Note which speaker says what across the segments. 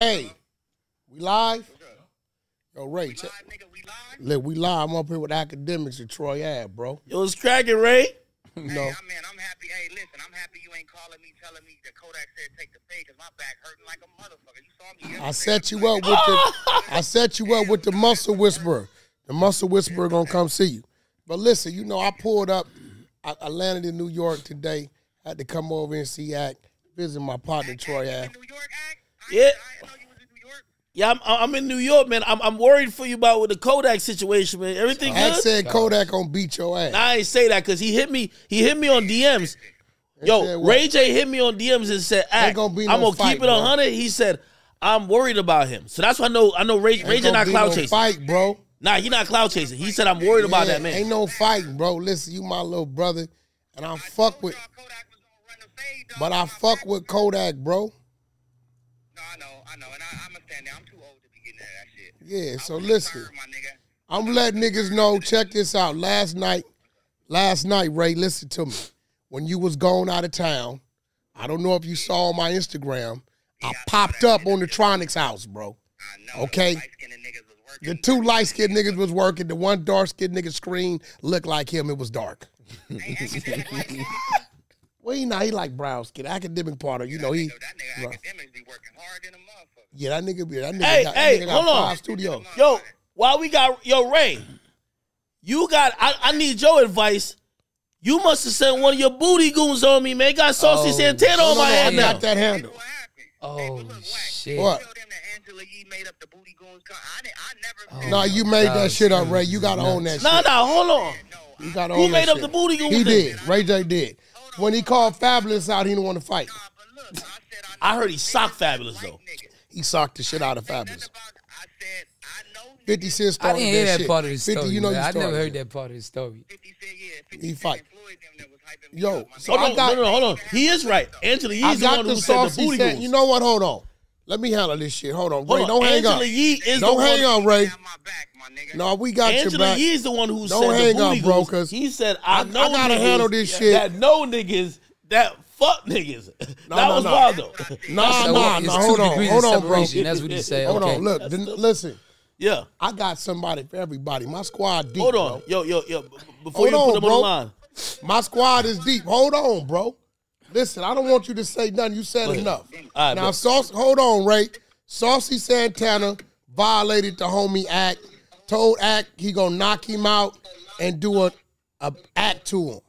Speaker 1: Hey, we live? Yo, Ray, check. Look, we live. I'm up here with Akademiks at Troy Ave, bro.
Speaker 2: Yo, it's cracking, Ray.
Speaker 1: no.
Speaker 3: Hey, I'm, man, I'm happy. Hey, listen, I'm happy you ain't calling me telling me that Kodak said take the fade because my back hurting like a motherfucker. You saw me yesterday.
Speaker 1: I set you up with the I set you up with the muscle whisperer. The muscle whisperer gonna come see you. But listen, you know, I pulled up. I, I landed in New York today. Had to come over and see Ak, visit my partner Troy Ave.
Speaker 3: in New York, Ak? I,
Speaker 2: Yeah.
Speaker 3: I didn't know you was in New York.
Speaker 2: Yeah, I'm, I'm in New York, man. I'm, I'm worried for you about with the Kodak situation, man. Everything
Speaker 1: Ak
Speaker 2: good?
Speaker 1: said Kodak gonna beat your ass.
Speaker 2: I ain't say that because he hit me. He hit me on DMs. Yo. Ray J hit me on DMs and said, "Ak,
Speaker 1: gonna be
Speaker 2: I'm gonna
Speaker 1: fight,
Speaker 2: keep it on
Speaker 1: bro.
Speaker 2: hundred. He said, "I'm worried about him." So that's why I know. I know Ray, Ray J not
Speaker 1: be
Speaker 2: cloud
Speaker 1: no
Speaker 2: chasing.
Speaker 1: Fight, bro.
Speaker 2: Nah, he not cloud chasing. He said, "I'm worried about that man."
Speaker 1: Ain't no fighting, bro. Listen, you my little brother, and I fuck with,
Speaker 3: Y'all Kodak was gonna run the fade,
Speaker 1: but I fuck with Kodak, bro.
Speaker 3: No, I know, I know, and I, I'm a stand there. I'm too old to be getting that shit.
Speaker 1: Yeah. So listen,
Speaker 3: concerned.
Speaker 1: I'm letting niggas know. Check this out. Last night, last night, Ray, listen to me. When you was going out of town, I don't know if you saw my Instagram. I popped up on the Tronics house, bro.
Speaker 3: I know.
Speaker 1: Okay.
Speaker 3: Light-skinned niggas was
Speaker 1: The two light skinned niggas was working. The one dark skinned nigga screen looked like him. It was dark. Well, he not. He like brown skin. Academic part of you know he.
Speaker 3: Yo, that nigga
Speaker 1: Right.
Speaker 3: Akademiks be working hard than a motherfucker.
Speaker 1: Yeah, that nigga be that nigga
Speaker 2: Hey,
Speaker 1: got,
Speaker 2: hey,
Speaker 1: that nigga got
Speaker 2: hold on.
Speaker 1: five studios.
Speaker 2: Yo, while we got yo Ray, you got. I, I need your advice. You must have sent one of your booty goons on me, man. Got Saucy
Speaker 4: Oh,
Speaker 2: Santana
Speaker 1: No,
Speaker 2: on
Speaker 1: no,
Speaker 2: my
Speaker 1: no,
Speaker 2: head
Speaker 1: I
Speaker 2: now.
Speaker 1: got that handle.
Speaker 4: Oh,
Speaker 3: Hey, but look, Wack,
Speaker 4: shit.
Speaker 1: What?
Speaker 3: Tell them that Angela made up the booty goons. con- I, didn't, I never.
Speaker 1: No, you made that shit up,
Speaker 4: crazy.
Speaker 1: Ray. You gotta own that
Speaker 2: Nah,
Speaker 1: shit.
Speaker 2: nah, hold on.
Speaker 1: You gotta
Speaker 2: Who
Speaker 1: own that
Speaker 2: made up
Speaker 1: shit.
Speaker 2: the booty goons
Speaker 1: He
Speaker 2: then?
Speaker 1: did. Ray J did. When he called Fabolous out, he didn't want to fight.
Speaker 3: nah, but look, I said
Speaker 2: I
Speaker 3: know
Speaker 2: heard he socked
Speaker 3: Fabolous,
Speaker 2: though.
Speaker 3: niggas.
Speaker 1: He socked the shit out of Fabolous.
Speaker 3: about- I said I know
Speaker 1: 50 Cent
Speaker 4: I didn't hear that
Speaker 1: shit.
Speaker 4: part of the
Speaker 1: 50,
Speaker 4: story.
Speaker 1: you know you
Speaker 4: I
Speaker 1: started
Speaker 4: never heard
Speaker 1: it.
Speaker 4: that part of the story.
Speaker 3: 50 said yeah. 50
Speaker 1: He
Speaker 3: Cent
Speaker 1: fight.
Speaker 3: Floyd them that was
Speaker 1: Yo, so
Speaker 3: nigga.
Speaker 2: Hold on,
Speaker 1: got-
Speaker 2: no, no, hold on. He is right. Angela Yee
Speaker 1: I
Speaker 2: is the one
Speaker 1: the
Speaker 2: who said the booty
Speaker 1: scent.
Speaker 2: goons.
Speaker 1: You know what? Hold on. Let me handle this shit. Hold on,
Speaker 2: Hold
Speaker 1: Ray.
Speaker 2: on.
Speaker 1: Don't hang
Speaker 2: Angela
Speaker 1: on.
Speaker 2: Yee is
Speaker 1: Don't
Speaker 2: the
Speaker 1: hang
Speaker 2: one.
Speaker 1: on, Ray.
Speaker 3: Have my back, my nigga.
Speaker 1: No, we got your back.
Speaker 2: Yee is the one who
Speaker 1: Don't
Speaker 2: said
Speaker 1: hang
Speaker 2: the booty
Speaker 1: up, bro,
Speaker 2: goons.
Speaker 1: 'cause
Speaker 2: he said, "I
Speaker 1: I- I
Speaker 2: know
Speaker 1: gotta
Speaker 2: niggas
Speaker 1: handle this shit.
Speaker 2: that know niggas that fuck niggas."
Speaker 1: No,
Speaker 2: that
Speaker 1: no,
Speaker 2: was
Speaker 1: no.
Speaker 2: wild though.
Speaker 1: Nah,
Speaker 4: So
Speaker 1: nah, nah. Hold on, hold on, bro.
Speaker 4: That's what he said.
Speaker 1: Hold
Speaker 4: okay.
Speaker 1: on. Look, then, listen.
Speaker 2: yeah.
Speaker 1: I got somebody for everybody. My squad deep.
Speaker 2: Hold on,
Speaker 1: bro.
Speaker 2: yo, yo, yo. Before
Speaker 1: Hold
Speaker 2: you
Speaker 1: on,
Speaker 2: put them
Speaker 1: bro.
Speaker 2: on the line,
Speaker 1: My squad is deep. Hold on, bro. Listen, I don't want you to say nothing. You said
Speaker 2: ahead.
Speaker 1: enough.
Speaker 2: All right,
Speaker 1: now,
Speaker 2: bro.
Speaker 1: Sauce, hold on, Ray. Saucy Santana violated the homie Ak. Told Ak he gonna knock him out and do a, a act to him.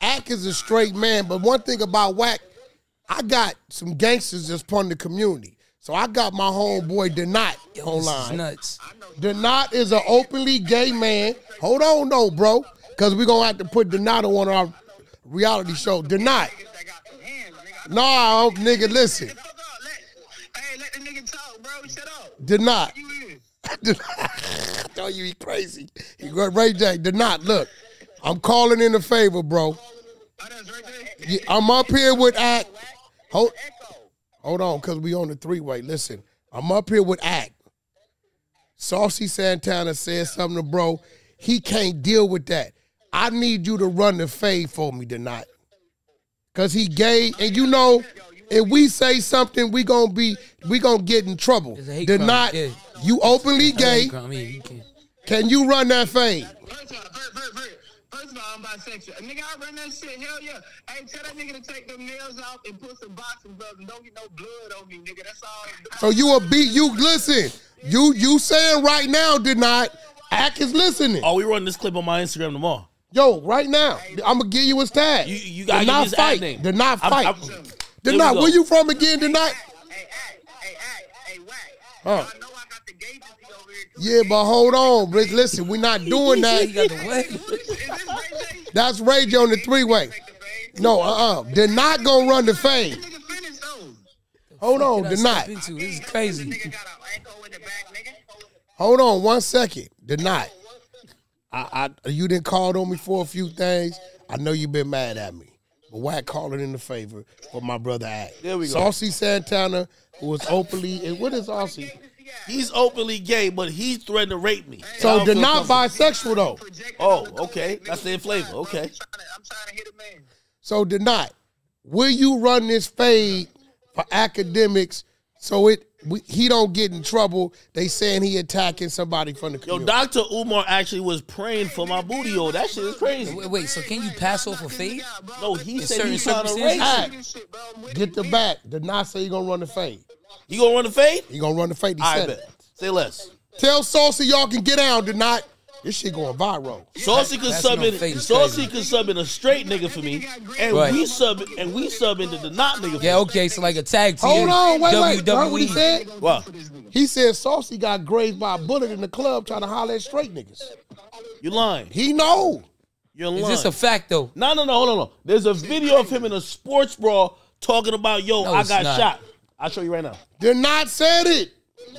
Speaker 1: Ak is a straight man, but one thing about Wack, I got some gangsters that's part of the community. So I got my homeboy Donat
Speaker 4: Yo,
Speaker 1: online.
Speaker 4: this is nuts.
Speaker 1: Donat is an openly gay man. Hold on, though, bro, because we're gonna have to put Donat on our reality show. Donat,
Speaker 3: Niggas that got some hands, nigga.
Speaker 1: nah, nigga, listen,
Speaker 3: Fuck up, let- Hey, let the nigga talk, bro. Shut up.
Speaker 1: Donat.
Speaker 3: You.
Speaker 1: He crazy. He Ray J. Donat, look, I'm calling in a favor, bro.
Speaker 3: Oh, that's right there.
Speaker 1: Yeah, I'm up here with Ak. Hold, hold on, cause we on the three way. Listen, I'm up here with Ak. Saucy Santana said something to bro. He can't deal with that. I need you to run the fade for me tonight. Cause he gay, and you know, if we say something, we gonna be we gonna get in trouble. Did not. You openly gay?
Speaker 4: I mean, you can't.
Speaker 1: Can you run that fade?
Speaker 3: First of all, I'm bisexual. Nigga, I run that shit. Hell yeah. Hey, tell that nigga to take them nails off and put some boxing gloves and don't get no blood on me, nigga. That's all.
Speaker 1: So you a beat you listen. You you saying right now did not Ak is listening.
Speaker 2: oh, we run this clip on my Instagram tomorrow.
Speaker 1: Yo, right now, I'm gonna give you a tag.
Speaker 2: You you gotta
Speaker 1: did
Speaker 2: give
Speaker 1: not
Speaker 2: me his ad
Speaker 1: fight.
Speaker 2: name.
Speaker 1: Did not
Speaker 2: I'm-
Speaker 1: fight.
Speaker 2: I'm-
Speaker 1: did
Speaker 2: Here we
Speaker 1: not.
Speaker 2: go.
Speaker 1: Where you from again? Did not.
Speaker 3: Hey, hey, hey, hey, hey, Wack.
Speaker 1: Huh.
Speaker 3: I know I got the gay pussy over here. too.
Speaker 1: Yeah, but hold on, Rick. Listen, we're not doing that.
Speaker 4: got the way.
Speaker 3: Is this Ray J?
Speaker 1: That's Ray J on the three way.
Speaker 3: Take the fade.
Speaker 1: No, uh, uh Did not gonna run the fade.
Speaker 3: Nigga, finish those.
Speaker 1: Hold on,
Speaker 4: What
Speaker 1: did
Speaker 4: I
Speaker 1: not.
Speaker 4: This is
Speaker 3: Nigga
Speaker 4: crazy.
Speaker 3: got an echo in the back, nigga.
Speaker 1: Hold on, one second. Did not. I, I you didn't call on me for a few things. I know you've been mad at me. But Wack calling in the favor for my brother Act.
Speaker 2: There we go.
Speaker 1: Saucy Santana, who was openly and what is Saucy?
Speaker 2: He's openly gay, but he threatened to rape me.
Speaker 1: So
Speaker 2: And
Speaker 1: they're
Speaker 2: don't feel
Speaker 1: not
Speaker 2: comfortable.
Speaker 1: bisexual though.
Speaker 2: Oh,
Speaker 3: on the coke
Speaker 2: okay. That's
Speaker 3: you
Speaker 2: their flavor. Okay.
Speaker 3: I'm trying, to, I'm trying to hit a man.
Speaker 1: So did not. Will you run this fade for Akademiks so it we, he don't get in trouble. They saying he attacking somebody from the community. Yo.
Speaker 2: Dr. Umar actually was praying for my booty. Oh, that shit is crazy.
Speaker 4: Wait, wait, so can you pass off a fade?
Speaker 2: No, he
Speaker 4: In
Speaker 2: said
Speaker 4: certain
Speaker 2: he's trying to
Speaker 4: circumstances?
Speaker 2: race.
Speaker 1: Ak.
Speaker 3: Shit, bro, I'm with
Speaker 1: Get the back. Did not say he gonna run the fade.
Speaker 2: You gonna run the fade?
Speaker 1: He gonna run the fade. He
Speaker 2: I
Speaker 1: said
Speaker 2: bet.
Speaker 1: it.
Speaker 2: Say less.
Speaker 1: Tell Saucy y'all can get down. Did not. This shit going viral.
Speaker 2: Saucy could
Speaker 4: That's
Speaker 2: sub
Speaker 4: no
Speaker 2: in.
Speaker 4: fade,
Speaker 2: Saucy
Speaker 4: crazy.
Speaker 2: could sub in a straight nigga for me, and
Speaker 4: Right.
Speaker 2: we sub and we sub into the not nigga. For
Speaker 4: Yeah,
Speaker 2: me.
Speaker 4: okay, so like a tag team.
Speaker 1: Hold on, wait, wait. Heard what he
Speaker 4: WWE.
Speaker 1: said?
Speaker 2: What?
Speaker 1: He said Saucy got grazed by a bullet in the club trying to holler at straight niggas.
Speaker 2: You lying?
Speaker 1: He know.
Speaker 2: You're
Speaker 4: Is
Speaker 2: lying.
Speaker 4: this a fact though?
Speaker 2: no, no, no. Hold on, no. There's a video of him in a sports brawl talking about, "Yo,
Speaker 4: No,
Speaker 2: I
Speaker 4: it's
Speaker 2: got
Speaker 4: not.
Speaker 2: shot." I'll show you right now.
Speaker 1: They're not said it.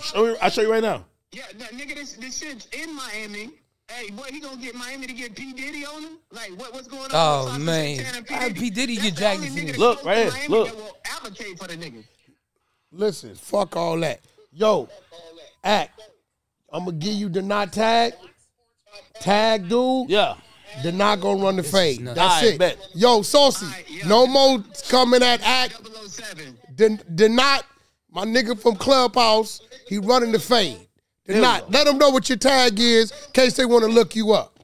Speaker 2: Show you, I'll show you right now.
Speaker 3: Yeah, that nigga, this, this shit's in Miami. Hey, what, he gonna get Miami to get P. Diddy on him? Like, what, what's going on?
Speaker 4: Oh,
Speaker 3: Saucy
Speaker 4: man.
Speaker 3: Santana and
Speaker 4: How P. Diddy get
Speaker 3: the
Speaker 4: dragged
Speaker 3: only
Speaker 4: into
Speaker 3: nigga
Speaker 4: this?
Speaker 3: that
Speaker 2: Look,
Speaker 3: goes
Speaker 2: right
Speaker 3: to
Speaker 2: here,
Speaker 3: Miami
Speaker 2: look.
Speaker 3: That will advocate for the nigga.
Speaker 1: Listen, fuck all that. Yo, Ak. I'm gonna give you the not tag. Tag dude.
Speaker 2: Yeah.
Speaker 1: They're not gonna run the fade.
Speaker 4: nuts.
Speaker 1: That's
Speaker 2: Alright,
Speaker 1: it.
Speaker 2: bet.
Speaker 1: Yo, Saucy,
Speaker 3: Alright, yeah.
Speaker 1: no more coming at Ak.
Speaker 3: 007.
Speaker 1: Did, did not, my nigga from Clubhouse, he running the fade. Did not. Let them know what your tag is in case they want to look you up.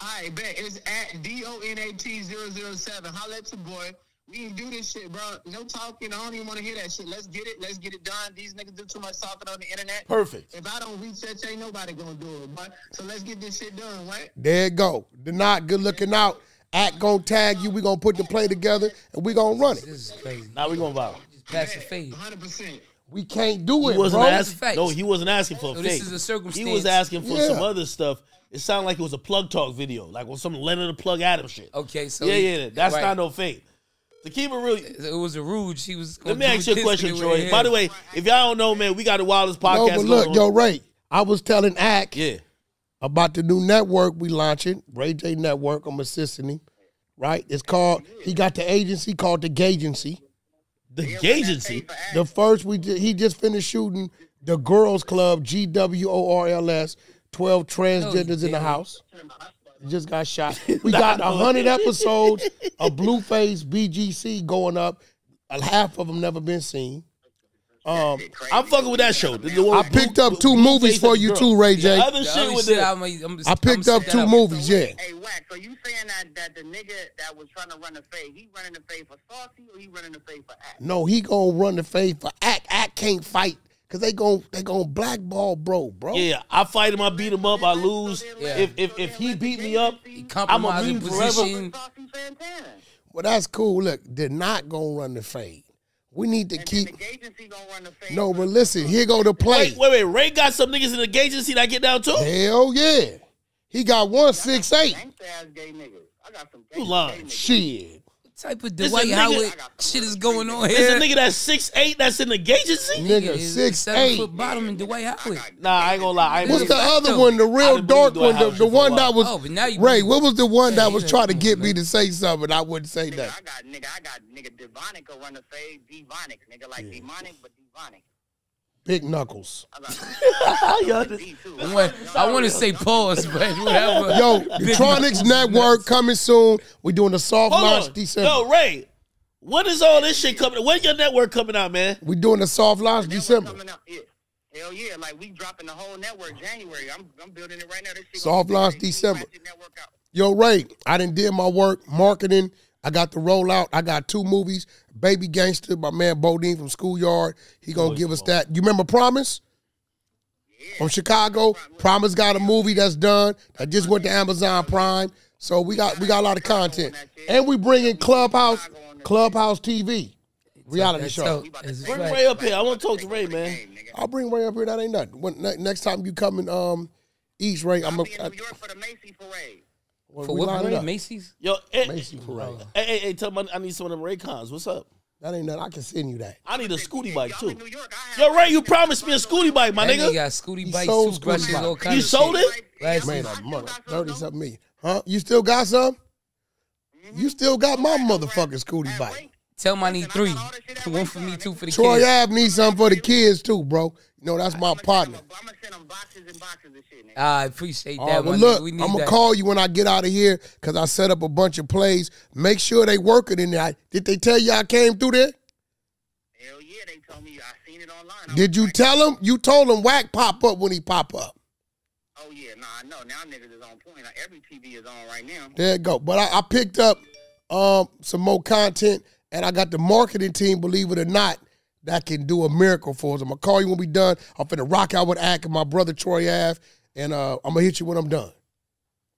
Speaker 3: I bet it's at D O N A T 007. Holla at your boy. We can do this shit, bro. No talking. I don't even want to hear that shit. Let's get it. Let's get it done. These niggas do too much talking on the internet.
Speaker 2: Perfect.
Speaker 3: If I don't research, ain't nobody gonna do it, bro. so let's get this shit done, right?
Speaker 1: There it go. Did not, good looking out. Ak gonna tag you. We gonna put the play together and we gonna run it.
Speaker 4: This is crazy.
Speaker 2: Now we going viral.
Speaker 4: Just pass the fade.
Speaker 3: 100%.
Speaker 1: We can't do it,
Speaker 2: He wasn't
Speaker 1: bro.
Speaker 2: asking.
Speaker 4: Facts.
Speaker 2: No, he wasn't asking for a
Speaker 4: So
Speaker 2: fake.
Speaker 4: this is a circumstance.
Speaker 2: He was asking for
Speaker 1: Yeah.
Speaker 2: some other stuff. It sounded like it was a plug talk video, like with some Leonard the Plug Adam shit.
Speaker 4: Okay, so
Speaker 2: yeah,
Speaker 4: he-
Speaker 2: yeah, that's
Speaker 4: right.
Speaker 2: not no fake. To keep it real,
Speaker 4: It was a rude. She was.
Speaker 2: let me ask you a question, Troy. By the way, if y'all don't know, man, we got the wildest
Speaker 1: No,
Speaker 2: podcast
Speaker 1: but look,
Speaker 2: on.
Speaker 1: yo, Ray, I was telling Act
Speaker 2: yeah,
Speaker 1: about the new network we launching, Ray J Network. I'm assisting him. Right? It's called. He got the agency called the Gagency.
Speaker 2: the agency.
Speaker 1: The first we did, he just finished shooting the Girls Club G W O R L S. Twelve transgenders in the
Speaker 4: oh,
Speaker 1: house. Just got shot. We got a hundred episodes of Blueface BGC going up. Half of them never been seen. Um,
Speaker 2: I'm fucking with that show. The- the
Speaker 1: I picked up two movies for you too, Ray J.
Speaker 2: Other shit with
Speaker 4: shit, I'm, I'm,
Speaker 1: I picked up two movies. Yeah.
Speaker 3: Hey, Wax, so you saying that, that the nigga that was trying to run the fade, he running the fade for Saucy or he running the fade for Ak?
Speaker 1: No, he gonna run the fade for Ak. Ak can't fight because they gon' they gonna blackball bro, bro.
Speaker 2: Yeah, I fight him. I beat him up. I lose.
Speaker 4: Yeah.
Speaker 2: If if if he beat me up, I'm a
Speaker 4: compromising
Speaker 2: meme forever.
Speaker 4: position.
Speaker 1: Well, that's cool. Look, they're not gonna run the fade. We need to
Speaker 3: And
Speaker 1: keep.
Speaker 3: the agency gonna run the fade.
Speaker 1: No, but listen, here go the play.
Speaker 2: Wait, wait, wait. Ray got some niggas in the agency that get down too.
Speaker 1: Hell yeah, he got one six eight.
Speaker 3: Gangsta ass gay niggas. I got some
Speaker 2: You lying.
Speaker 3: gay niggas.
Speaker 1: Shit,
Speaker 4: type of
Speaker 2: This
Speaker 4: Dwight
Speaker 2: nigga-
Speaker 4: Howard shit is going on
Speaker 2: There's
Speaker 4: here.
Speaker 2: a nigga that's six eight that's in the agency.
Speaker 1: nigga
Speaker 4: Is
Speaker 1: six
Speaker 4: seven
Speaker 1: eight.
Speaker 4: foot bottom and Dwight Howard.
Speaker 2: Nah, I ain't gonna lie. I ain't
Speaker 1: What's the other
Speaker 4: though.
Speaker 1: one? The real dark one. The, the one that was
Speaker 4: Oh, but now you
Speaker 1: Ray. What was the one that was
Speaker 4: yeah,
Speaker 1: trying to
Speaker 4: come
Speaker 1: get
Speaker 4: on,
Speaker 1: me to mm-hmm. say something? I wouldn't say
Speaker 3: Nigga,
Speaker 1: that.
Speaker 3: I got nigga, I got nigga Devonic will run the fade, Devonic, nigga like demonic but Devonic.
Speaker 1: Big knuckles.
Speaker 3: I got
Speaker 2: Yo,
Speaker 3: D too.
Speaker 4: I want, to say pause, but whatever.
Speaker 1: Yo, the Tronics Network coming soon. We doing a soft
Speaker 2: Hold
Speaker 1: launch
Speaker 2: on.
Speaker 1: December.
Speaker 2: Yo, Ray, when is all this shit coming? When your network coming out, man?
Speaker 1: We doing a soft launch
Speaker 3: Network
Speaker 1: December.
Speaker 3: coming up, yeah. Hell yeah, like we dropping the whole network January. I'm I'm building it right now. This shit
Speaker 1: Soft launch. December.
Speaker 3: Ratchet
Speaker 1: Yo, Ray, I didn't did my work, marketing. I got the rollout. I got two movies. Baby Gangster, my man Bodine from Schoolyard. He gonna give us that. You remember Promise? From Chicago. Promise got a movie that's done. That just went to Amazon Prime. So we got we got a lot of content. And we bring in Clubhouse, Clubhouse TV. Reality
Speaker 4: That's
Speaker 1: show.
Speaker 4: how-
Speaker 2: Bring
Speaker 4: right.
Speaker 2: Ray up here. I want to talk to Ray, man.
Speaker 1: I'll bring Ray up here. That ain't nothing. When, next time you come in um East Ray, I'm
Speaker 3: I'll
Speaker 1: a,
Speaker 3: be in New York for the Macy parade.
Speaker 4: For
Speaker 1: we
Speaker 4: what
Speaker 1: line it
Speaker 4: parade? Macy's?
Speaker 2: Yo, hey,
Speaker 1: Macy parade.
Speaker 2: hey, hey, hey, tell me I need some of them Raycons. What's up?
Speaker 1: That ain't nothing. I can send you that.
Speaker 2: I need a scooty bike too.
Speaker 3: in New York, I have
Speaker 2: Yo, Ray, you promised me a scooty bike, my
Speaker 4: That nigga
Speaker 2: nigga.
Speaker 4: got scooty
Speaker 1: He
Speaker 4: bikes,
Speaker 1: sold
Speaker 4: toothbrushes,
Speaker 1: scooty
Speaker 4: all kinds
Speaker 2: You
Speaker 4: of
Speaker 2: sold
Speaker 4: shit.
Speaker 2: it?
Speaker 4: Last
Speaker 1: Man,
Speaker 4: year.
Speaker 1: a mother, thirty something million. Huh? You still got some? You still got my motherfucking scooty bike.
Speaker 4: Tell him I need three. One for me, two for the kids.
Speaker 1: Troy
Speaker 4: kids.
Speaker 1: Ave needs something for the kids too, bro. You know that's my partner.
Speaker 3: I'm gonna send them boxes and boxes of shit, nigga.
Speaker 4: I appreciate that
Speaker 1: right, well,
Speaker 4: one.
Speaker 1: look,
Speaker 4: we
Speaker 1: I'm gonna
Speaker 4: that.
Speaker 1: call you when I get out of here because I set up a bunch of plays. Make sure they working in there. Did they tell you I came through there?
Speaker 3: Hell yeah, they told me. I seen it online.
Speaker 1: Did you
Speaker 3: like,
Speaker 1: tell them? You told them Wack pop up when he pop up.
Speaker 3: Oh yeah, nah, I know. Now niggas is on point. Like, every TV is on right now.
Speaker 1: There you go. But I, I picked up um, some more content, and I got the marketing team, believe it or not, that can do a miracle for us. I'm gonna call you when we done. I'm finna rock out with Ak and my brother Troy Ave, and uh, I'm gonna hit you when I'm done.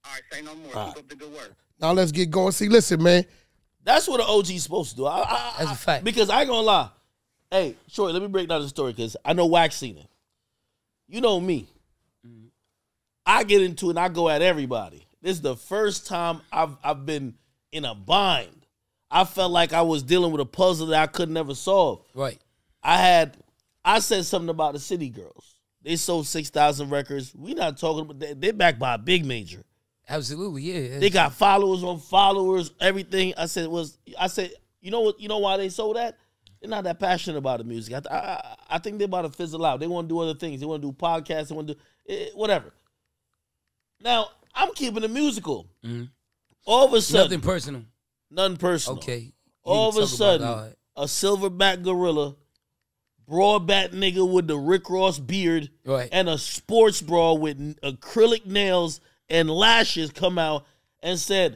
Speaker 3: All right, say no more.
Speaker 1: All
Speaker 3: Keep
Speaker 1: right.
Speaker 3: up the good work.
Speaker 1: Now let's get going. See, listen, man.
Speaker 2: That's what an OG's supposed to do. I, I,
Speaker 4: That's a
Speaker 2: I-
Speaker 4: fact.
Speaker 2: Because I ain't gonna lie. Hey, Troy, let me break down the story because I know Wax seen it. You know me. I get into it and I go at everybody. This is the first time I've I've been in a bind. I felt like I was dealing with a puzzle that I could never solve.
Speaker 4: Right.
Speaker 2: I had I said something about the City Girls. They sold six thousand records. We not talking about they, they're backed by a big major.
Speaker 4: Absolutely. Yeah.
Speaker 2: They got followers on followers, everything. I said was I said, you know what? You know why they sold that? They're not that passionate about the music. I, I, I think they're about to fizzle out. They want to do other things. They want to do podcasts. They want to do eh, whatever. Now I'm keeping it musical.
Speaker 4: Mhm.
Speaker 2: All of a sudden,
Speaker 4: Nothing personal.
Speaker 2: nothing personal.
Speaker 4: Okay. You
Speaker 2: All of a sudden, a silverback gorilla, broad back nigga with the Rick Ross beard,
Speaker 4: Right.
Speaker 2: and a sports bra with acrylic nails and lashes come out and said,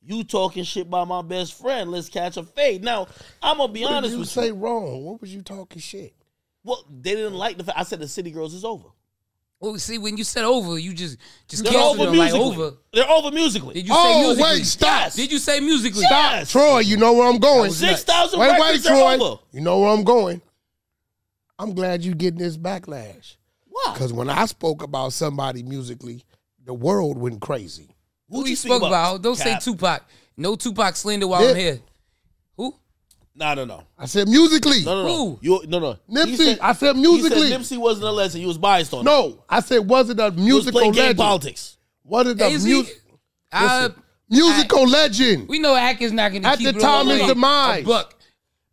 Speaker 2: "You talking shit by my best friend? Let's catch a fade." Now, I'm gonna be
Speaker 1: What did
Speaker 2: honest
Speaker 1: you
Speaker 2: with
Speaker 1: say
Speaker 2: you.
Speaker 1: Say wrong? What was you talking shit?
Speaker 2: Well, they didn't like the fact I said the City Girls is over.
Speaker 4: Well, see, when you said over, you just just
Speaker 2: They're
Speaker 4: canceled
Speaker 2: over
Speaker 4: them like over.
Speaker 2: They're over musically.
Speaker 4: Did you say
Speaker 1: Oh
Speaker 4: musically?
Speaker 1: wait, stop,
Speaker 4: Did you say musically?
Speaker 2: Yes.
Speaker 1: Troy. You know where I'm going.
Speaker 4: was
Speaker 2: Six thousand
Speaker 1: Wait, wait,
Speaker 2: records
Speaker 1: Troy.
Speaker 2: are over.
Speaker 1: You know where I'm going. I'm glad you getting this backlash
Speaker 2: Why?
Speaker 1: because when I spoke about somebody musically, the world went crazy.
Speaker 4: Who
Speaker 2: Who'd
Speaker 4: you
Speaker 2: you
Speaker 4: spoke
Speaker 2: about?
Speaker 4: about? Don't
Speaker 2: Cap.
Speaker 4: say Tupac. No Tupac slander while
Speaker 1: Yeah.
Speaker 4: I'm here. Who?
Speaker 2: No, no, no,
Speaker 1: I said musically.
Speaker 2: no, no, no.
Speaker 4: Who?
Speaker 2: You, no, no.
Speaker 1: Nipsey.
Speaker 2: said-
Speaker 1: I said musically.
Speaker 2: said Nipsey wasn't a legend. He was biased on it.
Speaker 1: No, I said was it a
Speaker 2: he was
Speaker 1: musical
Speaker 2: playing game
Speaker 1: legend?
Speaker 2: politics.
Speaker 1: Was it a
Speaker 4: Is he?
Speaker 1: music
Speaker 4: Uh,
Speaker 1: musical legend?
Speaker 4: we know Ak is not going to
Speaker 1: At
Speaker 4: keep
Speaker 1: the
Speaker 4: it
Speaker 1: time
Speaker 4: all
Speaker 1: of
Speaker 4: the way.
Speaker 1: demise.
Speaker 4: A buck.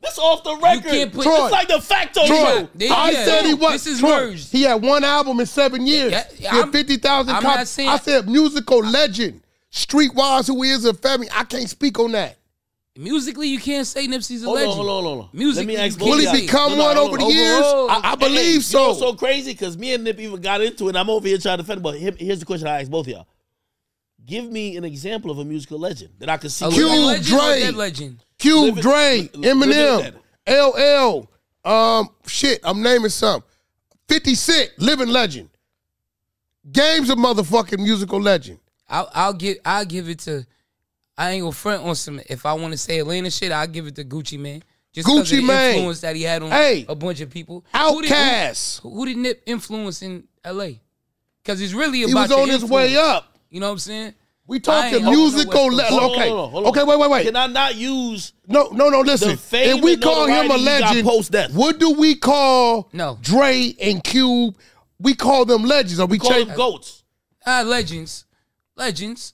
Speaker 2: That's off the record.
Speaker 4: can't put-
Speaker 1: Troy.
Speaker 2: it's like the facto
Speaker 1: Troy,
Speaker 2: show.
Speaker 4: They-
Speaker 1: I
Speaker 4: yeah,
Speaker 1: said he
Speaker 4: no,
Speaker 1: was.
Speaker 4: this is
Speaker 1: Troy,
Speaker 4: merged.
Speaker 1: He had one album in seven years.
Speaker 4: Yeah,
Speaker 1: he had
Speaker 4: I'm-
Speaker 1: fifty thousand
Speaker 4: I'm
Speaker 1: copies.
Speaker 4: not saying-
Speaker 1: I said musical legend, streetwise who he is a family. I can't speak on that.
Speaker 4: Musically, you can't say Nipsey's a
Speaker 2: Hold on,
Speaker 4: legend.
Speaker 2: hold on, hold on.
Speaker 4: Musically,
Speaker 2: Let me ask both
Speaker 1: Will he
Speaker 2: of y'all.
Speaker 1: become
Speaker 2: No, no,
Speaker 1: one
Speaker 2: hold
Speaker 1: over the years?
Speaker 4: Overall,
Speaker 1: I, I
Speaker 2: Hey,
Speaker 1: believe
Speaker 2: You
Speaker 1: so.
Speaker 2: know so crazy because me and Nip even got into it. I'm over here trying to defend, but here's the question I ask both of y'all: Give me an example of a musical legend that I can see.
Speaker 4: A
Speaker 1: Q,
Speaker 4: living legend or
Speaker 1: Dre.
Speaker 4: dead legend?
Speaker 1: Cube,
Speaker 2: Living-
Speaker 1: Dre, Eminem. LL, um, shit, I'm naming some. 50 Cent, living legend. Game's a motherfucking musical legend.
Speaker 4: I'll, I'll give I'll give it to. I ain't gonna front on some. If I want to say Atlanta shit, I'll give it to Gucci Mane. Just
Speaker 1: Gucci
Speaker 4: the
Speaker 1: Mane.
Speaker 4: influence that he had on
Speaker 1: Hey.
Speaker 4: a bunch of people. Who did-
Speaker 1: Outkast.
Speaker 4: Who, who did Nip influence in L.A.? Because it's really about
Speaker 1: He
Speaker 4: about
Speaker 1: was on
Speaker 4: your
Speaker 1: his way up.
Speaker 4: You know what I'm saying?
Speaker 1: We
Speaker 4: I
Speaker 1: talking
Speaker 4: ain't- I don't know
Speaker 1: musical
Speaker 4: West Coast.
Speaker 1: legend.
Speaker 2: Hold on,
Speaker 1: Okay.
Speaker 2: on, hold on.
Speaker 1: Okay, wait, wait, wait.
Speaker 2: Can I not use?
Speaker 1: No, no, no. Listen,
Speaker 2: The fame
Speaker 1: if we
Speaker 2: and
Speaker 1: call him a
Speaker 2: notoriety he got
Speaker 1: legend,
Speaker 2: post-death.
Speaker 1: what do we call
Speaker 4: No.
Speaker 1: Dre and Cube? We call them legends. Are we,
Speaker 2: Call them goats.
Speaker 4: Ah, legends, legends.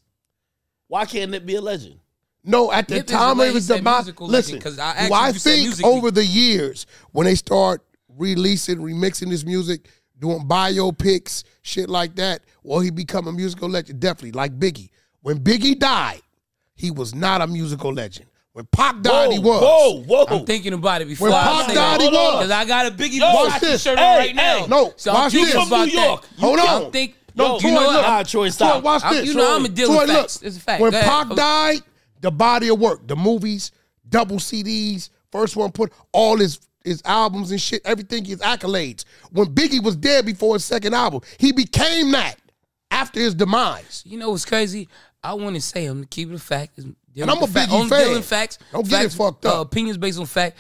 Speaker 2: Why can't it be a legend?
Speaker 1: No, at the
Speaker 4: Nip is
Speaker 1: time
Speaker 4: a
Speaker 1: of his
Speaker 4: legend,
Speaker 1: demise.
Speaker 4: musical
Speaker 1: Listen,
Speaker 4: legend, 'cause I asked
Speaker 1: I
Speaker 4: you, you said
Speaker 1: think over the years when they start releasing, remixing this music, doing biopics, shit like that, will he become a musical legend? Definitely, like Biggie. When Biggie died, he was not a musical legend. When Pac died,
Speaker 2: Whoa,
Speaker 1: he was.
Speaker 2: Whoa, whoa.
Speaker 4: I'm thinking about it before
Speaker 1: When
Speaker 4: I
Speaker 1: Pac
Speaker 4: say
Speaker 1: died,
Speaker 4: that.
Speaker 1: he was.
Speaker 4: Because I got a Biggie
Speaker 2: Yo,
Speaker 4: Watch
Speaker 1: watch this.
Speaker 4: shirt
Speaker 2: Hey,
Speaker 4: on right now.
Speaker 1: No,
Speaker 4: so
Speaker 1: watch
Speaker 4: I'm thinking
Speaker 1: this.
Speaker 4: about
Speaker 2: You from New York.
Speaker 4: that.
Speaker 1: Hold
Speaker 4: I'm
Speaker 1: on.
Speaker 4: think,
Speaker 1: No,
Speaker 2: Yo,
Speaker 1: Troy,
Speaker 4: you know
Speaker 1: look.
Speaker 4: what?
Speaker 2: Nah, Troy,
Speaker 1: Troy, watch
Speaker 4: I'm-
Speaker 1: this.
Speaker 4: you know I'm a dealer
Speaker 1: Troy,
Speaker 4: with
Speaker 1: look.
Speaker 4: It's a fact.
Speaker 1: When
Speaker 4: Go ahead.
Speaker 1: Pac died, the body of work, the movies, double CDs, first one put all his his albums and shit, everything his accolades. When Biggie was dead before his second album, he became that after his demise.
Speaker 4: You know what's crazy? I want to say I'm to keep it a fact. And
Speaker 1: I'm a Biggie fan.
Speaker 4: Dealing facts.
Speaker 1: Don't get it
Speaker 4: facts,
Speaker 1: fucked
Speaker 4: Uh, opinions based on fact.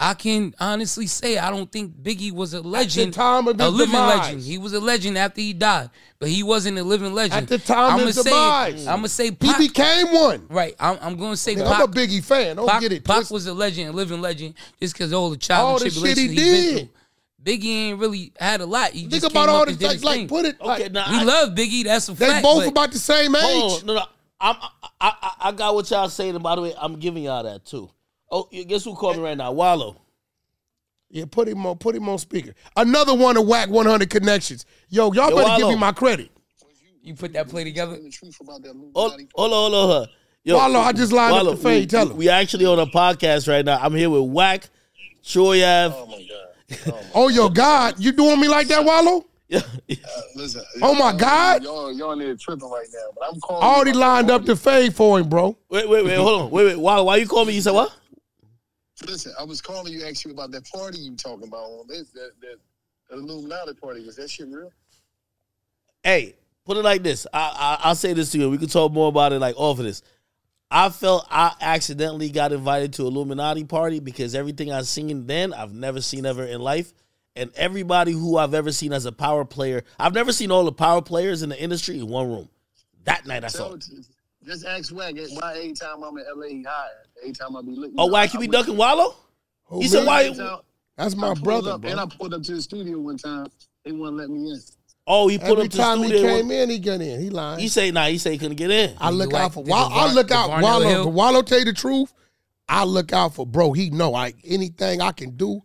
Speaker 4: I can honestly say I don't think Biggie was a legend.
Speaker 1: time of
Speaker 4: a living
Speaker 1: demise.
Speaker 4: legend. He was a legend after he died, but he wasn't a living legend.
Speaker 1: At the time
Speaker 4: I'ma
Speaker 1: his
Speaker 4: say,
Speaker 1: demise.
Speaker 4: I'm gonna say
Speaker 1: He became one.
Speaker 4: right. I'm, I'm gonna say
Speaker 1: I'm a Biggie fan. Don't
Speaker 4: Pac,
Speaker 1: get it.
Speaker 4: Pac
Speaker 1: twisted.
Speaker 4: was a legend, a living legend, just because all the trials
Speaker 1: All
Speaker 4: and
Speaker 1: the shit he
Speaker 4: he
Speaker 1: did.
Speaker 4: through. Biggie ain't really had a lot. He
Speaker 1: Think
Speaker 4: just
Speaker 1: about
Speaker 4: came
Speaker 1: all
Speaker 4: up
Speaker 1: the
Speaker 4: and did
Speaker 1: like,
Speaker 4: thing.
Speaker 1: put it.
Speaker 2: Okay,
Speaker 1: Like,
Speaker 2: now
Speaker 4: we
Speaker 2: I,
Speaker 4: love Biggie. That's a
Speaker 1: they
Speaker 4: fact.
Speaker 1: both about the same age.
Speaker 2: Hold on, no, no. I'm, I, I, I got what y'all saying, and by the way, I'm giving y'all that too. Oh, you- guess who called me right now? Wallo.
Speaker 1: Yeah, put him on. Put him on speaker. Another one of Wack 100 connections. Yo, y'all
Speaker 2: Yo,
Speaker 1: better give me my credit.
Speaker 4: You put that play together.
Speaker 3: The truth about
Speaker 2: Hold,
Speaker 3: Illuminati.
Speaker 2: hold on, hold on. Yo,
Speaker 1: Wallo, I just lined up the
Speaker 2: we,
Speaker 1: fade. Tell him.
Speaker 2: we actually on a podcast right now. I'm here with Wack, Troy Ave.
Speaker 5: Oh my god. Oh, my
Speaker 1: Oh, your God, you doing me like that, Wallo?
Speaker 2: Yeah.
Speaker 5: God. Listen.
Speaker 1: Oh, my
Speaker 5: y'all-
Speaker 1: God.
Speaker 5: Y'all, y'all in tripping right now. But I'm calling. I Already
Speaker 1: lined up the fade for him, bro.
Speaker 2: Wait, wait, wait. Hold on. Wait, wait. Why? Why you call me? You said what?
Speaker 5: Listen, I was calling you, ask you about that party you talking about on this that that, that Illuminati party. Was that shit real?
Speaker 2: Hey, put it like this. I, I I'll say this to you. We can talk more about it like off of this. I felt I accidentally got invited to Illuminati party because everything I've seen then I've never seen ever in life. And everybody who I've ever seen as a power player, I've never seen all the power players in the industry in one room. That night I saw.
Speaker 5: Just ask Wack why every time I'm in LA he hired. Every time I be looking.
Speaker 2: Oh, why you be ducking Wallo?
Speaker 1: Who,
Speaker 2: He said,
Speaker 1: me?
Speaker 2: why-
Speaker 1: That's my brother,
Speaker 5: up,
Speaker 1: bro.
Speaker 5: And I pulled up to the studio one time. They wouldn't let me in.
Speaker 2: Oh, he put
Speaker 1: Every
Speaker 2: up to
Speaker 1: time
Speaker 2: the
Speaker 1: he
Speaker 2: studio.
Speaker 1: came in, he got in. He lying.
Speaker 2: He say, nah, he say he couldn't get in.
Speaker 1: I look out for Wallo. I look out
Speaker 4: Varnell
Speaker 1: Wallo.
Speaker 4: Hill?
Speaker 1: The Wallo tell you the truth. I look out for bro. He know I anything I can do.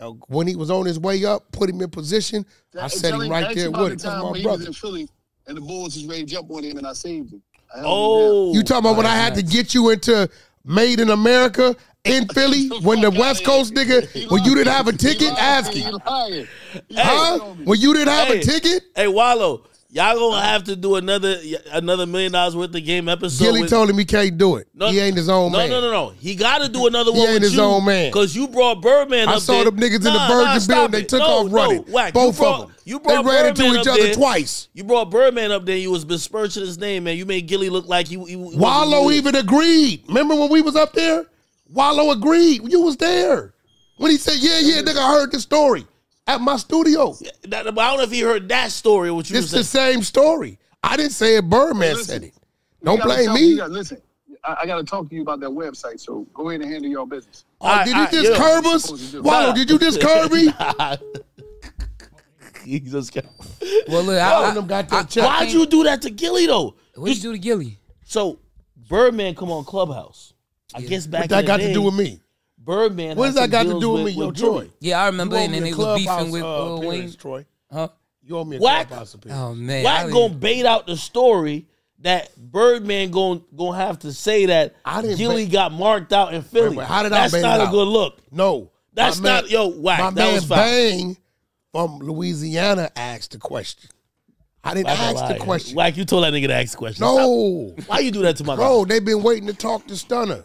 Speaker 1: Uh, when he was on his way up, put him in position. I set him
Speaker 5: him-
Speaker 1: right there with him.
Speaker 5: the
Speaker 1: That's
Speaker 5: time
Speaker 1: my
Speaker 5: when he was
Speaker 1: brother.
Speaker 5: in Philly and the Bulls was ready to jump on him and I saved him. I held him
Speaker 2: Oh,
Speaker 1: You talking about when I had to get you into Made in America in Philly when the West Coast nigga when you didn't have a ticket? Ask him. Huh?
Speaker 5: lying on me.
Speaker 1: When you didn't have a ticket?
Speaker 2: Hey, Wallo, y'all gonna have to do another another million dollars worth of game episode.
Speaker 1: Gillie
Speaker 2: with-
Speaker 1: told him he can't do it.
Speaker 2: No,
Speaker 1: he ain't his own
Speaker 2: no,
Speaker 1: man.
Speaker 2: No, no, no, no. He got to do another one.
Speaker 1: He ain't
Speaker 2: with
Speaker 1: his
Speaker 2: you
Speaker 1: own man.
Speaker 2: Because you brought Birdman
Speaker 1: I saw
Speaker 2: there.
Speaker 1: them niggas in the
Speaker 2: Nah,
Speaker 1: Virgin
Speaker 2: nah,
Speaker 1: building. They took
Speaker 2: no,
Speaker 1: off running.
Speaker 2: No, Wack.
Speaker 1: Both
Speaker 2: you brought,
Speaker 1: of them.
Speaker 2: You
Speaker 1: They
Speaker 2: brought
Speaker 1: ran
Speaker 2: Birdman
Speaker 1: into each other
Speaker 2: there.
Speaker 1: twice.
Speaker 2: You brought Birdman up there. You was besmirching his name, man. You made Gillie look like he. he, he Wallo he
Speaker 1: even agreed. Remember when we was up there? Wallo agreed. You was there. When he said, yeah, yeah, nigga, I heard the story at my studio.
Speaker 2: That- I don't know if you heard that story or what you
Speaker 1: It's the same story. I didn't say it. Birdman
Speaker 5: Listen,
Speaker 1: said it. Don't blame me.
Speaker 5: You gotta, listen, I, I got to talk to you about that website. So go ahead and handle your business.
Speaker 1: Oh,
Speaker 2: Alright,
Speaker 1: did you
Speaker 2: alright,
Speaker 1: just
Speaker 2: yeah.
Speaker 1: curb
Speaker 5: Supposed
Speaker 1: us?
Speaker 5: to do.
Speaker 2: Wallo,
Speaker 1: did you just curb me?
Speaker 2: Jesus Christ.
Speaker 4: Well, look,
Speaker 1: All
Speaker 4: I,
Speaker 1: of them got
Speaker 4: I,
Speaker 1: that check.
Speaker 2: Why'd you do that to Gillie though?
Speaker 4: What'd you do to Gillie?
Speaker 2: So Birdman come on Clubhouse. I guess back
Speaker 1: What that
Speaker 2: the
Speaker 1: got
Speaker 2: day,
Speaker 1: to do with me?
Speaker 2: Birdman.
Speaker 1: What
Speaker 2: had
Speaker 1: does that got to do with me, yo, Troy?
Speaker 4: Yeah, I remember,
Speaker 1: You owe
Speaker 4: and then they was beefing with
Speaker 1: uh,
Speaker 4: Lil Wayne.
Speaker 1: Troy.
Speaker 4: Huh?
Speaker 1: You owe me a
Speaker 2: Wack.
Speaker 1: clubhouse appearance.
Speaker 4: Oh man,
Speaker 2: Wack gonna bait out the story that Birdman gonna gonna have to say that
Speaker 1: I didn't
Speaker 2: Gillie
Speaker 1: bait-
Speaker 2: got marked out in Philly.
Speaker 1: Wait, wait, how did I
Speaker 2: That's
Speaker 1: bait it
Speaker 2: not a
Speaker 1: out?
Speaker 2: good look.
Speaker 1: No.
Speaker 2: That's
Speaker 1: My man-
Speaker 2: not yo Wack.
Speaker 1: My
Speaker 2: that
Speaker 1: man
Speaker 2: was foul.
Speaker 1: Bang from Louisiana asked the question. I didn't
Speaker 2: Wack a
Speaker 1: ask the question.
Speaker 2: Wack, you told that nigga to ask the question.
Speaker 1: No.
Speaker 2: Stop. Why you do that to my
Speaker 1: Bro,
Speaker 2: guy?
Speaker 1: they been waiting to talk to Stunner.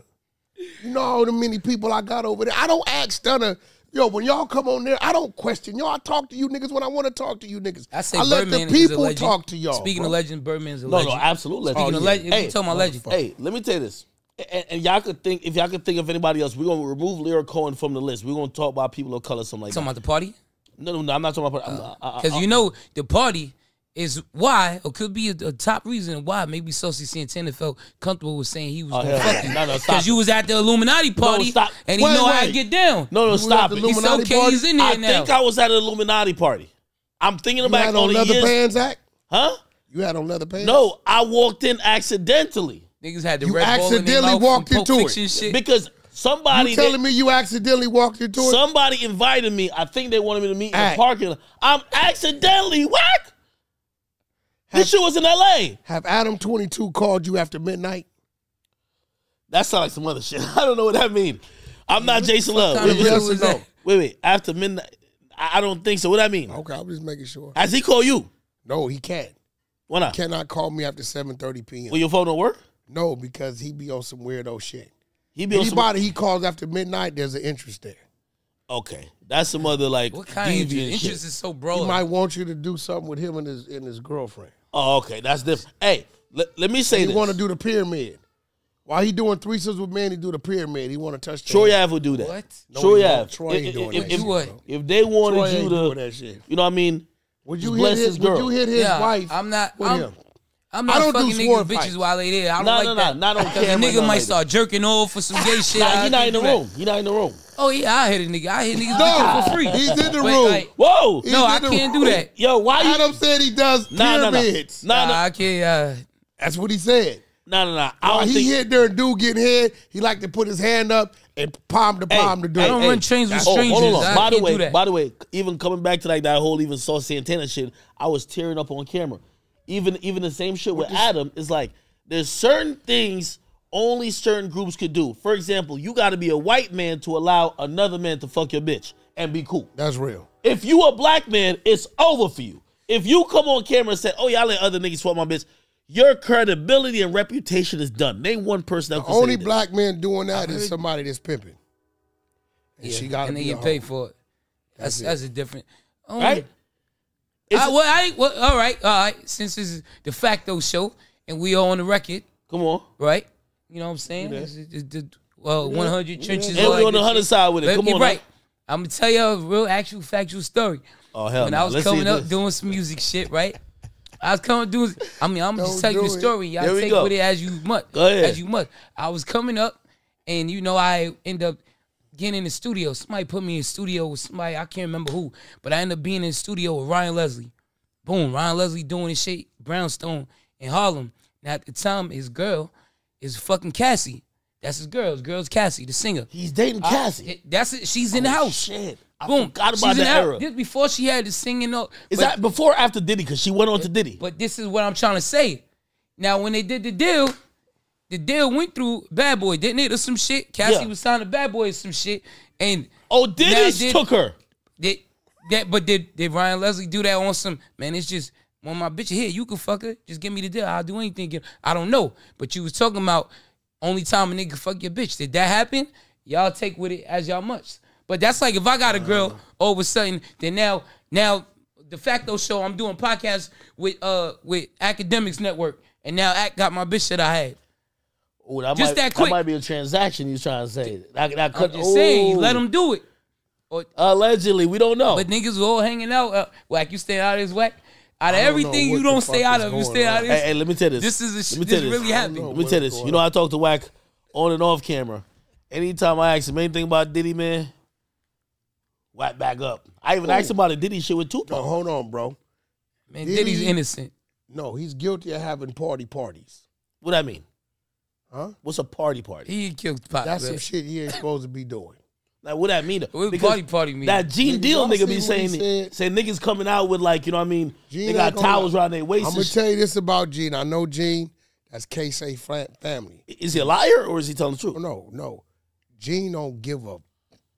Speaker 1: You know how many people I got over there. I don't ask Stunner. Yo, when y'all come on there, I don't question y'all. I talk to you niggas when I want to talk to you niggas.
Speaker 4: I say
Speaker 1: let
Speaker 4: Birdman
Speaker 1: the people talk to y'all.
Speaker 4: Speaking
Speaker 1: bro.
Speaker 4: of legend, Birdman's a
Speaker 2: No,
Speaker 4: legend.
Speaker 2: no, no, absolutely.
Speaker 4: Speaking
Speaker 1: Oh,
Speaker 4: of
Speaker 1: yeah.
Speaker 4: legend,
Speaker 2: Hey,
Speaker 4: you talking about legend.
Speaker 2: Hey, let me tell you this. And, and y'all could think if y'all could think of anybody else, we're gonna remove Lyor Cohen from the list. We're gonna talk about people of color, something like
Speaker 4: talking
Speaker 2: that.
Speaker 4: about the party?
Speaker 2: No, no, no, I'm not talking about. I'm, uh, I- I-
Speaker 4: Because you know the party is why, or could be a, a top reason why maybe Saucy Santana felt comfortable with saying he was
Speaker 2: Oh,
Speaker 4: gonna fuck you.
Speaker 2: No, no,
Speaker 4: Because you was at the Illuminati party,
Speaker 2: stop.
Speaker 4: and he
Speaker 1: Wait,
Speaker 4: know how to get down.
Speaker 2: no, no, stop it.
Speaker 1: Illuminati
Speaker 4: okay,
Speaker 1: party?
Speaker 4: he's in there
Speaker 2: I
Speaker 4: now.
Speaker 2: think I was at an Illuminati party. I'm thinking
Speaker 1: You
Speaker 2: about
Speaker 1: had
Speaker 2: all
Speaker 1: on leather
Speaker 2: years.
Speaker 1: pants, Ak?
Speaker 2: Huh?
Speaker 1: You had on leather pants?
Speaker 2: No, I walked in accidentally
Speaker 4: Niggas had the
Speaker 1: You
Speaker 4: red in
Speaker 1: accidentally
Speaker 4: mouth
Speaker 1: walked into it.
Speaker 4: Shit.
Speaker 2: because somebody
Speaker 1: You telling me you accidentally walked into it?
Speaker 2: somebody invited me. I think they wanted me to meet in the parking lot. I'm accidentally whack. This shit was in L.A.
Speaker 1: Have Adam 22 called you after midnight?
Speaker 2: That sounds like some other shit. I don't know what that means. I'm not mm-hmm. Jason Love.
Speaker 4: kind
Speaker 2: Wait,
Speaker 4: of
Speaker 2: wait,
Speaker 1: yes
Speaker 4: shit
Speaker 1: or
Speaker 4: was
Speaker 1: no?
Speaker 2: wait, wait. After midnight, I I don't think so. What that mean?
Speaker 1: Okay, I'm just making sure.
Speaker 2: Has he call you?
Speaker 1: No, he can't.
Speaker 2: Why not?
Speaker 1: Cannot call me after 7:30 p.m.
Speaker 2: Will your phone don't work?
Speaker 1: No, because he be on some weirdo shit.
Speaker 2: He be on some,
Speaker 1: Anybody he calls after midnight, there's an interest there.
Speaker 2: Okay, that's some other like
Speaker 4: what kind of
Speaker 2: deviant
Speaker 4: interest?
Speaker 2: shit.
Speaker 4: Interest is so
Speaker 1: bro?
Speaker 4: He
Speaker 1: might want you to do something with him and his and his girlfriend.
Speaker 2: Oh, okay, that's different. Hey, let, let me say
Speaker 1: He
Speaker 2: this.
Speaker 1: want to do the pyramid. While he doing threesomes with men, he do the pyramid. He want to touch the
Speaker 2: Troy
Speaker 1: hand.
Speaker 2: Ave would do that.
Speaker 4: What?
Speaker 1: No,
Speaker 2: Troy
Speaker 1: he.
Speaker 2: Ave.
Speaker 1: Troy
Speaker 2: If-
Speaker 1: ain't doing
Speaker 2: if-
Speaker 1: that
Speaker 2: if-
Speaker 1: shit,
Speaker 4: what?
Speaker 1: bro.
Speaker 2: If they wanted
Speaker 1: Troy
Speaker 2: you to,
Speaker 1: that shit.
Speaker 2: you know what I mean?
Speaker 1: Would you hit
Speaker 2: his
Speaker 1: his, would you hit his
Speaker 4: Yeah,
Speaker 1: wife?
Speaker 4: I'm not.
Speaker 1: with
Speaker 4: I'm,
Speaker 1: him?
Speaker 4: I'm
Speaker 1: I
Speaker 4: not
Speaker 1: don't do
Speaker 4: fucking
Speaker 1: sword
Speaker 4: niggas bitches
Speaker 1: fights.
Speaker 4: while they there. I don't
Speaker 2: No,
Speaker 4: like
Speaker 2: no,
Speaker 4: that.
Speaker 2: no, not on
Speaker 4: 'Cause
Speaker 2: camera,
Speaker 4: The nigga might
Speaker 2: like
Speaker 4: start jerking off for some gay shit.
Speaker 2: Nah,
Speaker 4: I
Speaker 2: he not in the
Speaker 4: do that.
Speaker 2: room. He not in the room.
Speaker 4: Oh yeah, I hit a nigga. I hit niggas bitches for free.
Speaker 1: He's in the
Speaker 4: But,
Speaker 1: room.
Speaker 4: like,
Speaker 2: Whoa,
Speaker 1: He's
Speaker 4: no,
Speaker 1: in
Speaker 4: I
Speaker 1: the
Speaker 4: can't
Speaker 1: room.
Speaker 4: do that.
Speaker 2: yo, why you?
Speaker 1: Adam said he does
Speaker 2: Nah, nah, nah,
Speaker 1: pyramids.
Speaker 2: nah,
Speaker 4: Nah,
Speaker 2: nah,
Speaker 4: I can't. Uh,
Speaker 1: That's what he said.
Speaker 2: nah, nah, nah. I
Speaker 1: While
Speaker 2: don't
Speaker 1: he
Speaker 2: think.
Speaker 1: hit there and dude getting hit, he like to put his hand up and palm to
Speaker 2: Hey,
Speaker 1: palm to do
Speaker 4: I
Speaker 1: it.
Speaker 4: don't run trains with
Speaker 2: Oh,
Speaker 4: strangers.
Speaker 2: hold on.
Speaker 4: I
Speaker 2: By the
Speaker 4: can't
Speaker 2: way,
Speaker 4: do that.
Speaker 2: by the way, even coming back to like that whole even saw Santana shit, I was tearing up on camera. Even even the same shit with Adam is like there's certain things only certain groups could do. For example, you got to be a white man to allow another man to fuck your bitch and be cool.
Speaker 1: That's real.
Speaker 2: If you a black man, it's over for you. If you come on camera and say, "Oh, y'all let other niggas fuck my bitch," your credibility and reputation is done. Name one person that
Speaker 1: The
Speaker 2: can
Speaker 1: only
Speaker 2: that.
Speaker 1: black man doing that is somebody that's pimping. And
Speaker 4: Yeah,
Speaker 1: she got to
Speaker 4: and they
Speaker 1: be
Speaker 4: get paid for it. That's
Speaker 1: it.
Speaker 4: that's a different. Um,
Speaker 2: right? It's
Speaker 4: I,
Speaker 2: a-
Speaker 4: well, I well, all right, all right. Since this is the facto show and we are on the record,
Speaker 2: Come on,
Speaker 4: right? You know what I'm saying?
Speaker 2: Yeah.
Speaker 4: It's- it's the- well, 100 trenches.
Speaker 2: and we
Speaker 4: that
Speaker 2: on the
Speaker 4: other
Speaker 2: side with it.
Speaker 4: But
Speaker 2: Come
Speaker 4: you're
Speaker 2: on,
Speaker 4: right. I'm gonna tell you a real, actual, factual story.
Speaker 2: Oh hell,
Speaker 4: when
Speaker 2: no.
Speaker 4: I was
Speaker 2: Let's
Speaker 4: coming up
Speaker 2: this.
Speaker 4: doing some music shit, right? I was coming doing. I mean, I'm
Speaker 1: Don't
Speaker 4: just telling you the story. Y'all
Speaker 2: There we
Speaker 4: take
Speaker 2: go.
Speaker 4: with it as you must.
Speaker 2: Go ahead.
Speaker 4: As you must. I was coming up, and you know, I end up getting in the studio. Somebody put me in the studio with somebody I can't remember who, but I end up being in the studio with Ryan Leslie. Boom, Ryan Leslie doing his shit, Brownstone in Harlem. Now at the time, his girl is fucking Cassie. That's his girl. His girl's Cassie, the singer.
Speaker 2: He's dating Cassie.
Speaker 4: I- that's it. She's in the
Speaker 2: Oh,
Speaker 4: house.
Speaker 2: Shit, I
Speaker 4: Boom.
Speaker 2: forgot about
Speaker 4: the
Speaker 2: that era.
Speaker 4: This before she had the singing up.
Speaker 2: Is that before or after Diddy? Because she went on to Diddy.
Speaker 4: but this is what I'm trying to say. Now, when they did the deal, the deal went through Bad Boy, didn't it? Or some shit. Cassie
Speaker 2: Yeah.
Speaker 4: was signed to Bad Boy or some shit. And
Speaker 2: oh, Diddy
Speaker 4: did-
Speaker 2: took her.
Speaker 4: did that but did did Ryan Leslie do that on some man, it's just when my bitch here, you can fuck her. Just give me the deal. I'll do anything. I don't know. But you was talking about only time a nigga fuck your bitch. Did that happen? Y'all take with it as y'all much. But that's like if I got a girl all of a sudden, then now now the facto show I'm doing podcasts with uh with Akademiks Network, and now Ak got my bitch that I had.
Speaker 2: Ooh, that
Speaker 4: Just
Speaker 2: might,
Speaker 4: that quick.
Speaker 2: might be a transaction you trying to say. That, that
Speaker 4: I'm
Speaker 2: could,
Speaker 4: just saying, let him do it.
Speaker 2: Allegedly, we don't know.
Speaker 4: But niggas was all hanging out. Uh, Wack, you stay out of this Wack. Out of
Speaker 1: I don't know
Speaker 4: everything you don't stay out of, you stay out of
Speaker 2: hey,
Speaker 4: this.
Speaker 2: hey, let me tell you this.
Speaker 4: This is a sh-
Speaker 2: Let me
Speaker 4: this
Speaker 2: tell you
Speaker 4: really happening.
Speaker 2: Let me tell you this. You know, I talk to Wack on and off camera. Anytime I ask him anything about Diddy, man, Wack back up. I even asked him about the Diddy shit with
Speaker 1: No,
Speaker 2: Tupac.
Speaker 1: hold on, bro.
Speaker 4: Man,
Speaker 1: Diddy-
Speaker 4: Diddy's innocent.
Speaker 1: No, he's guilty of having party parties.
Speaker 2: What I mean?
Speaker 1: Huh?
Speaker 2: What's a party party?
Speaker 4: He killed Pop.
Speaker 1: That's
Speaker 4: man.
Speaker 1: some shit he ain't supposed to be doing.
Speaker 2: Like, what that mean?
Speaker 4: What
Speaker 2: Because
Speaker 4: party party mean?
Speaker 2: That Gene
Speaker 1: Nigga,
Speaker 2: Deal nigga be saying,
Speaker 1: said?
Speaker 2: saying niggas coming out with like, you know what I mean?
Speaker 1: Gene
Speaker 2: they got towels
Speaker 1: lie.
Speaker 2: around their waist.
Speaker 1: I'm gonna tell you this about Gene. I know Gene. That's K-Say fla- family.
Speaker 2: Is he a liar or is he telling the truth?
Speaker 1: No, no. Gene don't give up.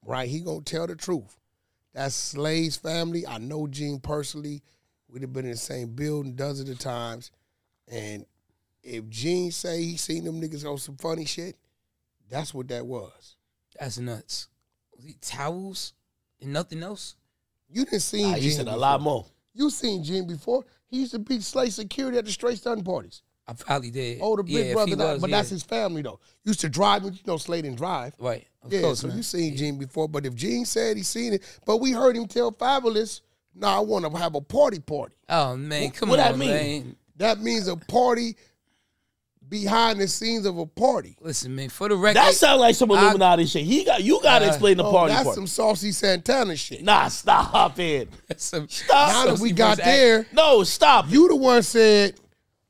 Speaker 1: Right? He gonna tell the truth. That's Slade's family. I know Gene personally. We'd have been in the same building dozens of times. And if Gene say he seen them niggas on some funny shit, that's what that was.
Speaker 4: That's nuts. Towels and nothing else.
Speaker 1: You didn't see
Speaker 2: Nah,
Speaker 1: Gene.
Speaker 2: he said a lot more.
Speaker 1: You seen Gene before. He used to be Slade security at the Straight Stun parties.
Speaker 4: I probably did.
Speaker 1: Oh, the big
Speaker 4: yeah,
Speaker 1: brother,
Speaker 4: was,
Speaker 1: but
Speaker 4: yeah.
Speaker 1: that's his family though. Used to drive, you know, Slade and drive.
Speaker 4: right. Of
Speaker 1: Yeah,
Speaker 4: course,
Speaker 1: so
Speaker 4: man.
Speaker 1: you seen Gene before, but if Gene said he seen it, but we heard him tell Fabolous, "Nah, I want to have a party party."
Speaker 4: Oh man, come
Speaker 2: what
Speaker 4: on,
Speaker 2: that mean?
Speaker 4: man.
Speaker 1: That means a party behind the scenes of a party.
Speaker 4: Listen, man. For the record,
Speaker 2: That sounds like some
Speaker 4: I-
Speaker 2: Illuminati shit. He got you got to
Speaker 4: Uh,
Speaker 2: explain the
Speaker 1: Oh,
Speaker 2: party
Speaker 1: that's
Speaker 2: part.
Speaker 1: some saucy Santana shit.
Speaker 2: Nah, stop it.
Speaker 4: some,
Speaker 2: Stop.
Speaker 1: now that we got
Speaker 4: versus
Speaker 1: there,
Speaker 2: No, stop. it.
Speaker 1: you the one said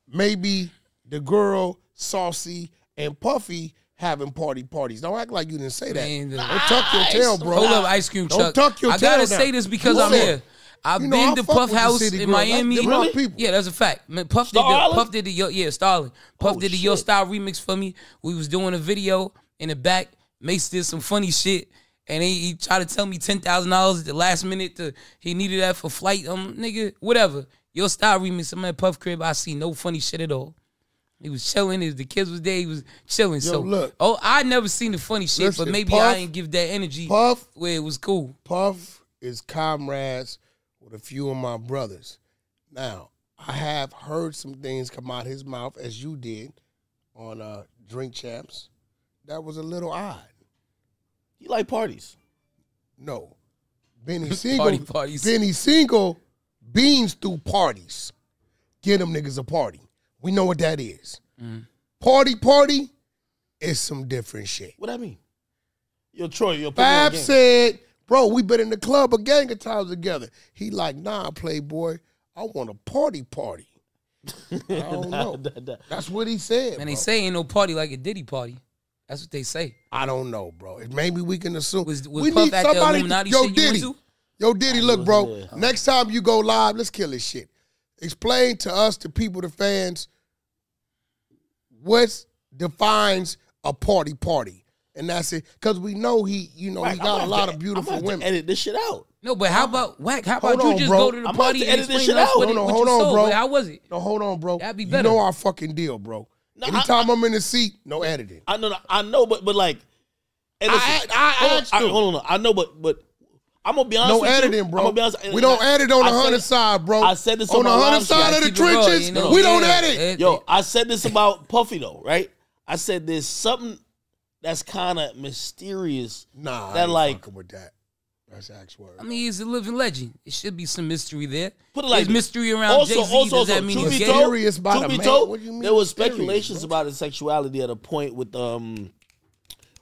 Speaker 1: maybe the girl Saucy and Puffy having party parties. Don't act like you didn't say that.
Speaker 4: Man,
Speaker 1: Don't tuck your tail, bro.
Speaker 4: Hold up, ice cream
Speaker 1: Don't
Speaker 4: truck.
Speaker 1: tuck your tail.
Speaker 4: I gotta
Speaker 1: tail
Speaker 4: say this because
Speaker 1: You
Speaker 4: I'm
Speaker 1: said-
Speaker 4: here. I've
Speaker 1: You know,
Speaker 4: been
Speaker 1: I
Speaker 4: to Puff House in
Speaker 1: girl.
Speaker 4: Miami.
Speaker 1: them
Speaker 2: Really?
Speaker 1: people.
Speaker 4: Yeah, that's a fact. Man, Puff
Speaker 2: Star
Speaker 4: did the
Speaker 2: Island?
Speaker 4: Puff did the Yo- yeah Starling. Puff
Speaker 2: Oh,
Speaker 4: did the Yo
Speaker 2: shit.
Speaker 4: Style remix for me. We was doing a video in the back. Mase did some funny shit, and he, he tried to tell me ten thousand dollars at the last minute to he needed that for flight. Um, nigga, whatever. Yo Style remix. I'm at Puff crib. I see no funny shit at all. He was chilling. His the kids was there. He was chilling. so
Speaker 1: look.
Speaker 4: oh, I never seen the funny shit,
Speaker 1: Listen,
Speaker 4: but maybe
Speaker 1: Puff-
Speaker 4: I ain't give that energy
Speaker 1: Puff
Speaker 4: where it was cool.
Speaker 1: Puff is comrades with a few of my brothers. Now, I have heard some things come out his mouth as you did on uh, Drink Champs. That was a little odd.
Speaker 2: You like parties.
Speaker 1: No. Benny Single
Speaker 4: Party parties.
Speaker 1: Benny Single beans through parties. Get them niggas a party. We know what that is.
Speaker 4: Mm.
Speaker 1: Party party is some different shit.
Speaker 2: What I mean? Yo, Troy, yo,
Speaker 1: Fab
Speaker 2: me on game.
Speaker 1: said, bro, we been in the club a gang of times together. He like, nah, Playboy, I want a party party. I don't know.
Speaker 2: Nah, nah, nah.
Speaker 1: That's what he said. And
Speaker 4: they say ain't no party like a Diddy party. That's what they say.
Speaker 1: I don't know, bro. Maybe we can assume.
Speaker 4: Was- was
Speaker 1: we
Speaker 4: Puff
Speaker 1: need
Speaker 4: at the
Speaker 1: somebody.
Speaker 4: Illuminati
Speaker 1: yo,
Speaker 4: shit you went
Speaker 1: Diddy. Yo, Diddy, look, bro.
Speaker 2: wasn't.
Speaker 1: Next time you go live, let's kill this shit. Explain to us, the people, the fans, what defines a party party, and that's it. Because we know he, you know, he
Speaker 2: Right, I'm
Speaker 1: got a
Speaker 2: gonna
Speaker 1: lot of beautiful
Speaker 2: I'm gonna
Speaker 1: women.
Speaker 2: Edit this shit out.
Speaker 4: No, but how about Wack? How
Speaker 1: Hold
Speaker 4: about you just
Speaker 1: bro.
Speaker 4: go to the
Speaker 2: I'm
Speaker 4: party
Speaker 2: about to
Speaker 4: and
Speaker 2: edit this shit out.
Speaker 4: what,
Speaker 1: No, no,
Speaker 4: it, what
Speaker 1: hold
Speaker 4: you
Speaker 1: on,
Speaker 4: sold?
Speaker 1: bro.
Speaker 4: Like, how was it?
Speaker 1: No, hold on, bro.
Speaker 4: That'd be better.
Speaker 1: You know our fucking deal, bro.
Speaker 2: No, I-
Speaker 1: Anytime I, am in the seat, no editing.
Speaker 2: I know, I know, but but like, and
Speaker 1: I-
Speaker 2: listen,
Speaker 1: I
Speaker 2: hold
Speaker 1: asked
Speaker 2: I- hold on, I know, but but I'm gonna be honest.
Speaker 1: No
Speaker 2: with you.
Speaker 1: editing, bro.
Speaker 2: I'm gonna be honest.
Speaker 1: we don't
Speaker 2: I-
Speaker 1: edit on the
Speaker 2: said
Speaker 1: hundred side, bro.
Speaker 2: I said this on
Speaker 1: on the
Speaker 2: my
Speaker 1: hundred side of the
Speaker 4: Keep it raw,
Speaker 1: trenches.
Speaker 4: you know?
Speaker 1: We don't
Speaker 4: Yeah.
Speaker 1: edit.
Speaker 4: It-
Speaker 2: Yo, I said this about Puffy though, right? I said there's something that's kind of mysterious.
Speaker 1: Nah, I
Speaker 2: That
Speaker 1: ain't
Speaker 2: like-
Speaker 1: fucking with that. That's actual word.
Speaker 4: I mean, he's a living legend. It should be some mystery there.
Speaker 2: Put it like
Speaker 4: There's mystery around
Speaker 2: Also,
Speaker 4: Jay Z.
Speaker 2: also,
Speaker 4: Does that
Speaker 2: also,
Speaker 4: mean
Speaker 2: truth
Speaker 4: he's
Speaker 2: be
Speaker 4: gay?
Speaker 2: told,
Speaker 1: Mysterious about
Speaker 2: truth
Speaker 1: a
Speaker 2: be told,
Speaker 1: What do you mean
Speaker 2: there was
Speaker 1: mysterious,
Speaker 2: speculations
Speaker 1: bro?
Speaker 2: about his sexuality at a point with um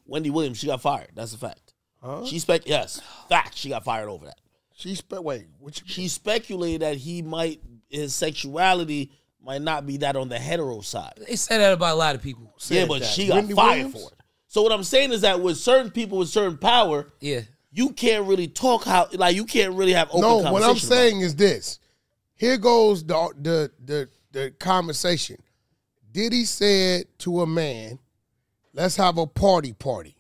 Speaker 2: Wendy Williams. She got fired. That's a fact.
Speaker 1: Huh?
Speaker 2: She spec yes, fact. She got fired over that.
Speaker 1: She spe- wait. What you
Speaker 2: She speculated that he might his sexuality might not be that on the hetero side.
Speaker 4: They say that about a lot of people.
Speaker 2: yeah, but
Speaker 1: that?
Speaker 2: she got
Speaker 1: Wendy
Speaker 2: fired
Speaker 1: Williams?
Speaker 2: for it. So what I'm saying is that with certain people with certain power,
Speaker 4: Yeah.
Speaker 2: you can't really talk how like you can't really have open
Speaker 1: No, what I'm
Speaker 2: conversation about it.
Speaker 1: saying is this. Here goes the the the the conversation. Diddy said to a man, "Let's have a party party."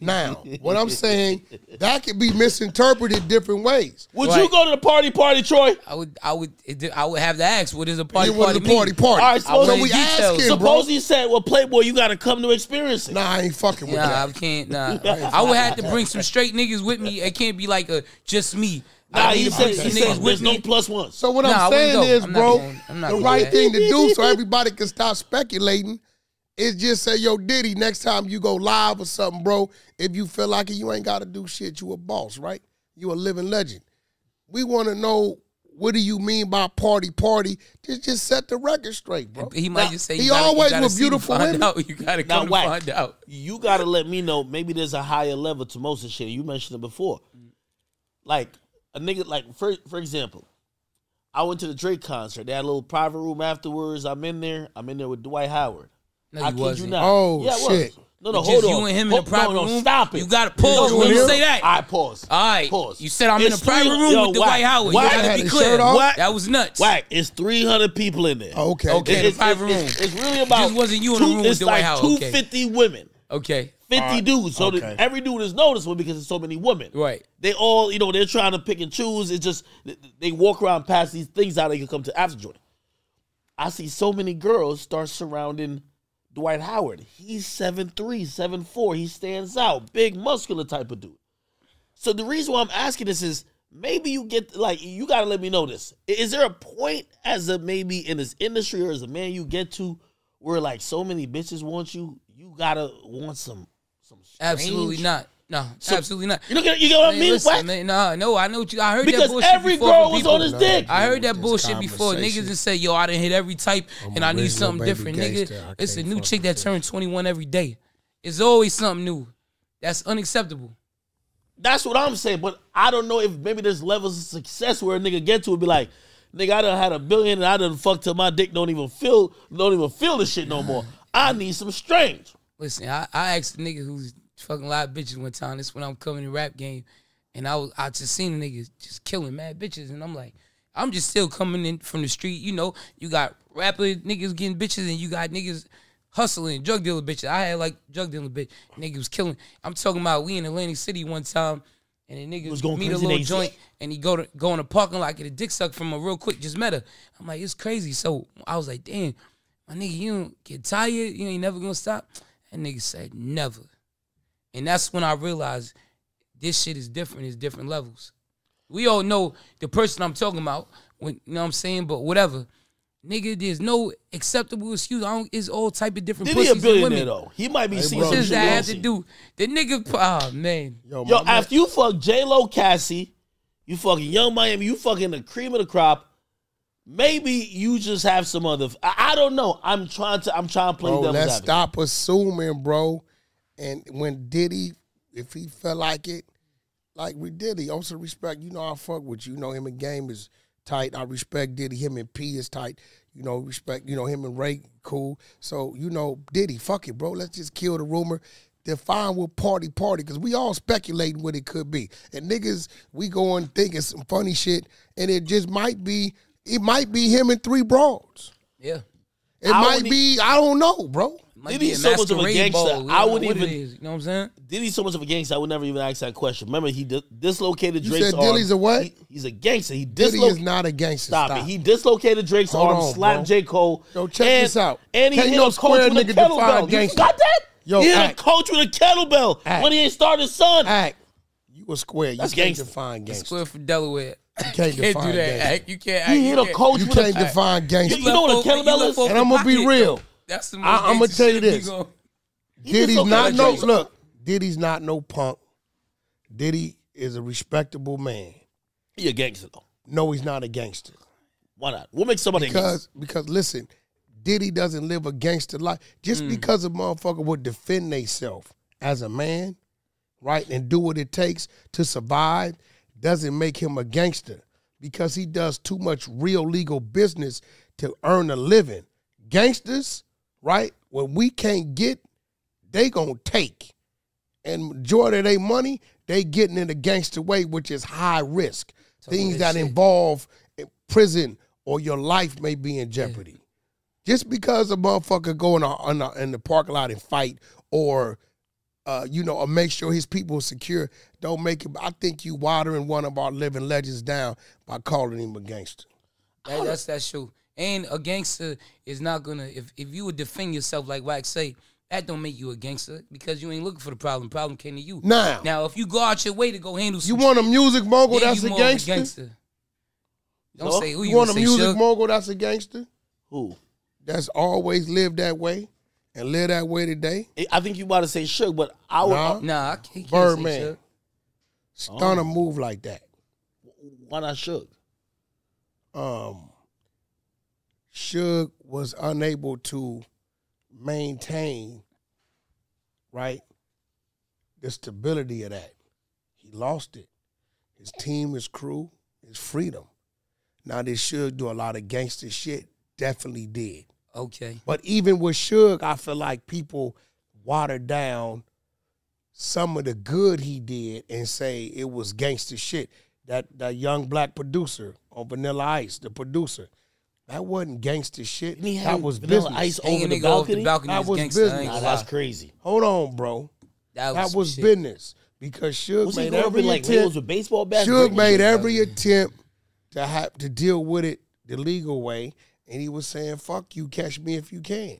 Speaker 1: Now, what I'm saying that could be misinterpreted different ways.
Speaker 2: Would
Speaker 4: Right.
Speaker 2: you go to the party party, Troy?
Speaker 4: I would, I would, it- I would have to ask, what is a party
Speaker 1: It was
Speaker 4: party
Speaker 1: the party
Speaker 4: mean?
Speaker 1: party.
Speaker 2: All right, suppose-
Speaker 1: so
Speaker 2: I
Speaker 1: we
Speaker 4: want details.
Speaker 1: asking, bro.
Speaker 2: Suppose he said, "Well, Playboy, you got to come to experience it."
Speaker 1: Nah, I ain't fucking with
Speaker 4: Nah, I
Speaker 1: that.
Speaker 4: can't. Nah, I would have to bring some straight niggas with me. It can't be like a just me.
Speaker 2: Nah,
Speaker 4: I
Speaker 2: he
Speaker 4: to
Speaker 2: said,
Speaker 4: bring
Speaker 2: he said
Speaker 4: niggas
Speaker 2: there's
Speaker 4: with
Speaker 2: no
Speaker 4: me.
Speaker 2: plus ones.
Speaker 1: So what
Speaker 4: Nah, I
Speaker 1: I'm
Speaker 4: wouldn't
Speaker 1: saying
Speaker 4: go.
Speaker 1: is,
Speaker 4: I'm not
Speaker 1: bro,
Speaker 4: going- I'm not
Speaker 1: the
Speaker 4: going
Speaker 1: right
Speaker 4: that.
Speaker 1: thing to do so everybody can stop speculating is just say, yo, Diddy, next time you go live or something, bro, if you feel like it, you ain't got to do shit. You a boss, right? You a living legend. We want to know what do you mean by party party? Just just set the record straight, bro.
Speaker 4: He might
Speaker 2: Now,
Speaker 4: just say
Speaker 1: he
Speaker 4: gotta,
Speaker 1: always
Speaker 4: you gotta
Speaker 1: with beautiful
Speaker 4: find
Speaker 1: women.
Speaker 4: Out. You gotta come to
Speaker 2: whack.
Speaker 4: find out.
Speaker 2: you got to let me know. Maybe there's a higher level to most of the shit. You mentioned it before. Like a nigga, like for for example, I went to the Drake concert. They had a little private room afterwards. I'm in there. I'm in there with Dwight Howard.
Speaker 4: No,
Speaker 2: I
Speaker 4: you
Speaker 2: kid
Speaker 4: wasn't.
Speaker 2: you not.
Speaker 1: Oh,
Speaker 2: yeah, it was.
Speaker 1: shit.
Speaker 2: No, no,
Speaker 4: Just
Speaker 2: hold
Speaker 4: you
Speaker 2: on.
Speaker 4: and him in
Speaker 2: Hold-
Speaker 4: a private
Speaker 2: no, no,
Speaker 4: room?
Speaker 2: Stop it.
Speaker 4: You gotta pause
Speaker 1: You
Speaker 4: when you say that.
Speaker 2: I pause.
Speaker 4: All right,
Speaker 2: Pause.
Speaker 4: you said I'm in
Speaker 2: It's
Speaker 4: a private
Speaker 2: three-
Speaker 4: room
Speaker 2: yo,
Speaker 4: with
Speaker 2: Wack,
Speaker 4: Dwight Howard.
Speaker 2: Wack.
Speaker 4: You gotta be clear.
Speaker 1: shirt?
Speaker 2: Wack.
Speaker 4: That was nuts.
Speaker 2: Wack. It's 300 people in there.
Speaker 1: Okay.
Speaker 4: Okay, in a
Speaker 2: It's,
Speaker 4: private
Speaker 2: it's,
Speaker 4: room.
Speaker 2: it's, it's really about
Speaker 4: Just wasn't you in the
Speaker 2: two-
Speaker 4: room with
Speaker 2: it's
Speaker 4: Dwight
Speaker 2: like
Speaker 4: Howard. Okay.
Speaker 2: 250 women.
Speaker 4: Okay,
Speaker 2: 50 dudes. So that
Speaker 1: Okay.
Speaker 2: every dude is noticeable because there's so many women.
Speaker 4: right.
Speaker 2: They all, you know, they're trying to pick and choose. It's just they walk around past these things how they can come to after joint. I see so many girls start surrounding Dwight Howard. He's 7'3, 7'4. He stands out. Big muscular type of dude. So the reason why I'm asking this is maybe you get like you gotta let me know this. Is there a point as a maybe in this industry or as a man you get to where like so many bitches want you, you gotta want some some
Speaker 4: Absolutely not. No,
Speaker 2: So-
Speaker 4: absolutely not.
Speaker 2: You know, you get what I
Speaker 4: Man,
Speaker 2: mean?
Speaker 4: listen, man, nah, no, I know what you. I heard that bullshit
Speaker 2: every
Speaker 4: before
Speaker 2: girl was
Speaker 4: people.
Speaker 2: on his dick.
Speaker 4: I heard that bullshit before. Niggas just say, "Yo, I didn't hit every type,
Speaker 1: I'm
Speaker 4: and I need something different,
Speaker 1: gangster.
Speaker 4: nigga." It's a new chick that turned 21 every day. It's always something new. That's unacceptable.
Speaker 2: That's what I'm saying. But I don't know if maybe there's levels of success where a nigga get to it be like, nigga, I done had a billion and I done fucked till my dick don't even feel don't even feel the shit no more. I need some strange.
Speaker 4: Listen, I, I asked a nigga who's fucking a lot of bitches one time. This when I'm coming in rap game, and I was I just seen a nigga just killing mad bitches, and I'm like, I'm just still coming in from the street. You know, you got rapper niggas getting bitches, and you got niggas hustling drug dealer bitches. I had like drug dealer bitch, nigga was killing. I'm talking about we in Atlantic City one time, and a nigga
Speaker 2: Was going to
Speaker 4: meet a little joint, and he go to go in the parking lot get a dick suck from her real quick. Just met her. I'm like, it's crazy. So I was like, damn, my nigga, you don't get tired. You ain't never gonna stop. That nigga said never. And that's when I realized this shit is different. It's different levels. We all know the person I'm talking about. When you know what I'm saying, but whatever. Nigga, there's no acceptable excuse. I don't, it's all type of different
Speaker 2: Did he a
Speaker 4: pussies
Speaker 2: billionaire though? He might be seeing
Speaker 1: bro.
Speaker 2: some
Speaker 4: This
Speaker 2: shit
Speaker 4: that
Speaker 2: we
Speaker 4: to do. The nigga, oh man.
Speaker 1: Yo,
Speaker 2: Yo,
Speaker 1: my man-
Speaker 2: after you fuck J Lo, Cassie, you fucking Young Miami, you fucking the cream of the crop. Maybe you just have some other. I, I don't know. I'm trying to. I'm trying to play
Speaker 1: bro,
Speaker 2: devil's
Speaker 1: let's
Speaker 2: advocate.
Speaker 1: stop assuming, bro. And when Diddy, if he felt like it, like we Diddy, oh, also respect. You know, I fuck with you. You know, him and Game is tight. I respect Diddy. Him and P is tight. You know, respect. You know, him and Ray cool. So you know, Diddy, fuck it, bro. Let's just kill the rumor. Define what party party, because we all speculating what it could be. And niggas, we going thinking some funny shit, and it just might be, it might be him and three broads.
Speaker 4: Yeah.
Speaker 1: It
Speaker 2: I
Speaker 1: might be, I don't know, bro.
Speaker 4: Might
Speaker 2: Did
Speaker 4: be
Speaker 2: he
Speaker 4: a
Speaker 2: so much of a gangster?
Speaker 4: ball.
Speaker 2: I wouldn't even-
Speaker 4: is, You know what I'm saying?
Speaker 2: Diddy's so much of a gangster, I would never even ask that question. Remember, he di- dislocated
Speaker 1: You
Speaker 2: Drake's
Speaker 1: said
Speaker 2: arm.
Speaker 1: Dilly's a what?
Speaker 2: He- he's a gangster. He
Speaker 1: Diddy is not a gangster.
Speaker 2: Stop,
Speaker 1: Stop,
Speaker 2: it. He dislocated Drake's
Speaker 1: Hold
Speaker 2: arm,
Speaker 1: on,
Speaker 2: slapped
Speaker 1: bro.
Speaker 2: J. Cole.
Speaker 1: Yo, check
Speaker 2: and,
Speaker 1: this out.
Speaker 2: And he
Speaker 1: Can't
Speaker 2: hit
Speaker 1: no
Speaker 2: a coach
Speaker 1: square
Speaker 2: with a
Speaker 1: nigga define
Speaker 2: kettlebell. You got that?
Speaker 1: Yo,
Speaker 2: he hit
Speaker 1: act.
Speaker 2: a coach with a kettlebell
Speaker 1: Act.
Speaker 2: when he ain't started his son.
Speaker 1: Act. You a square. You
Speaker 2: That's
Speaker 1: can't
Speaker 2: gangster.
Speaker 1: define gangster.
Speaker 4: Square for Delaware. You
Speaker 1: can't
Speaker 4: do
Speaker 1: define
Speaker 4: that.
Speaker 1: gangster.
Speaker 4: Act. You can't.
Speaker 2: He hit a coach
Speaker 1: You
Speaker 2: with a
Speaker 1: can't define gangster.
Speaker 2: You know what a kettlebell is?
Speaker 1: And I'm gonna be real.
Speaker 4: Though. That's the
Speaker 1: I-
Speaker 4: most
Speaker 1: I'ma tell you this.
Speaker 4: you gon-
Speaker 1: Diddy's
Speaker 2: dislocated
Speaker 1: not no
Speaker 2: Drake's
Speaker 1: look. Diddy's not no punk. Diddy is a respectable man.
Speaker 2: He a gangster though.
Speaker 1: No, he's not a gangster.
Speaker 2: Why not? What makes somebody a gangster?
Speaker 1: Because because listen, Diddy doesn't live a gangster life. Just
Speaker 2: Mm.
Speaker 1: because a motherfucker would defend themselves as a man, right, and do what it takes to survive, doesn't make him a gangster. Because he does too much real legal business to earn a living. Gangsters, right? When we can't get, they gonna take. And majority of their money, they getting in the gangster way, which is high risk. Things
Speaker 4: that shit.
Speaker 1: involve prison or your life may be in jeopardy. Just because a motherfucker go in, a, in, a, in the parking lot and fight or uh, you know, or make sure his people are secure, don't make him. I think you watering one of our living legends down by calling him a gangster.
Speaker 4: That, that's that show. And a gangster is not gonna if if you would defend yourself like Wack say, that don't make you a gangster because you ain't looking for the problem. Problem came to you.
Speaker 1: Now,
Speaker 4: Now if you go out your way to go handle
Speaker 1: you want a music mogul that's a
Speaker 4: more of
Speaker 1: gangster?
Speaker 4: Don't
Speaker 2: So?
Speaker 4: say who
Speaker 1: You,
Speaker 4: you,
Speaker 1: want a music
Speaker 4: Suge?
Speaker 1: mogul that's a gangster?
Speaker 2: Who?
Speaker 1: That's always lived that way and live that way today?
Speaker 2: I think you about to say Suge, but I would.
Speaker 1: Nah.
Speaker 4: Nah, I can't, can't
Speaker 1: Birdman.
Speaker 4: say Suge.
Speaker 1: Stunner
Speaker 2: Oh.
Speaker 1: move like that.
Speaker 2: Why not Suge?
Speaker 1: um Suge was unable to maintain right the stability of that. He lost it. His team, his crew, his freedom. Now did Suge do a lot of gangster shit? Definitely did.
Speaker 4: Okay.
Speaker 1: But even with Suge, I feel like people watered down some of the good he did and say it was gangster shit. That that young black producer on Vanilla Ice, the producer, that wasn't gangster shit.
Speaker 2: He
Speaker 1: That was business.
Speaker 2: Ice over the
Speaker 4: nigga off the
Speaker 2: balcony?
Speaker 4: balcony
Speaker 1: That
Speaker 4: is
Speaker 1: was
Speaker 4: gangster.
Speaker 1: Business.
Speaker 2: Nah, that's crazy.
Speaker 1: Hold on, bro.
Speaker 4: That was,
Speaker 1: That was business because Suge
Speaker 2: Was
Speaker 1: made every
Speaker 2: like
Speaker 1: attempt.
Speaker 2: with baseball bats?
Speaker 1: Suge
Speaker 2: breaking
Speaker 1: made every attempt to have to deal with it the legal way, and he was saying, "Fuck you, catch me if you can."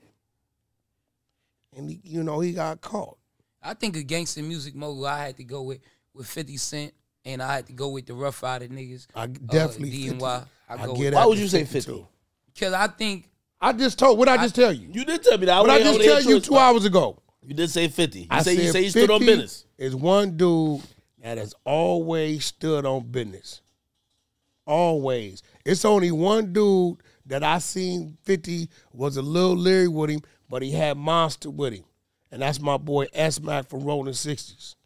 Speaker 1: And he, you know he got caught.
Speaker 4: I think a gangster music mogul I had to go with with 50 Cent and I had to go with the Ruff Ryder niggas.
Speaker 1: I uh, definitely
Speaker 4: D
Speaker 1: 50.
Speaker 4: and Y. I
Speaker 1: I
Speaker 4: go
Speaker 1: get
Speaker 4: with
Speaker 1: that.
Speaker 2: Why would you say
Speaker 1: 52.
Speaker 2: 50?
Speaker 4: because I think
Speaker 1: I just told. What I just tell you?
Speaker 2: You did tell me that.
Speaker 1: What I
Speaker 2: wouldn't-
Speaker 1: just
Speaker 2: wouldn't
Speaker 1: tell you two
Speaker 2: but
Speaker 1: hours ago.
Speaker 2: You did say 50. You
Speaker 1: I
Speaker 2: say you say you stood on business.
Speaker 1: Is one dude that has always stood on business. Always. It's only one dude that I seen 50 was a little leery with him, but he had Monster with him. And that's my boy S Mac from Rolling 60s.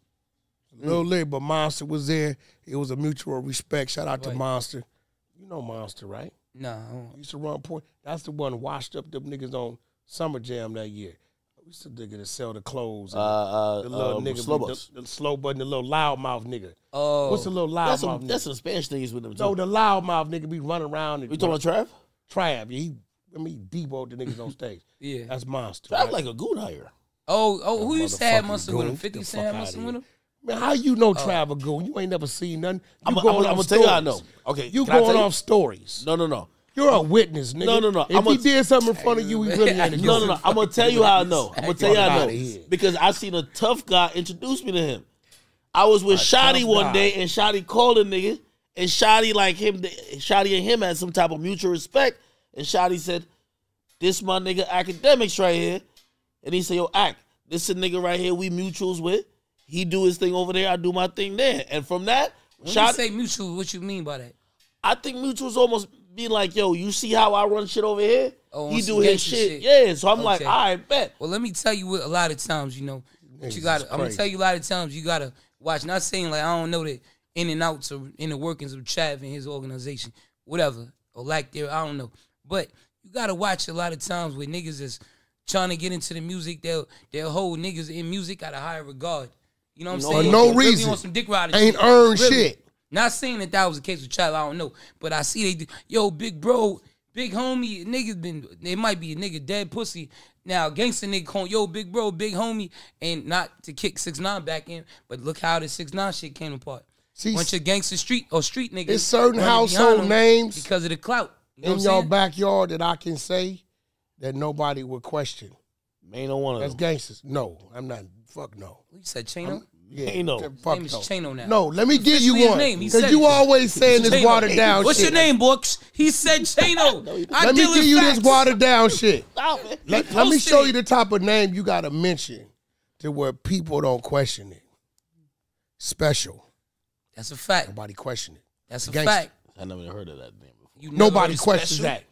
Speaker 1: A mm. little leery, but Monster was there. It was a mutual respect. Shout out to Monster. You know Monster, right?
Speaker 4: Nah, I don't-
Speaker 1: used to run point. That's the one washed up them niggas on Summer Jam that year. We used to nigga to sell the clothes.
Speaker 2: Uh,
Speaker 1: and
Speaker 2: uh,
Speaker 1: the little
Speaker 2: um,
Speaker 1: nigga,
Speaker 2: slow
Speaker 1: the,
Speaker 2: bus.
Speaker 1: the slow button, the little loudmouth nigga.
Speaker 4: Oh,
Speaker 1: What's the little
Speaker 2: That's
Speaker 1: loudmouth
Speaker 2: some,
Speaker 1: nigga?
Speaker 2: that's some Spanish niggas with them too.
Speaker 1: no, the loudmouth nigga be running around. And
Speaker 2: we talking about Trav?
Speaker 1: Trav? Yeah, he, I mean, he deboed the niggas on stage.
Speaker 4: yeah.
Speaker 1: That's monster.
Speaker 2: Trav
Speaker 1: right?
Speaker 2: like a goon hire.
Speaker 4: Oh, oh, who used to have Monster with him? 50
Speaker 1: Get the
Speaker 4: had Monster with him?
Speaker 1: Man, how you know oh. Trav a goon? You ain't never seen nothing. You
Speaker 2: I'm
Speaker 1: going
Speaker 2: gonna tell you how I know. Okay,
Speaker 1: You going off stories.
Speaker 2: No, no, no.
Speaker 1: You're a witness, nigga.
Speaker 2: No, no, no.
Speaker 1: If
Speaker 2: I'm
Speaker 1: he
Speaker 2: a-
Speaker 1: did something in front of you, he really ain't.
Speaker 2: No, no, no. I'm gonna tell you how I know. I'm gonna tell you how I know because I seen a tough guy introduce me to him. I was with Shotty one
Speaker 1: guy.
Speaker 2: day, and Shotty called a nigga, and Shotty like him. Shotty and him had some type of mutual respect, and Shotty said, "This my nigga Akademiks right here," and he said, "Yo, Ak. This a nigga right here. We mutuals with. He do his thing over there. I do my thing there." And from that,
Speaker 4: When you say mutual, what you mean by that?
Speaker 2: I think mutuals almost being like, "Yo, you see how I run shit over here?
Speaker 4: Oh,
Speaker 2: he do his shit.
Speaker 4: shit.
Speaker 2: Yeah." So I'm like,
Speaker 4: Okay.
Speaker 2: "I bet."
Speaker 4: Well, let me tell you what a lot of times, you know, what you got
Speaker 1: is
Speaker 4: to I'm gonna tell you a lot of times you gotta watch. Not saying like I don't know that in and outs or in the workings of Trav and his organization, whatever, or like there, I don't know. But you gotta watch a lot of times where niggas is trying to get into the music, they'll they'll hold niggas in music out of higher regard. You know what I'm
Speaker 2: No,
Speaker 4: saying?
Speaker 1: For no
Speaker 4: Really
Speaker 1: reason.
Speaker 4: on some dick riding
Speaker 1: Ain't
Speaker 4: shit.
Speaker 1: earned
Speaker 4: Really.
Speaker 1: shit.
Speaker 4: Not saying that that was the case with Trav, I don't know. But I see they do. Yo, big bro, Big homie, niggas been. It might be a nigga dead pussy. Now, gangster nigga calling yo, big bro, big homie, and not to kick six nine back in, but look how the six nine shit came apart.
Speaker 1: See,
Speaker 4: Bunch of gangster street or street niggas.
Speaker 1: It's certain
Speaker 4: running
Speaker 1: household names
Speaker 4: because of the clout. You know
Speaker 1: in
Speaker 4: what
Speaker 1: your
Speaker 4: saying?
Speaker 1: backyard that I can say that nobody would question.
Speaker 2: Man, don't want
Speaker 1: That's
Speaker 2: to.
Speaker 1: gangsters. No, I'm not. Fuck no.
Speaker 4: You said Chano.
Speaker 1: Yeah,
Speaker 2: Chano.
Speaker 1: th- Fuck
Speaker 4: Name is
Speaker 1: no.
Speaker 4: Chano now.
Speaker 1: No, let me give you
Speaker 4: Officially his
Speaker 1: one. Because you
Speaker 4: it.
Speaker 1: always saying this watered down
Speaker 4: What's
Speaker 1: shit.
Speaker 4: your name, Books? He said Chano. I
Speaker 1: Let me give
Speaker 4: in
Speaker 1: you
Speaker 4: facts.
Speaker 1: this watered down shit.
Speaker 2: Stop.
Speaker 1: Let, let me show you the type of name you got to mention to where people don't question it. Special.
Speaker 4: That's a fact.
Speaker 1: Nobody question it.
Speaker 4: That's a
Speaker 1: Gangster.
Speaker 4: fact.
Speaker 2: I never heard of that name before.
Speaker 4: You
Speaker 1: Nobody
Speaker 4: heard of
Speaker 1: questions that.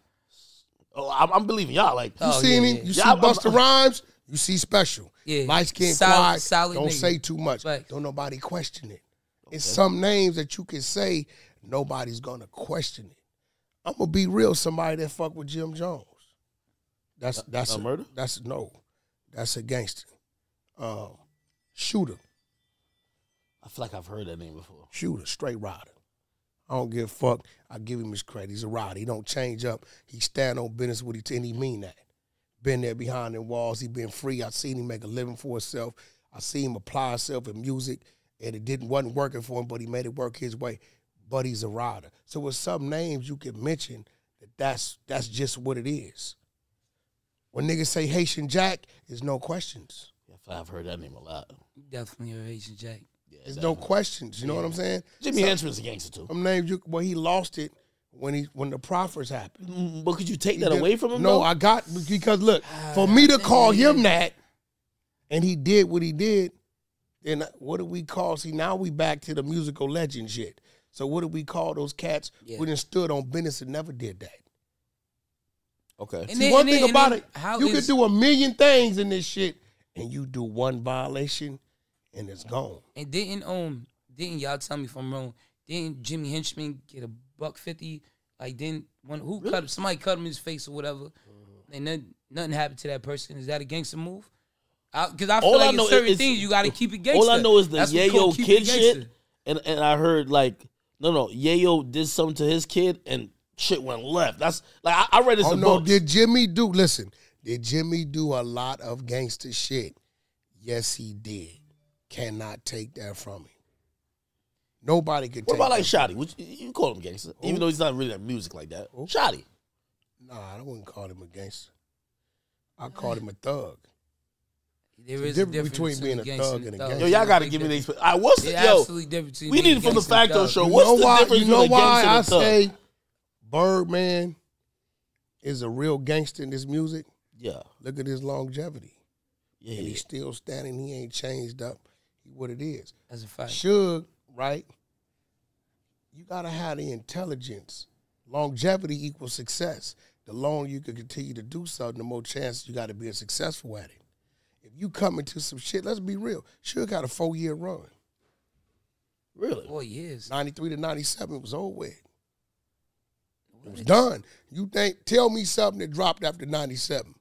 Speaker 2: Oh, I'm, I'm believing y'all. Like,
Speaker 1: You
Speaker 4: Oh,
Speaker 1: seen
Speaker 4: yeah,
Speaker 1: him?
Speaker 4: yeah.
Speaker 1: You see
Speaker 2: I'm- Busta
Speaker 1: Rhymes? You see Special.
Speaker 4: Yeah.
Speaker 1: Light skin,
Speaker 4: Solid-
Speaker 1: quiet.
Speaker 4: solid
Speaker 1: don't
Speaker 4: nigga.
Speaker 1: say too much.
Speaker 4: Facts.
Speaker 1: Don't nobody question it. It's some names that you can say nobody's gonna question it. I'm gonna be real. Somebody that fuck with Jim Jones. That's that's
Speaker 2: a murder?
Speaker 1: That's no. That's a gangster. Um, shooter,
Speaker 2: I feel like I've heard that name before.
Speaker 1: shooter, straight rider. I don't give a fuck. I give him his credit. He's a rider. He don't change up. He stand on business with he and he mean that. Been there behind the walls. He been free. I seen him make a living for himself. I seen him apply himself in music, and it didn't wasn't working for him, but he made it work his way. But he's a rider. So with some names you can mention that that's that's just what it is. When niggas say Haitian Jack, there's no questions.
Speaker 2: Yeah, I feel like I've heard that name a lot.
Speaker 4: Definitely a Haitian Jack.
Speaker 2: Yeah,
Speaker 1: There's
Speaker 2: that-
Speaker 1: no questions. You know what I'm saying?
Speaker 2: Jimmy Henchman's a gangster too.
Speaker 1: Some names you well he lost it when he when the proffers happened.
Speaker 2: Mm, But could you take that
Speaker 1: did-
Speaker 2: away from him?
Speaker 1: No,
Speaker 2: though?
Speaker 1: I got because look, for me to call him that, and he did what he did, then what do we call? See, now we back to the musical legend shit. So what do we call those cats
Speaker 4: Yeah.
Speaker 1: who done stood on business and never did that?
Speaker 2: Okay.
Speaker 4: And
Speaker 1: See,
Speaker 4: then-
Speaker 1: one
Speaker 4: and
Speaker 1: thing
Speaker 4: then-
Speaker 1: about
Speaker 4: and
Speaker 1: it,
Speaker 4: how
Speaker 1: you
Speaker 4: is-
Speaker 1: can do a million things in this shit, and you do one violation, and it's gone.
Speaker 4: And didn't um didn't y'all tell me if I'm wrong? Didn't Jimmy Henchman get a buck fifty? Like didn't one who cut him, somebody cut him in his face or whatever,
Speaker 2: Mm-hmm.
Speaker 4: and nothing nothing happened to that person. Is that a gangster move? Because I, feel
Speaker 2: All I
Speaker 4: like
Speaker 2: know
Speaker 4: in certain
Speaker 2: is-
Speaker 4: things you got to keep it gangster.
Speaker 2: All I know is the
Speaker 4: That's what
Speaker 2: Yayo kid shit, and and I heard like no no Yayo did something to his kid and shit went left. That's like I, I read this
Speaker 1: Oh no,
Speaker 2: books.
Speaker 1: did Jimmy do? Listen, did Jimmy do a lot of gangster shit? Yes, he did. Cannot take that from him. Nobody could.
Speaker 2: What
Speaker 1: take
Speaker 2: about like. Shotty? Which you call him gangster, even though he's not really that music like that. Shotty.
Speaker 1: Nah, I wouldn't call him a gangster. I called him a thug.
Speaker 4: There
Speaker 1: It's
Speaker 4: is a
Speaker 1: different
Speaker 4: difference
Speaker 1: between being a thug and a
Speaker 4: thug.
Speaker 1: gangster.
Speaker 2: Yo, y'all got to
Speaker 4: big
Speaker 2: give me the
Speaker 4: difference.
Speaker 2: explanation. All right, what's the
Speaker 4: There's
Speaker 2: yo?
Speaker 4: absolutely between
Speaker 2: We need it from the
Speaker 4: gangster and
Speaker 2: Facto
Speaker 4: thug.
Speaker 2: show.
Speaker 1: You
Speaker 2: What's
Speaker 1: know
Speaker 2: the
Speaker 1: why?
Speaker 2: difference
Speaker 1: You know why I
Speaker 2: and a thug?
Speaker 1: say Birdman is a real gangster in this music?
Speaker 2: Yeah,
Speaker 1: Look at his longevity,
Speaker 2: yeah,
Speaker 1: and
Speaker 2: yeah.
Speaker 1: he's still standing. He ain't changed up. He what it is.
Speaker 4: That's a fact.
Speaker 1: Suge, right? You gotta have the intelligence. Longevity equals success. The longer you can continue to do something, the more chances you got to be successful at it. If you come into some shit, let's be real. sure got a four year run.
Speaker 2: Really?
Speaker 4: Four years.
Speaker 1: 93 to 97 was over with. It was done. You think, tell me something that dropped after 97.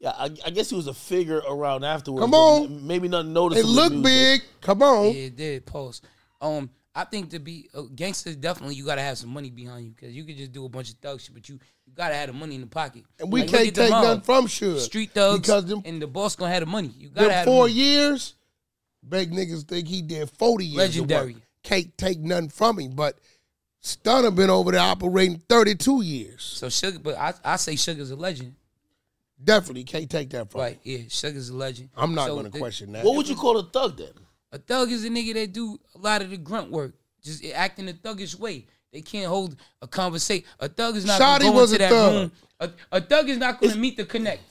Speaker 2: Yeah, I, I guess he was a figure around afterwards.
Speaker 1: Come on.
Speaker 2: Maybe nothing
Speaker 1: It
Speaker 2: noticeable. in
Speaker 1: looked big. Come on.
Speaker 4: Yeah, it did. Post. Um, I think to be a gangster, definitely you gotta have some money behind you because you could just do a bunch of thug shit, but you you gotta have the money in the pocket.
Speaker 1: And we
Speaker 4: Like,
Speaker 1: can't take
Speaker 4: mob.
Speaker 1: nothing from Suge.
Speaker 4: Street thugs
Speaker 1: Because them,
Speaker 4: and the boss gonna have the money. You gotta have the
Speaker 1: four
Speaker 4: money.
Speaker 1: years, big niggas think he did 40 years. of
Speaker 4: Legendary.
Speaker 1: work. Can't take nothing from him. But Stunner been over there operating 32 years.
Speaker 4: So sugar, but I I say Sugar's a legend.
Speaker 1: Definitely can't take that from him.
Speaker 4: Right? Yeah, Sugar's a legend.
Speaker 1: I'm not
Speaker 4: So
Speaker 1: going to
Speaker 4: the-
Speaker 1: question that.
Speaker 2: What would you call a thug then?
Speaker 4: A thug is a nigga that do a lot of the grunt work, just act in a thuggish way. They can't hold a conversation. A thug is not
Speaker 1: Shotty
Speaker 4: gonna
Speaker 1: was
Speaker 4: into
Speaker 1: a
Speaker 4: that
Speaker 1: thug.
Speaker 4: room. A, a thug is not gonna meet the connect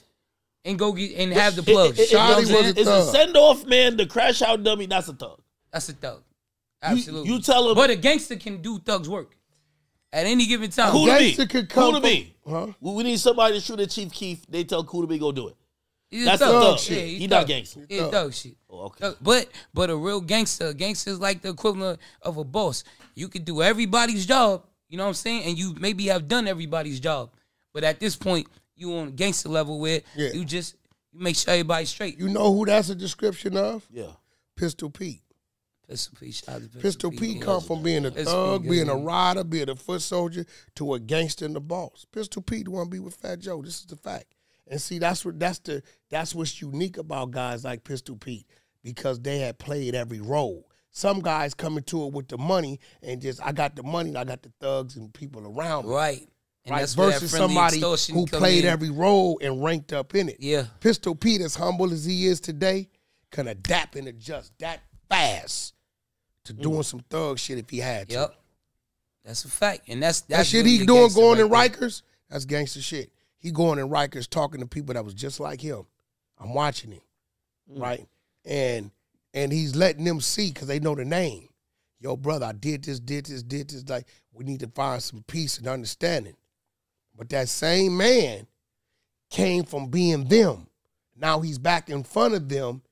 Speaker 4: and go get and have the
Speaker 2: It-
Speaker 4: plug.
Speaker 2: it- it-
Speaker 4: You know
Speaker 1: Shotty was a
Speaker 2: Is a send off man the crash out dummy? That's a thug.
Speaker 4: That's a thug. Absolutely.
Speaker 2: you tell him-
Speaker 4: But a gangster can do thugs work at any given time.
Speaker 2: Who to be?
Speaker 1: Gangster could come
Speaker 2: Who to be?
Speaker 1: Huh?
Speaker 2: We we need somebody to shoot at Chief Keef. They tell Cool to be go do it.
Speaker 4: He's
Speaker 2: That's a
Speaker 4: thug.
Speaker 2: thug
Speaker 4: Yeah,
Speaker 2: shit.
Speaker 4: he's
Speaker 2: He not
Speaker 4: thug.
Speaker 2: gangster.
Speaker 4: Yeah,
Speaker 1: thug.
Speaker 4: thug shit.
Speaker 2: Oh, okay.
Speaker 4: Thug. But but a real gangster, a gangster is like the equivalent of a boss. You could do everybody's job, you know what I'm saying? And you maybe have done everybody's job. But at this point, you on gangster level where
Speaker 1: Yeah.
Speaker 4: you just you make sure everybody's straight.
Speaker 1: You know who that's a description of?
Speaker 2: Yeah.
Speaker 1: Pistol Pete.
Speaker 4: Pistol Pete, shout out to Pistol,
Speaker 1: Pistol
Speaker 4: Pete.
Speaker 1: Pete come from being a
Speaker 4: Pistol
Speaker 1: thug,
Speaker 4: Pete,
Speaker 1: being a rider, being a foot soldier, to a gangster and the boss. Pistol Pete want to be with Fat Joe. This is the fact. And see, that's what that's the that's what's unique about guys like Pistol Pete because they had played every role. Some guys come into it with the money and just I got the money, and I got the thugs and people around me.
Speaker 4: Right. And
Speaker 1: right?
Speaker 4: that's
Speaker 1: Versus somebody who played
Speaker 4: in.
Speaker 1: every role and ranked up in it.
Speaker 4: Yeah.
Speaker 1: Pistol Pete, as humble as he is today, can adapt and adjust that fast to mm. doing some thug shit if he had to.
Speaker 4: Yep. That's a fact. And that's
Speaker 1: That shit he doing going in
Speaker 4: right there.
Speaker 1: Rikers, that's gangster shit. He going in Rikers talking to people that was just like him. I'm watching him, mm. right? And and he's letting them see because they know the name. Yo, brother, I did this, did this, did this. Like, we need to find some peace and understanding. But that same man came from being them. Now he's back in front of them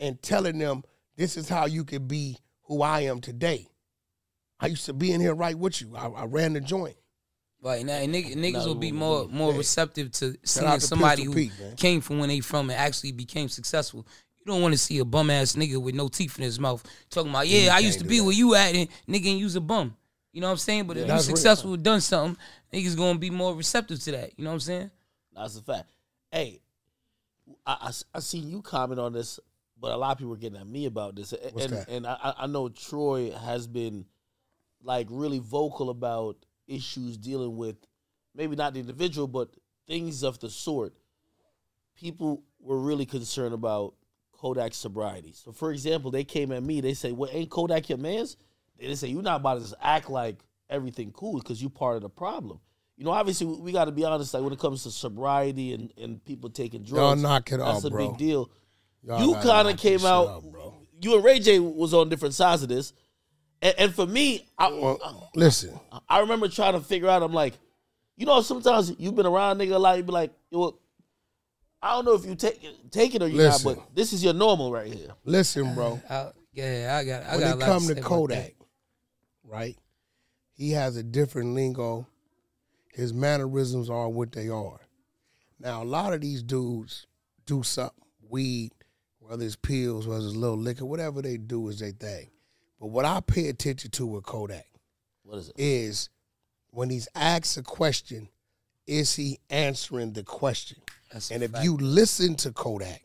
Speaker 1: and telling them, this is how you can be who I am today. I used to be in here right with you. I, I ran the joint.
Speaker 4: Right now, and niggas, niggas will be more more receptive to seeing
Speaker 1: to
Speaker 4: somebody who
Speaker 1: Pete,
Speaker 4: came from where they from and actually became successful. You don't want to see a bum ass nigga with no teeth in his mouth talking about, yeah, I used to be
Speaker 1: do
Speaker 4: where you at, and nigga ain't use a bum. You know what I'm saying? But if you
Speaker 1: That's real.
Speaker 4: successful, done something, niggas gonna be more receptive to that. You know what I'm saying?
Speaker 2: That's a fact. Hey, I, I, I seen you comment on this, but a lot of people are getting at me about this. And,
Speaker 1: What's
Speaker 2: and,
Speaker 1: that?
Speaker 2: and I, I know Troy has been like really vocal about issues dealing with maybe not the individual, but things of the sort. People were really concerned about Kodak's sobriety. So, for example, they came at me. They say, "Well, ain't Kodak your man's?" They say, "You're not about to just act like everything cool because you're part of the problem." You know, obviously, we, we got to be honest. Like when it comes to sobriety and, and people taking drugs, Y'all
Speaker 1: knock it
Speaker 2: that's
Speaker 1: off,
Speaker 2: a
Speaker 1: bro.
Speaker 2: big deal.
Speaker 1: Y'all
Speaker 2: you kind of came out.
Speaker 1: bro.
Speaker 2: You and Ray J was on different sides of this, and, and for me, I,
Speaker 1: Well, listen,
Speaker 2: I remember trying to figure out. I'm like, you know, sometimes you've been around nigga a lot. You be like, yo, I don't know if you take it, take it or you not, but this is your normal right here.
Speaker 1: listen, bro.
Speaker 4: I, yeah, I got. I
Speaker 1: when
Speaker 4: got. a
Speaker 1: it
Speaker 4: lot
Speaker 1: come
Speaker 4: say
Speaker 1: to Kodak, right? He has a different lingo. His mannerisms are what they are. Now, a lot of these dudes do something, weed, whether it's pills, whether it's a little liquor, whatever they do is their thing. But what I pay attention to with Kodak
Speaker 2: What is it?
Speaker 1: is when he's asked a question, is he answering the question?
Speaker 4: That's
Speaker 1: and if
Speaker 4: fact.
Speaker 1: you listen to Kodak,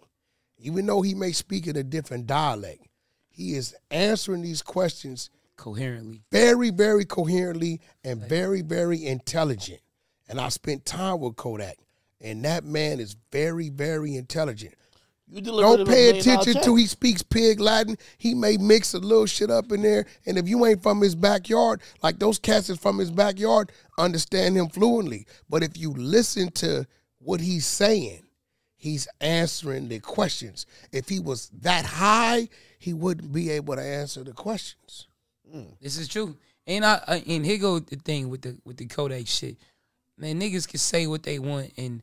Speaker 1: even though he may speak in a different dialect, he is answering these questions
Speaker 4: coherently.
Speaker 1: very, very coherently and very, very intelligent. And I spent time with Kodak, and that man is very, very intelligent.
Speaker 2: You
Speaker 1: Don't pay attention to he speaks pig Latin. He may mix a little shit up in there. And if you ain't from his backyard, like those cats is from his backyard, understand him fluently. But if you listen to what he's saying, he's answering the questions. If he was that high, he wouldn't be able to answer the questions.
Speaker 4: This is true. And I uh, and here go the thing with the with the Kodak shit. Man, niggas can say what they want and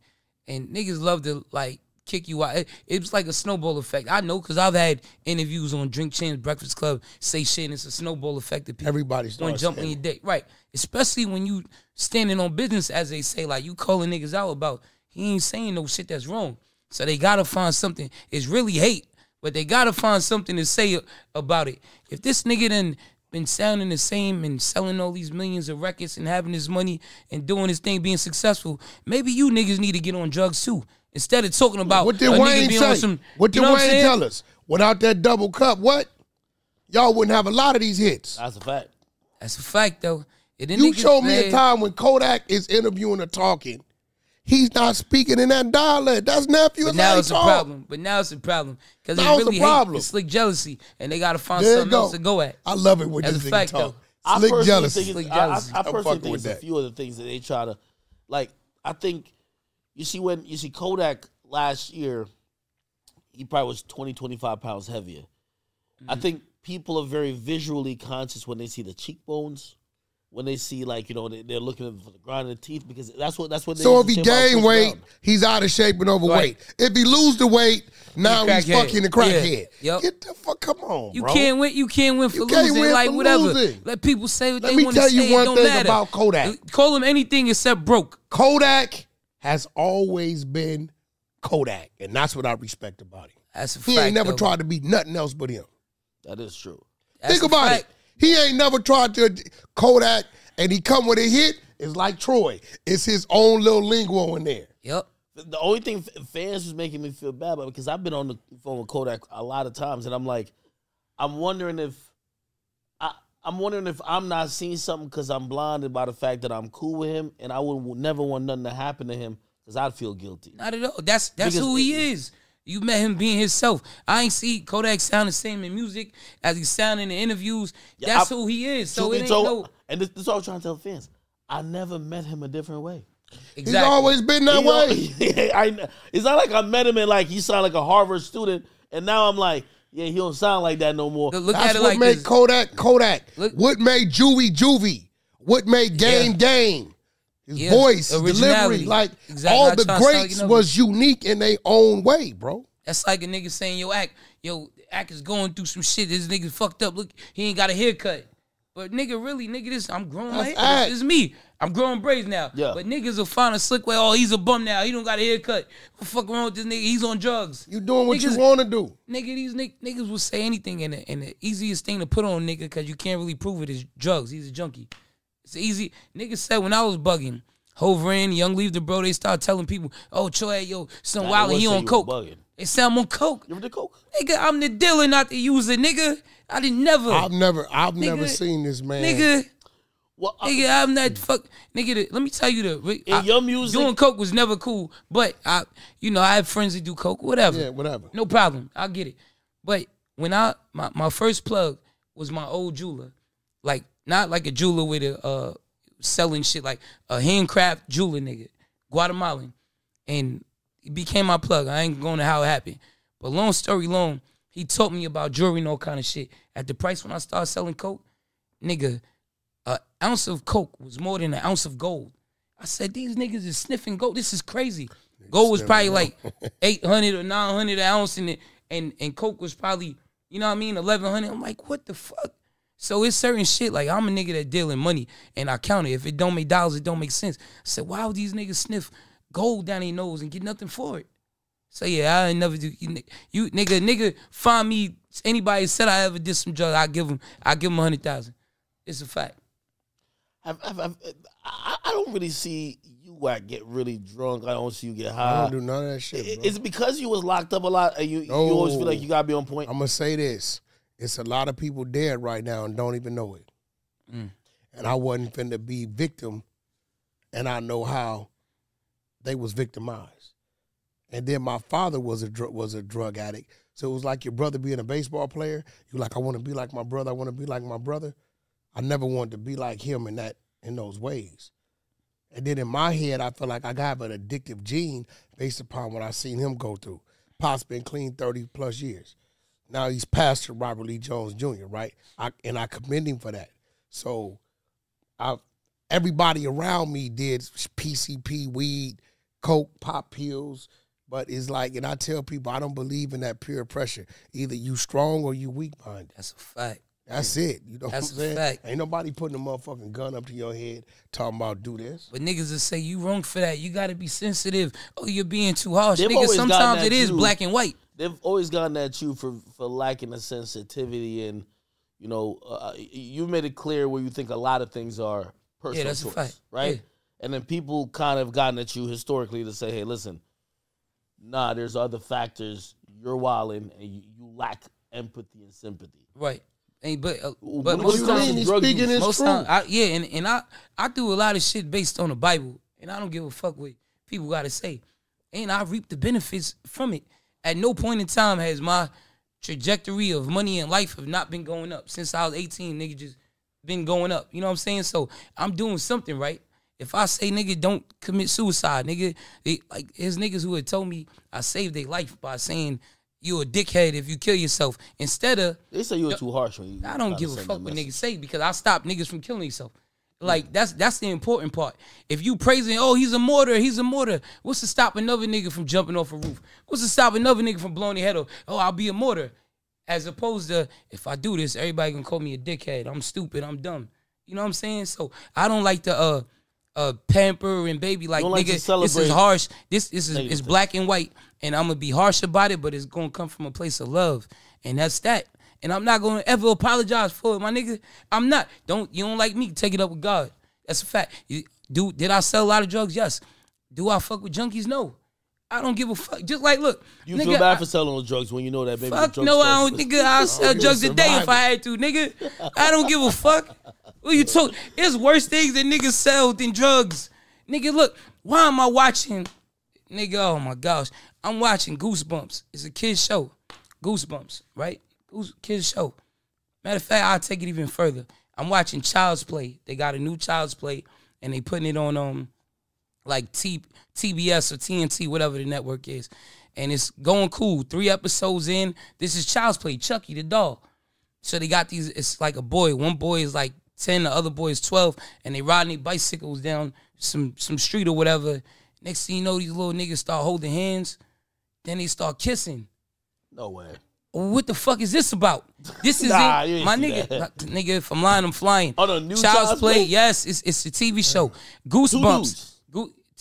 Speaker 4: and niggas love to like kick you out. It, it was like a snowball effect. I know because I've had interviews on Drink Champs Breakfast Club say shit and it's a snowball effect that people
Speaker 1: Everybody
Speaker 4: to jump on your dick. Right. Especially when you standing on business as they say, like you calling niggas out about he ain't saying no shit that's wrong. So they gotta find something. It's really hate, but they gotta find something to say about it. If this nigga done been sounding the same and selling all these millions of records and having his money and doing his thing, being successful, maybe you niggas need to get on drugs too. Instead of talking about
Speaker 1: What did
Speaker 4: a nigga
Speaker 1: Wayne
Speaker 4: being
Speaker 1: say?
Speaker 4: some,
Speaker 1: what
Speaker 4: you
Speaker 1: did
Speaker 4: know
Speaker 1: Wayne
Speaker 4: saying?
Speaker 1: tell us? Without that double cup, what? Y'all wouldn't have a lot of these hits.
Speaker 2: That's a fact.
Speaker 4: That's a fact though. And then
Speaker 1: You
Speaker 4: niggas,
Speaker 1: show me a time when Kodak is interviewing or talking. He's not speaking in that dialect. That's nephew.
Speaker 4: But now
Speaker 1: he
Speaker 4: it's a
Speaker 1: talk.
Speaker 4: problem. But now it's a problem because
Speaker 1: Now
Speaker 4: it's
Speaker 1: it's a
Speaker 4: really
Speaker 1: problem.
Speaker 4: hate. Slick jealousy, and they got to find
Speaker 1: There
Speaker 4: something
Speaker 1: go.
Speaker 4: else to go at.
Speaker 1: I love it when
Speaker 4: That's
Speaker 1: this
Speaker 4: a
Speaker 1: nigga
Speaker 4: fact,
Speaker 1: talk.
Speaker 4: though.
Speaker 2: I
Speaker 1: Slick
Speaker 2: personally
Speaker 1: jealousy.
Speaker 2: think it's,
Speaker 4: Slick
Speaker 2: I, I. I
Speaker 1: I'm
Speaker 2: personally think it's a few of the things that they try to, like. I think you see when you see Kodak last year, he probably was 20, 25 pounds heavier. I
Speaker 1: Mm-hmm.
Speaker 2: think people are very visually conscious when they see the cheekbones, when they see like you know they, they're looking for the grind of the teeth because that's what that's what. They
Speaker 1: So if he
Speaker 2: to say about
Speaker 1: gain weight,
Speaker 2: Brown.
Speaker 1: he's out of shape and overweight. If he lose the weight, now he's
Speaker 4: crackhead.
Speaker 1: fucking a crackhead.
Speaker 4: Yeah. Yep.
Speaker 1: Get the fuck, come on,
Speaker 4: You
Speaker 1: bro.
Speaker 4: can't win. You can't win for
Speaker 1: You can't
Speaker 4: losing.
Speaker 1: win
Speaker 4: like
Speaker 1: for
Speaker 4: whatever.
Speaker 1: losing.
Speaker 4: Let people say what
Speaker 1: Let
Speaker 4: they want to say.
Speaker 1: you
Speaker 4: It
Speaker 1: one
Speaker 4: don't
Speaker 1: thing
Speaker 4: matter.
Speaker 1: about Kodak.
Speaker 4: Call him anything except broke.
Speaker 1: Kodak has always been Kodak, and that's what I respect about him.
Speaker 4: That's a
Speaker 1: He
Speaker 4: fact.
Speaker 1: ain't never
Speaker 4: though.
Speaker 1: tried to be nothing else but him.
Speaker 2: that is true.
Speaker 4: That's
Speaker 1: Think about
Speaker 4: fact.
Speaker 1: it. He ain't never tried to Kodak, and he come with a hit. It's like Troy. It's his own little lingo in there.
Speaker 4: Yep.
Speaker 2: The only thing fans was making me feel bad about because I've been on the phone with Kodak a lot of times, and I'm like, I'm wondering if I, I'm wondering if I'm not seeing something because I'm blinded by the fact that I'm cool with him, and I would never want nothing to happen to him because I'd feel guilty.
Speaker 4: Not at all. That's that's
Speaker 2: Because
Speaker 4: who he is. You met him being himself. I ain't see Kodak sound the same in music as he sound in the interviews.
Speaker 2: Yeah,
Speaker 4: That's
Speaker 2: I-
Speaker 4: who he is. So it ain't
Speaker 2: told-
Speaker 4: no
Speaker 2: and this, this is what I was trying to tell fans. I never met him a different way.
Speaker 4: Exactly.
Speaker 1: He's always been that
Speaker 2: He al-
Speaker 1: way.
Speaker 2: I, it's not like I met him and like he sounded like a Harvard student, and now I'm like, yeah, he don't sound like that no more.
Speaker 4: Look
Speaker 1: That's
Speaker 4: at it
Speaker 1: what
Speaker 4: like
Speaker 1: made
Speaker 4: this.
Speaker 1: Kodak Kodak.
Speaker 4: Look-
Speaker 1: what made Juvie Juvie? What made Game
Speaker 4: Yeah.
Speaker 1: Game? His
Speaker 4: Yeah,
Speaker 1: voice, his delivery, like
Speaker 4: Exactly.
Speaker 1: all the
Speaker 4: trying to sound like
Speaker 1: greats was unique in their own way, bro.
Speaker 4: That's like a nigga saying, yo, Ak, yo, Ak is going through some shit. This nigga fucked up. Look, he ain't got a haircut. But nigga, really, nigga, this I'm growing my hair. This is me. I'm growing braids now.
Speaker 2: Yeah.
Speaker 4: But niggas will find a slick way. Oh, he's a bum now. He don't got a haircut. What the fuck wrong with this nigga? He's on drugs.
Speaker 1: You doing what
Speaker 4: Niggas-
Speaker 1: you want to do.
Speaker 4: Nigga, these nick, niggas will say anything, and the, and the easiest thing to put on nigga, because you can't really prove it, is drugs. He's a junkie. It's easy. Niggas said when I was bugging, Hover in, Young Leave the Bro, they start telling people, oh, Troy, yo, some
Speaker 2: Nah,
Speaker 4: wild, he on coke.
Speaker 2: Was bugging.
Speaker 4: They on coke.
Speaker 2: You ever did coke?
Speaker 4: Nigga, I'm the dealer, not the user, nigga. I didn't never.
Speaker 1: I've never, I've never seen this man.
Speaker 4: nigga,
Speaker 2: Well, I-
Speaker 4: nigga, I'm not fuck. Nigga, the, let me tell you the.
Speaker 2: In
Speaker 4: I-
Speaker 2: your music-
Speaker 4: doing coke was never cool, but I, you know, I have friends that do coke, whatever.
Speaker 1: Yeah, whatever.
Speaker 4: No problem. I get it. But when I my, my first plug was my old jeweler. Like not like a jeweler with a uh selling shit like a handcraft jeweler nigga, Guatemalan. And became my plug. I ain't going to how it happened. But long story long, he taught me about jewelry and all kind of shit. At the price when I started selling coke, nigga, an ounce of coke was more than an ounce of gold. I said, these niggas is sniffing gold. This is crazy. Gold was probably like 800 or 900 an ounce, and, it, and, and coke was probably, you know what I mean, 1100. I'm like, what the fuck? So it's certain shit. Like, I'm a nigga that deal in money, and I count it. If it don't make dollars, it don't make sense. I said, why would these niggas sniff gold down their nose and get nothing for it? So yeah, I ain't never do you, you nigga nigga find me anybody said I ever did some drugs, I give them I give them a hundred thousand. It's a fact.
Speaker 2: I've, I've, I've, I, I don't really see you like get really drunk. I don't see you get high.
Speaker 1: I
Speaker 2: high.
Speaker 1: don't do none of that shit,
Speaker 2: I-
Speaker 1: bro.
Speaker 2: Is it because you was locked up a lot? And you, you always feel like you gotta be on point.
Speaker 1: I'm gonna say this: it's a lot of people dead right now and don't even know it.
Speaker 4: Mm.
Speaker 1: And I wasn't finna be victim, and I know how they was victimized. And then my father was a dr- was a drug addict, so it was like your brother being a baseball player. You're like, I want to be like my brother. I want to be like my brother. I never wanted to be like him in that in those ways. And then in my head, I feel like I got an addictive gene based upon what I seen him go through. Pop's been clean 30 plus years. Now he's Pastor Robert Lee Jones Jr., right? I, and I commend him for that. So I everybody around me did PCP, weed, coke, pop pills. But it's like, and I tell people I don't believe in that peer pressure. Either you strong or you weak minded.
Speaker 4: That's a fact.
Speaker 1: That's it. You know
Speaker 4: That's a
Speaker 1: what I'm saying?
Speaker 4: fact.
Speaker 1: Ain't nobody putting a motherfucking gun up to your head talking about do this.
Speaker 4: But niggas will say you wrong for that. You gotta be sensitive. Oh, you're being too harsh.
Speaker 2: They've
Speaker 4: Nigga, sometimes it is
Speaker 2: too.
Speaker 4: black and white.
Speaker 2: They've always gotten at you for for lacking the sensitivity and you know uh, you made it clear where you think a lot of things are personal
Speaker 4: Yeah, that's a
Speaker 2: choice,
Speaker 4: fact.
Speaker 2: right?
Speaker 4: Yeah.
Speaker 2: And then people kind of gotten at you historically to say, hey, listen, nah, there's other factors. You're wilding and you, you lack empathy and sympathy.
Speaker 4: Right. Ain't but uh, but most
Speaker 2: you
Speaker 4: times
Speaker 2: mean?
Speaker 1: He's speaking
Speaker 2: use.
Speaker 1: his
Speaker 4: most
Speaker 1: truth.
Speaker 4: time, I, yeah, and, and I I do a lot of shit based on the Bible, and I don't give a fuck what people got to say, and I reap the benefits from it. At no point in time has my trajectory of money and life have not been going up since I was eighteen. Nigga, just been going up. You know what I'm saying? So I'm doing something right. If I say nigga don't commit suicide, nigga, they, like his niggas who had told me I saved their life by saying you a dickhead if you kill yourself instead of
Speaker 2: They say you were too harsh when you.
Speaker 4: I don't give a fuck what niggas say because I stop niggas from killing themselves. Like that's that's the important part. If you praising, oh he's a mortar, he's a mortar. What's to stop another nigga from jumping off a roof? What's to stop another nigga from blowing their head off? Oh I'll be a mortar. As opposed to if I do this, everybody gonna call me a dickhead. I'm stupid. I'm dumb. You know what I'm saying? So I don't like to uh uh pamper and baby like nigga. This is harsh. This this is it's black and white, and I'm gonna be harsh about it, but it's gonna come from a place of love, and that's that. and I'm not gonna ever apologize for it, my nigga. I'm not. Don't you don't like me? Take it up with God. That's a fact. You, do did I sell a lot of drugs? Yes. Do I fuck with junkies? No. I don't give a fuck. Just like look,
Speaker 2: You
Speaker 4: nigga,
Speaker 2: feel bad
Speaker 4: I-
Speaker 2: for selling those drugs when you know that baby.
Speaker 4: Fuck no, I don't think I'll sell drugs
Speaker 1: a
Speaker 4: today if. I had to, nigga. I don't give a fuck. What you talk? It's worse things that niggas sell than drugs. Nigga, look, why am I watching? Nigga, oh my gosh. I'm watching Goosebumps. It's a kid's show. Goosebumps, right? Goose kids show. Matter of fact, I'll take it even further. I'm watching Child's Play. They got a new Child's Play, and they putting it on um like T TBS or TNT, whatever the network is. And it's going cool. Three episodes in. This is Child's Play, Chucky the doll. So they got these, it's like a boy. One boy is like 10, the other boy is 12, and they riding their bicycles down some some street or whatever. Next thing you know, these little niggas start holding hands. Then they start kissing.
Speaker 2: No way.
Speaker 4: What the fuck is this about? This is
Speaker 2: Nah,
Speaker 4: it. My nigga, nigga, if I'm lying, I'm flying.
Speaker 2: Oh, the new
Speaker 4: Child's,
Speaker 2: Child's
Speaker 4: Play.
Speaker 2: Play?
Speaker 4: Yes, it's it's a TV show. Goosebumps.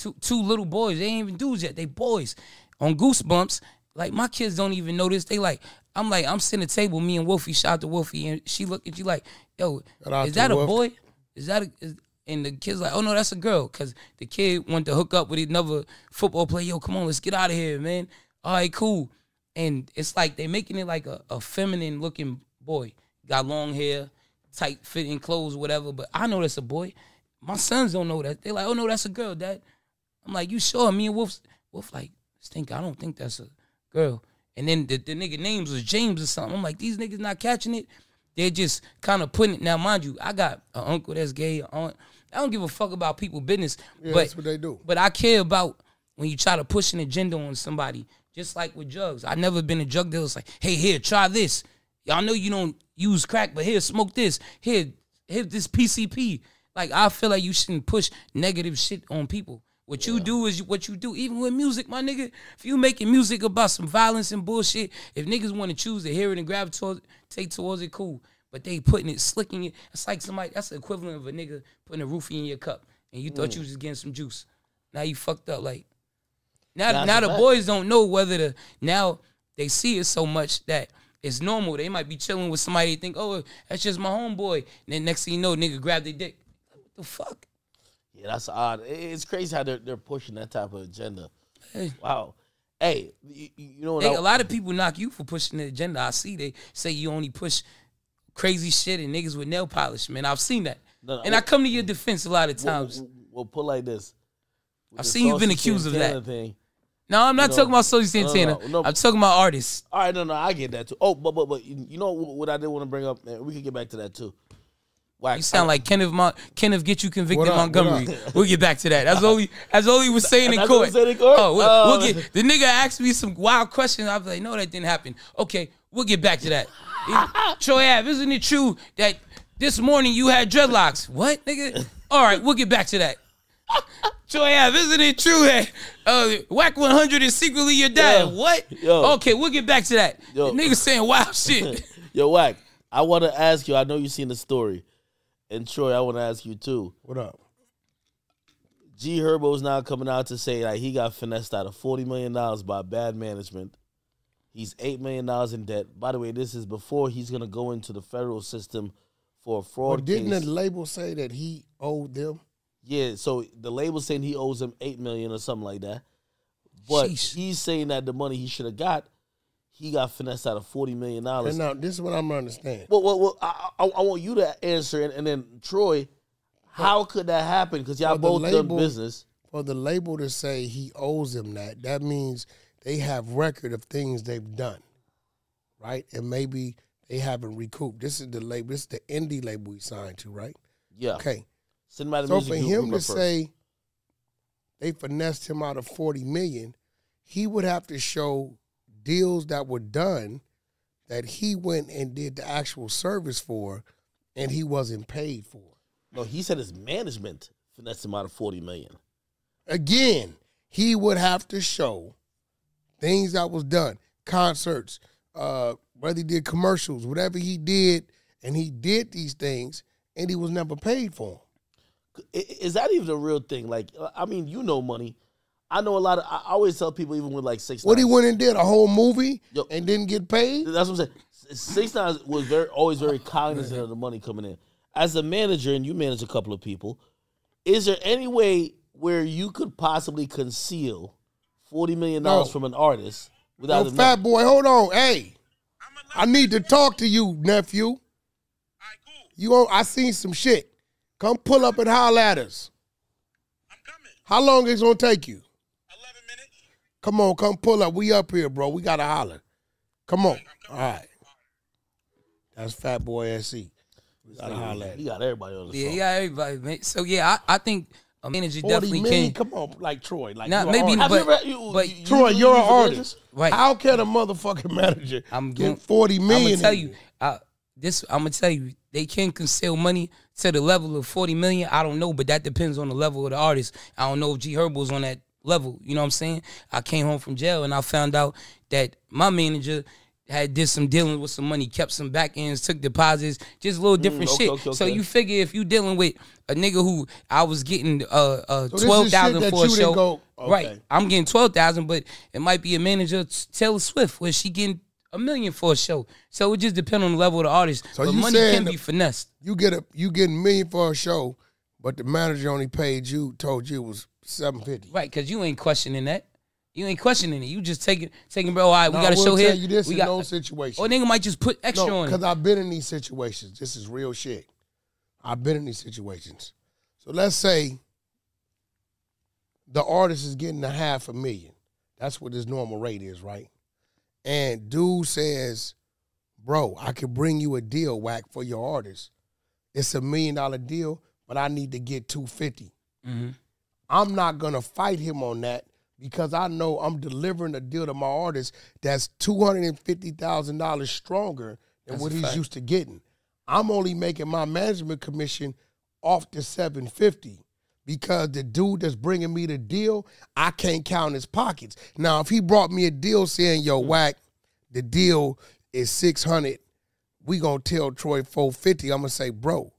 Speaker 4: Two two little boys. They ain't even dudes yet. They boys on Goosebumps. Like my kids don't even know this. They like. I'm like I'm sitting at the table. Me and Wolfie. Shout out to Wolfie, and she look at you like, yo,
Speaker 1: Shout
Speaker 4: is that a boy? Is that a? Is, and the kid's like, oh no, that's a girl. Cause the kid wanted to hook up with another football player. Yo, come on, let's get out of here, man. All right, cool. And it's like they making it like a, a feminine looking boy. Got long hair, tight fitting clothes, whatever. But I know that's a boy. My sons don't know that. They like, oh no, that's a girl, dad. I'm like, you sure? Me and Wolf, Wolf like, stink. I don't think that's a girl. And then the, the nigga names was James or something. I'm like, these niggas not catching it. They're just kind of putting it. Now, mind you, I got an uncle that's gay. an Aunt. I don't give a fuck about people business.
Speaker 1: Yeah,
Speaker 4: but
Speaker 1: that's what they do.
Speaker 4: but I care about when you try to push an agenda on somebody, just like with drugs. I never been a drug dealer. It's like, hey, here, try this. Y'all know you don't use crack, but here, smoke this. Here, here, this PCP. Like, I feel like you shouldn't push negative shit on people. What you do is what you do. Even with music, my nigga, if you making music about some violence and bullshit, if niggas want to choose to hear it and gravitate take towards it, cool. But they putting it, slicking it. It's like somebody. That's the equivalent of a nigga putting a roofie in your cup, and you thought mm. you was just getting some juice. Now you fucked up. Like now, now the
Speaker 2: fact.
Speaker 4: boys don't know whether to. Now they see it so much that it's normal. They might be chilling with somebody. They think, oh, that's just my homeboy. And then next thing you know, nigga grab their dick. What the fuck?
Speaker 2: Yeah, that's odd. It's crazy how they're they're pushing that type of agenda.
Speaker 4: Hey.
Speaker 2: Wow. Hey, you, you know what?
Speaker 4: They,
Speaker 2: I-
Speaker 4: a lot of people knock you for pushing the agenda. I see they say you only push crazy shit and niggas with nail polish, man. I've seen that.
Speaker 2: No, no,
Speaker 4: and I come to your defense a lot of times.
Speaker 2: We'll, we'll put like this. With
Speaker 4: I've seen you've been accused of that.
Speaker 2: Thing.
Speaker 4: No, I'm not
Speaker 2: know,
Speaker 4: talking about
Speaker 2: Saucy
Speaker 4: Santana.
Speaker 2: no.
Speaker 4: I'm talking about artists.
Speaker 2: All right, no, no, I get that too. Oh, but but but you you know what I did want to bring up, man. We can get back to that too.
Speaker 4: You sound like Kenneth Mon- Kenneth get you convicted
Speaker 1: up,
Speaker 4: Montgomery. We'll get back to that. That's all he that's all he was saying in court.
Speaker 2: said in court?
Speaker 4: Oh, we'll,
Speaker 2: Oh.
Speaker 4: we'll get the nigga asked me some wild questions. I was like, no, that didn't happen. Okay, we'll get back to that. It- Troy Ave, isn't it true that this morning you had dreadlocks? What, nigga? All right, we'll get back to that. Troy Ave, isn't it true that uh, Wack 100 is secretly your dad?
Speaker 2: Yo.
Speaker 4: What?
Speaker 2: Yo.
Speaker 4: Okay, we'll get back to that.
Speaker 2: Yo.
Speaker 4: The nigga saying wild shit.
Speaker 2: Yo, Wack, I want to ask you. I know you've seen the story, and Troy, I want to ask you too.
Speaker 1: What up?
Speaker 2: G Herbo's now coming out to say that he got finessed out of forty million dollars by bad management. He's eight million dollars in debt. By the way, this is before he's gonna go into the federal system for a fraud
Speaker 1: didn't
Speaker 2: case.
Speaker 1: the label say that he owed them?
Speaker 2: Yeah, so the label saying he owes him eight million or something like that. But
Speaker 4: Sheesh.
Speaker 2: he's saying that the money he should have got, he got finessed out of forty million dollars.
Speaker 1: And now this is what I'm understanding.
Speaker 2: Well, well, well I, I, I want you to answer, and, and then Troy, how could that happen? Because y'all both done business.
Speaker 1: For the label to say he owes them that, that means they have record of things they've done, right? And maybe they haven't recouped. This is the label. This is the indie label we signed to, right?
Speaker 2: Yeah,
Speaker 1: Okay.
Speaker 2: Cinematic
Speaker 1: So
Speaker 2: Music
Speaker 1: for him to
Speaker 2: first.
Speaker 1: say they finessed him out of 40 million, he would have to show deals that were done that he went and did the actual service for and he wasn't paid for.
Speaker 2: no, he said his management finessed him out of forty million.
Speaker 1: Again, he would have to show things that was done, concerts, uh, whether he did commercials, whatever he did, and he did these things and he was never paid for them.
Speaker 2: Is that even a real thing? Like, I mean, you know money. I know a lot of. I always tell people, even with like six.
Speaker 1: What he
Speaker 2: Nine-
Speaker 1: went and did a whole movie
Speaker 2: Yo.
Speaker 1: and didn't get paid?
Speaker 2: That's what I'm saying. Six Nine was very always very cognizant of the money coming in. As a manager, and you manage a couple of people, is there any way where you could possibly conceal forty million dollars
Speaker 1: No.
Speaker 2: from an artist without
Speaker 1: Yo,
Speaker 2: them
Speaker 1: fat boy, hold on. Hey, I need to talk to you, nephew. You, on, I seen some shit. Come pull up and holler at us.
Speaker 6: I'm coming.
Speaker 1: How long is it gonna take you?
Speaker 6: 11 minutes.
Speaker 1: Come on, come pull up. We up here, bro. We gotta holler. Come on. All right. That's Fatboy SSE. We gotta holler at
Speaker 2: He got everybody on the
Speaker 4: Yeah,
Speaker 2: phone.
Speaker 4: yeah, everybody, man. So yeah, I, I think a manager definitely
Speaker 1: million?
Speaker 4: can.
Speaker 1: Come on, like Troy. Like
Speaker 4: Not maybe,
Speaker 1: artist.
Speaker 2: Have you
Speaker 4: but-
Speaker 2: ever, you,
Speaker 4: but-
Speaker 2: you,
Speaker 1: Troy,
Speaker 2: you
Speaker 1: you're an
Speaker 2: use a
Speaker 1: artist.
Speaker 2: business?
Speaker 4: Right.
Speaker 1: How can a motherfucking manager
Speaker 4: I'm
Speaker 1: get
Speaker 4: forty
Speaker 1: million?
Speaker 4: I'm gonna tell you. I, this I'm gonna tell you, they can conceal money to the level of 40 million. I don't know, but that depends on the level of the artist. I don't know if G Herbo's on that level. You know what I'm saying? I came home from jail and I found out that my manager had did some dealing with some money, kept some back ends, took deposits, just a little different
Speaker 2: okay,
Speaker 4: shit.
Speaker 2: okay,
Speaker 4: So you figure if you dealing with a nigga who I was getting uh uh
Speaker 1: is
Speaker 4: twelve thousand for a show,
Speaker 1: go- okay.
Speaker 4: right? I'm getting twelve thousand, but it might be a manager Taylor Swift where she getting a million for a show. So it just depends on the level of the artist.
Speaker 1: So
Speaker 4: but money can be finessed.
Speaker 1: You get a you getting a million for a show, but the manager only paid you, told you it was 750.
Speaker 4: Right, because you ain't questioning that. You ain't questioning it. You just taking taking bro, all right, we got
Speaker 1: will
Speaker 4: show
Speaker 1: tell
Speaker 4: here.
Speaker 1: you this
Speaker 4: we
Speaker 1: in
Speaker 4: got
Speaker 1: those situations.
Speaker 4: Or nigga might just put extra
Speaker 1: No,
Speaker 4: on
Speaker 1: because. I've been in these situations. This is real shit. I've been in these situations. So let's say the artist is getting a half a million. That's what his normal rate is, right? And dude says, Bro, I could bring you a deal, Wack, for your artist. It's a million dollar deal, but I need to get 250.
Speaker 4: Mhm.
Speaker 1: I'm not gonna fight him on that because I know I'm delivering a deal to my artist that's two hundred and fifty thousand dollars stronger than
Speaker 4: That's
Speaker 1: what he's
Speaker 4: fact.
Speaker 1: used to getting. I'm only making my management commission off the seven fifty because the dude that's bringing me the deal, I can't count his pockets. Now, if he brought me a deal saying, "Yo, Wack, the deal is six hundred, we gonna tell Troy four fifty. I'm gonna say, bro,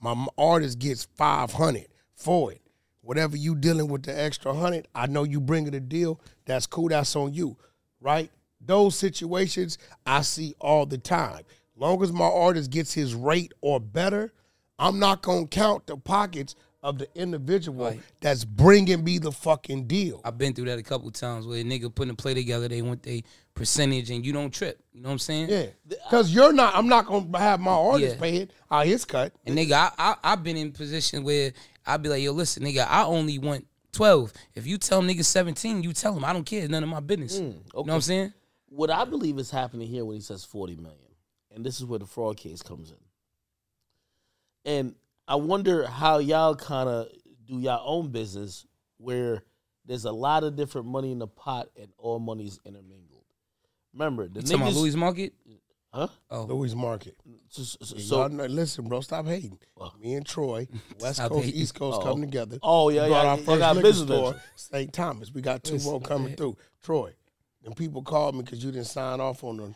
Speaker 1: my artist gets five hundred for it. Whatever you dealing with the extra hundred, I know you bringing a deal. That's cool. That's on you, right? Those situations I see all the time. Long as my artist gets his rate or better, I'm not gonna count the pockets of the individual
Speaker 4: Right.
Speaker 1: that's bringing me the fucking deal.
Speaker 4: I've been through that a couple times where a nigga putting a play together, they want their percentage and you don't trip. You know what I'm saying?
Speaker 1: Yeah, because you're not. I'm not gonna have my artist
Speaker 4: Yeah.
Speaker 1: pay it out his cut.
Speaker 4: And nigga, I, I I've been in position where I'd be like, yo, listen, nigga, I only want 12. If you tell nigga 17, you tell him. I don't care. It's none of my business. Mm, you know what I'm saying?
Speaker 2: What I believe is happening here when he says 40 million, and this is where the fraud case comes in. And I wonder how y'all kind of do y'all own business where there's a lot of different money in the pot and all money's intermingled. Remember, the
Speaker 4: You talking about
Speaker 2: niggas,
Speaker 4: Louis Market?
Speaker 2: Huh?
Speaker 4: Oh,
Speaker 1: Louis Market.
Speaker 2: So, so,
Speaker 1: So,
Speaker 2: so-
Speaker 1: listen, bro, stop hating.
Speaker 2: Well.
Speaker 1: Me and Troy, West Coast,
Speaker 4: hating.
Speaker 1: East Coast,
Speaker 2: Oh.
Speaker 1: come together.
Speaker 2: Oh, yeah,
Speaker 1: We brought
Speaker 2: yeah,
Speaker 1: our
Speaker 2: y'all
Speaker 1: first
Speaker 2: got
Speaker 1: liquor
Speaker 2: business
Speaker 1: store. St. Thomas. We got two more coming
Speaker 4: man.
Speaker 1: through. Troy, and people called me because you didn't sign off on the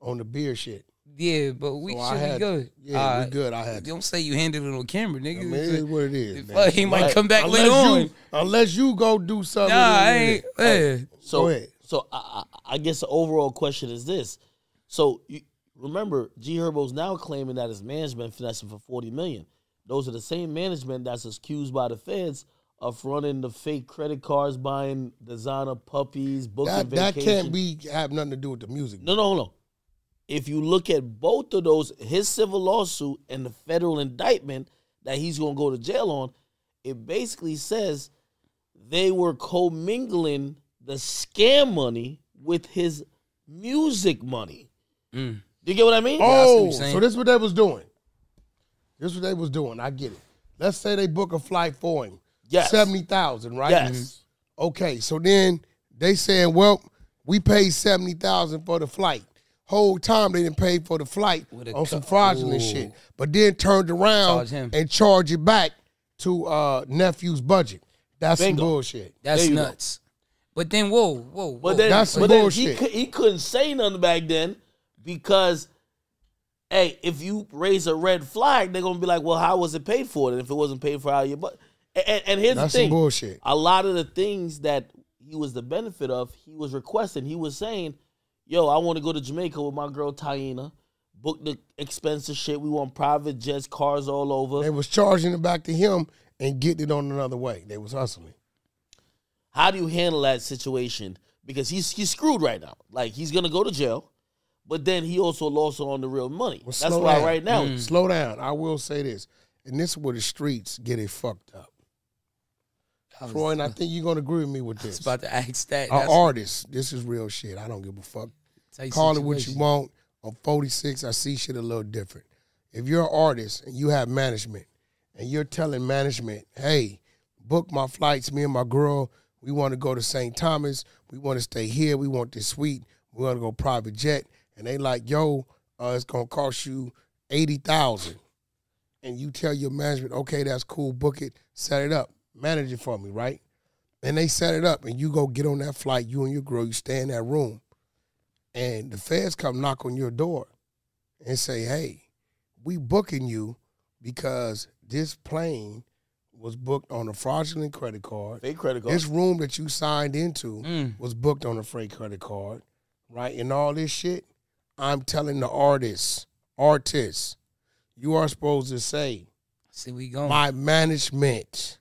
Speaker 1: on the beer shit.
Speaker 4: yeah, but we
Speaker 1: So
Speaker 4: should
Speaker 1: had-
Speaker 4: be good.
Speaker 1: Yeah,
Speaker 4: All
Speaker 1: we
Speaker 4: right.
Speaker 1: good. I had. To.
Speaker 4: Don't say you handled it on camera,
Speaker 1: I
Speaker 4: nigga.
Speaker 1: mean, it is what it is.
Speaker 4: Fuck,
Speaker 1: man.
Speaker 4: he might
Speaker 2: Right.
Speaker 4: come back
Speaker 1: unless
Speaker 4: later
Speaker 1: you,
Speaker 4: on.
Speaker 1: unless you go do something.
Speaker 4: Nah, I ain't.
Speaker 1: what it is.
Speaker 2: So,
Speaker 1: Go ahead.
Speaker 2: so I, I I guess the overall question is this: So you, remember, G Herbo's now claiming that his management finessing for forty million. Those are the same management that's accused by the feds of running the fake credit cards, buying designer puppies, booking
Speaker 1: That that
Speaker 2: vacation.
Speaker 1: can't be have nothing to do with the music.
Speaker 2: No, no, no. If you look at both of those, his civil lawsuit and the federal indictment that he's going to go to jail on, it basically says they were commingling the scam money with his music money.
Speaker 4: Mm.
Speaker 2: Do you get what I mean?
Speaker 4: I see what
Speaker 1: Oh,
Speaker 4: you're saying.
Speaker 1: so this is what they was doing. This is what they was doing. I get it. Let's say they book a flight for him.
Speaker 2: Yes.
Speaker 1: Seventy thousand, right?
Speaker 2: Yes.
Speaker 1: Okay, so then they saying, well, we paid seventy thousand for the flight. Whole time they didn't pay for the flight
Speaker 4: With a
Speaker 1: on some fraudulent
Speaker 4: Ooh.
Speaker 1: shit, but then turned around
Speaker 4: Charge
Speaker 1: and charge it back to uh nephew's budget. That's
Speaker 2: Bingo.
Speaker 1: some bullshit.
Speaker 4: That's
Speaker 2: There you go.
Speaker 4: nuts. But then, whoa, whoa, whoa.
Speaker 2: But then,
Speaker 1: That's some
Speaker 2: but then he,
Speaker 1: bullshit.
Speaker 2: cou- he couldn't say nothing back then because, hey, if you raise a red flag, they're gonna be like, "Well, how was it paid for?" And if it wasn't paid for, how you? But and, and here's
Speaker 1: That's
Speaker 2: the thing:
Speaker 1: bullshit.
Speaker 2: a lot of the things that he was the benefit of, he was requesting. He was saying, "Yo, I want to go to Jamaica with my girl Taina. book the expensive shit. We want private jets, cars all over.
Speaker 1: They was charging it back to him and getting it on another way. They was hustling.
Speaker 2: How do you handle that situation? Because he's he's screwed right now. Like he's gonna go to jail, but then he also lost on the real money.
Speaker 1: Well,
Speaker 2: That's why
Speaker 1: down.
Speaker 2: right now,
Speaker 4: Mm.
Speaker 1: Slow down. I will say this, and this is where the streets get it fucked up.
Speaker 4: I was,
Speaker 1: Troy, and I think you're gonna agree with me with
Speaker 4: I was
Speaker 1: this.
Speaker 4: about to ask that.
Speaker 1: An
Speaker 4: That's-
Speaker 1: artist, this is real shit. I don't give a fuck.
Speaker 4: tight
Speaker 1: Call it what you want. I'm 46, I see shit a little different. If you're an artist and you have management and you're telling management, hey, book my flights, me and my girl, we want to go to St. Thomas, we want to stay here, we want this suite, we want to go private jet, and they like, yo, uh, it's gonna cost you 80000 And you tell your management, okay, that's cool, book it, set it up, manage it for me, right? And they set it up, and you go get on that flight, you and your girl, you stay in that room and the feds come knock on your door and say, "Hey, we booking you because this plane was booked on a fraudulent credit card.
Speaker 2: fake credit card.
Speaker 1: This room that you signed into
Speaker 4: Mm.
Speaker 1: was booked on a fake credit card, right? And all this shit. I'm telling the artists, artists, you are supposed to say,
Speaker 4: See, we going.
Speaker 1: my management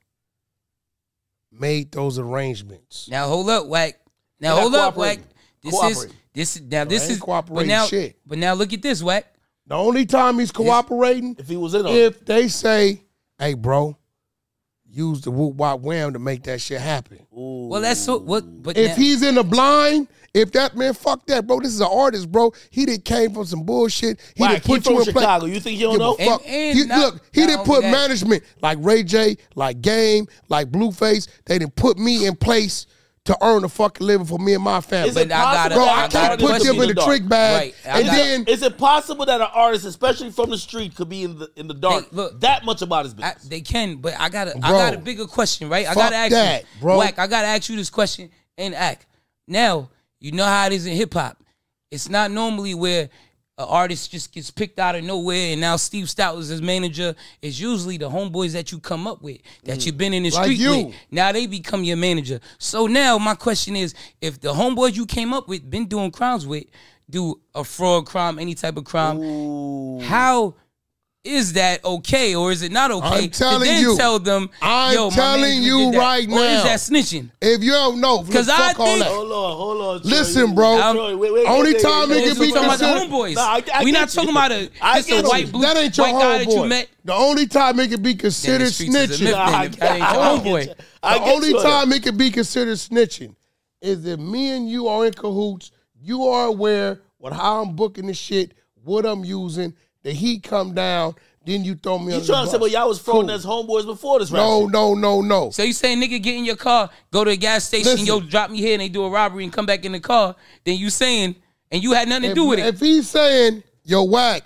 Speaker 1: made those arrangements.
Speaker 4: Now hold up, Wack. Now hold up, Wack.
Speaker 2: cooperating.
Speaker 4: This is this is now this
Speaker 1: ain't
Speaker 4: is but
Speaker 1: cooperating
Speaker 4: now
Speaker 1: shit.
Speaker 4: but now look at this, Wack.
Speaker 1: The only time he's cooperating
Speaker 2: if he was in on
Speaker 1: if they say, "Hey, bro, use the whoop wop wham to make that shit happen."
Speaker 2: Ooh.
Speaker 4: Well, that's so what. But
Speaker 1: If
Speaker 4: now,
Speaker 1: he's in the blind, if that man, fuck that, bro. This is an artist, bro. He didn't came from some bullshit. He
Speaker 2: Why,
Speaker 1: didn't put you in place.
Speaker 2: Chicago. You think he don't
Speaker 1: Give a
Speaker 2: know?
Speaker 1: fuck.
Speaker 4: And- and
Speaker 1: He-
Speaker 4: not-
Speaker 1: look, he didn't put
Speaker 4: that-
Speaker 1: management like Ray J, like Game, like Blueface. They didn't put me in place to earn a fucking living for me and my family.
Speaker 2: Is it
Speaker 4: But I gotta-
Speaker 1: bro,
Speaker 2: possible
Speaker 1: I can't put
Speaker 2: artist
Speaker 1: them in
Speaker 2: be
Speaker 1: the
Speaker 2: dark?
Speaker 1: trick bag.
Speaker 4: Right,
Speaker 1: And
Speaker 4: got-
Speaker 1: then
Speaker 2: Is it possible that an artist, especially from the street, could be in the in the dark
Speaker 4: Hey, look,
Speaker 2: that much about his
Speaker 4: I,
Speaker 2: business?
Speaker 4: they can, but I got a, I
Speaker 1: Bro,
Speaker 4: got a bigger question, right? I gotta ask
Speaker 1: that,
Speaker 4: you,
Speaker 1: bro.
Speaker 4: Wack, I gotta ask you this question and act. Now, you know how it is in hip hop. It's not normally where an artist just gets picked out of nowhere and now Steve Stoute is his manager. It's usually the homeboys that you come up with, that mm. you've been in the
Speaker 1: Like
Speaker 4: street
Speaker 1: you.
Speaker 4: with. Now they become your manager. So now my question is, if the homeboys you came up with, been doing crimes with, do a fraud crime, any type of crime, how is that okay or is it not okay?
Speaker 1: I'm telling
Speaker 4: then
Speaker 1: you.
Speaker 4: tell them,
Speaker 1: I'm
Speaker 4: Yo,
Speaker 1: telling you
Speaker 4: did that.
Speaker 1: right
Speaker 4: or is that snitching?
Speaker 1: if you don't know,
Speaker 4: 'Cause I think-
Speaker 2: Hold on, hold on. Troy.
Speaker 1: Listen, bro.
Speaker 4: I'm-
Speaker 2: Troy, wait, wait,
Speaker 1: Only
Speaker 2: wait,
Speaker 1: time
Speaker 2: wait,
Speaker 1: it
Speaker 2: wait,
Speaker 1: can
Speaker 4: we
Speaker 1: be
Speaker 4: talking about the
Speaker 1: considered-
Speaker 4: homeboys.
Speaker 2: Nah, I- I
Speaker 4: we
Speaker 2: get
Speaker 4: not
Speaker 2: you.
Speaker 4: talking about a
Speaker 2: I
Speaker 4: just a white blue
Speaker 1: That ain't your
Speaker 4: white guy that you met.
Speaker 1: The only time it can be considered
Speaker 4: the streets is a
Speaker 1: snitching.
Speaker 4: myth,
Speaker 2: Nah,
Speaker 4: then.
Speaker 2: I-
Speaker 4: That ain't your homeboy.
Speaker 1: the only
Speaker 2: you on that.
Speaker 1: time it can be considered snitching is if me and you are in cahoots. You are aware with how I'm booking the shit, what I'm using. The heat come down, then you throw me
Speaker 2: You
Speaker 1: under
Speaker 2: trying
Speaker 1: the
Speaker 2: to say, well, y'all was throwing
Speaker 1: Cool.
Speaker 2: as homeboys before this rap
Speaker 1: No,
Speaker 2: shit.
Speaker 1: no, no, no.
Speaker 4: So you saying nigga get in your car, go to a gas station,
Speaker 1: Listen.
Speaker 4: yo, drop me here and they do a robbery and come back in the car, then you saying and you had nothing to
Speaker 1: if,
Speaker 4: do with it.
Speaker 1: If he's saying, yo, Wack,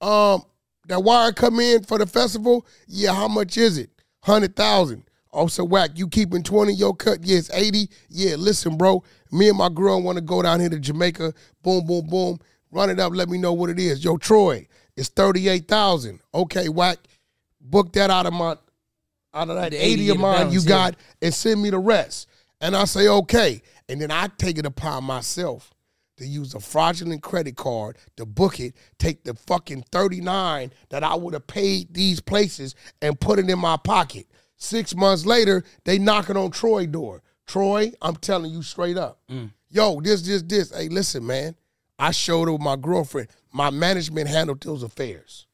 Speaker 1: um, that wire come in for the festival, yeah, how much is it? Hundred thousand. Also, Wack, you keeping 20, your cut, yeah, it's 80. Yeah, listen, bro. Me and my girl want to go down here to Jamaica. Boom, boom, boom. Run it up, let me know what it is. Yo, Troy, it's 38,000. Okay, Wack. Book that out of my out of that
Speaker 4: The
Speaker 1: 80,
Speaker 4: 80
Speaker 1: of mine you
Speaker 4: yeah.
Speaker 1: got and send me the rest. And I say, okay. And then I take it upon myself to use a fraudulent credit card to book it, take the fucking 39 that I would have paid these places and put it in my pocket. Six months later, they knocking on Troy door. Troy, I'm telling you straight up.
Speaker 4: Mm.
Speaker 1: Yo, this, this, this. Hey, listen, man. I showed up with my girlfriend. My management handled those affairs.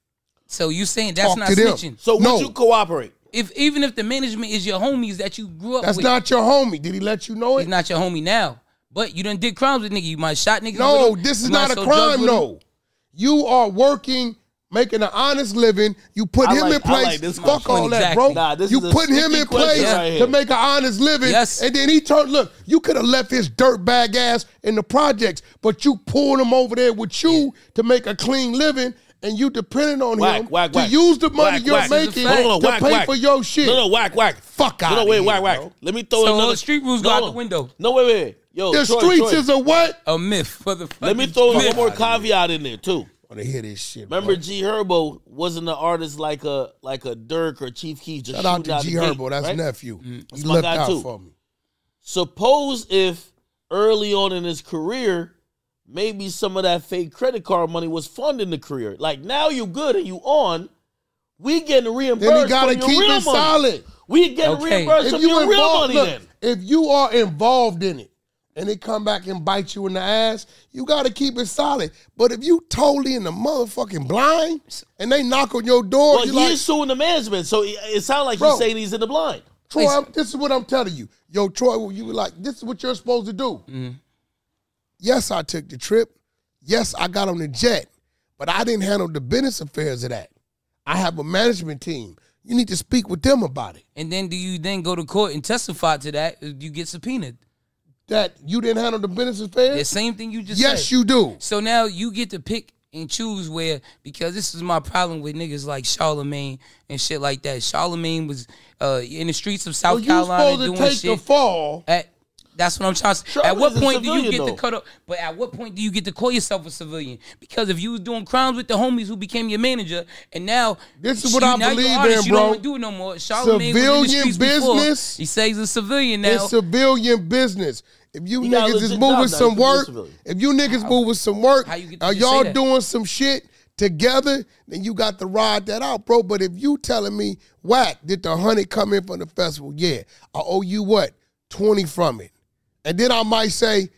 Speaker 4: So you saying that's
Speaker 1: Talk
Speaker 4: not
Speaker 1: to them.
Speaker 4: snitching?
Speaker 2: So would
Speaker 1: No.
Speaker 2: you cooperate?
Speaker 4: If even if the management is your homies that you grew up with.
Speaker 1: That's
Speaker 4: with,
Speaker 1: not your homie. Did he let you know it?
Speaker 4: he's not your homie now. But you done did crimes with nigga. You might shot niggas.
Speaker 1: No,
Speaker 4: with him.
Speaker 1: this is not a crime, no. You are working, making an honest living. You put
Speaker 2: I
Speaker 1: him
Speaker 2: like-
Speaker 1: in place.
Speaker 2: like this
Speaker 1: Fuck
Speaker 2: question.
Speaker 1: all that, bro.
Speaker 2: Nah, this
Speaker 1: you
Speaker 2: is a
Speaker 1: him in
Speaker 2: question
Speaker 1: place
Speaker 2: right here.
Speaker 1: to make an honest living.
Speaker 4: Yes.
Speaker 1: And then he turned, look, you could have left his dirt bag ass in the projects, but you pulled him over there with you to make a clean living. And you depending on
Speaker 2: Wack,
Speaker 1: him
Speaker 2: Wack,
Speaker 1: to
Speaker 2: Wack.
Speaker 1: use the money
Speaker 2: Wack,
Speaker 1: you're
Speaker 2: Wack.
Speaker 1: making
Speaker 2: No, no, no,
Speaker 1: to
Speaker 2: Wack,
Speaker 1: pay
Speaker 2: Wack.
Speaker 1: for your shit.
Speaker 2: No, no, Wack, Wack.
Speaker 1: Fuck out
Speaker 2: no, wait,
Speaker 1: here,
Speaker 2: Wack, Wack.
Speaker 1: bro.
Speaker 2: Let me throw
Speaker 4: So
Speaker 2: another.
Speaker 4: all street rules go out
Speaker 2: no.
Speaker 4: the window.
Speaker 2: No, wait, wait. Yo,
Speaker 1: The
Speaker 2: Troy,
Speaker 1: streets
Speaker 2: Troy.
Speaker 1: is a what?
Speaker 4: A myth for the.
Speaker 2: Let me throw
Speaker 4: myth.
Speaker 2: one more caveat in there too.
Speaker 1: Want to hear this shit.
Speaker 2: Remember,
Speaker 1: bro.
Speaker 2: G Herbo wasn't an artist like a like a Durk or Chief Keef. Just
Speaker 1: Shout out to
Speaker 2: out
Speaker 1: G
Speaker 2: the gate,
Speaker 1: Herbo. That's
Speaker 2: right?
Speaker 1: nephew. Mm-hmm.
Speaker 2: That's
Speaker 1: He
Speaker 2: my
Speaker 1: looked out
Speaker 2: too.
Speaker 1: for me.
Speaker 2: Suppose if early on in his career, maybe some of that fake credit card money was funding the career. Like now you good and you on, we getting reimbursed
Speaker 1: Then he gotta
Speaker 2: from your
Speaker 1: keep it
Speaker 2: money.
Speaker 1: solid.
Speaker 2: We getting
Speaker 4: Okay.
Speaker 2: reimbursed
Speaker 1: If
Speaker 2: from
Speaker 1: you
Speaker 2: your real money
Speaker 1: look,
Speaker 2: then.
Speaker 1: if you are involved in it and it come back and bite you in the ass, you got to keep it solid. But if you totally in the motherfucking blind and they knock on your door,
Speaker 2: Well,
Speaker 1: you
Speaker 2: he's
Speaker 1: like,
Speaker 2: suing the management, so it, it sounds like
Speaker 1: Bro.
Speaker 2: he's saying he's in the blind.
Speaker 1: Troy, I'm- this is what I'm telling you. Yo, Troy, you were like, this is what you're supposed to do.
Speaker 2: Mm-hmm.
Speaker 1: Yes, I took the trip. Yes, I got on the jet, but I didn't handle the business affairs of that. I have a management team. You need to speak with them about it.
Speaker 4: And then do you then go to court and testify to that? You get subpoenaed.
Speaker 1: That you didn't handle the business affairs?
Speaker 4: The same thing you just
Speaker 1: yes,
Speaker 4: said.
Speaker 1: you do.
Speaker 4: So now you get to pick and choose where because this is my problem with niggas like Charlemagne and shit like that. Charlemagne was uh, in the streets of South
Speaker 1: Well, you
Speaker 4: Carolina
Speaker 1: supposed to
Speaker 4: doing
Speaker 1: take
Speaker 4: shit.
Speaker 1: the fall.
Speaker 4: At, that's what I'm trying to say. At what point do you get
Speaker 2: though.
Speaker 4: to cut up? But at what point do you get to call yourself a civilian? Because if you was doing crimes with the homies who became your manager, and now
Speaker 1: This is what
Speaker 4: you-
Speaker 1: I
Speaker 4: now you
Speaker 1: believe
Speaker 4: artist,
Speaker 1: in,
Speaker 4: you
Speaker 1: bro.
Speaker 4: don't do it no more. Charlemagne was in the
Speaker 1: Civilian
Speaker 4: streets before.
Speaker 1: business.
Speaker 4: He says a civilian now.
Speaker 1: It's civilian business. If you
Speaker 2: He
Speaker 1: niggas is moving
Speaker 2: now.
Speaker 1: some
Speaker 2: He can be a
Speaker 1: work, if you niggas moving some work,
Speaker 4: How you get to
Speaker 1: are y'all
Speaker 4: that?
Speaker 1: doing some shit together, then you got to ride that out, bro. But if you telling me, Wack, did the honey come in from the festival? Yeah. I owe you what? 20 from it. And then I might say,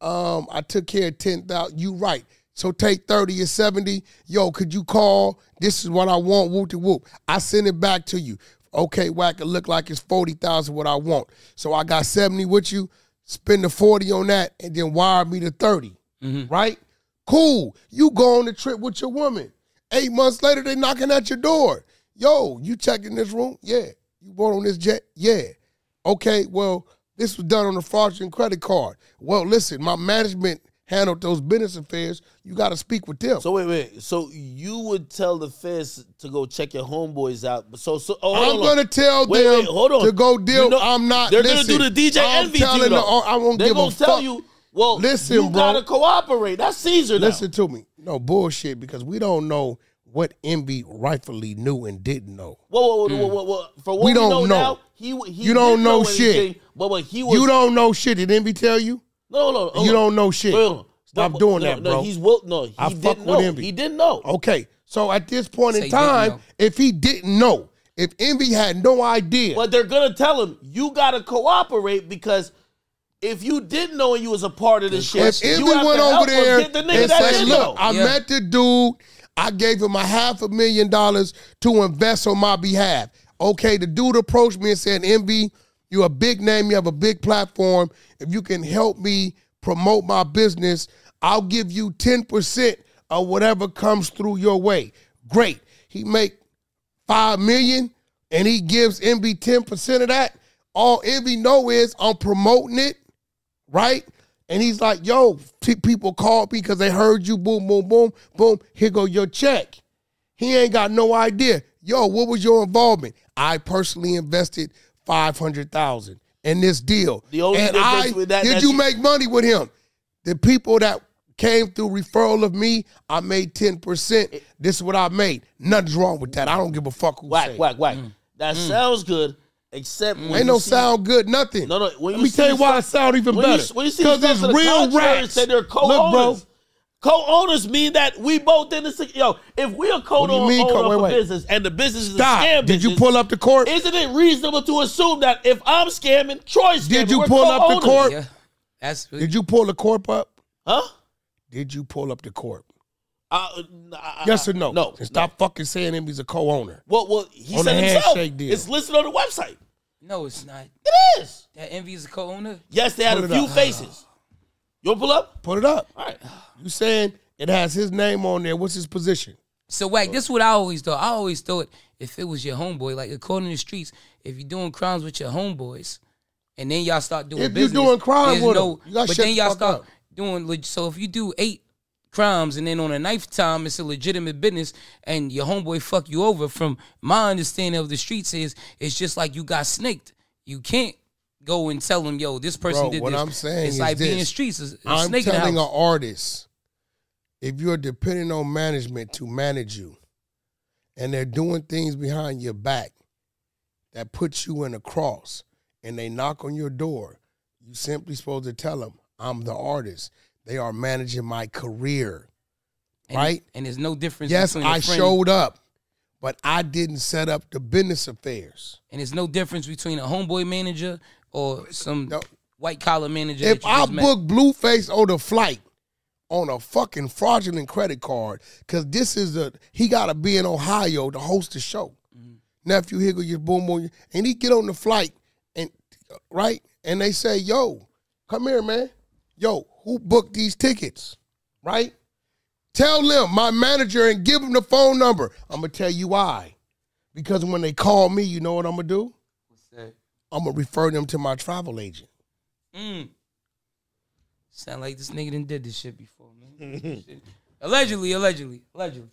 Speaker 1: um, I took care of 10,000. You right. So take 30 or 70. Yo, could you call? This is what I want. Whoop de whoop. I send it back to you. Okay, Wack, it look like it's 40,000 what I want. So I got 70 with you. Spend the 40 on that and then wire me the 30. Right? Cool. You go on the trip with your woman. Eight months later, they knocking at your door. Yo, you checking this room? Yeah. You bought on this jet? Yeah. Okay, well, this was done on a fraudulent credit card. Well, listen, my management handled those business affairs. You got to speak with them.
Speaker 2: So wait, wait. So you would tell the feds to go check your homeboys out. So, so oh,
Speaker 1: I'm gonna tell
Speaker 2: Wait,
Speaker 1: them
Speaker 2: wait, hold on.
Speaker 1: to go deal.
Speaker 2: You know,
Speaker 1: I'm not.
Speaker 2: They're gonna do the DJ
Speaker 1: I'm
Speaker 2: envy
Speaker 1: telling the- I won't
Speaker 2: They're
Speaker 1: give
Speaker 2: gonna
Speaker 1: a
Speaker 2: tell
Speaker 1: fuck.
Speaker 2: you. Well,
Speaker 1: Listen,
Speaker 2: you
Speaker 1: bro.
Speaker 2: gotta cooperate. That's Caesar now.
Speaker 1: Listen to me. No bullshit because we don't know what Envy rightfully knew and didn't know.
Speaker 2: Whoa, whoa, whoa, whoa, whoa. For what
Speaker 1: We
Speaker 2: we,
Speaker 1: don't
Speaker 2: know,
Speaker 1: know.
Speaker 2: now, he he
Speaker 1: You don't
Speaker 2: didn't
Speaker 1: know
Speaker 2: anything,
Speaker 1: shit.
Speaker 2: But when he was,
Speaker 1: You don't know shit. Did Envy tell you?
Speaker 2: no, no, no.
Speaker 1: You don't know shit.
Speaker 2: Hold.
Speaker 1: Stop
Speaker 2: No,
Speaker 1: doing
Speaker 2: no,
Speaker 1: that,
Speaker 2: no,
Speaker 1: bro.
Speaker 2: He's will no. He
Speaker 1: I
Speaker 2: didn't
Speaker 1: fuck with
Speaker 2: know.
Speaker 1: Envy.
Speaker 2: He didn't know.
Speaker 1: Okay. So at this point
Speaker 4: Say
Speaker 1: in time, if he didn't know, if Envy had no idea,
Speaker 2: But they're gonna tell him you gotta cooperate because if you didn't know and you was a part of this shit,
Speaker 1: if
Speaker 2: you
Speaker 1: Envy
Speaker 2: have
Speaker 1: went
Speaker 2: to
Speaker 1: over
Speaker 2: help
Speaker 1: there
Speaker 2: the nigga
Speaker 1: and said, "Look,
Speaker 2: know.
Speaker 1: I
Speaker 4: Yeah.
Speaker 1: met the dude. I gave him a half a million dollars to invest on my behalf." Okay, the dude approached me and said, "Envy, you're a big name. You have a big platform. If you can help me promote my business, I'll give you ten percent of whatever comes through your way." Great. He make five million and he gives Envy 10% of that. All Envy know is I'm promoting it, right? And he's like, yo, t- people called me because they heard you, boom, boom, boom, boom. Here go your check. He ain't got no idea. Yo, what was your involvement? I personally invested 500,000 in this deal.
Speaker 2: The only
Speaker 1: and I,
Speaker 2: with that-
Speaker 1: did you
Speaker 2: you-
Speaker 1: make money with him? The people that came through referral of me, I made 10%. This is what I made. Nothing's wrong with that. I don't give a fuck who
Speaker 2: Wack,
Speaker 1: say.
Speaker 2: Wack, Wack. Mm. That mm. sounds good, except when
Speaker 1: Ain't
Speaker 2: you
Speaker 1: no
Speaker 2: see-
Speaker 1: sound good, nothing.
Speaker 2: No, no. When
Speaker 1: Let
Speaker 2: you
Speaker 1: me tell you
Speaker 2: see
Speaker 1: why it sound even
Speaker 2: when you-
Speaker 1: better.
Speaker 2: when you see
Speaker 1: Because it's real
Speaker 2: contrary,
Speaker 1: rats.
Speaker 2: Say they're
Speaker 1: Look, bro.
Speaker 2: co-owners. Co-owners mean that we both in the si- yo. If we are
Speaker 1: What do you
Speaker 2: co-owner
Speaker 1: mean, co-
Speaker 2: of
Speaker 1: wait,
Speaker 2: a
Speaker 1: wait.
Speaker 2: business and the business is
Speaker 1: Stop.
Speaker 2: a scam
Speaker 1: Did you pull up the court?
Speaker 2: Isn't it reasonable to assume that if I'm scamming, Troy's scamming?
Speaker 1: Did you
Speaker 2: We're
Speaker 1: pull up the
Speaker 2: co-owners.
Speaker 1: court?
Speaker 4: Yeah, that's
Speaker 1: Did you pull the corp up?
Speaker 2: Huh?
Speaker 1: Did you pull up the corp?
Speaker 2: Uh, uh,
Speaker 1: Yes or no?
Speaker 2: No.
Speaker 1: And stop fucking saying him he's a co-owner.
Speaker 2: Well, well, he
Speaker 1: On
Speaker 2: said himself.
Speaker 1: deal.
Speaker 2: It's listed on the website.
Speaker 4: No, it's not.
Speaker 2: It is.
Speaker 4: That envy is a co-owner.
Speaker 2: Yes, they had
Speaker 1: Pull
Speaker 2: a few
Speaker 1: up.
Speaker 2: faces. You want to pull up?
Speaker 1: Put it up.
Speaker 2: All right.
Speaker 1: You saying it has his name on there. What's his position?
Speaker 4: So Wack, this is what I always thought. I always thought if it was your homeboy, like according to the streets, if you're doing crimes with your homeboys, and then y'all start doing
Speaker 1: If you
Speaker 4: business,
Speaker 1: doing crime
Speaker 4: there's
Speaker 1: with 'em,
Speaker 4: no,
Speaker 1: you gotta
Speaker 4: but
Speaker 1: shut
Speaker 4: then
Speaker 1: the
Speaker 4: y'all
Speaker 1: fuck
Speaker 4: start
Speaker 1: up.
Speaker 4: doing. leg- So if you do eight crimes and then on a knife time it's a legitimate business and your homeboy fuck you over, from my understanding of the streets is it's just like you got snaked. You can't go and tell them, yo, this person
Speaker 1: Bro,
Speaker 4: did
Speaker 1: what
Speaker 4: this.
Speaker 1: I'm saying
Speaker 4: it's
Speaker 1: is
Speaker 4: like being
Speaker 1: this.
Speaker 4: streets. It's, it's
Speaker 1: I'm
Speaker 4: snake in the
Speaker 1: telling an artist, if you're depending on management to manage you, and they're doing things behind your back that puts you in a cross, and they knock on your door, you simply supposed to tell them, "I'm the artist." They are managing my career.
Speaker 4: And,
Speaker 1: right?
Speaker 4: And there's no difference.
Speaker 1: Yes, I showed up, but I didn't set up the business affairs.
Speaker 4: And there's no difference between a homeboy manager or some
Speaker 1: No.
Speaker 4: white collar manager.
Speaker 1: If I
Speaker 4: met.
Speaker 1: book Blueface on the flight on a fucking fraudulent credit card, because this is a he got to be in Ohio to host the show.
Speaker 4: Mm-hmm.
Speaker 1: Nephew go your boom boom, and he get on the flight and right, and they say, "Yo, come here, man. Yo, who booked these tickets? Right? Tell them my manager and give them the phone number. I'm gonna tell you why. Because when they call me, you know what I'm gonna do? I'm gonna refer them to my travel agent.
Speaker 4: Mm. Sound like this nigga done did this shit before, man. Allegedly, allegedly, allegedly.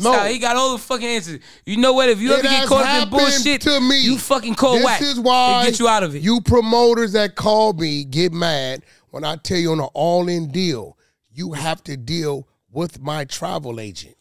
Speaker 1: No.
Speaker 4: he got all the fucking answers. You know what? If you
Speaker 1: It
Speaker 4: ever get caught up in bullshit,
Speaker 1: to me.
Speaker 4: you fucking call
Speaker 1: this
Speaker 4: Wack.
Speaker 1: is why
Speaker 4: get you out of it.
Speaker 1: You promoters that call me get mad when I tell you on an all-in deal, you have to deal with my travel agent,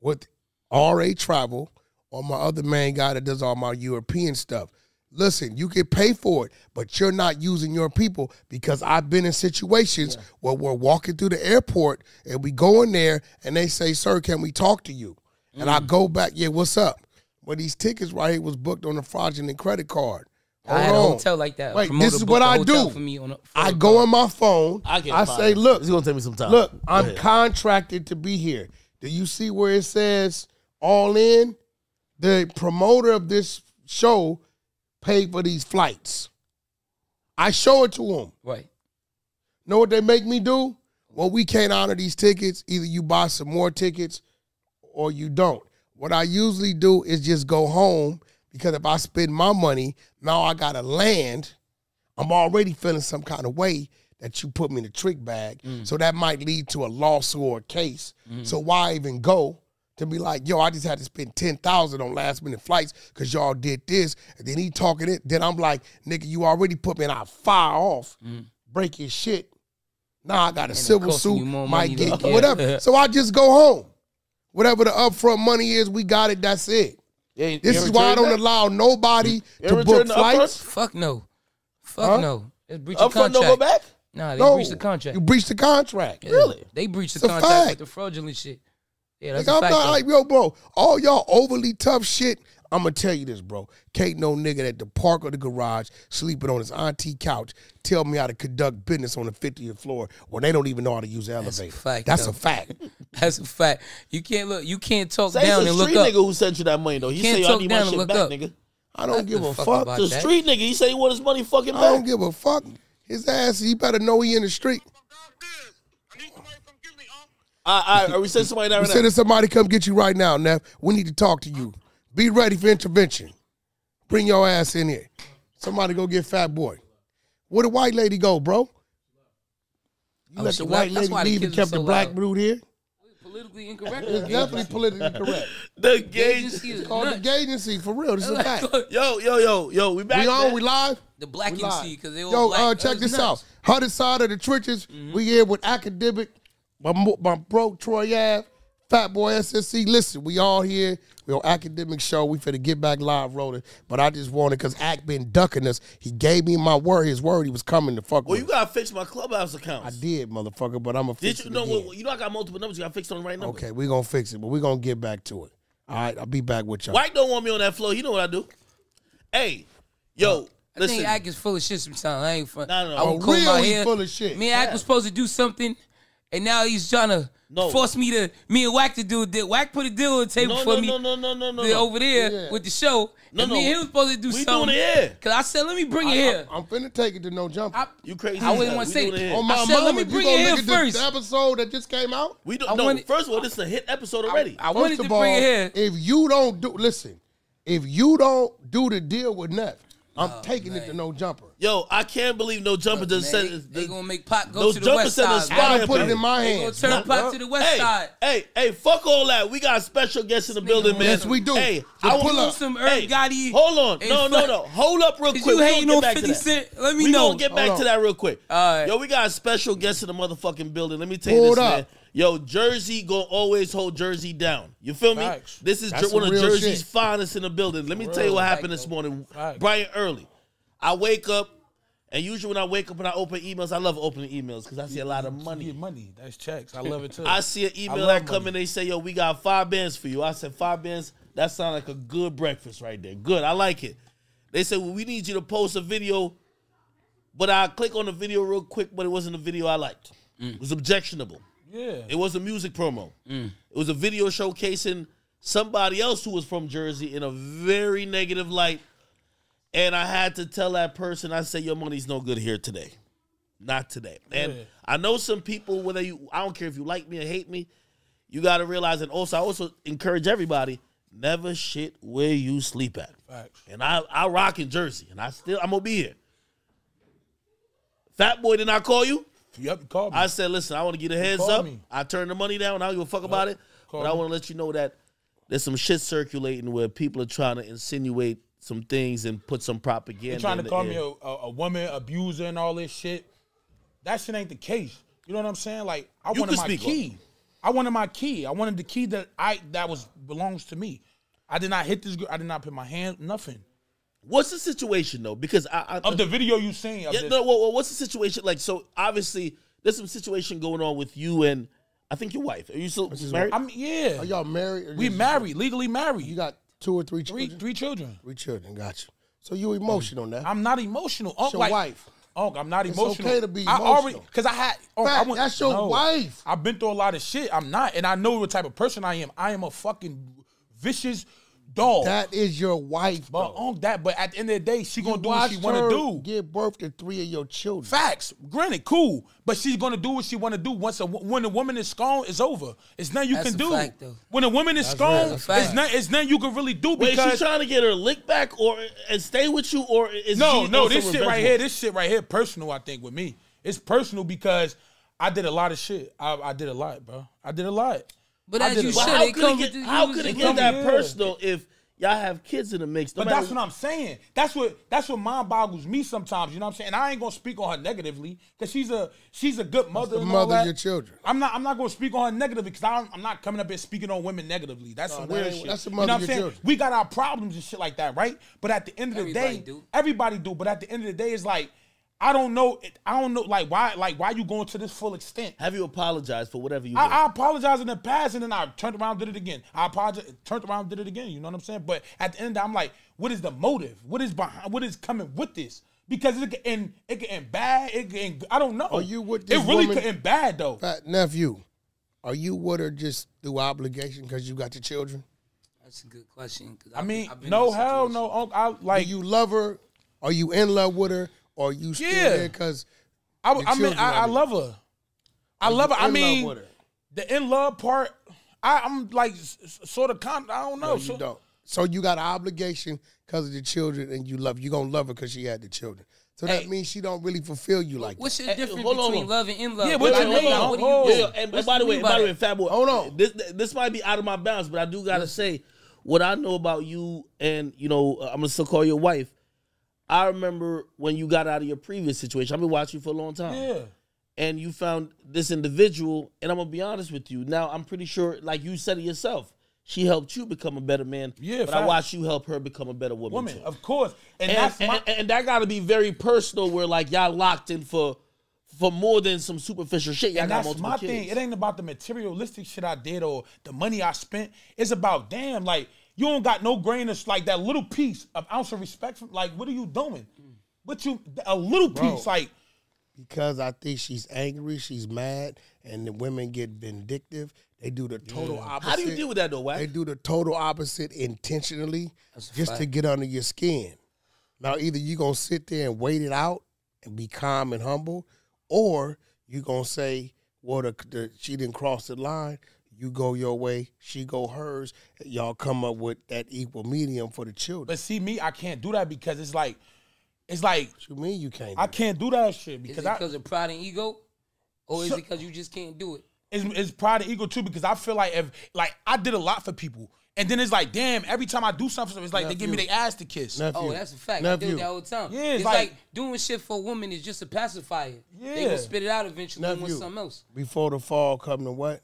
Speaker 1: with RA Travel, or my other main guy that does all my European stuff. Listen, you can pay for it, but you're not using your people because I've been in situations where we're walking through the airport and we go in there and they say, "Sir, can we talk to you?" And
Speaker 4: Mm.
Speaker 1: I go back, "Yeah, what's up?" Well, these tickets right here was booked on a fraudulent credit card.
Speaker 4: I had a
Speaker 1: Hold
Speaker 4: hotel like that. A
Speaker 1: Wait,
Speaker 4: promoter
Speaker 1: this is
Speaker 4: booked
Speaker 1: what
Speaker 4: a
Speaker 1: I
Speaker 4: hotel
Speaker 1: do.
Speaker 4: For me on a, for
Speaker 1: I
Speaker 4: a
Speaker 1: go on my phone.
Speaker 2: I get
Speaker 1: I
Speaker 2: fired.
Speaker 1: say, "Look,
Speaker 2: It's gonna take me some time.
Speaker 1: Look, I'm
Speaker 2: ahead.
Speaker 1: contracted to be here. Do you see where it says all in? The promoter of this show paid for these flights. I show it to them.
Speaker 4: Right.
Speaker 1: Know what they make me do? Well, we can't honor these tickets. Either you buy some more tickets or you don't. What I usually do is just go home because if I spend my money, now I got to land. I'm already feeling some kind of way that you put me in a trick bag. So that might lead to a lawsuit or a case. So why even go to be like, yo, I just had to spend 10000 on last minute flights because y'all did this. And then he talking it. Then I'm like, nigga, you already put me in, I fire off, break your shit. Now I got a
Speaker 4: it
Speaker 1: civil suit, might get whatever. so I just go home. Whatever the upfront money is, we got it. That's it.
Speaker 2: Yeah,
Speaker 1: This
Speaker 2: ever
Speaker 1: is why I don't
Speaker 2: that?
Speaker 1: allow nobody
Speaker 2: You
Speaker 1: to book flights.
Speaker 4: Fuck no. Fuck
Speaker 1: Huh?
Speaker 4: no. It's breach of
Speaker 2: Upfront
Speaker 4: contract.
Speaker 2: don't go back.
Speaker 4: Nah, they
Speaker 1: No,
Speaker 4: breached the contract.
Speaker 1: You breached the contract.
Speaker 4: Yeah,
Speaker 2: Really?
Speaker 4: They breached the contract
Speaker 1: fact.
Speaker 4: with the fraudulent shit. Yeah, that's
Speaker 1: Nigga,
Speaker 4: a
Speaker 1: I'm
Speaker 4: fact.
Speaker 1: not
Speaker 4: though.
Speaker 1: like, yo, bro, all y'all overly tough shit. I'm gonna tell you this, bro. Can't no nigga at the park or the garage sleeping on his auntie couch tell me how to conduct business on the 50th floor when they don't even know how to use the elevator.
Speaker 4: fact,
Speaker 1: That's
Speaker 4: though.
Speaker 1: a fact.
Speaker 4: That's a fact. You can't look. You can't talk
Speaker 2: Say
Speaker 4: down
Speaker 2: it's a
Speaker 4: and look
Speaker 2: street
Speaker 4: up.
Speaker 2: nigga who sent you that money though. He
Speaker 4: Can't
Speaker 2: say I
Speaker 4: talk
Speaker 2: need
Speaker 4: down
Speaker 2: my
Speaker 4: and
Speaker 2: shit
Speaker 4: look
Speaker 2: back,
Speaker 4: up.
Speaker 2: nigga.
Speaker 1: I don't give a
Speaker 4: fuck
Speaker 1: fuck.
Speaker 2: The
Speaker 4: that.
Speaker 2: street nigga, he say he want his money fucking back.
Speaker 1: I don't give a fuck. His ass, he better know he in the street.
Speaker 6: I need somebody to come get me, huh?
Speaker 2: I, I, are we sending somebody that
Speaker 1: We
Speaker 2: right
Speaker 1: sending somebody come get you right now, Neff. We need to talk to you. Be ready for intervention. Bring your ass in here. Somebody go get Fat Boy. Where the white lady go, bro? You
Speaker 4: Oh,
Speaker 1: let the white
Speaker 4: That's
Speaker 1: lady leave and
Speaker 4: kids
Speaker 1: kept
Speaker 4: are
Speaker 1: the black
Speaker 4: loud.
Speaker 1: brood here?
Speaker 4: Politically incorrect.
Speaker 1: It's definitely politically correct.
Speaker 2: The
Speaker 4: The agency is
Speaker 1: Called the
Speaker 4: nuts.
Speaker 1: gay agency for real. This is a fact.
Speaker 2: Yo, yo, yo, yo, we back.
Speaker 1: We on,
Speaker 2: man.
Speaker 1: we live.
Speaker 4: The black
Speaker 1: We live.
Speaker 4: agency because they all
Speaker 1: Yo,
Speaker 4: black.
Speaker 1: uh, check this
Speaker 4: nuts.
Speaker 1: out. Hottest side of the trenches. We here with Akademiks, my, my bro Troy Ave, Fatboy SSE. Listen, we all here. We on Akademiks show. We finna get back live rolling. But I just wanted because Ak been ducking us. He gave me my word. His word. He was coming to fuck
Speaker 2: Well,
Speaker 1: with.
Speaker 2: you gotta fix my clubhouse account.
Speaker 1: I did, motherfucker. But I'm a
Speaker 2: Did
Speaker 1: fix
Speaker 2: you
Speaker 1: it
Speaker 2: know?
Speaker 1: again.
Speaker 2: Well, you know I got multiple numbers. You got to fix on the right number.
Speaker 1: Okay, we gonna fix it, but we gonna get back to it. All right, I'll be back with y'all.
Speaker 2: White don't want me on that floor. You know what I do? Hey, yo,
Speaker 4: I
Speaker 2: listen.
Speaker 4: think Ak is full of shit sometimes. I ain't fun.
Speaker 2: No, no, no.
Speaker 4: I would
Speaker 1: Oh,
Speaker 4: comb
Speaker 1: real,
Speaker 4: my
Speaker 1: he
Speaker 4: hair.
Speaker 1: full of shit.
Speaker 4: Me and Ak was supposed to do something, and now he's trying to
Speaker 2: No.
Speaker 4: force me to me and Wack to do a deal. Wack put a deal on the table
Speaker 2: no,
Speaker 4: for
Speaker 2: no,
Speaker 4: me
Speaker 2: no, no, no, no, no, no.
Speaker 4: over there
Speaker 1: Yeah.
Speaker 4: with the show.
Speaker 2: No,
Speaker 4: and
Speaker 2: no.
Speaker 4: me and him was supposed to do
Speaker 2: We doing it here.
Speaker 4: Cause I said, let me bring it here.
Speaker 1: I'm finna take it to no jump.
Speaker 2: You crazy?
Speaker 4: I wouldn't wanna
Speaker 2: hell.
Speaker 4: say
Speaker 2: We doing
Speaker 4: it.
Speaker 2: it
Speaker 1: On my
Speaker 4: I said, let
Speaker 1: mama,
Speaker 4: me
Speaker 1: you
Speaker 4: bring
Speaker 1: gonna
Speaker 4: it here
Speaker 1: look at this
Speaker 4: first.
Speaker 1: episode that just came out?
Speaker 2: We
Speaker 4: don't.
Speaker 2: no,
Speaker 4: wanted-
Speaker 2: first of all, this is a hit episode already.
Speaker 4: I wanted
Speaker 1: First
Speaker 4: to
Speaker 1: of all,
Speaker 4: bring it here.
Speaker 1: if you don't do listen, if you don't do the deal with Neff, I'm
Speaker 4: Oh,
Speaker 1: taking it to no jumper.
Speaker 2: Yo, I can't believe no jumper
Speaker 4: Man,
Speaker 2: just
Speaker 4: they,
Speaker 2: said
Speaker 4: they
Speaker 2: the-
Speaker 4: gonna make Pop go
Speaker 2: those
Speaker 4: to the
Speaker 2: jumpers
Speaker 4: west
Speaker 2: said the
Speaker 4: side.
Speaker 2: spy
Speaker 1: I
Speaker 4: man.
Speaker 1: don't put it in my
Speaker 4: They gonna
Speaker 1: hands.
Speaker 4: turn
Speaker 1: No,
Speaker 4: Pop to the west
Speaker 2: hey,
Speaker 4: side.
Speaker 2: Hey, hey, fuck all that. We got special guests in the building, man.
Speaker 1: Yes, we do.
Speaker 2: Hey,
Speaker 1: So
Speaker 2: I
Speaker 1: pull
Speaker 2: want
Speaker 1: up.
Speaker 4: Some Irv Gotti.
Speaker 2: Hold on. No, no, no. Hold up real
Speaker 4: Cause
Speaker 2: quick.
Speaker 4: you
Speaker 2: We
Speaker 4: hating
Speaker 2: gonna
Speaker 4: on
Speaker 2: get back to
Speaker 4: 50
Speaker 2: that.
Speaker 4: Cent. Let me know.
Speaker 2: we
Speaker 4: know.
Speaker 2: gonna get back to that real quick.
Speaker 4: All right.
Speaker 2: Yo, we got a special guest in the motherfucking building. Let me tell you this, man. Yo, Jersey gonna always hold Jersey down. You feel me?
Speaker 4: Facts.
Speaker 2: This is
Speaker 1: That's
Speaker 2: one of Jersey's
Speaker 1: shit.
Speaker 2: finest in the building. Let me tell you what happened this morning.
Speaker 4: Facts.
Speaker 2: Brian Early. I wake up. And usually when I wake up and I open emails, I love opening emails because I see a lot of money.
Speaker 7: Money. That's checks. I love it too.
Speaker 2: I see an email that come
Speaker 7: money.
Speaker 2: in, they say, yo, we got five bands for you. I said, five bands? That sounds like a good breakfast right there. Good, I like it. They said, well, we need you to post a video, but I click on the video real quick, but it wasn't a video I liked. It mm. was objectionable.
Speaker 7: Yeah.
Speaker 2: It was a music promo. Mm. It was a video showcasing somebody else who was from Jersey in a very negative light. And I had to tell that person, I said, your money's no good here today. Not today. And
Speaker 7: Yeah.
Speaker 2: I know some people, whether you, I don't care if you like me or hate me, you got to realize, and also, I also encourage everybody, never shit where you sleep at.
Speaker 7: Facts.
Speaker 2: And I, I rock in Jersey, and I still, I'm going to be here. Fat boy, did I call you?
Speaker 7: You called me.
Speaker 2: I said, listen, I want to get a heads up.
Speaker 7: me.
Speaker 2: I turned the money down. I don't give a fuck about it.
Speaker 7: Call
Speaker 2: but I want to let you know that there's some shit circulating where people are trying to insinuate some things and put some propaganda.
Speaker 7: They trying
Speaker 2: in
Speaker 7: to call
Speaker 2: air.
Speaker 7: me a, a, a woman abuser and all this shit. That shit ain't the case. You know what I'm saying? Like I
Speaker 2: You
Speaker 7: wanted my key. I wanted my key. I wanted the key that I that was belongs to me. I did not hit this girl. I did not put my hand. Nothing
Speaker 2: What's the situation though? Because I, I
Speaker 7: of the video you seen. Of
Speaker 2: yeah,
Speaker 7: this,
Speaker 2: no, well, well, what's the situation like? So obviously, there's some situation going on with you and I think your wife. Are you still married?
Speaker 7: I mean, yeah,
Speaker 1: Are y'all married? or
Speaker 7: we
Speaker 1: just-
Speaker 7: married, legally married.
Speaker 1: You got two or three
Speaker 7: three
Speaker 1: children?
Speaker 7: three children.
Speaker 1: Three children, got you. So you emotional now.
Speaker 7: I'm not emotional. Unc, oh,
Speaker 1: your
Speaker 7: like,
Speaker 1: wife.
Speaker 7: Unc, I'm not
Speaker 1: It's
Speaker 7: emotional.
Speaker 1: okay to be emotional.
Speaker 7: I already because I had. Unc, I
Speaker 1: Fact,
Speaker 7: went-
Speaker 1: that's your wife.
Speaker 7: I've been through a lot of shit. I'm not, and I know what type of person I am. I am a fucking vicious dog.
Speaker 1: That is your wife,
Speaker 7: but
Speaker 1: bro.
Speaker 7: Unc, that. But at the end of the day, she gonna do what she want to do.
Speaker 1: Give birth to three of your children.
Speaker 7: Facts, granted, cool, but she's gonna do what she want to do. Once a when a woman is gone, it's over. It's nothing you
Speaker 4: That's
Speaker 7: can
Speaker 4: a
Speaker 7: do.
Speaker 4: fact, though.
Speaker 7: When a woman is
Speaker 1: real.
Speaker 7: strong,
Speaker 4: That's
Speaker 7: it's not. It's nothing you can really do
Speaker 2: Wait,
Speaker 7: because
Speaker 2: she's trying to get her lick back or and stay with you, or is
Speaker 7: No,
Speaker 2: she
Speaker 7: no, this shit right here, this shit right here, personal. I think with me, it's personal because I did a lot of shit. I, I did a lot, bro. I did a lot.
Speaker 4: But
Speaker 7: I
Speaker 4: as you
Speaker 7: it.
Speaker 2: Well,
Speaker 4: should,
Speaker 2: how
Speaker 4: it
Speaker 2: could it get, how could it get that
Speaker 7: here.
Speaker 2: personal if y'all have kids in the mix? No
Speaker 7: But that's what I'm saying. That's what that's what mind boggles me sometimes. You know what I'm saying? And I ain't gonna speak on her negatively because she's a she's a good mother.
Speaker 1: the mother of your children.
Speaker 7: I'm not I'm not gonna speak on her negatively because I'm, I'm not coming up here speaking on women negatively. That's some
Speaker 1: that
Speaker 7: weird shit.
Speaker 1: that's the
Speaker 7: you
Speaker 1: mother
Speaker 7: know
Speaker 1: of
Speaker 7: what I'm
Speaker 1: your
Speaker 7: saying?
Speaker 1: children.
Speaker 7: We got our problems and shit like that, right? But at the end of the day,
Speaker 4: do.
Speaker 7: everybody do. But at the end of the day, it's like I don't know. I don't know. Like why? Like why you going to this full extent?
Speaker 2: Have you apologized for whatever you did?
Speaker 7: I, I apologized in the past and then I turned around, did it again. I apologized, turned around, did it again. You know what I'm saying? But at the end, of the day, I'm like, what is the motive? What is behind? What is coming with this? Because it can end, it can end bad. It can end, I don't know.
Speaker 1: Are you with
Speaker 7: It really
Speaker 1: woman-
Speaker 7: could end bad though.
Speaker 1: Fat nephew, are you with her just through obligation because you got your children?
Speaker 4: That's a good question.
Speaker 7: I
Speaker 4: I've
Speaker 7: mean,
Speaker 4: been- I've been
Speaker 7: no
Speaker 4: in
Speaker 7: hell no. Unc, I
Speaker 1: Do
Speaker 7: like
Speaker 1: you love her? Are you in love with her? Or are you still
Speaker 7: Yeah.
Speaker 1: there because
Speaker 7: I, I mean, I, I love her. I love her. I mean,
Speaker 1: her?
Speaker 7: the in love part. I, I'm like s- s- sort of con. I don't know.
Speaker 1: No, you
Speaker 7: so,
Speaker 1: don't. So you got an obligation because of the children, and you love. You gonna love her because she had the children. So that
Speaker 7: Hey.
Speaker 1: means she don't really fulfill you like
Speaker 4: What's
Speaker 1: that.
Speaker 4: your
Speaker 2: Hey,
Speaker 4: difference
Speaker 2: hold on,
Speaker 4: between
Speaker 2: hold on.
Speaker 4: love and in love?
Speaker 7: Yeah,
Speaker 4: What
Speaker 7: what
Speaker 4: you
Speaker 7: you
Speaker 4: mean?
Speaker 7: mean?
Speaker 4: What do
Speaker 7: Hold
Speaker 4: you oh.
Speaker 7: on.
Speaker 2: Yeah,
Speaker 4: do?
Speaker 2: and
Speaker 4: What
Speaker 2: by the way, by the way,
Speaker 4: that?
Speaker 2: Fat Boy,
Speaker 7: Hold on.
Speaker 2: This this might be out of my bounds, but I do gotta say what I know about you, and you know, I'm gonna still call your wife. I remember when you got out of your previous situation. I've been watching you for a long time.
Speaker 7: yeah.
Speaker 2: and you found this individual, and I'm gonna be honest with you. Now I'm pretty sure, like you said it yourself, she helped you become a better man.
Speaker 7: Yeah,
Speaker 2: but I watched you help her become a better woman.
Speaker 7: Woman,
Speaker 2: too.
Speaker 7: of course, and,
Speaker 2: and,
Speaker 7: that's
Speaker 2: and,
Speaker 7: my.
Speaker 2: and that got to be very personal, where like y'all locked in for for more than some superficial shit. Y'all
Speaker 7: And
Speaker 2: got
Speaker 7: that's my
Speaker 2: kids.
Speaker 7: thing. It ain't about the materialistic shit I did or the money I spent. It's about damn, like you don't got no grain of like that little piece of ounce of respect. From, like, what are you doing? What you a little
Speaker 1: Bro.
Speaker 7: piece? Like,
Speaker 1: because I think she's angry, she's mad, and the women get vindictive. They do the total opposite.
Speaker 2: How do you deal with that though,
Speaker 1: Why
Speaker 2: They
Speaker 1: do the total opposite intentionally
Speaker 4: That's a
Speaker 1: just to get under your skin. Now, either you gonna sit there and wait it out and be calm and humble, or you gonna say, "Well, the, the, she didn't cross the line." You go your way, she go hers. Y'all come up with that equal medium for the children.
Speaker 7: but see me, I can't do that because it's like, it's like
Speaker 1: what you mean you can't?
Speaker 7: I
Speaker 1: do
Speaker 7: can't do that shit
Speaker 4: Is
Speaker 7: because
Speaker 4: it
Speaker 7: I
Speaker 4: because of pride and ego, or is
Speaker 7: So-
Speaker 4: it because you just can't do it?
Speaker 7: it's, it's pride and ego too because I feel like if like I did a lot for people and then it's like damn every time I do something it's like they give me
Speaker 1: Nephew.
Speaker 7: their ass to kiss.
Speaker 1: Nephew,
Speaker 4: Oh, that's a fact. I do
Speaker 1: nephew,
Speaker 4: that all the time.
Speaker 7: Yeah,
Speaker 4: it's,
Speaker 7: it's
Speaker 4: like,
Speaker 7: like-
Speaker 4: doing shit for a woman is just a pacifier. They
Speaker 7: Yeah.
Speaker 4: gonna spit it out eventually and want something else.
Speaker 1: before the fall come to what?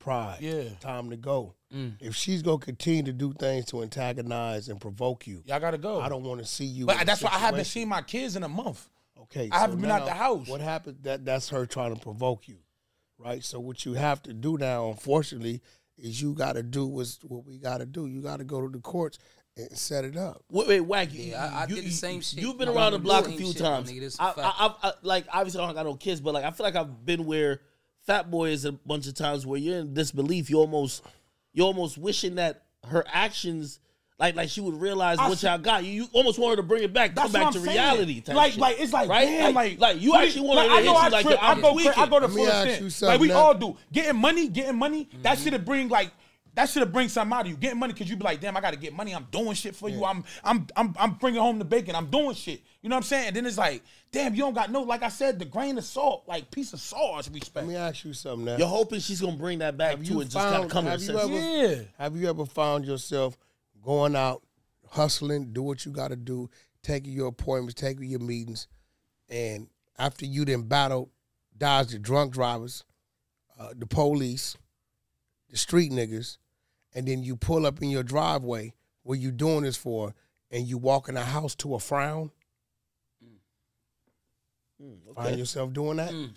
Speaker 1: Pride.
Speaker 7: Yeah.
Speaker 1: Time to go. Mm. If she's gonna continue to do things to antagonize and provoke you,
Speaker 7: Y'all gotta go.
Speaker 1: I don't want to see you.
Speaker 7: But
Speaker 1: a
Speaker 7: that's why I haven't
Speaker 1: situation.
Speaker 7: seen my kids in a month.
Speaker 1: Okay,
Speaker 7: I haven't been out the house.
Speaker 1: What happened? That that's her trying to provoke you, right? So what you have to do now, unfortunately, is you got to do what's what we got to do. You got to go to the courts and set it up.
Speaker 2: Wait, wait, Wack. You,
Speaker 4: Yeah, I- I
Speaker 2: you,
Speaker 4: did the
Speaker 2: you-
Speaker 4: same shit.
Speaker 2: You've been
Speaker 4: I
Speaker 2: around the block a
Speaker 4: same
Speaker 2: few
Speaker 4: shit,
Speaker 2: times.
Speaker 4: nigga, that's a
Speaker 2: I,
Speaker 4: fact.
Speaker 2: I, I, I, like obviously I don't got no kids, but like I feel like I've been where Fat Boy is a bunch of times where you're in disbelief. You almost, you're almost wishing that her actions. Like, like she would realize
Speaker 7: I
Speaker 2: what y'all got. You, you almost want her to bring it back, come back to
Speaker 7: I'm saying.
Speaker 2: reality. Type
Speaker 7: like,
Speaker 2: shit.
Speaker 7: like it's like,
Speaker 2: right?
Speaker 7: damn, like,
Speaker 2: like you
Speaker 7: we-
Speaker 2: actually want
Speaker 7: like,
Speaker 2: to
Speaker 7: I know I
Speaker 2: like,
Speaker 7: trip,
Speaker 2: yo,
Speaker 7: I
Speaker 2: I'm
Speaker 7: go, cra- I go to
Speaker 1: Let me
Speaker 7: full extent. Like we
Speaker 1: now.
Speaker 7: all do. Getting money, getting money. That
Speaker 2: Mm-hmm.
Speaker 7: should bring like. That should have bring something out of you. Getting money because you be like, damn, I got to get money. I'm doing shit for you. I'm, I'm, I'm, I'm bringing home the bacon. I'm doing shit. You know what I'm saying? And then it's like, damn, you don't got no. Like I said, the grain of salt, like piece of salt. I respect.
Speaker 1: Let me ask you something now.
Speaker 2: You're hoping she's gonna bring that back
Speaker 1: Have
Speaker 2: to
Speaker 1: you
Speaker 2: it. Just kind of come to
Speaker 1: have
Speaker 2: her
Speaker 1: you ever-
Speaker 7: yeah.
Speaker 1: Have you ever found yourself going out, hustling, do what you got to do, taking your appointments, taking your meetings, and after you then battle, dodge the drunk drivers, uh, the police, the street niggas, and then you pull up in your driveway where you doing this for, and you walk in a house to a frown? Mm. Mm, Find yourself doing that? Mm.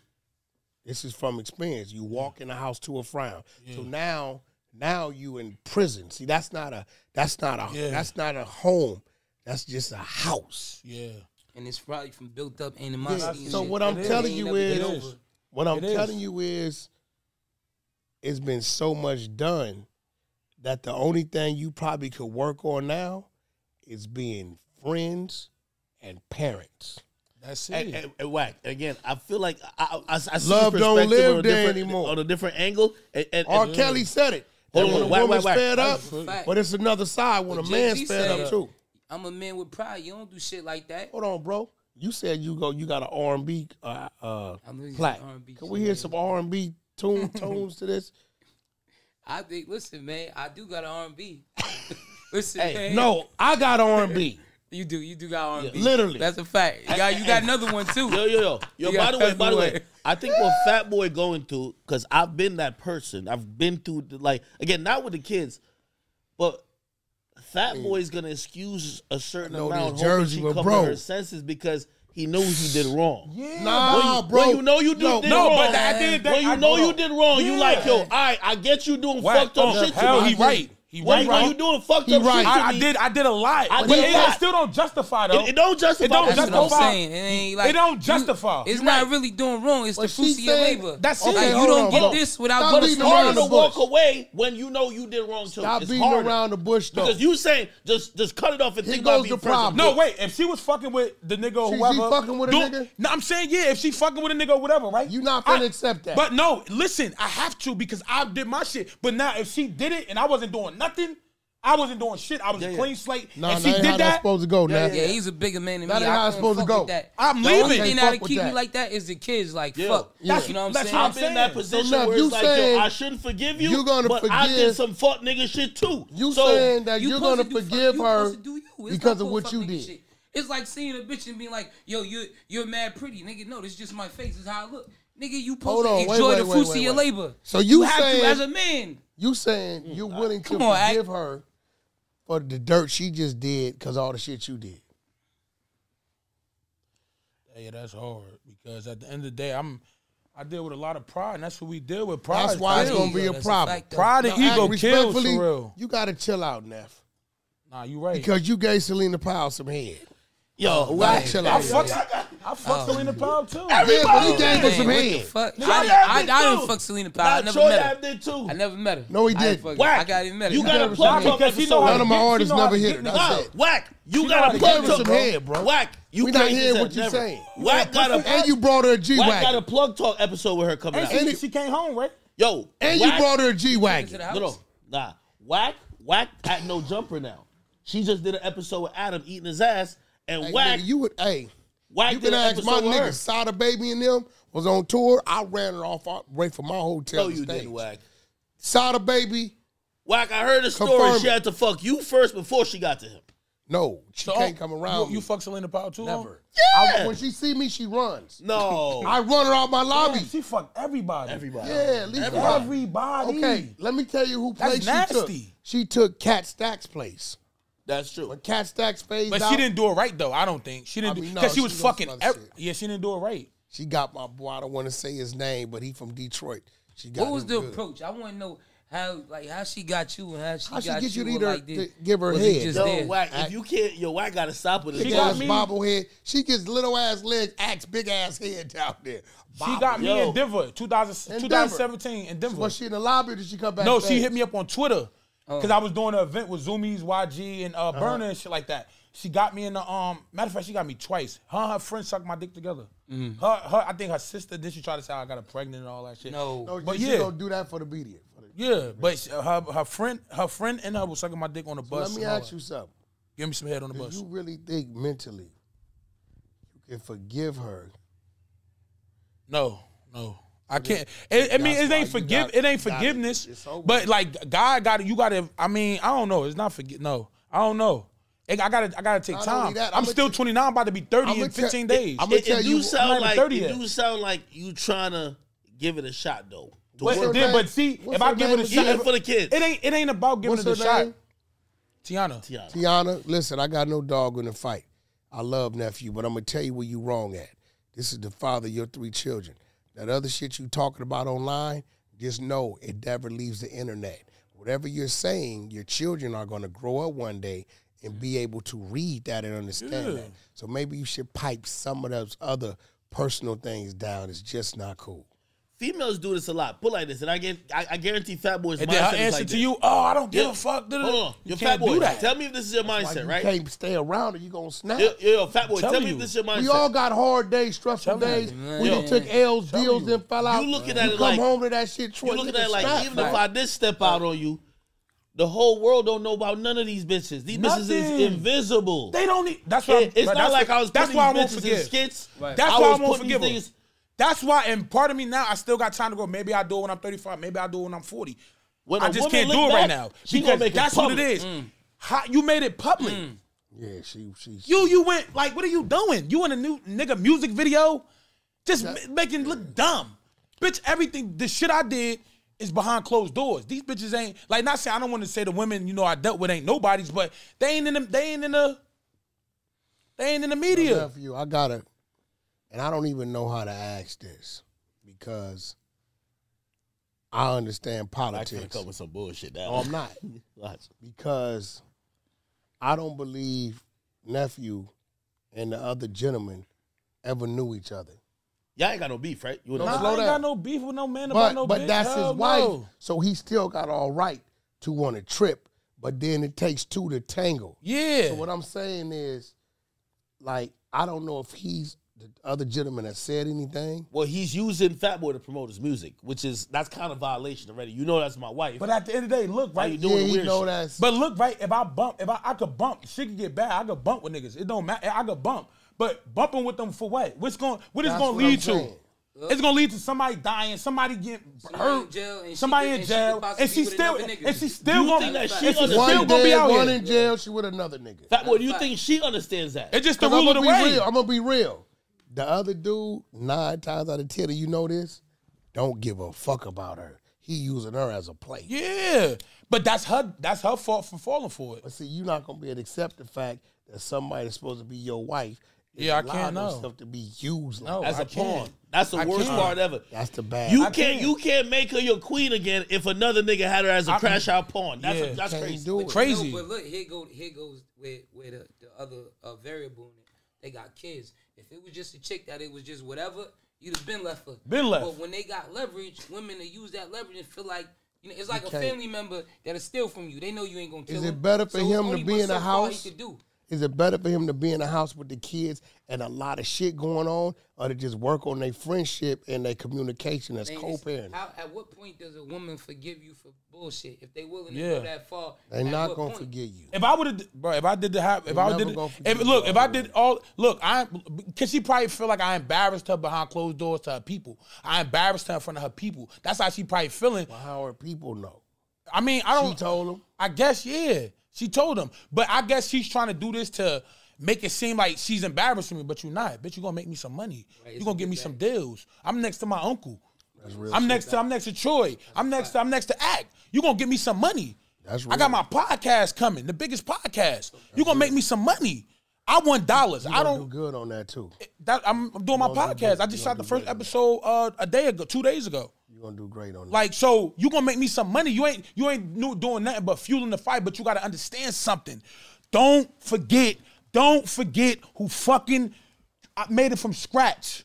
Speaker 1: This is from experience. You walk in a house to a frown. So now, now you in prison. See, that's not a that's not a
Speaker 7: Yeah.
Speaker 1: that's not a home. That's just a house.
Speaker 7: Yeah.
Speaker 4: And it's probably from built up animosity. and
Speaker 1: So what I'm telling you is,
Speaker 4: get
Speaker 7: It is.
Speaker 4: over.
Speaker 1: what I'm
Speaker 7: It is.
Speaker 1: telling you is, it's been so much done that the only thing you probably could work on now is being friends and parents.
Speaker 7: That's it.
Speaker 2: And, and, and Wack again. I feel like I, I, I see
Speaker 1: Love
Speaker 2: his
Speaker 1: don't
Speaker 2: perspective
Speaker 1: live
Speaker 2: on a
Speaker 1: there
Speaker 2: different-
Speaker 1: anymore.
Speaker 2: on a different angle. And, and,
Speaker 1: R.
Speaker 2: and-
Speaker 1: Kelly said it.
Speaker 2: Hold
Speaker 1: That
Speaker 2: on,
Speaker 1: when a
Speaker 2: Wack,
Speaker 1: woman's
Speaker 2: Wack, Wack.
Speaker 1: fed up,
Speaker 4: fact.
Speaker 1: but it's another side when
Speaker 4: But
Speaker 1: a man's fed
Speaker 4: said,
Speaker 1: up too.
Speaker 4: I'm a man with pride. You don't do shit like that.
Speaker 1: Hold on, bro. You said you go. You got an R and B uh, uh,
Speaker 4: I'm listening to
Speaker 1: plaque.
Speaker 4: R&B
Speaker 1: Can we hear some R and B tune tunes to this?
Speaker 4: I think. Listen, man. I do got an R&B. listen,
Speaker 2: Hey,
Speaker 4: man.
Speaker 1: No, I got R and B.
Speaker 4: you do. You do got R&B.
Speaker 1: literally.
Speaker 4: That's a fact. You got, you got another one too.
Speaker 2: Yo, yo, yo, yo.
Speaker 4: You
Speaker 2: by the way, by the way. I think what Fat Boy going through, because I've been that person. I've been through the, like again, not with the kids, but Fat mm. Boy's gonna excuse a certain amount,
Speaker 1: this
Speaker 2: hoping
Speaker 1: Jersey,
Speaker 2: she
Speaker 1: but
Speaker 2: come
Speaker 1: bro.
Speaker 2: to her senses because he knows he did wrong.
Speaker 7: yeah.
Speaker 1: Nah,
Speaker 2: When you,
Speaker 1: bro.
Speaker 2: when you know you did,
Speaker 1: No,
Speaker 2: did
Speaker 7: no,
Speaker 2: wrong,
Speaker 7: but I did that. of
Speaker 2: when you
Speaker 7: I-
Speaker 2: know
Speaker 7: hold
Speaker 2: you did wrong, you like yo. All right, I get you doing
Speaker 7: Wack.
Speaker 2: fucked up
Speaker 7: Oh,
Speaker 2: shit. to
Speaker 7: hell,
Speaker 2: me.
Speaker 7: he right. He
Speaker 2: When,
Speaker 7: right,
Speaker 2: when
Speaker 7: bro.
Speaker 2: you doing fucked
Speaker 1: He
Speaker 2: up
Speaker 1: right.
Speaker 2: shit to
Speaker 7: I, I did. I did a lot,
Speaker 2: I
Speaker 7: but it, it still don't justify though.
Speaker 2: It, it don't justify.
Speaker 7: It don't
Speaker 4: That's
Speaker 2: that.
Speaker 4: what I'm
Speaker 7: justify.
Speaker 4: saying. It ain't like
Speaker 7: It don't
Speaker 4: you-
Speaker 7: justify.
Speaker 4: it's
Speaker 7: You
Speaker 4: not
Speaker 7: right.
Speaker 4: really doing wrong. It's
Speaker 1: Well,
Speaker 4: the fruit of your labor.
Speaker 7: That's
Speaker 4: like,
Speaker 7: it.
Speaker 4: you don't
Speaker 1: on,
Speaker 4: get
Speaker 1: on.
Speaker 4: this without
Speaker 1: Stop
Speaker 4: going
Speaker 2: But
Speaker 4: to
Speaker 2: it's
Speaker 1: beating
Speaker 4: school.
Speaker 1: around
Speaker 2: harder
Speaker 1: the
Speaker 2: to
Speaker 1: bush.
Speaker 2: walk away when you know you did wrong too.
Speaker 1: Stop
Speaker 2: it's
Speaker 1: beating
Speaker 2: harder.
Speaker 1: around the bush though.
Speaker 2: Because you saying just just cut it off and
Speaker 1: Here
Speaker 2: think
Speaker 1: goes
Speaker 2: about being
Speaker 1: the problem.
Speaker 7: No, wait. If she was fucking with the nigga or
Speaker 1: She- she
Speaker 7: whoever,
Speaker 1: fucking with a nigga?
Speaker 7: No, I'm saying yeah. If she fucking with a nigga or whatever, right?
Speaker 1: You not gonna accept that.
Speaker 7: But no, listen. I have to because I did my shit. But now, if she did it and I wasn't doing nothing, I wasn't doing shit. I was a clean slate.
Speaker 1: Nah,
Speaker 7: and she
Speaker 1: ain't
Speaker 7: did
Speaker 1: how that's
Speaker 7: that.
Speaker 1: supposed to go now.
Speaker 4: Yeah, he's a bigger man than
Speaker 1: That
Speaker 4: me.
Speaker 1: ain't
Speaker 4: I
Speaker 1: how it's
Speaker 4: couldn't
Speaker 1: supposed to
Speaker 4: fuck
Speaker 1: go.
Speaker 4: with That.
Speaker 7: I'm
Speaker 4: the only
Speaker 7: leaving.
Speaker 4: thing
Speaker 1: Can't
Speaker 4: that'll
Speaker 1: fuck with
Speaker 4: keep me like that is the kids. Like
Speaker 1: Yeah.
Speaker 4: fuck,
Speaker 1: That's-
Speaker 4: you know what I'm
Speaker 7: that's
Speaker 4: saying?
Speaker 2: I've been in that position
Speaker 1: So now,
Speaker 2: where
Speaker 1: you
Speaker 2: it's like, yo, I shouldn't forgive you,
Speaker 1: You're gonna
Speaker 2: but I did some fuck nigga shit too.
Speaker 1: You
Speaker 2: so,
Speaker 1: saying that
Speaker 4: You
Speaker 1: you're gonna
Speaker 4: to do fuck-
Speaker 1: forgive her
Speaker 4: do you.
Speaker 1: Because of what you did.
Speaker 4: It's like seeing a bitch and being like, "Yo, you're you're mad pretty, nigga." No, this is just my face. This is how I look, nigga. You
Speaker 1: Hold
Speaker 4: supposed to enjoy the fruits of your labor.
Speaker 1: So you
Speaker 4: have to as a man.
Speaker 1: You saying mm. you're uh, willing to
Speaker 4: Come on, act-
Speaker 1: forgive her for the dirt she just did because all the shit you did.
Speaker 7: Yeah, that's hard because at the end of the day, I'm I deal with a lot of pride, and that's what we deal with. Pride.
Speaker 1: That's why it's gonna be a
Speaker 4: That's
Speaker 1: problem.
Speaker 4: fact, though.
Speaker 7: Pride and
Speaker 1: Now,
Speaker 7: ego
Speaker 1: act
Speaker 7: kills
Speaker 1: respectfully,
Speaker 7: for real.
Speaker 1: You gotta chill out, Neff.
Speaker 7: Nah, you right.
Speaker 1: Because you gave Celina Powell some head.
Speaker 2: Yo,
Speaker 1: oh,
Speaker 2: Gotta
Speaker 1: Wack.
Speaker 7: I
Speaker 1: fucked.
Speaker 7: fuck, I fuck oh. Celina Powell too.
Speaker 1: Yeah, but he
Speaker 2: Everybody
Speaker 1: gave her some
Speaker 4: what the fuck?
Speaker 2: Troy
Speaker 4: I, didn't- I,
Speaker 2: did
Speaker 4: I didn't fuck Celina Powell. I never
Speaker 2: Troy
Speaker 4: met her.
Speaker 2: Did too.
Speaker 4: I never met her.
Speaker 1: No, he didn't.
Speaker 4: fucking-
Speaker 2: Wack.
Speaker 4: I got even met her.
Speaker 2: You
Speaker 1: You
Speaker 2: got
Speaker 1: gave
Speaker 2: a
Speaker 1: her
Speaker 2: plug
Speaker 1: some
Speaker 2: talk
Speaker 1: head.
Speaker 7: Because she know how
Speaker 1: None of my artists never hit her.
Speaker 7: niggas.
Speaker 1: That's it.
Speaker 2: Wack. You got a
Speaker 1: to
Speaker 2: plug
Speaker 1: her
Speaker 2: talk,
Speaker 1: some
Speaker 2: bro.
Speaker 1: head, bro.
Speaker 2: Wack. You
Speaker 1: We not
Speaker 2: crazy
Speaker 1: hearing what
Speaker 2: you're
Speaker 1: saying.
Speaker 2: Wack got a
Speaker 1: And you brought her a G
Speaker 2: Wack got a plug talk episode with her coming
Speaker 7: And
Speaker 2: out.
Speaker 7: she, she came home, right?
Speaker 2: Yo,
Speaker 1: And you brought her a G
Speaker 4: To
Speaker 1: wagon.
Speaker 4: the house.
Speaker 2: No, no, nah. Wack, Wack at no jumper now. She just did an episode with Adam eating his ass, and
Speaker 1: Hey,
Speaker 2: Wack,
Speaker 1: nigga, you would, hey,
Speaker 2: Wack
Speaker 1: you can ask my
Speaker 2: episode with her.
Speaker 1: nigga, Sada Baby and them was on tour. I ran her off right from my hotel
Speaker 2: No,
Speaker 1: to
Speaker 2: you
Speaker 1: stage.
Speaker 2: didn't, Wack.
Speaker 1: Sada Baby,
Speaker 2: Wack, I heard a story. She had to fuck you first before she got to him.
Speaker 1: No, she
Speaker 7: So,
Speaker 1: can't come around.
Speaker 7: You, you fuck Celina Powell too? huh?
Speaker 4: Never.
Speaker 1: I- when she see me, she runs.
Speaker 2: No.
Speaker 1: I run her out my lobby.
Speaker 7: Damn, she fuck everybody.
Speaker 2: Everybody.
Speaker 1: Yeah, leave her out.
Speaker 7: Everybody.
Speaker 1: Okay, let me tell you who
Speaker 7: That's
Speaker 1: place she took.
Speaker 7: nasty.
Speaker 1: She took Kat Stacks' place.
Speaker 2: That's true.
Speaker 1: When Kat Stacks phased
Speaker 7: But
Speaker 1: out,
Speaker 7: she didn't do it right though. I don't think she didn't
Speaker 1: I
Speaker 7: do
Speaker 1: mean,
Speaker 7: because
Speaker 1: no,
Speaker 7: she was
Speaker 1: she does
Speaker 7: fucking. ev- yeah, she didn't do it right.
Speaker 1: she got my boy. I don't want to say his name, but he from Detroit. She got
Speaker 4: What was
Speaker 1: him
Speaker 4: the
Speaker 1: good.
Speaker 4: approach? I want to know how, like, how she got you and how she
Speaker 1: How she
Speaker 4: got
Speaker 1: get you
Speaker 4: you.
Speaker 1: to either-
Speaker 4: like, did-
Speaker 1: to give her
Speaker 4: was
Speaker 1: head?
Speaker 4: it just
Speaker 2: Yo,
Speaker 4: there?
Speaker 2: Wack. If you can't, yo, Wack got to stop with it.
Speaker 1: Big
Speaker 7: got
Speaker 1: ass
Speaker 7: me-
Speaker 1: bobblehead. She gets little ass legs, acts big ass head down there.
Speaker 7: She got me
Speaker 2: Yo.
Speaker 7: in Denver, 2000,
Speaker 1: In
Speaker 7: 2017 in Denver.
Speaker 1: Was she in the lobby or did she come back?
Speaker 7: No, she hit me up on Twitter
Speaker 1: Oh.
Speaker 7: because I was doing an event with Zoomies, YG, and uh,
Speaker 1: Uh-huh.
Speaker 7: Burner and shit like that. She got me in the um. Matter of fact, she got me twice. Her and her friend sucked my dick together.
Speaker 1: Mm.
Speaker 7: Her, her, I think her sister. Then she tried to say I got her pregnant and all that shit.
Speaker 4: No.
Speaker 1: No,
Speaker 7: but
Speaker 1: she
Speaker 7: yeah.
Speaker 1: gonna do that for the media. For the-
Speaker 7: Yeah, but her her friend, her friend and her was sucking my dick on the bus.
Speaker 1: Let me ask
Speaker 7: that.
Speaker 1: you something.
Speaker 7: Give me some head on the
Speaker 1: Do
Speaker 7: bus.
Speaker 1: you really think mentally you can forgive her?
Speaker 7: No, no. I can't. It, I mean, it ain't forgive.
Speaker 1: got-
Speaker 7: it ain't forgiveness.
Speaker 1: it's over.
Speaker 7: But like God got to You got to. I mean, I don't know. It's not forget. No, I don't know. It- I gotta. I gotta take
Speaker 1: Not
Speaker 7: time.
Speaker 1: that,
Speaker 7: I'm
Speaker 1: I'ma
Speaker 7: still
Speaker 1: t-
Speaker 7: 29. I'm about to be 30 in
Speaker 1: tell-
Speaker 7: 15 days.
Speaker 1: I'ma
Speaker 2: It,
Speaker 1: tell
Speaker 2: it
Speaker 1: you-
Speaker 2: sound like
Speaker 7: 30
Speaker 2: it
Speaker 7: yet.
Speaker 2: do sound like you trying to give it a shot though.
Speaker 7: But, then,
Speaker 1: name?
Speaker 7: but see,
Speaker 1: What's
Speaker 7: if I give it a shot,
Speaker 2: for the kids.
Speaker 7: it ain't. It ain't about giving
Speaker 1: What's
Speaker 7: it a shot. Tiana.
Speaker 2: Tiana.
Speaker 1: Tiana, listen, I got no dog in the fight. I love nephew, but I'm gonna tell you where you wrong at. This is the father of your three children. That other shit you talking about online, just know it never leaves the internet. Whatever you're saying, your children are gonna grow up one day and be able to read that and understand that. So maybe you should pipe some of those other personal things down. It's just not cool.
Speaker 2: Females do this a lot. Put like this, and I get, I, I guarantee Fat Boy's
Speaker 7: And then her
Speaker 2: mindset is
Speaker 7: answer
Speaker 2: like
Speaker 7: to
Speaker 2: this.
Speaker 7: you, oh, I don't give
Speaker 2: Yeah.
Speaker 7: a fuck. da-da-da."
Speaker 2: Hold on,
Speaker 7: You
Speaker 2: yo, Fat Boy.
Speaker 7: that.
Speaker 2: Tell me if this is your
Speaker 1: Why
Speaker 2: mindset,
Speaker 1: you
Speaker 2: right?
Speaker 1: can't stay around or you gonna snap.
Speaker 2: Yo, yo, yo, Fat Boy,
Speaker 7: Tell
Speaker 2: tell me
Speaker 7: you.
Speaker 2: if this is your mindset.
Speaker 1: We all got hard days, stressful
Speaker 7: Tell
Speaker 1: days.
Speaker 4: We
Speaker 1: When took L's,
Speaker 7: Tell
Speaker 1: deals, and fell out.
Speaker 2: You looking at
Speaker 1: you
Speaker 2: it
Speaker 1: come
Speaker 2: like-
Speaker 1: home to that shit. Troy,
Speaker 2: you looking at it like even if I did step out on you, the whole world don't know about none of these bitches. These bitches is invisible.
Speaker 7: They don't need. That's why.
Speaker 2: It- it's
Speaker 7: but
Speaker 2: not
Speaker 7: that's
Speaker 2: like
Speaker 7: what-
Speaker 2: I was
Speaker 7: That's
Speaker 2: putting
Speaker 7: why I
Speaker 2: these
Speaker 7: won't
Speaker 2: bitches in
Speaker 7: forgive.
Speaker 2: skits.
Speaker 4: Right.
Speaker 7: That's
Speaker 2: I
Speaker 7: why I
Speaker 2: was
Speaker 7: won't
Speaker 2: putting
Speaker 7: forgive her.
Speaker 2: these things-
Speaker 7: That's why, and part of me now, I still got time to go. Maybe I'll do it when I'm 35. Maybe I'll do it when I'm 40.
Speaker 2: When
Speaker 7: I just can't do it right now
Speaker 2: she
Speaker 7: because
Speaker 2: gonna it
Speaker 7: that's what it
Speaker 2: is.
Speaker 7: is. How, you made it public. Mm.
Speaker 1: Yeah, she, she.
Speaker 7: You you went like, what are you doing? You in a new nigga music video, just ma- making it look dumb, bitch. Everything the shit I did is behind closed doors. These bitches ain't like not saying I don't want to say the women you know I dealt with ain't nobody's, but they ain't in the they ain't in the they ain't in the media.
Speaker 1: nephew, I gotta, and I don't even know how to ask this because I understand politics.
Speaker 2: I can
Speaker 1: politics.
Speaker 2: come with some bullshit now.
Speaker 1: No, I'm not
Speaker 2: Watch.
Speaker 1: because I don't believe nephew and the other gentleman ever knew each other.
Speaker 2: Y'all ain't got no beef, right? You
Speaker 1: No,
Speaker 2: know
Speaker 7: Nah,
Speaker 1: slow
Speaker 7: I ain't
Speaker 1: down.
Speaker 7: got no beef with no man
Speaker 1: But
Speaker 7: about no
Speaker 1: but
Speaker 7: bitch.
Speaker 1: that's his
Speaker 7: Hell
Speaker 1: wife,
Speaker 7: no.
Speaker 1: so he still got all right to want to trip. But then it takes two to tangle.
Speaker 7: Yeah.
Speaker 1: So what I'm saying is, like, I don't know if he's the other gentleman that said anything.
Speaker 2: Well, he's using Fat Boy to promote his music, which is that's kind of violation already. You know that's my wife.
Speaker 7: but at the end of the day, look,
Speaker 2: Why
Speaker 7: right?
Speaker 2: you doing
Speaker 1: yeah,
Speaker 2: weird
Speaker 1: know
Speaker 2: shit?
Speaker 1: that's.
Speaker 7: But look, right, if I bump, if I, I could bump, shit could get bad. I could bump with niggas. It don't matter. I could bump. But bumping with them for what? What's going what is gonna lead to?
Speaker 1: saying.
Speaker 7: It's gonna lead to somebody dying, somebody getting
Speaker 4: Somebody
Speaker 7: hurt,
Speaker 4: in jail, and
Speaker 7: somebody
Speaker 4: could-
Speaker 7: in
Speaker 4: and she could
Speaker 7: jail,
Speaker 4: possibly
Speaker 7: and
Speaker 4: be
Speaker 7: she still
Speaker 4: another
Speaker 7: and she still
Speaker 2: You
Speaker 7: gonna
Speaker 2: think that
Speaker 7: and
Speaker 2: she
Speaker 7: she
Speaker 2: understands-
Speaker 7: still
Speaker 1: one
Speaker 7: gonna be out
Speaker 1: one
Speaker 7: here.
Speaker 1: in jail. She with another nigga.
Speaker 2: Fat Boy, do you think she understands that?
Speaker 7: It's just the
Speaker 1: 'Cause I'm
Speaker 7: rule of
Speaker 1: gonna
Speaker 7: the
Speaker 1: be
Speaker 7: way.
Speaker 1: real. I'm gonna be real. The other dude, nine times out of ten, you know this, don't give a fuck about her. He using her as a play.
Speaker 7: Yeah, but that's her. That's her fault for falling for it.
Speaker 1: But see, you're not gonna be able to accept the fact that somebody that's supposed to be your wife
Speaker 7: Yeah, I can't know.
Speaker 1: Stuff to be used. Like
Speaker 7: No,
Speaker 1: that.
Speaker 2: As
Speaker 7: I
Speaker 2: a pawn.
Speaker 7: can't.
Speaker 2: That's the
Speaker 7: I
Speaker 2: worst
Speaker 7: can't.
Speaker 2: part ever.
Speaker 1: That's the bad.
Speaker 2: You
Speaker 7: I
Speaker 2: can't,
Speaker 7: can't.
Speaker 2: you can't make her your queen again if another nigga had her as a
Speaker 7: I-
Speaker 2: crash out pawn. That's
Speaker 7: Yeah.
Speaker 2: that's crazy.
Speaker 1: do it.
Speaker 7: Crazy.
Speaker 4: No, but look, here go here goes with where the, the other uh, variable in it. They got kids. If it was just a chick that it was just whatever, you'd have been left for.
Speaker 7: Been left.
Speaker 4: But when they got leverage, women that use that leverage and feel like you know, it's like a
Speaker 1: can't.
Speaker 4: family member that'll steal from you. They know you ain't gonna kill
Speaker 1: Is it better for
Speaker 4: So
Speaker 1: him to be in the house?
Speaker 4: He could do.
Speaker 1: Is it better for him to be in the house with the kids and a lot of shit going on, or to just work on their friendship and their communication as co-parent?
Speaker 4: How, at what point does a woman forgive you for bullshit? If they willing to
Speaker 7: Yeah.
Speaker 4: go that far,
Speaker 1: They
Speaker 4: at
Speaker 1: not gonna
Speaker 4: point?
Speaker 1: forget you.
Speaker 7: If I would have, bro, if I did the have, if
Speaker 1: They
Speaker 7: I
Speaker 1: never
Speaker 7: did, if, look, if I did all, look, I, cause she probably feel like I embarrassed her behind closed doors to her people. I embarrassed her in front of her people. That's how she probably feeling.
Speaker 1: Well, how are people know?
Speaker 7: I mean, I don't.
Speaker 1: She told him.
Speaker 7: I guess yeah. She told him. But I guess she's trying to do this to make it seem like she's embarrassing me, but you're not. Bitch, you're gonna make me some money. You're gonna give me some deals. I'm next to my uncle. I'm next to I'm next to Troy. I'm next to I'm next to Ak. You're gonna give me some money.
Speaker 1: That's
Speaker 7: I got my podcast coming, the biggest podcast. You're gonna make me some money. I want dollars. I
Speaker 1: gonna
Speaker 7: don't
Speaker 1: do good on that too.
Speaker 7: that, I'm, I'm doing my
Speaker 1: gonna do
Speaker 7: podcast. I just
Speaker 1: gonna
Speaker 7: shot the first episode uh, a day ago, two days ago.
Speaker 1: You're gonna do great on that.
Speaker 7: Like, so you gonna make me some money. You ain't you ain't doing nothing but fueling the fight, but you gotta understand something. Don't forget, don't forget who fucking I made it from scratch.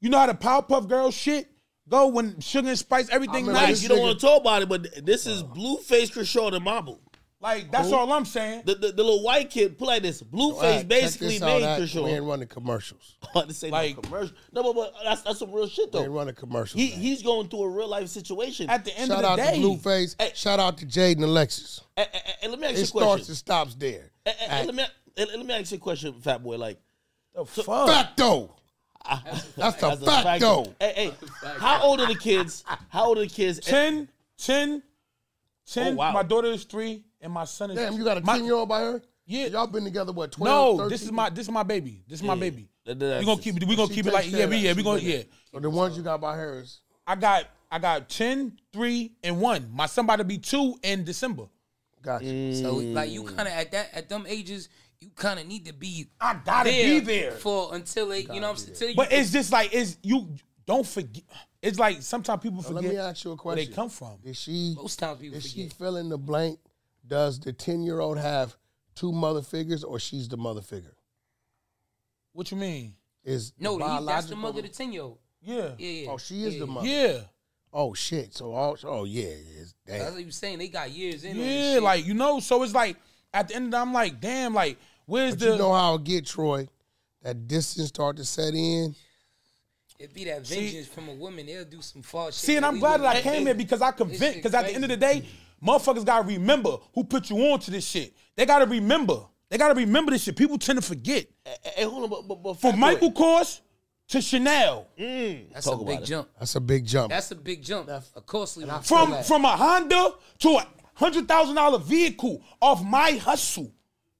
Speaker 7: You know how the Powerpuff Girl shit go when sugar and spice, everything nice.
Speaker 2: You don't
Speaker 1: nigga-
Speaker 2: want to talk about it, but this is Blueface Kershaw the Marble.
Speaker 7: Like, that's all I'm saying.
Speaker 2: The, the, the little white kid play like this. Blueface
Speaker 1: Act, check
Speaker 2: basically
Speaker 1: this
Speaker 2: made
Speaker 1: Act.
Speaker 2: Kershaw.
Speaker 1: We ain't running commercials.
Speaker 2: to say
Speaker 7: Like-
Speaker 2: no commercial. No, but, but that's that's some real shit
Speaker 1: We ain't
Speaker 2: though.
Speaker 1: running commercials.
Speaker 2: He he's going through a real life situation.
Speaker 7: At the end
Speaker 1: Shout
Speaker 7: of
Speaker 1: out
Speaker 7: the
Speaker 1: to
Speaker 7: day,
Speaker 1: Blueface.
Speaker 2: Hey.
Speaker 1: Shout out to Jaidyn Alexis.
Speaker 2: and, and- and let me ask you
Speaker 1: It
Speaker 2: a question.
Speaker 1: It starts and stops there. Act.
Speaker 2: let me let me ask you a question, Fat Boy. Like
Speaker 7: the fuck.
Speaker 1: Facto. Ah, that's the
Speaker 2: as a fact-
Speaker 1: facto.
Speaker 2: Hey, hey, how old are the kids? How old are the kids?
Speaker 7: 10, 10, 10.
Speaker 2: Oh, wow.
Speaker 7: My daughter is three, and my son is.
Speaker 1: Damn, you got a 10 year old by her?
Speaker 7: Yeah.
Speaker 1: Y'all been together, what, 12,
Speaker 7: No,
Speaker 1: 13?
Speaker 7: this is my this is my baby. This is my baby.
Speaker 2: That-
Speaker 7: We
Speaker 2: that's
Speaker 7: gonna keep it. We gonna keep it like
Speaker 1: care
Speaker 7: yeah, we yeah, we
Speaker 1: She
Speaker 7: gonna yeah.
Speaker 1: So the ones you got by her is
Speaker 7: I got I got 10, 3, and one. My son about to be two in December.
Speaker 1: got you.
Speaker 4: So like you mm. kind of at that at them ages, you kind of need to be.
Speaker 7: I gotta
Speaker 4: there
Speaker 7: be there.
Speaker 4: for until they, you know, what I'm saying. You
Speaker 7: But it's just like it's you don't forget. It's like sometimes people forget.
Speaker 1: Let me
Speaker 7: forget
Speaker 1: ask you a question.
Speaker 7: where they come from.
Speaker 1: Did she,
Speaker 4: most times people
Speaker 1: did she
Speaker 4: forget.
Speaker 1: fill in the blank? Does the 10 year old have two mother figures or she's the mother figure?
Speaker 7: What you mean?
Speaker 1: Is
Speaker 4: No,
Speaker 1: the
Speaker 4: he, that's the mother of the ten year old.
Speaker 7: Yeah,
Speaker 4: Yeah, yeah.
Speaker 1: Oh, she is
Speaker 4: yeah,
Speaker 1: the mother.
Speaker 7: yeah,
Speaker 1: Oh, shit. So, all, oh, yeah. It's,
Speaker 4: That's what you saying. They got years in. on
Speaker 7: yeah.
Speaker 4: shit.
Speaker 7: Like you know, so it's like at the end of the, I'm like, damn, like where's
Speaker 1: But
Speaker 7: the
Speaker 1: you know how it get, Troy? That distance start to set in.
Speaker 4: it be that vengeance from a woman. They'll do some false shit.
Speaker 7: See, and I'm glad that I came here because I convinced.
Speaker 4: shit
Speaker 7: Because at the end of the day, motherfuckers gotta remember who put you on to this shit. They gotta remember. They gotta remember this shit. People tend to forget.
Speaker 2: Hey, hey, hold on, but, but, but
Speaker 7: From Michael
Speaker 2: Boy,
Speaker 7: Kors to Chanel, mm.
Speaker 4: That's
Speaker 2: Talk
Speaker 4: a
Speaker 2: about
Speaker 4: big
Speaker 2: it.
Speaker 4: jump.
Speaker 1: That's a big jump.
Speaker 4: That's a big jump. A costly one.
Speaker 7: from
Speaker 1: that.
Speaker 7: from a Honda to a hundred thousand dollar vehicle off my hustle.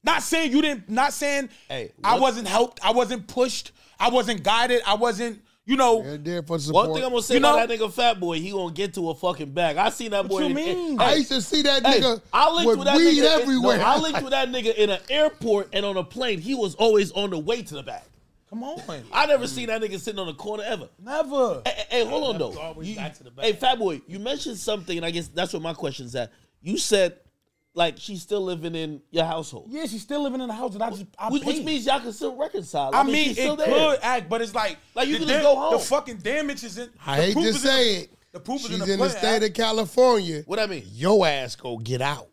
Speaker 7: Not saying you didn't. Not saying
Speaker 2: Hey,
Speaker 7: I wasn't helped. I wasn't pushed. I wasn't guided. I wasn't. You know.
Speaker 1: They're there for support.
Speaker 2: One thing I'm gonna say
Speaker 7: You
Speaker 2: about
Speaker 7: know-
Speaker 2: that nigga Fat Boy, he gonna get to a fucking bag. I seen that boy.
Speaker 7: you
Speaker 2: in-
Speaker 7: mean?
Speaker 1: I used to see that
Speaker 2: Hey,
Speaker 1: nigga
Speaker 2: I linked
Speaker 1: with
Speaker 2: with that
Speaker 1: weed
Speaker 2: nigga in-
Speaker 1: everywhere.
Speaker 2: no, I linked with that nigga in an airport and on a plane. He was always on the way to the bag.
Speaker 7: Come on.
Speaker 2: I never seen that nigga sitting on the corner ever.
Speaker 7: Never.
Speaker 2: Hey, hey, hold on though.
Speaker 6: always
Speaker 2: You-
Speaker 6: back to the back.
Speaker 2: Hey, Fat Boy, you mentioned something, and I guess that's what my question's at. You said like she's still living in your household,
Speaker 7: Yeah, she's still living in the house that I just. I
Speaker 2: which, which means y'all can still reconcile.
Speaker 7: I mean,
Speaker 2: she's still
Speaker 7: it
Speaker 2: there.
Speaker 7: could act, but it's like
Speaker 2: Like, you can just go home.
Speaker 7: The fucking damage is in.
Speaker 1: I hate to say
Speaker 7: the-
Speaker 1: it.
Speaker 7: The proof is
Speaker 1: She's
Speaker 7: in
Speaker 1: in
Speaker 7: the,
Speaker 1: the state
Speaker 7: Act.
Speaker 1: of California.
Speaker 2: What I mean?
Speaker 1: Your ass go get out.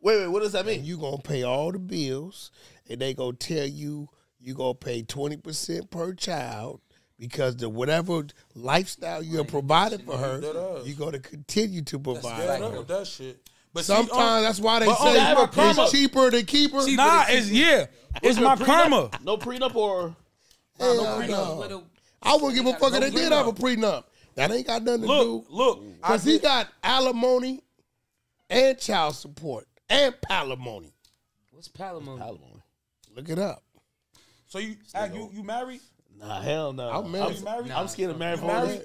Speaker 2: Wait, wait. What does that mean?
Speaker 1: And you gonna pay all the bills, and they gonna tell you you gonna pay twenty percent per child because the whatever lifestyle you have provided for her,
Speaker 7: does.
Speaker 1: you gonna continue to
Speaker 7: Straight
Speaker 1: provide.
Speaker 7: up
Speaker 1: her.
Speaker 7: with that shit. But see,
Speaker 1: Sometimes that's why they
Speaker 7: but,
Speaker 1: say
Speaker 7: have a karma.
Speaker 1: it's cheaper to keep her.
Speaker 7: Nah, it's yeah. It's my
Speaker 2: there a prenup?
Speaker 7: karma.
Speaker 2: No prenup or
Speaker 1: Hell
Speaker 4: Prenup,
Speaker 1: no.
Speaker 4: little-
Speaker 1: I wouldn't give a fuck if they did have a prenup. That ain't got nothing to
Speaker 7: Look,
Speaker 1: do.
Speaker 7: look. I
Speaker 1: Cause he got alimony and child support and palimony.
Speaker 4: What's Palamon?
Speaker 2: alimony?
Speaker 1: Look it up.
Speaker 7: So you, Ak, you, you married?
Speaker 2: Nah, hell no.
Speaker 1: I'm married.
Speaker 7: You married?
Speaker 2: I'm scared of married for
Speaker 7: married?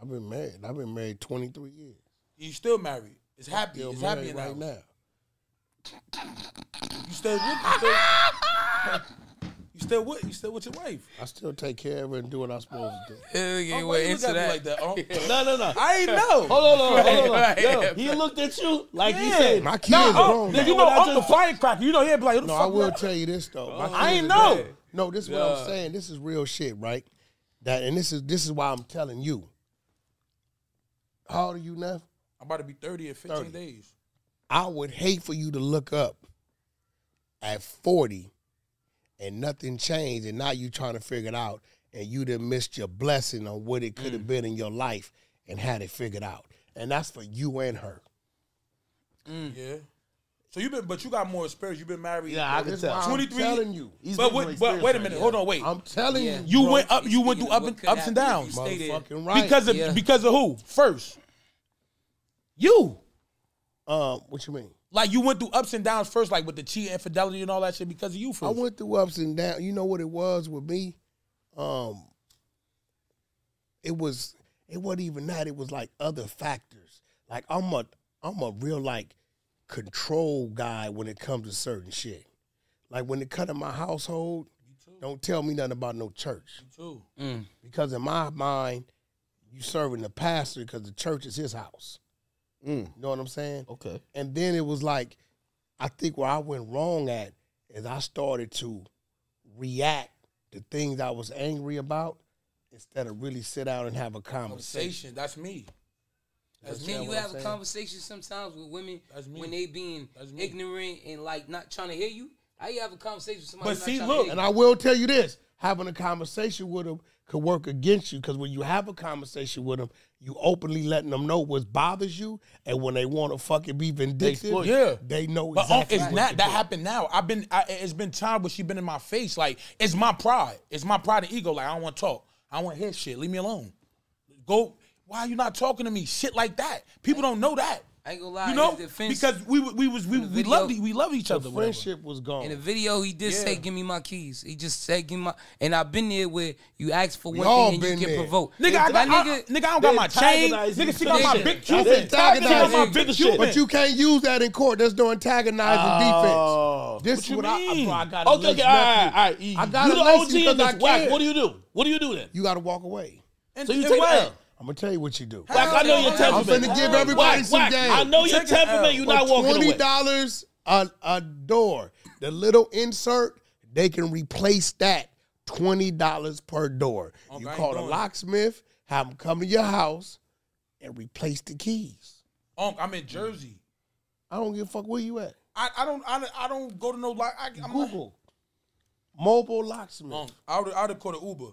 Speaker 1: I've been married. I've been married 23 years.
Speaker 7: You still married? It's happy.
Speaker 1: Still
Speaker 7: it's happy
Speaker 1: right
Speaker 7: now.
Speaker 1: now.
Speaker 7: You still with? You still, you still with? You still with your wife?
Speaker 1: I still take care of her and do what I'm supposed to do.
Speaker 4: Yeah,
Speaker 7: Oh,
Speaker 4: we're
Speaker 7: you look
Speaker 4: into
Speaker 7: at me
Speaker 4: that.
Speaker 7: like that. Oh.
Speaker 2: No, no, no.
Speaker 7: I ain't know.
Speaker 2: Hold on, hold on, hold on.
Speaker 4: Right,
Speaker 2: Yo,
Speaker 4: right.
Speaker 2: he looked at you like you
Speaker 7: Yeah.
Speaker 2: said.
Speaker 1: My kids
Speaker 7: Nah,
Speaker 1: are
Speaker 7: oh,
Speaker 1: grown now.
Speaker 7: you know
Speaker 2: I
Speaker 7: Uncle
Speaker 2: just-
Speaker 7: Firecracker. You know he'd be like,
Speaker 1: No, I will
Speaker 7: you-
Speaker 1: tell you this though. My oh,
Speaker 7: I
Speaker 1: kids
Speaker 7: ain't know.
Speaker 1: grown. No, this is what I'm saying. This is real shit, right? That and this is this is why I'm telling you. How old are you now?
Speaker 7: I'm about to be 30 in 15
Speaker 1: 30.
Speaker 7: days.
Speaker 1: I would hate for you to look up at 40 and nothing changed, and now you trying to figure it out, and you done missed your blessing on what it could have mm. been in your life and had it figured out. And that's for you and her. Mm.
Speaker 7: Yeah. So you've been, but you got more experience. You've been married.
Speaker 2: Yeah, I can
Speaker 1: That's why
Speaker 2: tell.
Speaker 1: I'm
Speaker 7: 23
Speaker 1: telling you.
Speaker 2: He's
Speaker 7: But,
Speaker 2: been
Speaker 7: but wait a minute.
Speaker 2: right
Speaker 7: Hold on. Wait.
Speaker 1: I'm telling
Speaker 4: Yeah.
Speaker 1: you.
Speaker 7: You
Speaker 1: bro.
Speaker 7: went up. You went through up and
Speaker 4: what could
Speaker 7: ups and downs.
Speaker 4: you stay there.
Speaker 1: Motherfucking right.
Speaker 7: Because of
Speaker 4: Yeah.
Speaker 7: because of who? First. You.
Speaker 1: um, what you mean?
Speaker 7: Like you went through ups and downs first, like with the cheat, infidelity, and all that shit because of you first.
Speaker 1: I went through ups and downs. You know what it was with me? Um, it was it wasn't even that. It was like other factors. Like I'm a I'm a real like control guy when it comes to certain shit. Like when it cut in my household, don't tell me nothing about no church.
Speaker 7: too.
Speaker 1: Because in my mind, you serving the pastor because the church is his house.
Speaker 2: Mm.
Speaker 1: You know what I'm saying?
Speaker 2: Okay.
Speaker 1: And then it was like, I think where I went wrong at is I started to react to things I was angry about instead of really sit down and have a conversation.
Speaker 7: Conversation. That's me. That's
Speaker 1: That's
Speaker 7: me.
Speaker 4: You
Speaker 1: what I'm
Speaker 4: have a conversation sometimes with women
Speaker 7: That's me.
Speaker 4: when they being ignorant and like not trying to hear you. How you have a conversation with somebody?
Speaker 7: But
Speaker 4: not
Speaker 7: see, look,
Speaker 4: to hear
Speaker 1: And
Speaker 4: you?
Speaker 1: I will tell you this: having a conversation with them could work against you because when you have a conversation with them, you openly letting them know what bothers you, and when they want to fucking be vindictive,
Speaker 2: exploit
Speaker 7: Yeah.
Speaker 1: they know
Speaker 7: But
Speaker 1: exactly.
Speaker 7: it's
Speaker 1: what
Speaker 7: not
Speaker 1: to
Speaker 7: that
Speaker 1: do.
Speaker 7: happened now. I've been. I, it's been time where she been in my face. Like it's my pride. It's my pride and ego. Like I don't want to talk. I don't want to hear shit. Leave me alone. Go. Why are you not talking to me? Shit like that. People don't know that.
Speaker 4: I ain't gonna lie.
Speaker 7: You know,
Speaker 4: defense,
Speaker 7: because we we was we,
Speaker 4: in the
Speaker 7: we
Speaker 4: video-
Speaker 7: loved we love each
Speaker 1: The
Speaker 7: other. whatever.
Speaker 1: friendship was gone.
Speaker 4: in the video he did say, "Give me my keys." He just said, "Give me my." And I've been there where you ask for
Speaker 1: We
Speaker 4: one thing and you
Speaker 1: been
Speaker 4: get
Speaker 1: there.
Speaker 4: provoked.
Speaker 7: Nigga, I got,
Speaker 4: my
Speaker 7: I,
Speaker 4: nigga,
Speaker 7: nigga, I don't got my chain. Nigga, she got my big
Speaker 2: That's
Speaker 7: Cuban. She got my big
Speaker 2: Shit.
Speaker 7: Cuban.
Speaker 1: But you can't use that in court. There's no antagonizing
Speaker 2: Oh.
Speaker 1: defense. This
Speaker 7: What
Speaker 1: is
Speaker 7: you
Speaker 1: what I,
Speaker 7: mean?
Speaker 1: bro, I got
Speaker 2: Okay, okay, all right, all right. You,
Speaker 1: I gotta
Speaker 2: you the
Speaker 1: lace
Speaker 2: OG
Speaker 1: you
Speaker 2: in
Speaker 1: 'cause I
Speaker 2: this whack. What do you do? What do you do then?
Speaker 1: You got to walk away.
Speaker 7: And-
Speaker 2: So you take
Speaker 7: what?
Speaker 2: L.
Speaker 1: I'm gonna tell you what you do.
Speaker 2: Wack, I know your temperament.
Speaker 1: I'm gonna give everybody
Speaker 2: Wack,
Speaker 1: some
Speaker 2: Wack,
Speaker 1: game.
Speaker 2: I know your
Speaker 7: Take
Speaker 2: temperament. You're not walking
Speaker 1: twenty dollars a, a door, the little insert, they can replace that. Twenty dollars per door.
Speaker 7: Okay,
Speaker 1: you call the locksmith, have them come to your house, and replace the keys.
Speaker 7: Unc, I'm in Jersey.
Speaker 1: I don't give a fuck where you at.
Speaker 7: I, I don't I, I don't go to no like I, I'm not-
Speaker 1: Google mobile locksmith.
Speaker 7: Unc, I would I would call it Uber.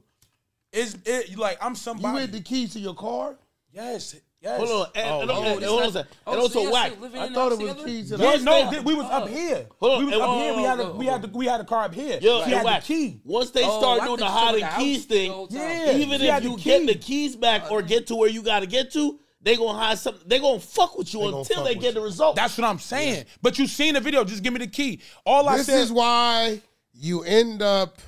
Speaker 7: Is it like I'm somebody.
Speaker 1: you
Speaker 7: somebody?
Speaker 1: had the keys to your car?
Speaker 7: yes, yes.
Speaker 2: Hold on, and,
Speaker 1: Oh,
Speaker 2: and,
Speaker 1: oh,
Speaker 2: and, and hold on a
Speaker 4: not-
Speaker 2: second.
Speaker 4: oh,
Speaker 2: And
Speaker 4: so
Speaker 2: also
Speaker 4: y'all
Speaker 2: whack.
Speaker 1: I thought it was
Speaker 4: house
Speaker 1: keys to
Speaker 7: Yeah, no, th- we was up here.
Speaker 2: Hold on,
Speaker 7: we was
Speaker 2: and-
Speaker 7: up here. We had a,
Speaker 4: oh,
Speaker 7: we had the, we had the car up here.
Speaker 2: Yo,
Speaker 7: she had
Speaker 2: Wack.
Speaker 7: the key.
Speaker 2: Once they
Speaker 4: Oh,
Speaker 2: start
Speaker 4: I
Speaker 2: doing the
Speaker 4: thought you
Speaker 2: hide
Speaker 4: took
Speaker 2: and keys thing,
Speaker 4: the whole time.
Speaker 7: Yeah.
Speaker 2: even if you get the keys back or uh, get to where you got to get to, they gonna hide something. They gonna fuck with you
Speaker 1: They
Speaker 2: until they
Speaker 1: with
Speaker 2: get the result.
Speaker 7: That's what I'm saying. But you seen the video. Just give me the key. All I
Speaker 1: This
Speaker 7: said.
Speaker 1: is why you end up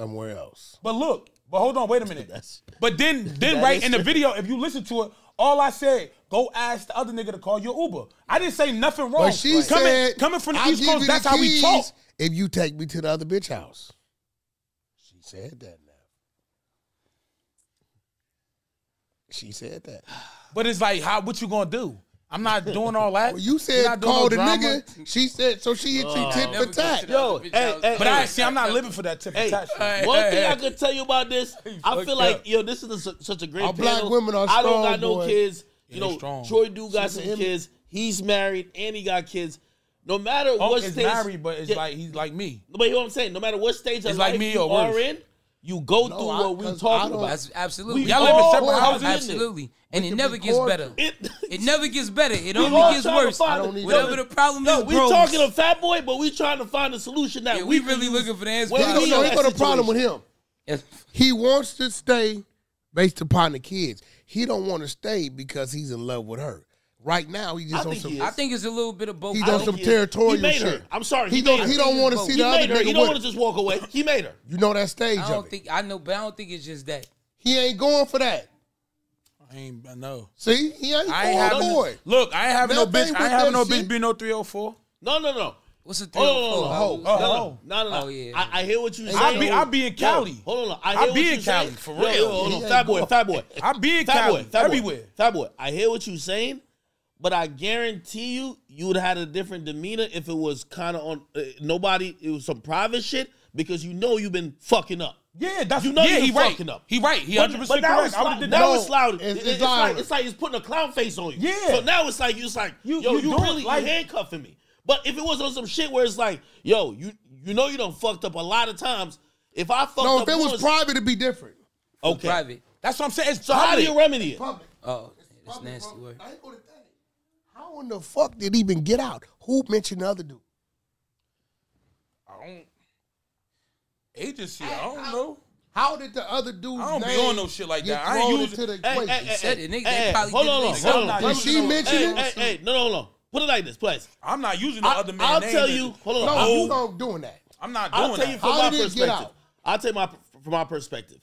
Speaker 1: somewhere else.
Speaker 7: but look. But hold on. Wait a minute. But then, then right in the
Speaker 2: true.
Speaker 7: video, if you listen to it, all I said, go ask the other nigga to call your Uber. I didn't say nothing wrong.
Speaker 1: But she
Speaker 7: coming,
Speaker 1: said,
Speaker 7: coming from the
Speaker 1: "I'll
Speaker 7: East Coast, that's how we talk.
Speaker 1: If you take me to the other bitch house. She said that now. She said that.
Speaker 7: But it's like, how? What you gonna do? I'm not doing all that.
Speaker 1: Well, you said
Speaker 7: not doing
Speaker 1: call
Speaker 7: no
Speaker 1: the
Speaker 7: drama.
Speaker 1: nigga. She said so. She hit you tit
Speaker 4: never
Speaker 1: for tat.
Speaker 2: Yo,
Speaker 4: Bitch
Speaker 2: hey, hey,
Speaker 7: But
Speaker 2: hey,
Speaker 7: I see, I'm not living for that tip
Speaker 2: Hey,
Speaker 7: and tat shit.
Speaker 2: one
Speaker 7: Hey,
Speaker 2: thing I could tell you about this, I feel like
Speaker 7: up.
Speaker 2: yo, this is a, such a great
Speaker 1: Our black women are strong.
Speaker 2: I don't got no
Speaker 1: boy.
Speaker 2: kids. You
Speaker 7: they
Speaker 2: know,
Speaker 7: strong.
Speaker 2: Troy do got
Speaker 1: Shout
Speaker 2: some kids. He's married and he got kids. No matter
Speaker 7: Unc
Speaker 2: what
Speaker 7: is
Speaker 2: stage,
Speaker 7: married, but it's
Speaker 2: Yeah,
Speaker 7: like he's like me.
Speaker 2: But you know what I'm saying? No matter what stage of
Speaker 7: like
Speaker 2: life
Speaker 7: me
Speaker 2: you
Speaker 7: or
Speaker 2: are
Speaker 7: worse.
Speaker 2: in, you go
Speaker 1: No,
Speaker 2: through
Speaker 1: I-
Speaker 2: what we
Speaker 1: 'cause I
Speaker 2: talking about.
Speaker 4: That's absolutely.
Speaker 7: Y'all live in separate
Speaker 2: have
Speaker 7: houses.
Speaker 2: it
Speaker 4: Absolutely, and it never gets better.
Speaker 2: It,
Speaker 4: It never gets better. It only gets worse.
Speaker 2: find
Speaker 1: don't need
Speaker 4: Whatever
Speaker 1: that.
Speaker 4: the problem
Speaker 2: No,
Speaker 4: is,
Speaker 2: we
Speaker 4: grows.
Speaker 2: talking to Fat Boy, but we're trying to find a solution that
Speaker 4: Yeah,
Speaker 2: we
Speaker 4: we really
Speaker 2: can
Speaker 4: looking for the answer.
Speaker 2: when
Speaker 1: He
Speaker 2: we
Speaker 1: go,
Speaker 2: in
Speaker 1: no,
Speaker 2: that
Speaker 1: he got a problem with him.
Speaker 4: Yes.
Speaker 1: He wants to stay based upon the kids. He don't want to stay because he's in love with her. Right now, he
Speaker 2: I
Speaker 1: just on
Speaker 2: think
Speaker 1: some.
Speaker 2: he is.
Speaker 4: I think it's a little bit of both.
Speaker 1: He's
Speaker 4: I
Speaker 1: on
Speaker 4: don't-
Speaker 1: some
Speaker 2: he is.
Speaker 1: territorial
Speaker 2: He made
Speaker 1: shit.
Speaker 2: her. I'm sorry,
Speaker 1: He,
Speaker 2: he
Speaker 1: don't.
Speaker 2: made
Speaker 1: He
Speaker 2: her.
Speaker 1: don't want to see
Speaker 2: He
Speaker 1: the other
Speaker 2: made her. He
Speaker 1: nigga
Speaker 2: don't want to
Speaker 1: her.
Speaker 2: just walk away. He made her.
Speaker 1: You know that stage
Speaker 4: I
Speaker 1: of
Speaker 4: don't
Speaker 1: it.
Speaker 4: think I know, but I don't think it's just that.
Speaker 1: He ain't going for that.
Speaker 7: I ain't. I know.
Speaker 1: See, he ain't
Speaker 7: I ain't
Speaker 1: going
Speaker 7: having.
Speaker 1: for it.
Speaker 7: Look, I ain't having no
Speaker 1: Nothing
Speaker 7: bitch. I ain't having
Speaker 1: that
Speaker 7: no
Speaker 1: shit.
Speaker 7: bitch. Be no 304.
Speaker 2: No, no, no.
Speaker 4: What's a oh,
Speaker 2: Hold on,
Speaker 4: three
Speaker 2: hold
Speaker 4: or
Speaker 2: on,
Speaker 4: four?
Speaker 2: hold
Speaker 7: Oh,
Speaker 2: on. No,
Speaker 7: oh.
Speaker 2: no, no, no.
Speaker 4: Oh, yeah.
Speaker 2: I, I hear what you saying.
Speaker 7: I be- I be in
Speaker 2: Yo,
Speaker 7: Cali.
Speaker 2: hold on, I
Speaker 7: I be
Speaker 2: what
Speaker 7: in
Speaker 2: you
Speaker 7: Cali,
Speaker 2: saying.
Speaker 7: for
Speaker 2: Yo,
Speaker 7: real.
Speaker 2: yo, hold on, fat boy, fat boy.
Speaker 7: I be in
Speaker 2: Fat
Speaker 7: Cali
Speaker 2: boy, fat
Speaker 7: everywhere.
Speaker 2: Boy, fat boy, I hear what you saying, but I guarantee you, you would have had a different demeanor if it was kind of on uh, nobody. It was some private shit because you know you've been fucking up.
Speaker 7: Yeah, that's
Speaker 2: You know
Speaker 7: yeah.
Speaker 2: you
Speaker 7: He right.
Speaker 2: fucking up.
Speaker 7: He right. He
Speaker 2: But,
Speaker 7: hundred
Speaker 2: but
Speaker 7: percent
Speaker 2: now
Speaker 7: correct.
Speaker 2: it's
Speaker 7: I would
Speaker 2: like,
Speaker 7: have did
Speaker 2: now.
Speaker 1: No,
Speaker 2: it's loud.
Speaker 1: it's-
Speaker 2: It-
Speaker 1: it's
Speaker 2: it's, like it's like he's putting a clown face on you.
Speaker 7: Yeah.
Speaker 2: So now it's like it's like
Speaker 7: You-
Speaker 2: yo,
Speaker 7: you
Speaker 2: you, really
Speaker 7: like-
Speaker 2: handcuffing me. But if it was on some shit where it's like yo, you you know you done fucked up a lot of times. If I fucked
Speaker 1: No,
Speaker 2: up no,
Speaker 1: if it was
Speaker 2: once-
Speaker 1: private, it'd be different.
Speaker 2: okay.
Speaker 4: Private.
Speaker 7: That's what I'm saying. It's
Speaker 2: So how do
Speaker 7: public.
Speaker 2: you remedy it?
Speaker 1: Public.
Speaker 4: Oh, it's
Speaker 1: Public,
Speaker 4: nasty
Speaker 1: bro.
Speaker 4: word.
Speaker 1: I ain't gonna tell you. How in the fuck did it even get out? Who mentioned the other dude?
Speaker 7: I don't. Agency. I don't know.
Speaker 1: How did the other dude's
Speaker 7: I don't be on no shit like that. I ain't
Speaker 1: thrown
Speaker 7: use
Speaker 1: into the
Speaker 2: Hey,
Speaker 1: equation?
Speaker 2: hey, hey,
Speaker 4: said
Speaker 2: hey,
Speaker 4: it, nigga.
Speaker 2: hey,
Speaker 4: They
Speaker 2: hold on, hold on,
Speaker 7: Did
Speaker 2: hold on.
Speaker 1: she mention
Speaker 2: hey,
Speaker 1: it?
Speaker 2: Hey, hey, no, no, no. Put it like this, please.
Speaker 7: I'm not using the
Speaker 2: I,
Speaker 7: other man
Speaker 2: I'll
Speaker 7: name.
Speaker 2: tell you. Hold on.
Speaker 1: No,
Speaker 2: I'll,
Speaker 1: you don't doing that.
Speaker 7: I'm not doing
Speaker 2: I'll tell
Speaker 7: that.
Speaker 2: you from
Speaker 1: How
Speaker 2: my
Speaker 1: did it get
Speaker 2: perspective.
Speaker 1: out?
Speaker 2: I'll tell you my from my perspective,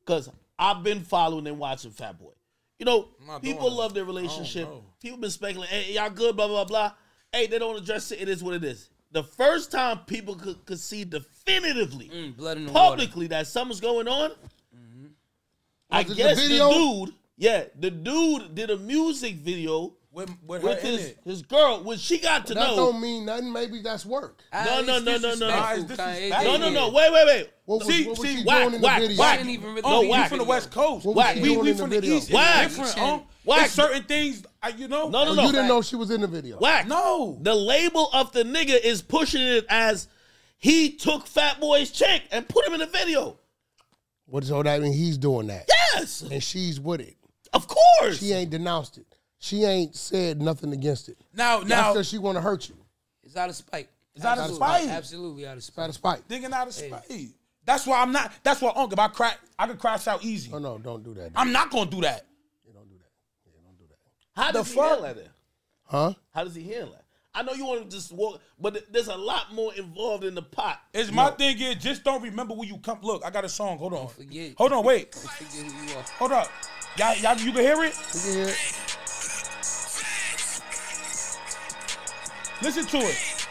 Speaker 2: because I've been following and watching Fat Boy. You know, people love their relationship.
Speaker 7: I don't know.
Speaker 2: People been speculating, hey, y'all good, blah blah blah. Hey, they don't address it. It is what it is. The first time people could, could see definitively,
Speaker 4: Mm, blood in the water.
Speaker 2: publicly that something's going on, I
Speaker 1: Was it the
Speaker 2: guess the,
Speaker 1: video?
Speaker 2: dude, yeah, the dude did a music video
Speaker 7: with, with
Speaker 2: with
Speaker 7: in
Speaker 2: his his girl, when she got to
Speaker 1: That
Speaker 2: know.
Speaker 1: That don't mean nothing. Maybe that's work.
Speaker 4: Ah,
Speaker 2: No,
Speaker 4: it's
Speaker 2: no, no, no, no, no.
Speaker 4: disrespectful,
Speaker 7: It's
Speaker 4: Kanye.
Speaker 7: disrespectful.
Speaker 2: no, no, no. Wait, wait, wait.
Speaker 1: What was,
Speaker 7: See-
Speaker 1: what was
Speaker 7: see,
Speaker 1: she
Speaker 2: Wack,
Speaker 1: doing in the
Speaker 2: Wack,
Speaker 1: video?
Speaker 2: Wack.
Speaker 4: Didn't even really
Speaker 2: No,
Speaker 7: Oh,
Speaker 2: Wack.
Speaker 7: you from the West Coast.
Speaker 1: What was
Speaker 7: Wack.
Speaker 1: she
Speaker 7: We,
Speaker 1: doing
Speaker 7: we
Speaker 1: in the
Speaker 7: from the
Speaker 1: video?
Speaker 7: East.
Speaker 2: Wack.
Speaker 7: It's different,
Speaker 4: Wack.
Speaker 7: huh?
Speaker 2: Wack.
Speaker 7: There's certain things, I, you know.
Speaker 2: No, no,
Speaker 1: Oh,
Speaker 2: no.
Speaker 1: you didn't know she was in the video.
Speaker 2: Wack.
Speaker 7: No.
Speaker 2: The label of the nigga is pushing it as he took Fat Boy's chick and put him in the video.
Speaker 1: What so that mean he's doing that?
Speaker 2: Yes,
Speaker 1: And she's with it.
Speaker 2: of course.
Speaker 1: She ain't denounced it. She ain't said nothing against it.
Speaker 7: Now,
Speaker 1: That's
Speaker 7: now,
Speaker 1: because she want to hurt you.
Speaker 4: It's out of spite.
Speaker 7: It's out of spite.
Speaker 4: Absolutely out of spite.
Speaker 1: Out of spite.
Speaker 7: thinking out of spite. That's why I'm not. That's why, Uncle, I crack, I can crash out easy.
Speaker 1: Oh no, don't do that.
Speaker 7: I'm not gonna do that.
Speaker 1: don't do that. Yeah, don't do that.
Speaker 2: How
Speaker 7: the
Speaker 2: does he
Speaker 7: fuck?
Speaker 2: handle that?
Speaker 1: Huh?
Speaker 2: How does he handle that? I know you want to just walk, but there's a lot more involved in the pot.
Speaker 7: It's my thing is just don't remember where you come. Look, I got a song. Hold on.
Speaker 4: forget.
Speaker 7: Hold on. Wait.
Speaker 4: Forget who you are.
Speaker 7: Hold up. Y'all, y'all, you can hear it.
Speaker 1: Yeah.
Speaker 7: Listen to it.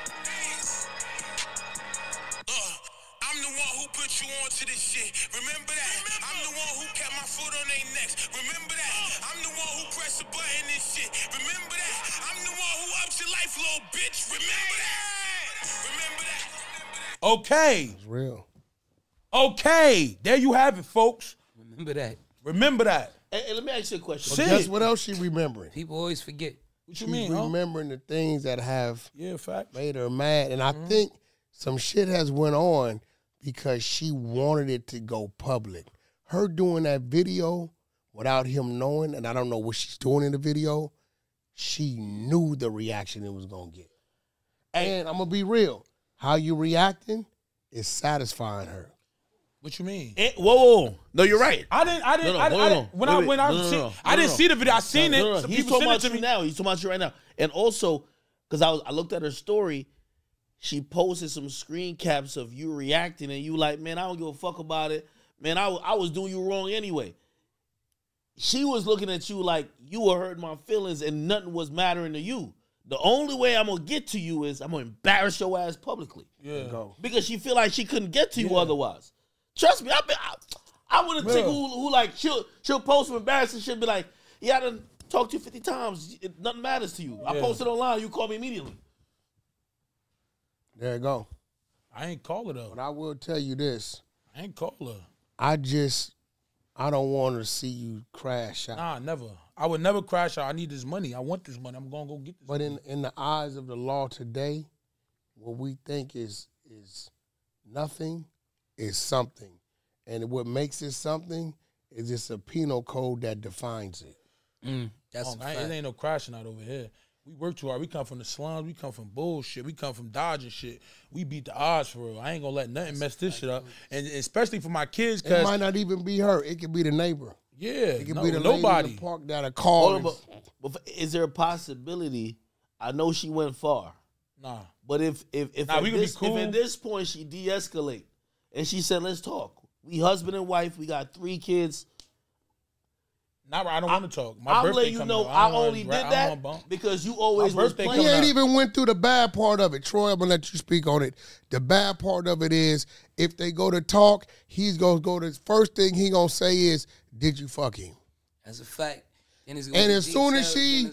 Speaker 7: Okay.
Speaker 1: It's real.
Speaker 7: Okay. There you have it, folks.
Speaker 4: Remember that.
Speaker 7: Remember that.
Speaker 2: Hey, hey, let me ask you a question.
Speaker 7: Shit.
Speaker 1: Guess what else she remembering?
Speaker 4: People always forget.
Speaker 7: What you
Speaker 1: She's
Speaker 7: mean? huh?
Speaker 1: remembering the things that have
Speaker 7: Yeah, fact.
Speaker 1: made her mad, and I mm-hmm. think some shit has went on because she wanted it to go public. Her doing that video without him knowing, and I don't know what she's doing in the video. She knew the reaction it was gonna get. And I'm gonna be real. How you reacting is satisfying her.
Speaker 7: What you mean?
Speaker 2: Eh, whoa, whoa, whoa. No, you're right.
Speaker 7: I didn't. I didn't.
Speaker 2: No, no,
Speaker 7: I,
Speaker 2: no,
Speaker 7: I didn't when
Speaker 2: Wait,
Speaker 7: I
Speaker 2: wait.
Speaker 7: when I
Speaker 2: No, no,
Speaker 7: see,
Speaker 2: no,
Speaker 7: I didn't
Speaker 2: no.
Speaker 7: see the video. I seen
Speaker 2: No,
Speaker 7: it.
Speaker 2: no, no.
Speaker 7: Some
Speaker 2: He's
Speaker 7: people
Speaker 2: talking
Speaker 7: sent it
Speaker 2: about
Speaker 7: to
Speaker 2: you
Speaker 7: me.
Speaker 2: now. He's talking about you right now. And also, because I was I looked at her story, she posted some screen caps of you reacting, and you like, man, I don't give a fuck about it. Man, I, I was doing you wrong anyway. She was looking at you like you were hurting my feelings, and nothing was mattering to you. The only way I'm gonna get to you is I'm gonna embarrass your ass publicly
Speaker 7: Yeah.
Speaker 1: Go.
Speaker 2: because she feel like she couldn't get to you
Speaker 7: Yeah.
Speaker 2: otherwise. Trust me, I've been. I, I would have
Speaker 7: Yeah.
Speaker 2: chick who, who like she'll she'll post some embarrassing shit, be like, "Yeah, I done talked to you fifty times. It, nothing matters to you. I
Speaker 7: Yeah.
Speaker 2: posted online. You call me immediately."
Speaker 1: There you go.
Speaker 7: I ain't call her though.
Speaker 1: But I will tell you this.
Speaker 7: I ain't call her.
Speaker 1: I just I don't want to see you crash out.
Speaker 7: Nah, never. I would never crash out. I need this money. I want this money. I'm gonna go get this.
Speaker 1: But
Speaker 7: money.
Speaker 1: in in the eyes of the law today, what we think is is nothing is something, and what makes it something is it's a penal code that defines it.
Speaker 4: Mm, that's
Speaker 7: Oh,
Speaker 4: a
Speaker 7: I- it ain't no crashing out over here. We work too hard. We come from the slums. We come from bullshit. We come from dodging shit. We beat the odds for real. I ain't gonna let nothing mess this shit up. And especially for my kids,
Speaker 1: It might not even be her. It could be the neighbor.
Speaker 7: Yeah,
Speaker 1: It could
Speaker 7: no,
Speaker 1: be the lady in
Speaker 7: nobody.
Speaker 1: the park that a
Speaker 2: Hold
Speaker 1: call.
Speaker 2: but, but is there a possibility? I know she went far,
Speaker 7: Nah,
Speaker 2: but if if if,
Speaker 7: Nah,
Speaker 2: at,
Speaker 7: we could be
Speaker 2: this,
Speaker 7: cool.
Speaker 2: if at this point she de-escalate and she said, "Let's talk. We husband and wife. We got three kids."
Speaker 7: not. I don't want to talk. My
Speaker 2: I'll
Speaker 7: birthday
Speaker 2: letting you know
Speaker 7: up.
Speaker 2: I
Speaker 7: don't wanna
Speaker 2: only did that because you always
Speaker 7: My
Speaker 2: was
Speaker 7: birthday
Speaker 2: playing.
Speaker 1: He
Speaker 7: coming
Speaker 1: ain't even went through the bad part of it. Troy, I'm gonna let you speak on it. The bad part of it is if they go to talk, he's gonna go to first thing he gonna say is, "Did you fuck him?"
Speaker 4: That's a fact. And, it's
Speaker 1: And as soon as she-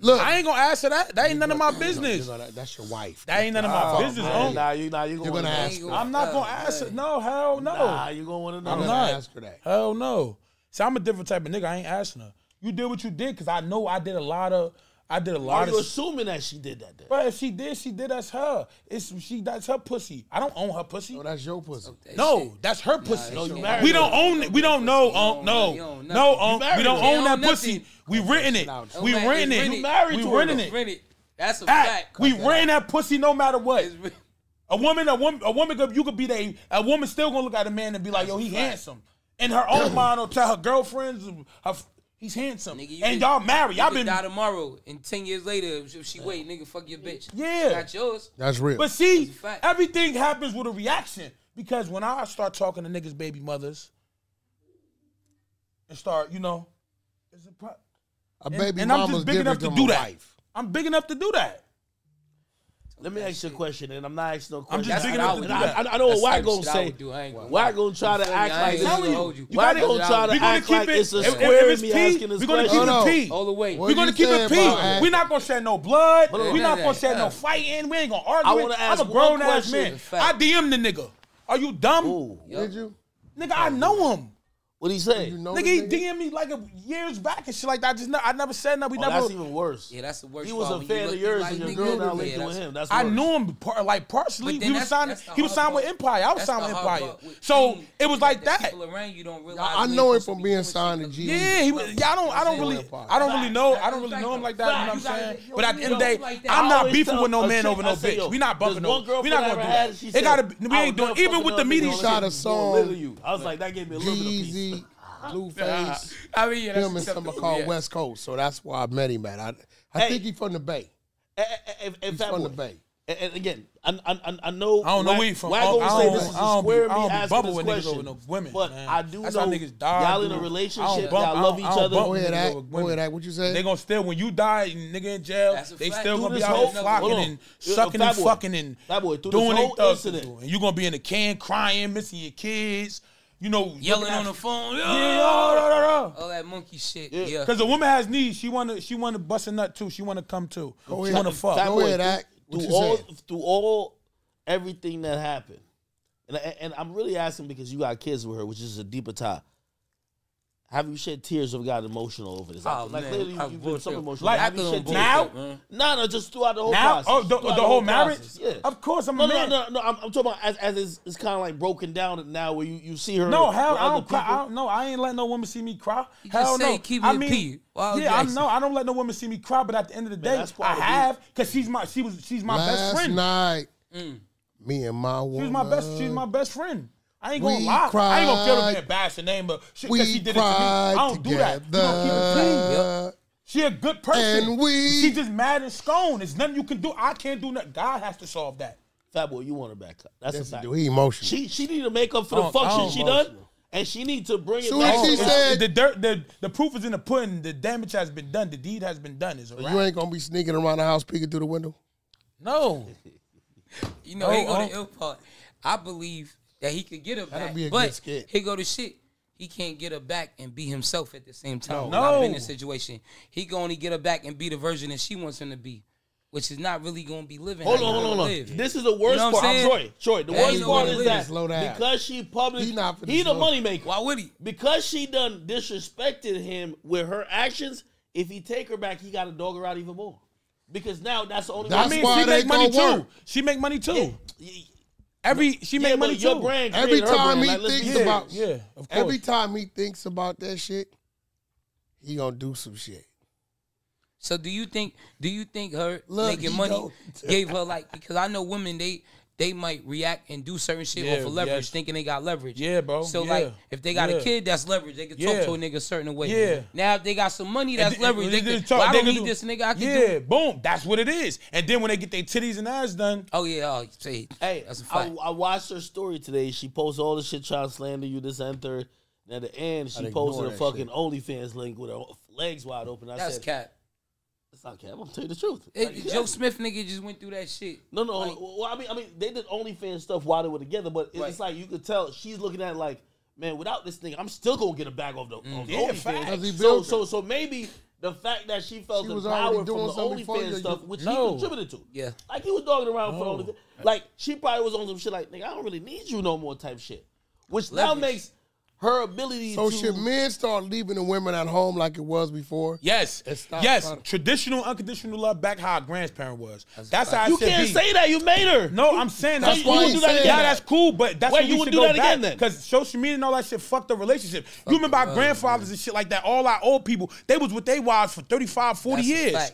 Speaker 1: Look,
Speaker 7: I ain't gonna answer that. That ain't none of my business.
Speaker 1: You're gonna- that's your wife.
Speaker 7: That ain't none of my
Speaker 2: Oh,
Speaker 7: business.
Speaker 2: man. Nah, you, nah, you
Speaker 1: You're gonna ask her.
Speaker 7: I'm not gonna answer. No, hell no.
Speaker 2: Nah, you gonna want to know.
Speaker 1: I'm
Speaker 7: I'm
Speaker 1: gonna
Speaker 7: not.
Speaker 1: ask her that.
Speaker 7: Hell no. See, I'm a different type of nigga. I ain't asking her. You did what you did because I know I did a lot of. I did a lot.
Speaker 2: Are
Speaker 7: you
Speaker 2: assuming that she did that? Then?
Speaker 7: But if she did, she did. That's her. It's she. That's her pussy. I don't own her pussy.
Speaker 1: No, that's your pussy.
Speaker 7: No, that's her pussy.
Speaker 4: Nah,
Speaker 2: no,
Speaker 7: we don't own. We don't know. Um, no, no, um, we don't own that pussy. We renting it. We renting it.
Speaker 2: You married to her. Rent
Speaker 7: it.
Speaker 4: That's a fact.
Speaker 7: We ran that pussy no matter what. A woman, a woman, a woman. You could be that. A woman still gonna look at a man and be like, "Yo, he handsome." In her own mind, or tell her girlfriends, her He's handsome.
Speaker 4: Nigga,
Speaker 7: and y'all married. Y'all been
Speaker 4: die tomorrow, and ten years later, if she wait, nigga, fuck your bitch.
Speaker 7: Yeah,
Speaker 4: not yours.
Speaker 1: That's real.
Speaker 7: But see, everything happens with a reaction because when I start talking to niggas' baby mothers, and start, you know, it's a pro-
Speaker 1: a baby
Speaker 7: and, and
Speaker 1: I'm
Speaker 7: just big enough to do that.
Speaker 1: Life.
Speaker 7: I'm big enough to do that.
Speaker 2: Let me ask you a question, and I'm not asking no question.
Speaker 7: I'm
Speaker 2: just
Speaker 7: big enough to.
Speaker 2: I, know what Wack gonna say. Wack gonna try to act like this. Wack gonna try to act like it's a square me asking this question.
Speaker 7: We're gonna keep it P.
Speaker 4: All the way.
Speaker 7: We're gonna keep it P. We're not gonna shed no blood. We're not gonna shed no fighting. We ain't gonna argue. I'm a grown ass man. I DM the nigga. Are you dumb?
Speaker 1: Did you?
Speaker 7: Nigga, I know him.
Speaker 2: What he say?
Speaker 1: You know
Speaker 7: Nigga, he DM me like a, years back and shit like that. I just I never said that. We
Speaker 2: oh,
Speaker 7: never.
Speaker 2: That's even worse.
Speaker 4: Yeah, that's the worst.
Speaker 2: He was a fan of yours,
Speaker 4: like,
Speaker 2: and your
Speaker 4: nigga,
Speaker 2: girl now linking
Speaker 4: yeah,
Speaker 2: with him. That's worse.
Speaker 7: I knew him like partially. He was signed. He was signed with Empire. I was signed with Empire. So it was like that.
Speaker 4: You don't realize.
Speaker 1: I know him from being signed to G.
Speaker 7: Yeah, he was. Yeah, I don't. I don't really. I don't really know. I don't really know him like that. You know what I'm saying? But at the end of the day, I'm not beefing with no man over no bitch. We not bumping no. We not gonna do that. It gotta. We ain't doing. Even with the media
Speaker 1: shot a song.
Speaker 2: I was like, that gave me a little bit of peace.
Speaker 1: Uh, Blueface.
Speaker 4: I mean, yeah, that's
Speaker 1: him and something called
Speaker 4: yeah.
Speaker 1: West Coast, so that's why I met him at. I, I
Speaker 2: hey,
Speaker 1: think he's from the Bay.
Speaker 2: Eh, eh, eh,
Speaker 1: if,
Speaker 2: if he's
Speaker 1: from
Speaker 2: boy.
Speaker 1: the Bay.
Speaker 2: And again, I, I, I know.
Speaker 7: I don't know where you from.
Speaker 2: Waggle
Speaker 7: would
Speaker 2: say this is a square
Speaker 7: be,
Speaker 2: me asking this question,
Speaker 7: no women,
Speaker 2: but
Speaker 7: man.
Speaker 2: I do
Speaker 7: That's
Speaker 2: know
Speaker 7: niggas die,
Speaker 2: y'all in a relationship,
Speaker 7: bump,
Speaker 2: y'all love each other.
Speaker 1: Go ahead,
Speaker 7: Ak,
Speaker 1: go ahead, Ak. What you say?
Speaker 7: They gonna still when you die, nigga in jail, they
Speaker 4: fact.
Speaker 7: still gonna be out here flocking and sucking and fucking and doing their
Speaker 2: thing.
Speaker 7: And you gonna be in the can crying, missing your kids, you know,
Speaker 4: yelling on the phone.
Speaker 7: Yeah, oh,
Speaker 4: all that monkey shit.
Speaker 2: Yeah,
Speaker 7: because yeah. a woman has needs. She wanna, she wanna bust a nut too. She wanna come too.
Speaker 1: Go
Speaker 7: she
Speaker 1: ahead.
Speaker 7: wanna fuck.
Speaker 1: Go ahead, Ak.
Speaker 2: Through all, through all, everything that happened, and, and I'm really asking because you got kids with her, which is a deeper tie. Have you shed tears or got emotional over this?
Speaker 4: Oh,
Speaker 2: like
Speaker 4: man, literally,
Speaker 2: you've been so emotional.
Speaker 7: Like,
Speaker 2: have you shed tears?
Speaker 7: Now?
Speaker 2: No, no, just throughout the whole
Speaker 7: now?
Speaker 2: process.
Speaker 7: Oh, the,
Speaker 2: the,
Speaker 7: the whole, marriage?
Speaker 2: Process. Yeah.
Speaker 7: Of course, I'm
Speaker 2: no,
Speaker 7: a man.
Speaker 2: No, no, no, no. I'm, I'm talking about as, as it's, it's kind of like broken down now where you, you see her.
Speaker 7: No, hell, I don't cry. I don't, no, I ain't let no woman see me cry.
Speaker 4: You
Speaker 7: hell
Speaker 4: just say,
Speaker 7: no.
Speaker 4: Keep
Speaker 7: I mean,
Speaker 4: pee. Wow,
Speaker 7: yeah, I know. I don't let no woman see me cry, but at the end of the day,
Speaker 2: man,
Speaker 7: I have because she's my she was she's my best friend.
Speaker 1: Last night,
Speaker 4: mm.
Speaker 1: me and my woman.
Speaker 7: She's my best. She's my best friend. I ain't gonna
Speaker 1: we
Speaker 7: lie. I ain't gonna feel
Speaker 1: up
Speaker 7: here bash her name, but
Speaker 1: shit,
Speaker 7: because she did it to me. I don't do that. You don't keep it clean. She a good person.
Speaker 1: And we.
Speaker 7: She just mad and scone. There's nothing you can do. I can't do nothing. God has to solve that.
Speaker 2: Fat boy, you want her back up. That's
Speaker 1: the
Speaker 2: a fact.
Speaker 1: Do. He emotional.
Speaker 2: She she need to make up for the
Speaker 7: function
Speaker 2: she
Speaker 7: emotional.
Speaker 2: done. And she need to bring it back.
Speaker 1: She
Speaker 7: oh,
Speaker 1: said,
Speaker 7: the, dirt, the, the proof is in the pudding. The damage has been done. The deed has been done. Is right.
Speaker 1: You ain't gonna be sneaking around the house peeking through the window.
Speaker 7: No.
Speaker 4: you know, ain't on
Speaker 7: oh.
Speaker 4: the ill part. I believe that he could get her back.
Speaker 1: Be a
Speaker 4: but good
Speaker 1: skit.
Speaker 4: here go to shit. He can't get her back and be himself at the same time.
Speaker 7: No,
Speaker 4: I've in this situation. He can only get her back and be the version that she wants him to be, which is not really going to be living.
Speaker 2: Hold on, hold on, hold on. This is the worst
Speaker 4: you know
Speaker 2: part.
Speaker 4: I'm,
Speaker 2: Troy. Troy, the worst part is that
Speaker 1: slow down.
Speaker 2: because she publicly,
Speaker 1: he, not
Speaker 2: he the moneymaker.
Speaker 4: Why would he?
Speaker 2: Because she done disrespected him with her actions. If he take her back, he got to dog her out even more. Because now that's the only.
Speaker 1: That's way.
Speaker 7: I mean, she make money
Speaker 1: work.
Speaker 7: too. She make money too.
Speaker 2: It, it,
Speaker 7: Every she
Speaker 2: yeah,
Speaker 7: made
Speaker 2: money your
Speaker 7: too.
Speaker 2: Brand
Speaker 1: every time
Speaker 2: brand.
Speaker 1: he
Speaker 2: like,
Speaker 1: thinks
Speaker 7: yeah,
Speaker 1: about
Speaker 7: yeah,
Speaker 1: every time he thinks about that shit, he gonna do some shit.
Speaker 4: So do you think do you think her
Speaker 1: Look,
Speaker 4: making money gave her like because I know women they they might react and do certain shit
Speaker 7: yeah,
Speaker 4: off of leverage, thinking they got leverage.
Speaker 7: Yeah, bro.
Speaker 4: So
Speaker 7: yeah.
Speaker 4: like, if they got a kid, that's leverage. They can talk to a nigga a certain way.
Speaker 7: Yeah.
Speaker 4: Now if they got some money, that's
Speaker 7: and
Speaker 4: leverage. They,
Speaker 7: they,
Speaker 4: can,
Speaker 7: talk,
Speaker 4: well, I don't need
Speaker 7: do,
Speaker 4: this nigga. I can
Speaker 7: yeah,
Speaker 4: do.
Speaker 7: boom. That's what it is. And then when they get their titties and ass done.
Speaker 4: Oh yeah. Oh, say.
Speaker 2: Hey,
Speaker 4: that's a fact.
Speaker 2: I, I, watched her story today. She posts all the shit trying to slander you this and at the end, she posted a fucking shit. OnlyFans link with her legs wide open. I
Speaker 4: that's
Speaker 2: said,
Speaker 4: cat.
Speaker 2: Okay, I'm gonna tell you the truth.
Speaker 4: It,
Speaker 2: like,
Speaker 4: Joe yeah. Smith nigga just went through that shit.
Speaker 2: No, no.
Speaker 4: Like,
Speaker 2: well, I mean, I mean, they did OnlyFans stuff while they were together, but it's
Speaker 4: right.
Speaker 2: like you could tell she's looking at like, man, without this thing, I'm still gonna get a bag off the,
Speaker 4: mm.
Speaker 2: the
Speaker 7: yeah,
Speaker 2: OnlyFans. So, so, so maybe the fact that she felt
Speaker 1: she
Speaker 2: empowered from the OnlyFans stuff, which
Speaker 7: no.
Speaker 2: he contributed to.
Speaker 4: Yeah,
Speaker 2: like he was dogging around oh.
Speaker 7: for
Speaker 2: OnlyFans. Like she probably was on some shit like, nigga, I don't really need you no more type shit, which now makes her ability
Speaker 1: so
Speaker 2: to,
Speaker 1: should men start leaving the women at home like it was before?
Speaker 7: Yes. Yes. Traditional unconditional love back how a grandparent was. That's, that's how
Speaker 2: You can't
Speaker 7: be.
Speaker 2: say that. You made her.
Speaker 7: No, I'm saying that's,
Speaker 1: why you
Speaker 2: do that again.
Speaker 7: Yeah, that's cool, but that's why
Speaker 2: you would do that again then.
Speaker 7: Because social media and all that shit fucked the relationship. Fuck you remember our grandfathers man. and shit like that, all our old people, they was with their wives for 35, 40
Speaker 4: that's
Speaker 7: years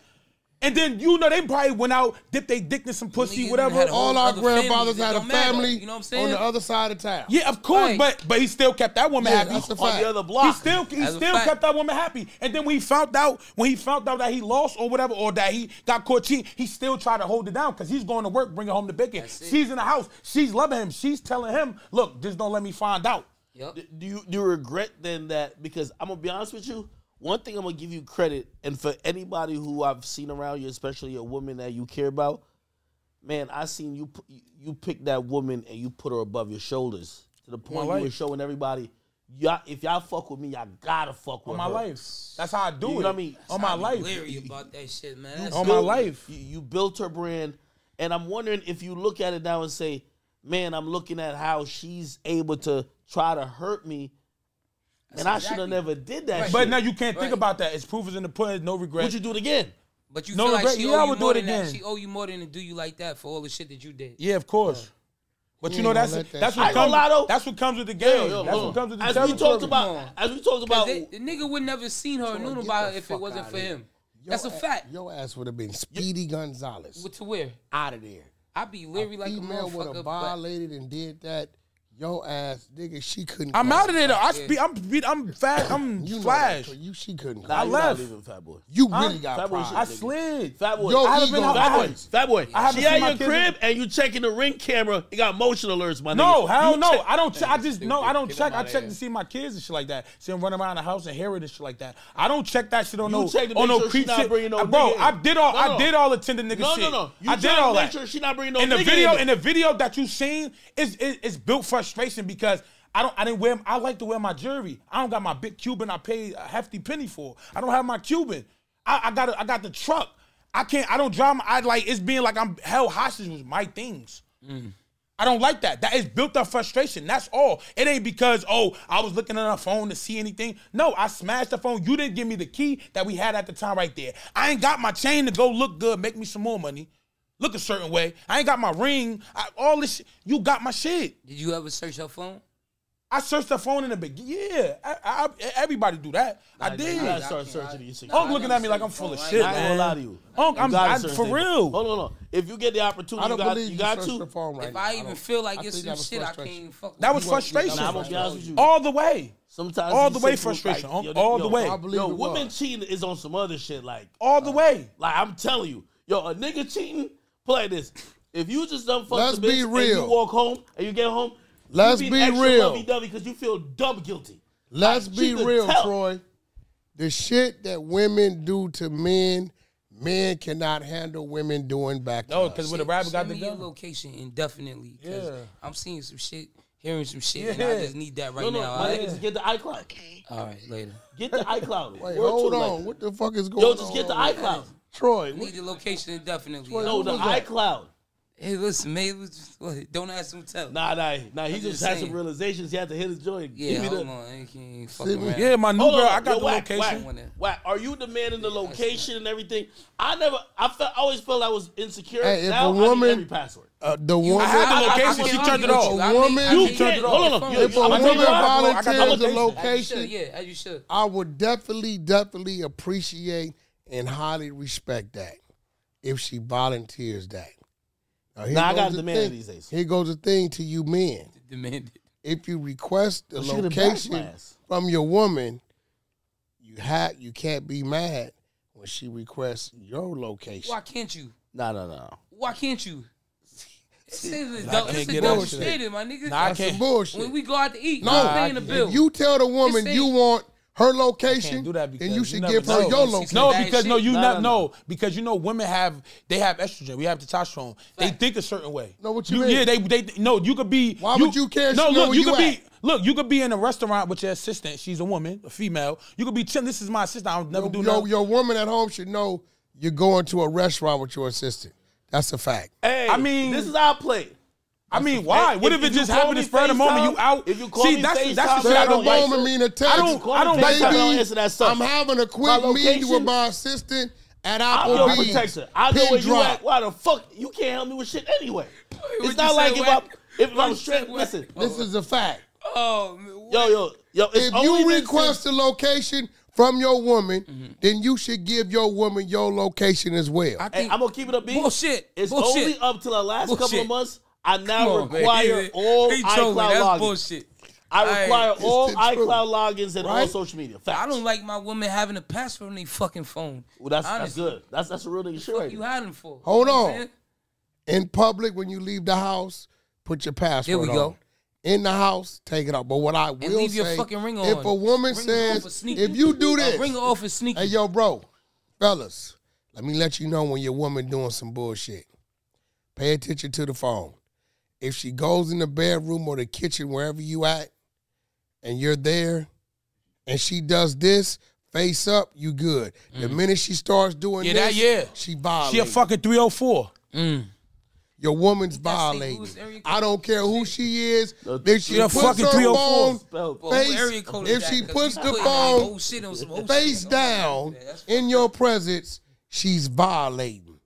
Speaker 4: fact.
Speaker 7: And then you know they probably went out, dipped their dick in some pussy,
Speaker 4: Niggas
Speaker 7: whatever.
Speaker 1: All our grandfathers had a
Speaker 4: don't matter,
Speaker 1: family
Speaker 4: you know what I'm saying?
Speaker 1: on the other side of town.
Speaker 7: Yeah, of course,
Speaker 4: Right.
Speaker 7: but but he still kept that woman
Speaker 1: Yeah,
Speaker 7: happy.
Speaker 1: that's a
Speaker 2: on
Speaker 1: fact.
Speaker 2: the other block.
Speaker 7: He still he
Speaker 4: As a
Speaker 7: still
Speaker 4: fact.
Speaker 7: kept that woman happy. And then when he found out when he found out that he lost or whatever, or that he got caught cheating, he still tried to hold it down because he's going to work, bringing home the bacon.
Speaker 4: That's it.
Speaker 7: She's in the house. She's loving him. She's telling him, "Look, just don't let me find out."
Speaker 4: Yep.
Speaker 2: D- Do you do you regret then that because I'm gonna be honest with you, one thing I'm gonna give you credit, and for anybody who I've seen around you, especially a woman that you care about, man, I seen you you pick that woman and you put her above your shoulders to the point you
Speaker 7: life.
Speaker 2: were showing everybody, y'all if y'all fuck with me, y'all gotta fuck with
Speaker 7: On my
Speaker 2: her.
Speaker 7: life. That's how I do
Speaker 2: You
Speaker 7: it.
Speaker 2: know what I mean?
Speaker 7: On my
Speaker 4: I'm
Speaker 7: life.
Speaker 4: leery about that shit, man. That's
Speaker 7: On my life.
Speaker 2: You, you built her brand, and I'm wondering if you look at it now and say, "Man, I'm looking at how she's able to try to hurt me, and I should have never did that."
Speaker 4: Right.
Speaker 7: But now you can't think about that. It's proof is in the pudding. No regret.
Speaker 2: would you do it again?
Speaker 4: But you
Speaker 7: No
Speaker 4: feel
Speaker 7: regret.
Speaker 4: like she
Speaker 7: Yeah, I
Speaker 4: owe you
Speaker 7: would do
Speaker 4: more
Speaker 7: it
Speaker 4: than that.
Speaker 7: again.
Speaker 4: She owe you more than to do you like that for all the shit that you did.
Speaker 7: Yeah, of course. But
Speaker 1: You
Speaker 7: you know that's
Speaker 1: let that
Speaker 7: that's what
Speaker 2: I ain't gonna
Speaker 7: comes.
Speaker 2: lie.
Speaker 7: That's what comes with the game.
Speaker 2: yo,
Speaker 7: that's
Speaker 2: hold
Speaker 7: what comes with the
Speaker 2: as we talked about, as we talked about,
Speaker 4: they, the nigga would never seen her or knew about
Speaker 1: the
Speaker 4: it if it wasn't for him.
Speaker 1: Your
Speaker 4: That's a
Speaker 1: a-
Speaker 4: fact.
Speaker 1: Your ass would have been Speedy Gonzalez
Speaker 4: What to where?
Speaker 1: out of there.
Speaker 4: I'd be leery like a
Speaker 1: Female would have violated and did that. Your ass, nigga, she couldn't.
Speaker 7: I'm out of there though. I
Speaker 4: Yeah.
Speaker 7: speak. I'm beat. I'm fat. I'm
Speaker 1: You know
Speaker 7: flash.
Speaker 1: that, you she couldn't.
Speaker 2: nah,
Speaker 1: call.
Speaker 2: you're not
Speaker 7: left.
Speaker 2: leaving Fat Boy.
Speaker 1: You
Speaker 7: Huh?
Speaker 1: really got
Speaker 2: Fat boy
Speaker 1: pride.
Speaker 2: shit.
Speaker 7: I slid.
Speaker 2: Fat Boy.
Speaker 1: Yo,
Speaker 7: I haven't
Speaker 1: ego
Speaker 7: been out-
Speaker 2: Fat boy,
Speaker 7: haven't-
Speaker 2: fat boy.
Speaker 7: I haven't
Speaker 2: She
Speaker 7: seen
Speaker 2: at your
Speaker 7: kids
Speaker 2: crib and you checking the ring camera. You got motion alerts, my nigga.
Speaker 7: No, hell
Speaker 2: You
Speaker 7: no.
Speaker 2: check-
Speaker 7: I don't. Check, I just no. I don't
Speaker 4: Get
Speaker 7: check. I
Speaker 4: outta
Speaker 7: check
Speaker 4: here.
Speaker 7: to see my kids and shit like that. See them running around the house and hear it and shit like that. I don't check that shit on
Speaker 2: You
Speaker 7: no
Speaker 2: check to
Speaker 7: on
Speaker 2: make
Speaker 7: no
Speaker 2: sure she
Speaker 7: creep
Speaker 2: not
Speaker 7: shit.
Speaker 2: bringing no
Speaker 7: bro,
Speaker 2: nigga in.
Speaker 7: I did all.
Speaker 2: No,
Speaker 7: I did all the tender nigga
Speaker 2: No,
Speaker 7: shit.
Speaker 2: no, no. You
Speaker 7: I did
Speaker 2: trying to
Speaker 7: all
Speaker 2: make
Speaker 7: that.
Speaker 2: sure she not bringing no
Speaker 7: in the
Speaker 2: nigga
Speaker 7: video,
Speaker 2: in
Speaker 7: in the video that you seen, is is it's built frustration because I don't. I didn't wear. I like to wear my jewelry. I don't got my big Cuban. I paid a hefty penny for. I don't have my Cuban. I, I got. A, I got the truck. I can't. I don't drive. My, I like. It's being like I'm held hostage with my things. Mm. I don't like that. That is built up frustration. That's all. It ain't because, oh, I was looking at a phone to see anything. No, I smashed the phone. You didn't give me the key that we had at the time right there. I ain't got my chain to go look good, make me some more money, look a certain way. I ain't got my ring. I, all this shit. You got my shit.
Speaker 4: Did you ever search her phone?
Speaker 7: I searched the phone in the beginning. Yeah, I, I, everybody do that. I did.
Speaker 2: I started searching your secret.
Speaker 7: Unc looking at me like I'm full of shit,
Speaker 2: I ain't gonna lie to you.
Speaker 7: Unc,
Speaker 2: You
Speaker 7: I'm
Speaker 2: gotta
Speaker 7: I, for
Speaker 2: things.
Speaker 7: real.
Speaker 2: Hold on, hold on. If you get the opportunity,
Speaker 1: I don't
Speaker 2: you got,
Speaker 1: believe
Speaker 2: you
Speaker 1: you
Speaker 2: got to.
Speaker 1: the phone right
Speaker 4: If
Speaker 1: now.
Speaker 4: I
Speaker 1: don't-
Speaker 4: even feel like
Speaker 1: I
Speaker 4: it's some shit, I can't even fuck with
Speaker 7: That was frustration.
Speaker 2: Nah, I'm gonna be honest with you.
Speaker 7: All the way.
Speaker 2: Sometimes
Speaker 7: All the way frustration,
Speaker 2: like,
Speaker 7: Unc,
Speaker 2: yo,
Speaker 7: all
Speaker 2: yo,
Speaker 7: the way.
Speaker 1: I believe
Speaker 2: Yo,
Speaker 1: it
Speaker 2: women
Speaker 1: was.
Speaker 2: cheating is on some other shit. Like,
Speaker 7: All the way.
Speaker 2: like I'm telling you, yo, a nigga cheating. Play this. If you just done fuck
Speaker 1: Let's
Speaker 2: the bitch
Speaker 1: be
Speaker 2: and you walk home and you get home,
Speaker 1: Let's
Speaker 2: you
Speaker 1: be
Speaker 2: extra
Speaker 1: real.
Speaker 2: lovey-dovey because you feel dumb guilty.
Speaker 1: Let's
Speaker 2: Like,
Speaker 1: be real,
Speaker 2: tell.
Speaker 1: Troy. The shit that women do to men, men cannot handle women doing back
Speaker 7: No, because when the rapper got the
Speaker 4: me
Speaker 7: gun.
Speaker 4: location indefinitely. Cause
Speaker 7: Yeah.
Speaker 4: I'm seeing some shit, hearing some shit, and I just need that right
Speaker 2: no, no,
Speaker 4: now.
Speaker 2: my
Speaker 4: alright?
Speaker 2: nigga, just get the iCloud.
Speaker 4: All right, later.
Speaker 2: Get the iCloud.
Speaker 1: Wait, hold on.
Speaker 2: like-
Speaker 1: what the fuck is going on?
Speaker 2: Yo,
Speaker 1: on?
Speaker 2: just get the
Speaker 1: over
Speaker 2: iCloud.
Speaker 1: There? Troy,
Speaker 4: I need the location indefinitely.
Speaker 1: Wait,
Speaker 2: No, the
Speaker 1: that?
Speaker 2: iCloud.
Speaker 4: Hey, listen, man. it was just- what, Don't ask him to tell.
Speaker 2: Nah, nah, nah. He
Speaker 4: I'm
Speaker 2: just
Speaker 4: just
Speaker 2: had some realizations. He had to hit his joint.
Speaker 4: yeah,
Speaker 2: Give me
Speaker 4: hold
Speaker 2: the,
Speaker 4: on. I can't fuck
Speaker 1: See me?
Speaker 4: around.
Speaker 7: Yeah, my new
Speaker 2: Hold
Speaker 7: girl.
Speaker 2: on,
Speaker 7: I got
Speaker 2: yo,
Speaker 7: the
Speaker 2: Wack,
Speaker 7: location.
Speaker 2: Wack, Wack. Are you the man in the location and everything? I never. I felt. I always felt I was insecure.
Speaker 1: Hey, if
Speaker 2: now
Speaker 1: a
Speaker 2: I need
Speaker 1: woman-
Speaker 2: every password.
Speaker 1: Uh, the woman,
Speaker 7: I had the
Speaker 4: I- I- I
Speaker 7: location. She turned it off.
Speaker 4: you. I
Speaker 1: A
Speaker 4: mean,
Speaker 1: woman-
Speaker 2: You
Speaker 4: can't
Speaker 2: can't. Hold on,
Speaker 4: off
Speaker 2: no.
Speaker 4: the
Speaker 2: You-
Speaker 4: phone.
Speaker 1: if a
Speaker 2: I'm gonna
Speaker 1: woman
Speaker 2: tell you why, bro. I got the
Speaker 1: volunteers the
Speaker 2: location.
Speaker 4: As you
Speaker 1: location,
Speaker 4: should, yeah, as you should.
Speaker 1: I would definitely, definitely appreciate and highly respect that if she volunteers that. Now, here
Speaker 2: Nah, I
Speaker 1: goes
Speaker 2: got
Speaker 1: the
Speaker 2: the man
Speaker 1: thing.
Speaker 2: these days.
Speaker 1: Here goes the thing to you men.
Speaker 4: Demanded.
Speaker 1: If you request the
Speaker 2: She could've bashed my
Speaker 1: location from your woman, you have you can't be mad when she requests your location.
Speaker 4: Why can't you?
Speaker 2: No, no, no.
Speaker 4: Why can't you? This is
Speaker 7: I
Speaker 4: double,
Speaker 7: can't
Speaker 4: it's a
Speaker 7: get
Speaker 4: double
Speaker 7: that
Speaker 4: my nigga.
Speaker 7: Nah, I
Speaker 1: That's
Speaker 7: can't.
Speaker 1: some bullshit.
Speaker 4: When we go out to eat,
Speaker 1: No,
Speaker 4: I'm paying the bill.
Speaker 1: If you tell the woman you want her location,
Speaker 7: do that
Speaker 1: then you
Speaker 7: you
Speaker 1: should
Speaker 7: never
Speaker 1: give her
Speaker 7: know.
Speaker 1: your
Speaker 4: She's
Speaker 1: location.
Speaker 7: No, because no, you
Speaker 2: No,
Speaker 7: never
Speaker 2: no, no.
Speaker 7: know because you know women have they have estrogen. We have testosterone. They think a certain way.
Speaker 1: No, what you mean?
Speaker 7: Yeah, they they no. You could be.
Speaker 1: Why would you care
Speaker 7: No, look,
Speaker 1: where
Speaker 7: you
Speaker 1: you
Speaker 7: could be. Look, you could be in a restaurant with your assistant. She's a woman, a female. You could be chilling. This is my assistant. I'll never do
Speaker 1: your,
Speaker 7: nothing.
Speaker 1: your woman at home should know you're going to a restaurant with your assistant. That's a fact.
Speaker 2: Hey,
Speaker 7: I mean-
Speaker 2: this is our I play.
Speaker 7: I mean, why?
Speaker 2: Hey,
Speaker 7: what
Speaker 2: if-
Speaker 7: if, it just happened
Speaker 2: me
Speaker 7: to spur of the moment you out?
Speaker 2: if you call
Speaker 7: See,
Speaker 2: me
Speaker 7: that's
Speaker 2: FaceTime,
Speaker 7: that's the shit I don't
Speaker 2: the
Speaker 7: like.
Speaker 1: moment mean a text.
Speaker 7: I don't. I don't.
Speaker 2: Baby,
Speaker 7: like
Speaker 2: I don't answer that stuff.
Speaker 1: I'm having a quick meeting with my assistant at Applebee's.
Speaker 2: I'm your
Speaker 1: Applebee's.
Speaker 2: protector. I know
Speaker 1: Pin
Speaker 2: where you
Speaker 1: drop.
Speaker 2: at. Why the fuck you can't help me with shit anyway?
Speaker 4: what
Speaker 2: It's not like
Speaker 4: say,
Speaker 2: if I'm if I'm straight.
Speaker 4: say,
Speaker 2: Listen,
Speaker 1: This is a fact.
Speaker 4: Oh, man,
Speaker 2: yo, yo, yo.
Speaker 1: If you request a location from your woman,
Speaker 4: Mm-hmm.
Speaker 1: then you should give your woman your location as well.
Speaker 4: I
Speaker 2: Hey,
Speaker 4: think
Speaker 2: I'm gonna keep it up. B.
Speaker 4: bullshit.
Speaker 2: It's
Speaker 4: bullshit.
Speaker 2: only up to the last couple of months. I now
Speaker 4: on,
Speaker 2: require
Speaker 4: He-
Speaker 2: all
Speaker 4: he
Speaker 2: iCloud
Speaker 4: That's
Speaker 2: logins.
Speaker 4: bullshit.
Speaker 2: I require
Speaker 1: it's
Speaker 2: all
Speaker 1: the truth.
Speaker 2: iCloud logins and all
Speaker 1: Right?
Speaker 2: social media. Facts.
Speaker 4: I don't like my woman having a password on their fucking phone.
Speaker 2: Well, that's that's good. That's that's a real nigga shit
Speaker 4: What
Speaker 2: right
Speaker 4: you
Speaker 2: there.
Speaker 4: hiding for?
Speaker 1: Hold
Speaker 4: You know
Speaker 1: on. In public, when you leave the house, put your password
Speaker 4: There we
Speaker 1: on.
Speaker 4: go.
Speaker 1: In the house, take it off. But what I will
Speaker 4: leave your
Speaker 1: say,
Speaker 4: fucking ring
Speaker 1: if a woman
Speaker 4: Ring it off
Speaker 1: says, if you do this,
Speaker 4: ring it off as sneaky.
Speaker 1: Hey, yo, bro, fellas, let me let you know when your woman doing some bullshit. Pay attention to the phone. If she goes in the bedroom or the kitchen, wherever you at, and you're there, and she does this, face up, you good. The mm. minute she starts doing
Speaker 7: Yeah,
Speaker 1: this,
Speaker 7: that- yeah.
Speaker 1: she
Speaker 7: violates.
Speaker 1: She
Speaker 7: a fucking 304. Mm.
Speaker 1: Your woman's violating. I don't care who she is. If she
Speaker 7: Yeah,
Speaker 1: puts
Speaker 7: fucking
Speaker 1: her
Speaker 7: 304.
Speaker 1: phone
Speaker 2: Spell-
Speaker 4: Well,
Speaker 1: face-
Speaker 4: who area code
Speaker 1: if she puts the
Speaker 4: putting
Speaker 1: phone
Speaker 4: old shit on some old
Speaker 1: face down in your presence, she's violating.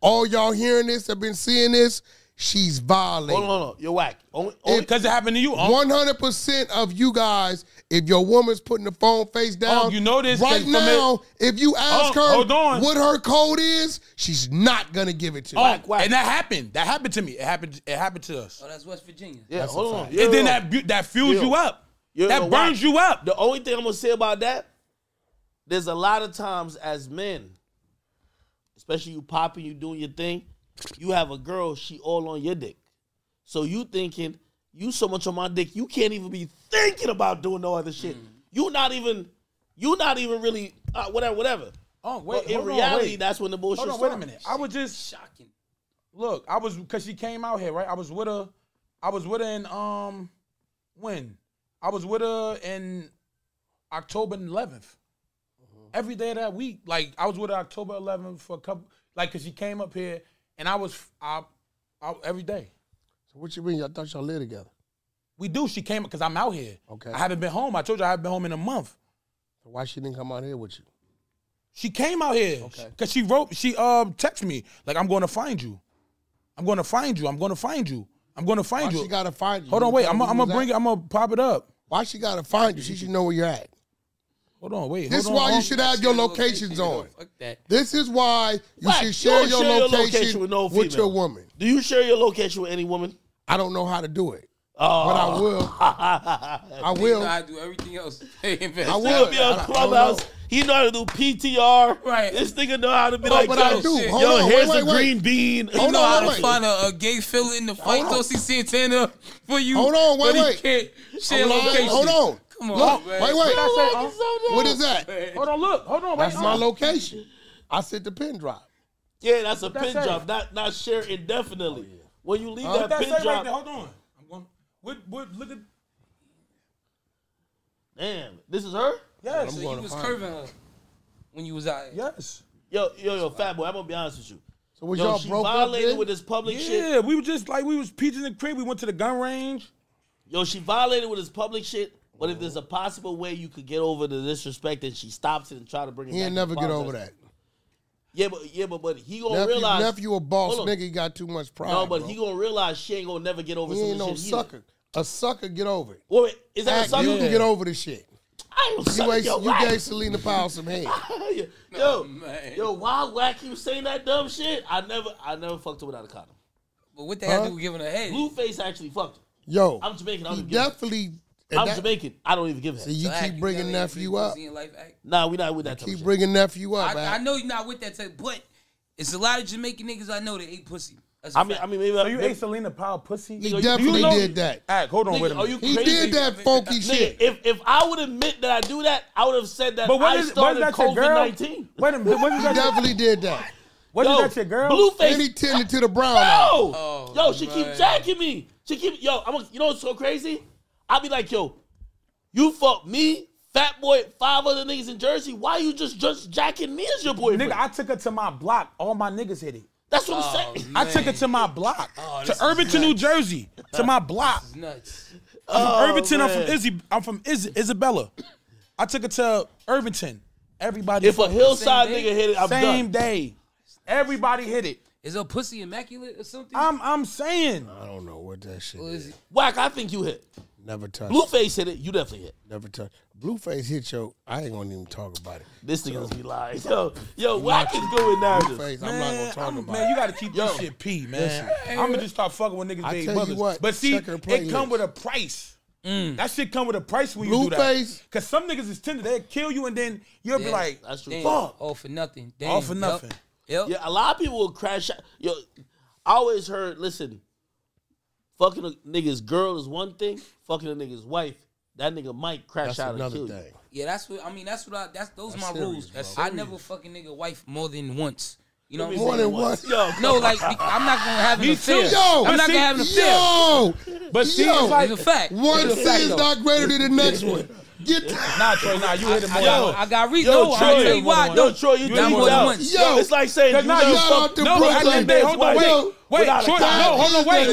Speaker 1: All y'all hearing this, have been seeing this, she's
Speaker 2: Hold on,
Speaker 1: violating.
Speaker 2: hold on. You're whack. Only, only,
Speaker 7: Because it happened to you. Unc.
Speaker 1: One hundred percent of you guys, if your woman's putting the phone face oh, down,
Speaker 7: you know this,
Speaker 1: right
Speaker 7: 'cause from
Speaker 1: now. If you ask
Speaker 7: Oh,
Speaker 1: her
Speaker 7: hold on.
Speaker 1: what her code is, she's not gonna give it to you.
Speaker 7: Oh, Unc,
Speaker 2: Wack.
Speaker 7: And that happened. That happened to me. It happened. It happened to us.
Speaker 4: Oh, that's West Virginia.
Speaker 2: yeah, hold on.
Speaker 7: and then that bu- that fuels
Speaker 2: Yo.
Speaker 7: you up.
Speaker 2: yo,
Speaker 7: that
Speaker 2: yo,
Speaker 7: burns
Speaker 2: Wack.
Speaker 7: you up.
Speaker 2: The only thing I'm gonna say about that, there's a lot of times as men, especially you popping, you doing your thing, you have a girl, she all on your dick. So you thinking you so much on my dick, you can't even be thinking about doing no other shit. You not even, you not even really uh, whatever, whatever.
Speaker 7: Oh wait,
Speaker 2: But in
Speaker 7: hold on,
Speaker 2: reality,
Speaker 7: wait.
Speaker 2: that's when the bullshit
Speaker 7: Hold on,
Speaker 2: starts.
Speaker 7: wait a minute. I was just
Speaker 4: Shocking.
Speaker 7: look. I was because she came out here, right? I was with her. I was with her in um when I was with her in October 11th. Every day of that week, like I was with her October 11th for a couple, like because she came up here and I was I, I every day.
Speaker 1: So what you mean? I thought y'all live together.
Speaker 7: We do. She came because I'm out here.
Speaker 1: Okay.
Speaker 7: I haven't been home. I told you I haven't been home in a month.
Speaker 1: So why she didn't come out here with you?
Speaker 7: She came out here
Speaker 1: Okay.
Speaker 7: because she wrote. She um texted me like I'm going to find you. I'm going to find you. I'm going to find you. I'm going to
Speaker 1: Why
Speaker 7: find you.
Speaker 1: she gotta find you?
Speaker 7: Hold
Speaker 1: You
Speaker 7: on, wait. I'm gonna bring it. I'm gonna pop it up.
Speaker 1: Why she gotta find you? She should know where you're at.
Speaker 7: Hold on, wait.
Speaker 1: This is
Speaker 7: hold on,
Speaker 1: why you
Speaker 7: um,
Speaker 1: should have your locations on.
Speaker 4: Fuck that.
Speaker 1: This is why you
Speaker 2: Wack,
Speaker 1: should share
Speaker 2: don't
Speaker 1: your
Speaker 2: share your
Speaker 1: location,
Speaker 2: location with no
Speaker 1: with your woman.
Speaker 2: Do you share your location with any woman?
Speaker 1: I don't know how to do it,
Speaker 2: Oh,
Speaker 1: but I oh. will. I will.
Speaker 4: I do everything else. I
Speaker 1: I
Speaker 2: He'll be on Clubhouse. He know how to do PTR.
Speaker 4: Right.
Speaker 2: This nigga know how to be
Speaker 1: Oh,
Speaker 2: like,
Speaker 1: but
Speaker 2: yo,
Speaker 1: I do. Hold
Speaker 2: yo,
Speaker 1: on,
Speaker 2: here's
Speaker 1: wait,
Speaker 2: a
Speaker 1: wait,
Speaker 2: green bean.
Speaker 4: You
Speaker 1: Hold
Speaker 4: know
Speaker 1: on,
Speaker 4: how to
Speaker 1: wait.
Speaker 4: find a, a gay fella in the fight.
Speaker 1: Hold on.
Speaker 4: Don't Santana for you.
Speaker 1: Hold on, wait,
Speaker 4: but he
Speaker 1: wait.
Speaker 4: can't share
Speaker 1: Hold on,
Speaker 4: location.
Speaker 1: hold on.
Speaker 4: Come on,
Speaker 1: Look,
Speaker 4: man.
Speaker 1: wait, wait.
Speaker 7: What I say, Unc?
Speaker 1: What is that?
Speaker 7: Hold on, look. Hold on, wait.
Speaker 1: That's my
Speaker 7: Unc.
Speaker 1: location. I set the pin drop.
Speaker 2: Yeah, that's a
Speaker 7: that
Speaker 2: pin
Speaker 7: say?
Speaker 2: drop, not not share indefinitely. Oh, when you leave
Speaker 1: Huh?
Speaker 2: that
Speaker 7: that
Speaker 2: pin
Speaker 7: say right
Speaker 2: drop,
Speaker 7: there? Hold on. I'm going. What? What? Look at.
Speaker 2: damn, this is her.
Speaker 7: Yes.
Speaker 4: So
Speaker 1: gonna
Speaker 4: you was curving her when you was out here.
Speaker 7: Yes.
Speaker 2: Yo, yo, yo, fat boy, I'm gonna be honest with you.
Speaker 1: So was
Speaker 2: Yo,
Speaker 1: y'all
Speaker 2: she
Speaker 1: broke up
Speaker 2: violated
Speaker 1: then?
Speaker 2: with this public shit.
Speaker 7: Yeah, we were just like we was peaches and cream. We went to the gun range.
Speaker 2: Yo, she violated with his public shit. But if there's a possible way you could get over the disrespect, and she stops it and try to bring it
Speaker 1: He
Speaker 2: back.
Speaker 1: ain't
Speaker 2: to
Speaker 1: never get over that.
Speaker 2: Yeah, but yeah, but but he gonna
Speaker 1: Nephew,
Speaker 2: realize
Speaker 1: nephew a boss nigga, he got too much pride.
Speaker 2: No, but
Speaker 1: bro.
Speaker 2: he gonna realize she ain't gonna never get over
Speaker 1: He ain't no
Speaker 2: the shit. either.
Speaker 1: sucker. A sucker get over it.
Speaker 2: Wait, wait, is that a sucker?
Speaker 1: You can get over this shit.
Speaker 2: I ain't no
Speaker 1: You,
Speaker 2: sucker.
Speaker 1: ain't, you gave Celina Powell some head.
Speaker 2: yo,
Speaker 4: man.
Speaker 2: yo, why Wack you saying that dumb shit? I never, I never fucked her without a condom.
Speaker 4: But what the had
Speaker 1: Huh?
Speaker 4: to do with giving her head?
Speaker 2: Blueface actually fucked her.
Speaker 1: Yo,
Speaker 2: I'm Jamaican. I don't
Speaker 1: he
Speaker 2: even give
Speaker 1: definitely. And
Speaker 2: I'm
Speaker 1: that-
Speaker 2: Jamaican. I don't even give a
Speaker 1: See,
Speaker 2: head.
Speaker 1: you
Speaker 4: So Ak,
Speaker 1: keep bringing
Speaker 4: gotta
Speaker 1: nephew up.
Speaker 4: pussy in life, Ak.
Speaker 2: Nah, we not with that type of
Speaker 1: Keep
Speaker 2: shit.
Speaker 1: bringing nephew up,
Speaker 4: I,
Speaker 1: man.
Speaker 4: I know you're not with that type, but it's a lot of Jamaican niggas I know that ate pussy. That's a
Speaker 2: I mean,
Speaker 4: fact.
Speaker 2: I mean, maybe.
Speaker 7: So you
Speaker 2: maybe
Speaker 7: ate Celina Powell pussy?
Speaker 1: He
Speaker 2: Nigga, you-
Speaker 1: definitely
Speaker 2: you know-
Speaker 1: did that.
Speaker 7: Ak, hold on,
Speaker 2: Nigga,
Speaker 7: wait a
Speaker 2: are
Speaker 7: minute.
Speaker 2: you
Speaker 1: He
Speaker 2: crazy?
Speaker 1: did that funky
Speaker 2: Nigga,
Speaker 1: shit.
Speaker 2: if if I would admit that I do that, I would have said that
Speaker 7: But what
Speaker 2: I
Speaker 7: is, what is
Speaker 2: started
Speaker 7: that your
Speaker 2: COVID
Speaker 7: girl?
Speaker 2: nineteen.
Speaker 7: Wait a minute. What is
Speaker 1: He
Speaker 7: that?
Speaker 1: definitely did that.
Speaker 7: What is
Speaker 2: Yo,
Speaker 7: that your girl?
Speaker 2: Blueface.
Speaker 1: And he tended to the brown eye.
Speaker 2: Yo,
Speaker 4: Oh,
Speaker 2: yo, she keep jacking me. She keep yo. I'm. A, you know what's so crazy? I'll be like, yo, you fuck me, fat boy, five other niggas in Jersey. Why you just just jacking me as your boyfriend?
Speaker 7: Nigga, I took her to my block. All my niggas hit it.
Speaker 2: That's what
Speaker 4: Oh,
Speaker 2: I'm saying.
Speaker 7: I took her to my block.
Speaker 4: Oh,
Speaker 7: to Irvington, New. Jersey. To my block.
Speaker 4: nuts.
Speaker 7: I'm from
Speaker 2: Oh,
Speaker 7: Irvington. I'm from Izzy. I'm from Iz- Isabella. I took her to Irvington. Everybody.
Speaker 2: If a hillside
Speaker 4: Same day?
Speaker 2: nigga hit it, I'm
Speaker 7: same
Speaker 2: done.
Speaker 7: day. Everybody hit it.
Speaker 4: Is her pussy immaculate or something?
Speaker 7: I'm I'm saying.
Speaker 1: I don't know what that shit
Speaker 4: or
Speaker 1: is.
Speaker 4: is it?
Speaker 2: Wack, I think you hit.
Speaker 1: Never touch.
Speaker 2: Blueface hit it. You definitely hit.
Speaker 1: Never touch. Blueface hit yo. I ain't gonna even talk about it.
Speaker 2: This nigga's so, be lying. Yo, yo, Wack is now?
Speaker 1: narrative. I'm not gonna talk
Speaker 7: I'm,
Speaker 1: about
Speaker 7: man,
Speaker 1: it.
Speaker 7: Man, you gotta keep
Speaker 2: yo, this
Speaker 7: shit pee, man. I'm gonna just start fucking with niggas.
Speaker 1: I tell you what,
Speaker 7: but see, it come with a price. Mm. That shit come with a price when Blue you do that.
Speaker 1: Blueface,
Speaker 7: Cause some niggas is tender. They'll kill you and then you'll
Speaker 4: yeah, be
Speaker 7: like,
Speaker 2: that's true.
Speaker 7: Fuck.
Speaker 4: All for nothing. Damn,
Speaker 7: all for nothing.
Speaker 4: Yep. yep.
Speaker 2: Yeah, a lot of people will crash. Yo, I always heard, listen, Fucking a nigga's girl is one thing. Fucking a nigga's wife, that nigga might crash
Speaker 1: that's
Speaker 2: out and kill
Speaker 1: thing. you.
Speaker 4: Yeah, that's what I mean. That's what I. That's those
Speaker 1: that's are
Speaker 4: my
Speaker 1: serious,
Speaker 4: rules.
Speaker 1: That's
Speaker 4: I never fucking nigga wife more than once. You know,
Speaker 1: more than once.
Speaker 2: Yo,
Speaker 4: no, like I'm not gonna have an
Speaker 7: Me
Speaker 4: affair.
Speaker 1: Yo,
Speaker 4: I'm not
Speaker 7: see,
Speaker 4: gonna have an affair.
Speaker 1: Yo,
Speaker 7: but see,
Speaker 1: yo,
Speaker 7: it's like,
Speaker 4: a fact.
Speaker 1: One sin is not greater than the next one. Get.
Speaker 7: Nah, Troy, nah, you hit him more. Yo,
Speaker 4: I got reason.
Speaker 2: Yo,
Speaker 4: no,
Speaker 2: Troy,
Speaker 4: I tell you why. No,
Speaker 2: Troy, you did more
Speaker 4: than once.
Speaker 2: Yo, it's like saying you
Speaker 1: know fuck.
Speaker 7: No, I didn't. Wait. Wait, Troy, no, hold on, wait.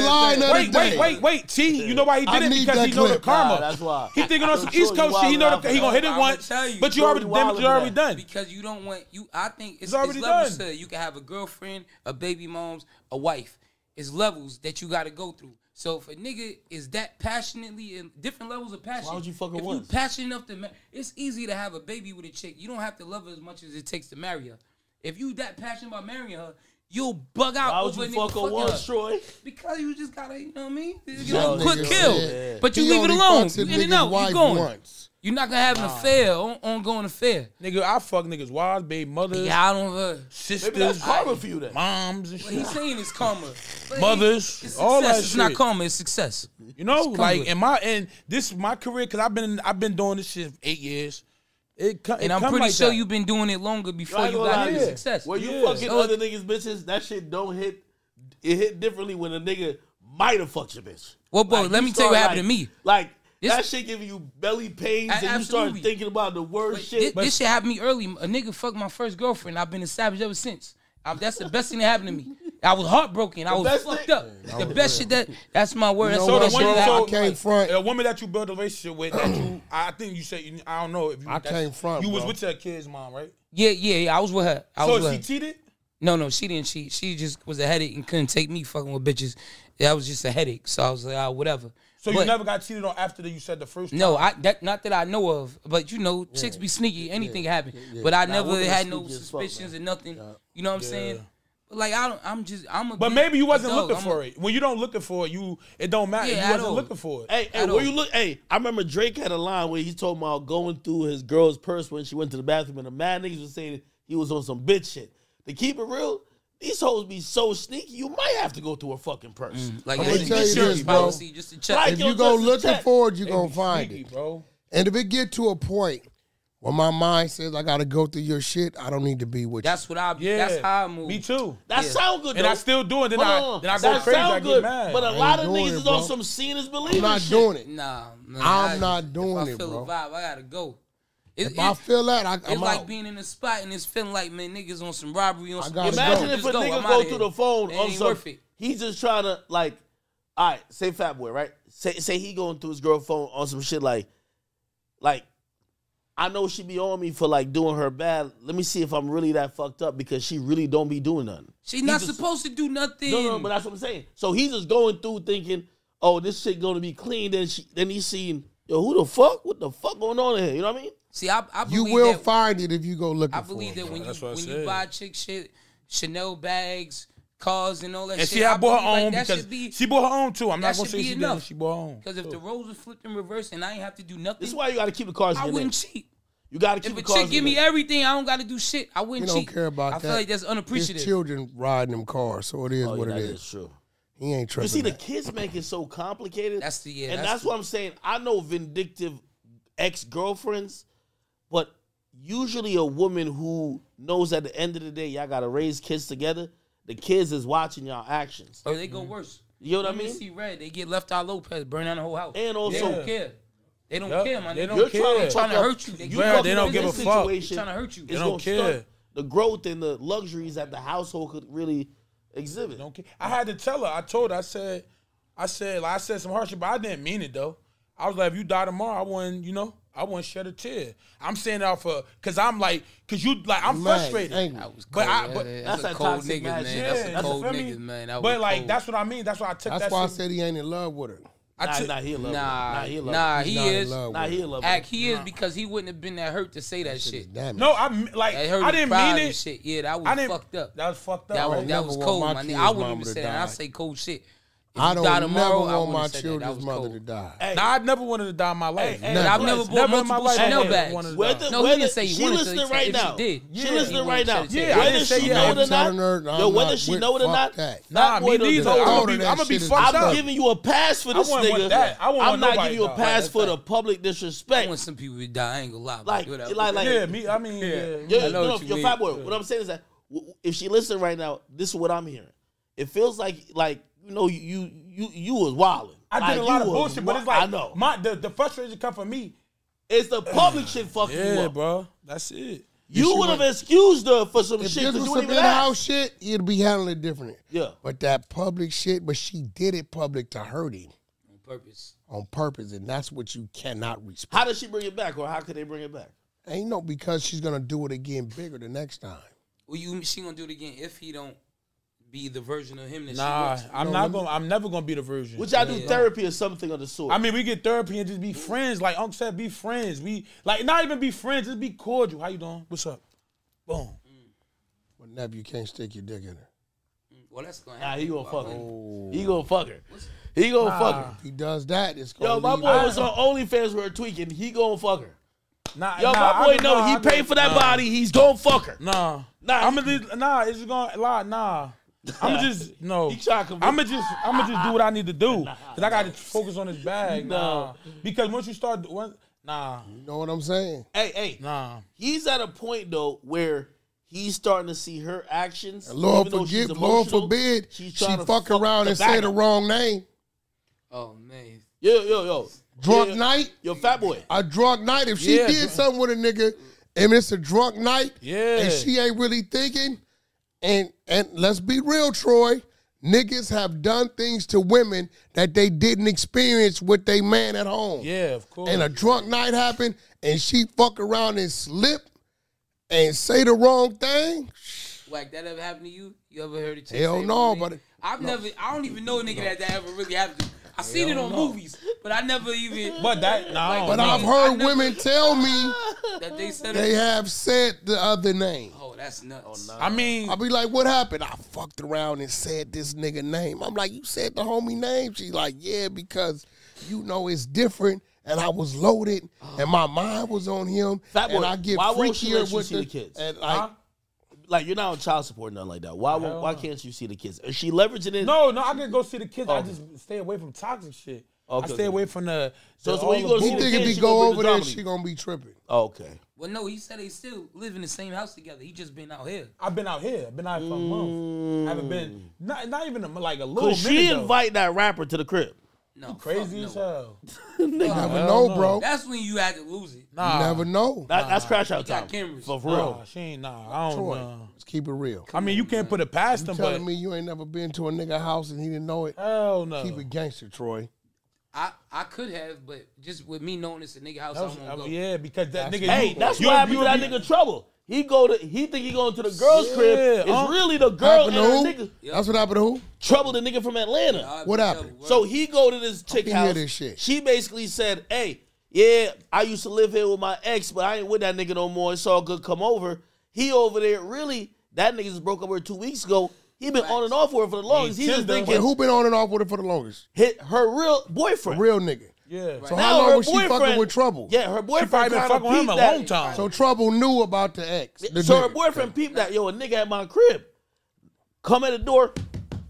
Speaker 7: Wait, wait, wait, wait. T, you know why he did it? Because he know the karma.
Speaker 2: That's why.
Speaker 7: He thinking on some East Coast shit. He know he gonna hit it once. But you already
Speaker 2: damage
Speaker 7: you already done.
Speaker 4: Because you don't want you I think it's
Speaker 7: already done.
Speaker 4: You can have a girlfriend, a baby moms, a wife. It's levels that you gotta go through. So if a nigga is that passionately in different levels of passion,
Speaker 2: why would you fucking
Speaker 4: if
Speaker 2: once?
Speaker 4: You passionate enough to, ma- it's easy to have a baby with a chick. You don't have to love her as much as it takes to marry her. If you that passionate about marrying her, You'll bug out
Speaker 2: Why would
Speaker 4: over
Speaker 2: you fuck a Troy?
Speaker 4: Because you just gotta, you know what I mean? You know, Yo,
Speaker 1: quick
Speaker 4: kill.
Speaker 1: Yeah.
Speaker 4: But you
Speaker 1: he
Speaker 4: leave it alone. You
Speaker 1: didn't
Speaker 4: know. you going.
Speaker 1: Once.
Speaker 4: You're not gonna have an affair, on, ongoing affair.
Speaker 7: Nigga, I fuck niggas' wives, babe, mothers.
Speaker 4: Yeah, I don't uh,
Speaker 7: sisters.
Speaker 2: Maybe that's karma I, for you then.
Speaker 7: Moms and
Speaker 4: shit. But
Speaker 7: he's
Speaker 4: saying it's karma.
Speaker 7: Mothers.
Speaker 4: It's
Speaker 7: all that
Speaker 4: It's not karma, it's success.
Speaker 7: You know,
Speaker 4: it's
Speaker 7: like in my and this my career, cause I've been I've been doing this shit eight years. It co- it
Speaker 4: and I'm
Speaker 7: come
Speaker 4: pretty
Speaker 7: like
Speaker 4: sure
Speaker 7: that.
Speaker 4: you've been doing it longer before you got
Speaker 2: your
Speaker 4: success.
Speaker 2: Well, you
Speaker 7: Yeah.
Speaker 2: fucking
Speaker 4: So-
Speaker 2: other niggas' bitches, that shit don't hit. It hit differently when a nigga might have fucked your bitch.
Speaker 4: Well, bro, let me tell you what happened to me.
Speaker 2: Like
Speaker 4: This-
Speaker 2: that shit giving you belly pains, and you start thinking about the worst shit.
Speaker 4: Thi- This, shit happened to me early. A nigga fucked my first girlfriend. I've been a savage ever since. That's the best thing that happened to me. I was heartbroken. I was fucked
Speaker 2: thing?
Speaker 4: up. the best shit that that's my word.
Speaker 1: You
Speaker 4: that's so
Speaker 7: the one
Speaker 4: that
Speaker 7: so
Speaker 1: I came from front.
Speaker 7: The woman that you built a relationship with that you I think you said I don't know if you
Speaker 1: I came front.
Speaker 7: You
Speaker 1: bro.
Speaker 7: was with your kid's mom, right?
Speaker 4: Yeah, yeah, yeah. I was with her. I
Speaker 7: so
Speaker 4: was
Speaker 7: she
Speaker 4: her.
Speaker 7: cheated?
Speaker 4: No, no, she didn't cheat. She just was a headache and couldn't take me fucking with bitches. That was just a headache. So I was like, oh, whatever.
Speaker 7: So
Speaker 4: but,
Speaker 7: you never got cheated on after that you said the first time?
Speaker 4: No, I that not that I know of, but you know, yeah. chicks be sneaky, anything yeah. happen. Yeah. But I never had no suspicions or nothing. You know what I'm saying? Like I don't, I'm just I'm a.
Speaker 7: But maybe you wasn't looking
Speaker 4: I'm
Speaker 7: for a, it. When you don't looking for it, you it don't matter.
Speaker 4: Yeah,
Speaker 7: you wasn't
Speaker 4: all.
Speaker 7: looking for it.
Speaker 2: Hey, hey where you look? Hey, I remember Drake had a line where he told about going through his girl's purse when she went to the bathroom, and the mad niggas was saying he was on some bitch shit. To keep it real, these hoes be so sneaky, you might have to go through a fucking purse.
Speaker 4: Mm, like,
Speaker 1: I'm gonna tell you this, bro.
Speaker 4: Policy, just to check.
Speaker 2: Like,
Speaker 1: if you go looking for it, you gonna find
Speaker 7: sneaky,
Speaker 1: it,
Speaker 7: bro.
Speaker 1: And if it get to a point when my mind says I gotta go through your shit, I don't need to be with
Speaker 4: That's you. what I.
Speaker 7: Yeah.
Speaker 4: That's how I move.
Speaker 7: Me too.
Speaker 2: That
Speaker 4: Yeah.
Speaker 2: sound good.
Speaker 7: And. I still do it. Then
Speaker 2: Hold
Speaker 7: I
Speaker 2: on.
Speaker 7: then I go
Speaker 2: that
Speaker 7: crazy.
Speaker 2: sound
Speaker 7: I get good. mad.
Speaker 2: But a lot of niggas on some seeing is believing
Speaker 1: I'm not
Speaker 2: shit.
Speaker 1: doing it.
Speaker 4: Nah, man,
Speaker 1: I'm not doing
Speaker 4: if I
Speaker 1: it,
Speaker 4: feel
Speaker 1: bro.
Speaker 4: A vibe, I gotta go. It,
Speaker 1: If I feel that, I,
Speaker 4: It's
Speaker 1: I'm
Speaker 4: like
Speaker 1: out.
Speaker 4: being in a spot and it's feeling like man niggas on some robbery on some.
Speaker 1: gotta
Speaker 2: Imagine
Speaker 1: go.
Speaker 2: if a nigga
Speaker 4: I'm
Speaker 2: go through the phone
Speaker 4: It ain't worth it.
Speaker 2: He's just trying to like, all right, say Fat Boy, right? Say say he going through his girl phone on some shit like, like I know she be on me for like doing her bad. Let me see if I'm really that fucked up because she really don't be doing nothing.
Speaker 4: She not
Speaker 2: just,
Speaker 4: supposed to do nothing.
Speaker 2: No, no, but that's what I'm saying. So he's just going through thinking, oh, this shit gonna be clean. Then she, then he's seeing, yo, who the fuck? What the fuck going on in here? You know what I mean?
Speaker 4: See, I, I
Speaker 1: you will
Speaker 4: that,
Speaker 1: find it if you go looking.
Speaker 4: I believe that when you when you buy chick shit, Chanel bags, cars and all that.
Speaker 7: And
Speaker 4: shit.
Speaker 7: she had bought her
Speaker 4: like
Speaker 7: own because
Speaker 4: be,
Speaker 7: she bought her own too. I'm not gonna say she didn't. She bought her own.
Speaker 4: Because if the roles were flipped in reverse and I ain't have to do nothing,
Speaker 2: this is why you got to keep the cars.
Speaker 4: I wouldn't cheat.
Speaker 2: You gotta keep.
Speaker 4: If a chick give me everything, I don't gotta do shit. I wouldn't.
Speaker 1: You don't
Speaker 4: cheat.
Speaker 1: care about
Speaker 4: I
Speaker 1: that.
Speaker 4: I feel like that's unappreciative.
Speaker 1: His children riding them cars, so it is
Speaker 2: oh,
Speaker 1: what
Speaker 2: yeah,
Speaker 1: it is.
Speaker 2: is true.
Speaker 1: He ain't tripping.
Speaker 2: You see, the kids make it so complicated.
Speaker 4: That's the yeah,
Speaker 2: and
Speaker 4: that's,
Speaker 2: what I'm saying. I know vindictive ex girlfriends, but usually a woman who knows at the end of the day y'all gotta raise kids together the kids is watching y'all actions.
Speaker 4: Or they go mm-hmm. worse.
Speaker 2: You know what
Speaker 4: Women I
Speaker 2: mean?
Speaker 4: See red, they get Left Eye Lopes, burn down the whole house.
Speaker 2: And also,
Speaker 4: they don't care. They don't
Speaker 7: yep.
Speaker 4: care, man.
Speaker 7: They don't
Speaker 2: You're
Speaker 7: care. They're
Speaker 4: trying to hurt you. They,
Speaker 2: you
Speaker 7: they don't give a fuck.
Speaker 4: They're trying to hurt you. They
Speaker 7: don't care.
Speaker 2: The growth and the luxuries that the household could really exhibit.
Speaker 7: Don't care. I had to tell her. I told her. I said, I said, like, I said some harsh shit, but I didn't mean it though. I was like, if you die tomorrow, I wouldn't, you know. I wouldn't shed a tear. I'm saying off for because I'm like because you like I'm
Speaker 1: man,
Speaker 7: frustrated.
Speaker 1: Angry.
Speaker 4: I was cold,
Speaker 7: but
Speaker 4: I,
Speaker 7: but
Speaker 4: that's,
Speaker 2: that's
Speaker 4: a,
Speaker 2: a
Speaker 4: cold
Speaker 2: nigga,
Speaker 4: man.
Speaker 2: Yeah,
Speaker 4: that's a cold nigga, man. That
Speaker 7: but like
Speaker 4: cold.
Speaker 7: that's what I mean. That's why I took.
Speaker 1: That's
Speaker 7: that
Speaker 1: why
Speaker 7: shit.
Speaker 1: I said he ain't in love with her.
Speaker 7: I
Speaker 2: nah, nah, he love
Speaker 4: nah,
Speaker 2: nah,
Speaker 4: nah, he,
Speaker 1: he
Speaker 4: is.
Speaker 2: Nah, he love
Speaker 4: Act, he is because he wouldn't have been that hurt to say that, that
Speaker 1: shit. shit.
Speaker 7: No, I like I didn't mean it.
Speaker 4: Shit. Yeah, that was fucked up.
Speaker 7: That was fucked up.
Speaker 4: That was, cold,
Speaker 1: my
Speaker 4: nigga. I wouldn't even say that. I say cold shit. If
Speaker 1: I don't
Speaker 4: die
Speaker 1: never
Speaker 4: tomorrow, I
Speaker 1: want
Speaker 4: wouldn't
Speaker 1: my
Speaker 4: have that. That
Speaker 1: children's mother
Speaker 4: cold.
Speaker 1: to die.
Speaker 2: Hey,
Speaker 7: Nah, I never wanted to die in my life.
Speaker 2: hey,
Speaker 4: But I've never
Speaker 2: Never
Speaker 4: bought
Speaker 7: Never in my
Speaker 4: multiple
Speaker 7: life.
Speaker 4: Chanel
Speaker 7: I
Speaker 4: bags.
Speaker 7: wanted to
Speaker 2: Whether.
Speaker 4: No, he
Speaker 2: whether,
Speaker 4: didn't say he
Speaker 2: she
Speaker 4: wanted to.
Speaker 2: listening
Speaker 4: He said
Speaker 2: right
Speaker 4: if she
Speaker 2: now.
Speaker 4: did.
Speaker 2: She
Speaker 7: Yeah.
Speaker 2: listening right now.
Speaker 4: wouldn't
Speaker 7: Yeah,
Speaker 2: whether she know it or not,
Speaker 1: I'm
Speaker 2: yo, whether
Speaker 1: not
Speaker 2: she know it or not.
Speaker 7: Nah, me neither. I'm gonna be, I'm gonna be
Speaker 1: That shit is
Speaker 7: fucked
Speaker 2: I'm
Speaker 7: up.
Speaker 2: giving you a pass for
Speaker 7: I
Speaker 2: this
Speaker 7: wouldn't want
Speaker 2: nigga.
Speaker 7: that. I wouldn't
Speaker 2: I'm
Speaker 7: want
Speaker 2: not
Speaker 7: nobody
Speaker 2: giving you a
Speaker 7: to die.
Speaker 2: pass
Speaker 4: That's
Speaker 2: for the
Speaker 4: fact.
Speaker 2: public
Speaker 4: I
Speaker 2: disrespect.
Speaker 4: want some people to die. I ain't gonna lie. but
Speaker 2: Like,
Speaker 4: whatever.
Speaker 2: like, like,
Speaker 7: Yeah, me. I mean, yeah.
Speaker 2: Yo,
Speaker 4: I know
Speaker 2: no,
Speaker 4: what you
Speaker 2: yo,
Speaker 4: mean.
Speaker 2: Fat Boy. What I'm saying is that w- if she listen right now, this is what I'm hearing. It feels like like you know you you you was wilding.
Speaker 7: I
Speaker 2: like,
Speaker 7: did a lot of bullshit, but it's like
Speaker 2: I know
Speaker 7: my the, the frustration come from me.
Speaker 2: it's the public shit fucking you up.
Speaker 7: bro. That's it.
Speaker 2: You
Speaker 1: she
Speaker 2: would have excused her for some
Speaker 1: If
Speaker 2: shit
Speaker 1: this
Speaker 2: because
Speaker 1: was
Speaker 2: you
Speaker 1: some
Speaker 2: wouldn't even
Speaker 1: in-house shit, you'd be handling it differently.
Speaker 2: Yeah.
Speaker 1: But that public shit, but she did it public to hurt him
Speaker 4: on purpose.
Speaker 1: on purpose, and that's what you cannot respect.
Speaker 2: How does she bring it back, or how could they bring it back?
Speaker 1: Ain't no because she's gonna do it again bigger the next time.
Speaker 4: Well, you she gonna do it again if he don't be the version of him that
Speaker 7: Nah,
Speaker 4: she wants.
Speaker 7: I'm not gonna. I'm never gonna be the version.
Speaker 2: Would y'all do
Speaker 4: Yeah.
Speaker 2: therapy or something of the sort?
Speaker 7: I mean, we get therapy and just be friends. Like Uncle said, be friends. We like not even be friends. Just be cordial. How you doing? What's up? Boom. Mm.
Speaker 1: But nephew you can't stick your dick in her. Mm.
Speaker 4: Well, that's gonna
Speaker 2: nah,
Speaker 4: happen.
Speaker 2: he gonna fuck her.
Speaker 1: Oh.
Speaker 2: He gonna fuck her. He gonna fuck her.
Speaker 1: If he does that, it's gonna
Speaker 2: Yo, my boy
Speaker 1: her.
Speaker 2: was on OnlyFans with her tweaking. He gonna fuck her.
Speaker 7: Nah,
Speaker 2: Yo,
Speaker 7: nah,
Speaker 2: my boy
Speaker 7: could-
Speaker 2: know
Speaker 7: nah,
Speaker 2: he paid for that
Speaker 7: nah,
Speaker 2: body. He's gonna fuck her.
Speaker 7: Nah,
Speaker 2: Nah,
Speaker 7: I'm gonna nah. It's gonna lie. Nah, I'm gonna just no.
Speaker 2: He tryna
Speaker 7: I'm gonna just I'm gonna just do what I need to do because I got to focus on this bag. Nah, because once you start, once, nah,
Speaker 1: You know what I'm saying?
Speaker 2: Hey, hey,
Speaker 7: nah.
Speaker 2: he's at a point though where he's starting to see her actions.
Speaker 1: Lord
Speaker 2: even she's
Speaker 1: forgive, Lord forbid,
Speaker 2: she's
Speaker 1: she
Speaker 2: trying to
Speaker 1: fuck around and say
Speaker 2: back
Speaker 1: the wrong name.
Speaker 4: Oh man.
Speaker 2: Yo, yo, yo.
Speaker 1: Drunk
Speaker 2: Yo,
Speaker 1: night,
Speaker 2: Yo, fat boy.
Speaker 1: a drunk night. If she
Speaker 7: Yeah,
Speaker 1: did
Speaker 7: drunk-
Speaker 1: something with a nigga and it's a drunk night,
Speaker 7: Yeah.
Speaker 1: and she ain't really thinking, and and let's be real, Troy. Niggas have done things to women that they didn't experience with their man at home.
Speaker 7: Yeah, of course.
Speaker 1: And a drunk night happened, and she fuck around and slip and say the wrong thing.
Speaker 4: Like that ever happened to you? You ever heard it?
Speaker 1: Hell no, but it-
Speaker 4: I've never. I don't even know a nigga that that ever really happened. To. I seen it on movies, but I never even.
Speaker 7: but that nah. like,
Speaker 1: but
Speaker 7: know.
Speaker 1: I've heard
Speaker 4: never-
Speaker 1: women tell me
Speaker 4: that they said.
Speaker 1: they
Speaker 4: it.
Speaker 1: have said the other name.
Speaker 4: Oh, that's nuts.
Speaker 7: I mean,
Speaker 1: I'll be like, what happened? I fucked around and said this nigga name. I'm like, you said the homie name? She's like, yeah, because you know it's different. And I was loaded, and my mind was on him.
Speaker 2: Fat boy,
Speaker 1: and I get
Speaker 2: why won't she
Speaker 1: freakier
Speaker 2: let you
Speaker 1: with
Speaker 2: see the kids?
Speaker 1: And like,
Speaker 7: Huh?
Speaker 2: Like you're not on child support, nothing like that. Why? won't why can't you see the kids? Is she leveraging it?
Speaker 7: no, no. I can go see the kids. I just stay away from toxic shit.
Speaker 2: Okay,
Speaker 7: I stay away from the.
Speaker 2: So-
Speaker 7: the-
Speaker 2: so when you go see
Speaker 1: he
Speaker 2: the
Speaker 7: bull-
Speaker 1: think if
Speaker 2: kids,
Speaker 1: he
Speaker 2: she
Speaker 1: go over there, she gonna be tripping.
Speaker 2: Okay.
Speaker 4: Well, no, he said they still live in the same house together. He just been out here.
Speaker 7: I've been out here. I've been out here for a month. I haven't been not not even a, like a little
Speaker 2: Could she
Speaker 7: minute. though.
Speaker 2: invite that rapper to the crib?
Speaker 4: No,
Speaker 7: Crazy as hell.
Speaker 1: You never know, bro.
Speaker 4: That's when you had to lose it.
Speaker 7: Nah,
Speaker 1: You never know.
Speaker 2: That, that's crash out
Speaker 4: got
Speaker 2: time.
Speaker 4: cameras.
Speaker 2: For, for real.
Speaker 7: Nah, she ain't. Nah, I don't
Speaker 1: Troy,
Speaker 7: know.
Speaker 1: let's keep it real.
Speaker 7: I mean, you can't put it past
Speaker 1: You
Speaker 7: them, but
Speaker 1: telling me you ain't never been to a nigga house and he didn't know it?
Speaker 7: hell no.
Speaker 1: Keep it gangster, Troy.
Speaker 4: I, I could have, but just with me knowing it's a nigga house,
Speaker 7: That was-
Speaker 4: I
Speaker 7: I
Speaker 4: won't go.
Speaker 7: yeah, because that nigga.
Speaker 2: Hey,
Speaker 7: you-
Speaker 2: that's
Speaker 7: you-
Speaker 2: what happened
Speaker 7: you
Speaker 2: to that
Speaker 7: be-
Speaker 2: nigga Trouble. He go to he think he going to the girl's
Speaker 7: Yeah,
Speaker 2: crib. It's
Speaker 7: uh,
Speaker 2: really the girl and
Speaker 1: Happened
Speaker 2: her
Speaker 1: to who?
Speaker 2: nigga.
Speaker 1: That's what happened to who?
Speaker 2: Trouble, the nigga from Atlanta.
Speaker 4: I'd
Speaker 1: What happened?
Speaker 2: So he go to this chick
Speaker 1: can hear
Speaker 2: house.
Speaker 1: this shit.
Speaker 2: She basically said, "Hey, yeah, I used to live here with my ex, but I ain't with that nigga no more. It's all good. Come over." He over there. Really, that nigga just broke up with her two weeks ago. He been on and off with her for the longest. He just
Speaker 7: Tinder.
Speaker 1: Wait,
Speaker 2: thinking
Speaker 1: who been on and off with her for the longest?
Speaker 2: hit her real boyfriend.
Speaker 1: Real nigga.
Speaker 7: Yeah.
Speaker 1: So
Speaker 2: Now
Speaker 1: how long was she fucking with Trouble?
Speaker 2: Yeah, her boyfriend
Speaker 7: probably been fucking with him a long time.
Speaker 1: So Trouble knew about the ex. the
Speaker 2: so her boyfriend peeped that. Yo, a nigga at my crib. Come at the door.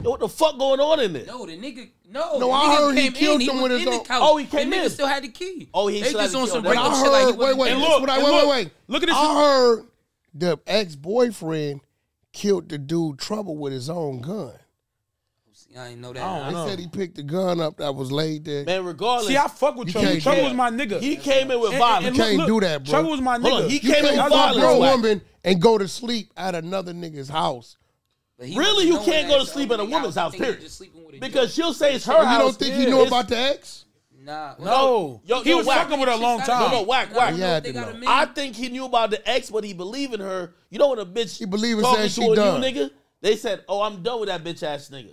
Speaker 2: Yo, what the fuck going on in there?
Speaker 4: No, the nigga. No,
Speaker 1: No, I
Speaker 4: nigga
Speaker 1: heard he killed
Speaker 4: in,
Speaker 1: him
Speaker 4: was
Speaker 1: with his
Speaker 4: in the
Speaker 1: own-
Speaker 4: couch.
Speaker 2: Oh, he came
Speaker 4: the nigga
Speaker 2: in.
Speaker 4: still had the key.
Speaker 2: Oh, he
Speaker 4: they just on some
Speaker 2: But
Speaker 1: But I
Speaker 4: shit like he
Speaker 1: heard, wait,
Speaker 4: wasn't
Speaker 1: wait,
Speaker 4: there.
Speaker 7: Look,
Speaker 1: what I, wait,
Speaker 7: look,
Speaker 1: wait, wait.
Speaker 7: look at this-
Speaker 1: I heard the ex boyfriend killed the dude Trouble with his own gun.
Speaker 4: I ain't know that.
Speaker 7: I don't know.
Speaker 1: said he picked the gun up that was laid there.
Speaker 2: Man, regardless.
Speaker 7: See, I fuck with
Speaker 1: You
Speaker 7: Trouble. Trouble was my nigga.
Speaker 2: he came in with
Speaker 7: And-
Speaker 2: violence.
Speaker 7: and
Speaker 1: You can't
Speaker 7: look,
Speaker 1: do that, bro.
Speaker 7: Trouble was my
Speaker 2: Hold
Speaker 7: nigga.
Speaker 2: on, he
Speaker 1: you
Speaker 2: came
Speaker 1: can't
Speaker 2: in with
Speaker 1: fuck
Speaker 2: violence.
Speaker 1: a grown
Speaker 2: Wack.
Speaker 1: woman and go to sleep at another nigga's house.
Speaker 2: Really, you can't go to sleep at a woman's house, period.
Speaker 4: just sleeping with a
Speaker 2: Because she'll say it's oh, her
Speaker 1: Oh, you don't think he
Speaker 2: Yeah.
Speaker 1: knew about the ex?
Speaker 4: Nah,
Speaker 7: No,
Speaker 2: Yo,
Speaker 7: he
Speaker 2: yo,
Speaker 7: was
Speaker 2: Wack.
Speaker 7: fucking with her a long time.
Speaker 2: No, no, Wack, Wack.
Speaker 1: He had
Speaker 4: They
Speaker 1: to know.
Speaker 2: I think he knew about the ex, but he believed in her. You know when a bitch
Speaker 1: He believe and
Speaker 2: talking
Speaker 1: said
Speaker 2: to
Speaker 1: she
Speaker 2: a
Speaker 1: done.
Speaker 2: new nigga, they said, "Oh, I'm done with that bitch ass nigga."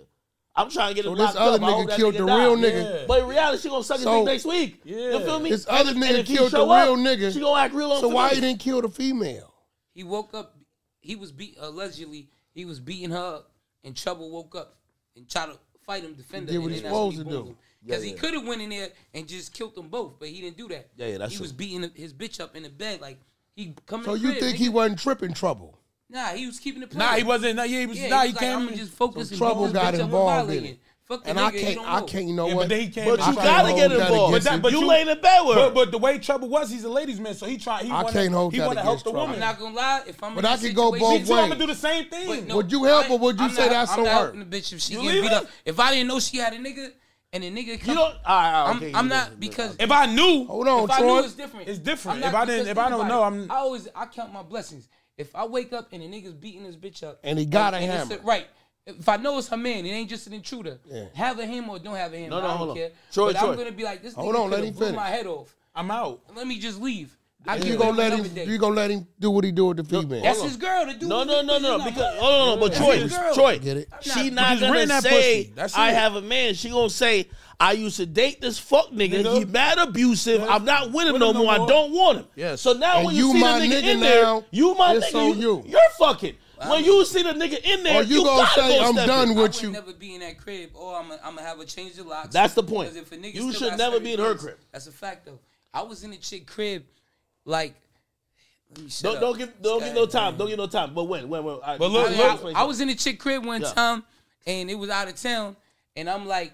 Speaker 2: I'm trying to get
Speaker 1: So
Speaker 2: him
Speaker 1: this
Speaker 2: locked
Speaker 1: other
Speaker 2: up. I hope
Speaker 1: nigga killed
Speaker 2: nigga
Speaker 1: the
Speaker 2: die.
Speaker 1: real nigga.
Speaker 7: Yeah.
Speaker 2: But in reality, she gonna suck his
Speaker 1: So-
Speaker 2: dick next week.
Speaker 7: Yeah.
Speaker 2: You feel me?
Speaker 1: This other
Speaker 2: And-
Speaker 1: nigga
Speaker 2: and
Speaker 1: killed the
Speaker 2: show up,
Speaker 1: real nigga.
Speaker 2: She gonna act real on
Speaker 1: So why he didn't kill the female?
Speaker 4: He woke up. He was beat allegedly. He was beating her up, and Trouble woke up and tried to fight him, defend her.
Speaker 1: Did
Speaker 4: and
Speaker 1: what he
Speaker 4: then that's
Speaker 1: supposed to do.
Speaker 4: Because
Speaker 2: Yeah,
Speaker 4: he could have went in there and just killed them both, but he didn't do that.
Speaker 2: Yeah, yeah, that's
Speaker 4: He
Speaker 2: true.
Speaker 4: was beating his bitch up in the bed like he come.
Speaker 1: So you
Speaker 4: crib,
Speaker 1: think
Speaker 4: nigga.
Speaker 1: he wasn't tripping trouble?
Speaker 4: Nah, he was keeping the it.
Speaker 7: Nah, he wasn't. Nah, yeah, he was.
Speaker 4: Yeah,
Speaker 7: nah,
Speaker 4: he
Speaker 7: he
Speaker 4: was like,
Speaker 7: came.
Speaker 4: I'm just focus
Speaker 1: So
Speaker 4: and
Speaker 1: trouble
Speaker 4: beat this
Speaker 1: got
Speaker 4: bitch and
Speaker 1: involved in
Speaker 4: it.
Speaker 1: it.
Speaker 4: Fuck the
Speaker 1: And I
Speaker 4: nigga, you
Speaker 1: can't,
Speaker 4: don't
Speaker 1: I can't, you know
Speaker 7: Yeah,
Speaker 1: what?
Speaker 7: but then he came.
Speaker 2: But you gotta
Speaker 7: hold
Speaker 2: get
Speaker 7: that
Speaker 2: involved. But,
Speaker 7: him.
Speaker 2: that, you lay in the bed with her.
Speaker 7: But, but the way Trouble was, he's a ladies' man, so he tried. He
Speaker 1: I
Speaker 7: wanna,
Speaker 1: can't hold
Speaker 7: he
Speaker 1: that
Speaker 7: wanna help the woman.
Speaker 4: I'm not gonna lie. If I'm
Speaker 1: But
Speaker 4: in
Speaker 1: I
Speaker 4: a
Speaker 1: could go
Speaker 4: situation-
Speaker 1: both
Speaker 7: Me too. I'm gonna do the same thing.
Speaker 4: no,
Speaker 1: Would you help
Speaker 4: I-
Speaker 1: or would you
Speaker 4: I'm
Speaker 1: say
Speaker 4: not-
Speaker 1: that's
Speaker 4: I'm
Speaker 1: so
Speaker 4: not
Speaker 1: hurt?
Speaker 4: helping the bitch if she
Speaker 2: You
Speaker 4: get beat up. If I didn't know she had a nigga and a nigga come,
Speaker 2: You don't. All right, all right,
Speaker 4: I'm, I'm not because
Speaker 7: If I knew,
Speaker 1: Hold on,
Speaker 4: if I knew
Speaker 1: Troy.
Speaker 4: it's different.
Speaker 7: It's different. If I didn't- if I don't know. I'm-
Speaker 4: I always I count my blessings. If I wake up and a nigga's beating his bitch up,
Speaker 1: And he got a
Speaker 4: it's
Speaker 1: hammer.
Speaker 4: right. If I know it's her man, it ain't just an intruder.
Speaker 1: Yeah.
Speaker 4: Have a hammer or don't have a hammer.
Speaker 2: No, no,
Speaker 4: I don't
Speaker 2: hold on.
Speaker 4: care.
Speaker 2: Troy,
Speaker 4: but
Speaker 2: Troy.
Speaker 4: I'm gonna be like this.
Speaker 1: Hold
Speaker 4: nigga
Speaker 1: on, let him
Speaker 4: blew
Speaker 1: finish.
Speaker 4: my head off.
Speaker 7: I'm out.
Speaker 4: Let me just leave. I
Speaker 1: You gonna let him?
Speaker 4: day.
Speaker 1: You gonna let him do what he do with the female?
Speaker 4: That's his girl to do.
Speaker 2: No, no, no, no. Because
Speaker 4: mine.
Speaker 2: hold on, but
Speaker 4: That's
Speaker 2: Troy. Troy,
Speaker 1: Get it?
Speaker 2: she
Speaker 4: Nah,
Speaker 2: not gonna
Speaker 7: that
Speaker 2: say
Speaker 7: pussy. That's
Speaker 2: I have a man. She gonna say I used to date this fuck nigga.
Speaker 7: Nigga.
Speaker 2: He mad abusive. I'm not with him
Speaker 7: With
Speaker 2: no
Speaker 7: him no
Speaker 2: more. I don't want him.
Speaker 7: Yes.
Speaker 2: So now
Speaker 1: And
Speaker 2: when you,
Speaker 1: you
Speaker 2: see
Speaker 1: my
Speaker 2: the nigga,
Speaker 1: nigga
Speaker 2: in there,
Speaker 1: now,
Speaker 2: you my nigga.
Speaker 1: on
Speaker 2: you,
Speaker 1: you.
Speaker 2: You're fucking. When you see the nigga in there,
Speaker 1: Or you gonna
Speaker 2: gotta
Speaker 1: say,
Speaker 2: go
Speaker 1: "I'm done
Speaker 2: in."
Speaker 1: with
Speaker 4: I
Speaker 1: you.
Speaker 4: never be in that crib, or I'm gonna have a change of locks.
Speaker 2: That's the point.
Speaker 4: If a nigga
Speaker 2: You should never be in her crib.
Speaker 4: That's a fact, though. I was in a chick crib, like. Let me
Speaker 2: Don't, don't give don't give no time. Don't give no time. But when when when. I,
Speaker 7: But look,
Speaker 4: I,
Speaker 7: look.
Speaker 4: I, I was in a chick crib one
Speaker 2: Yeah.
Speaker 4: time, and it was out of town, and I'm like,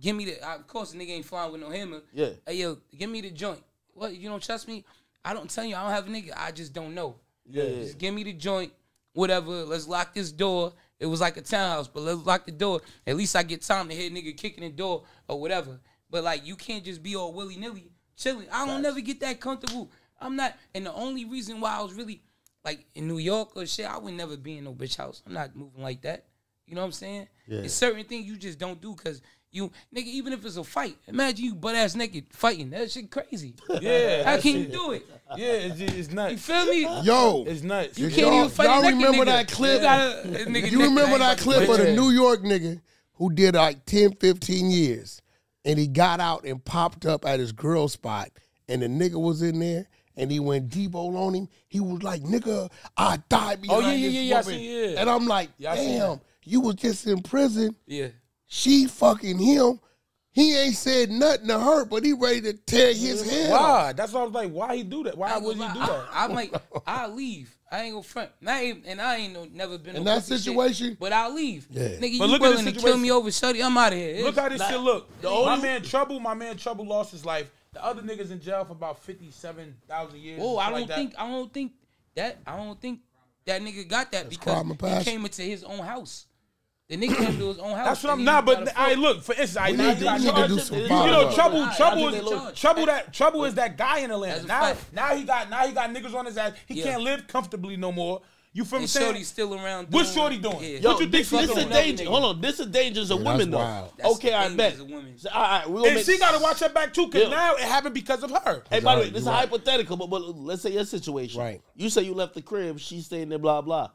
Speaker 4: "Give me the." Of course, the nigga ain't flying with no hammer.
Speaker 2: Yeah.
Speaker 4: Hey yo, give me the joint. What? You don't trust me? I don't tell you. I don't have a nigga. I just don't know.
Speaker 2: Yeah, yeah.
Speaker 4: Give me the joint. Whatever. Let's lock this door. It was like a townhouse, but let's lock the door. At least I get time to hear nigga kicking the door or whatever. But like, you can't just be all willy nilly chilling. I don't never get that comfortable. I'm not. And the only reason why I was really like in New York or shit, I would never be in no bitch house. I'm not moving like that. You know what I'm saying?
Speaker 1: Yeah.
Speaker 4: It's certain things you just don't do because you nigga. Even if it's a fight, imagine you butt ass naked fighting. That shit crazy.
Speaker 7: Yeah,
Speaker 4: How can you do it?
Speaker 7: Yeah, it's, it's
Speaker 4: You feel me?
Speaker 1: Yo,
Speaker 7: It's nuts.
Speaker 4: You can't even fight
Speaker 1: y'all
Speaker 4: a naked
Speaker 1: remember
Speaker 4: nigga.
Speaker 1: that clip?
Speaker 4: You, gotta- uh, nigga
Speaker 1: you remember that clip of the. New York nigga who did like 10, 15 years, and he got out and popped up at his girl spot, and the nigga was in there. And he went Debo on him. He was like, "Nigga, I died behind
Speaker 7: Oh, yeah, yeah,
Speaker 1: this
Speaker 7: yeah, yeah, I
Speaker 1: woman."
Speaker 7: see, yeah.
Speaker 1: And I'm like,
Speaker 7: Yeah,
Speaker 1: "Damn, you was just in prison.
Speaker 4: Yeah.
Speaker 1: She fucking him. He ain't said nothing to her, but he ready to tear his mm-hmm. head off.
Speaker 7: Why? That's why I was like, why he do that? Why
Speaker 4: I
Speaker 7: would he do
Speaker 4: lie,
Speaker 7: that?
Speaker 4: I, I'm like, I'll leave. I ain't gonna front. And I ain't, and I ain't no, never been
Speaker 1: In
Speaker 4: no
Speaker 1: that
Speaker 4: pussy shit,
Speaker 1: situation?
Speaker 4: but I'll leave.
Speaker 1: Yeah.
Speaker 4: Nigga,
Speaker 7: But
Speaker 4: you
Speaker 7: look at the
Speaker 4: willing to kill me over, shorty? I'm out of here.
Speaker 7: Look how this
Speaker 2: Nah,
Speaker 7: shit look.
Speaker 2: the
Speaker 7: my
Speaker 2: only-
Speaker 7: man Trouble, my man Trouble lost his life. The other niggas in jail for about fifty-seven thousand years.
Speaker 4: Oh, I don't
Speaker 7: like that.
Speaker 4: think, I don't think that, I don't think that nigga got that because
Speaker 1: crime of
Speaker 4: he
Speaker 1: passion.
Speaker 4: came into his own house. The nigga came to his own house.
Speaker 7: That's what I'm not. But I
Speaker 4: fault.
Speaker 7: look for instance. I
Speaker 1: We
Speaker 7: now
Speaker 1: need
Speaker 7: you
Speaker 1: to,
Speaker 7: got
Speaker 1: we need to do some
Speaker 2: him.
Speaker 7: You know, trouble,
Speaker 4: I- I
Speaker 7: trouble, is, trouble. That trouble is that guy in Atlanta.
Speaker 4: That's
Speaker 7: Now, now he got, now he got niggas on his ass. He
Speaker 4: Yeah.
Speaker 7: can't live comfortably no more. You feel me
Speaker 4: And
Speaker 7: saying?
Speaker 4: Shorty's still around.
Speaker 7: What's Shorty doing?
Speaker 4: Yeah.
Speaker 2: Yo,
Speaker 7: What you think
Speaker 2: this, this is
Speaker 7: doing?
Speaker 2: danger. Hold on, this is dangerous of
Speaker 1: Yeah,
Speaker 2: women though.
Speaker 4: That's
Speaker 2: okay, I bet. So, all right, we gonna
Speaker 7: And she got to watch her back too, because
Speaker 2: Yeah.
Speaker 7: now it happened because of her.
Speaker 2: Hey, by the way, this is
Speaker 1: right.
Speaker 2: hypothetical, but, but let's say your situation.
Speaker 1: Right.
Speaker 2: You say you left the crib, she's staying there, blah blah.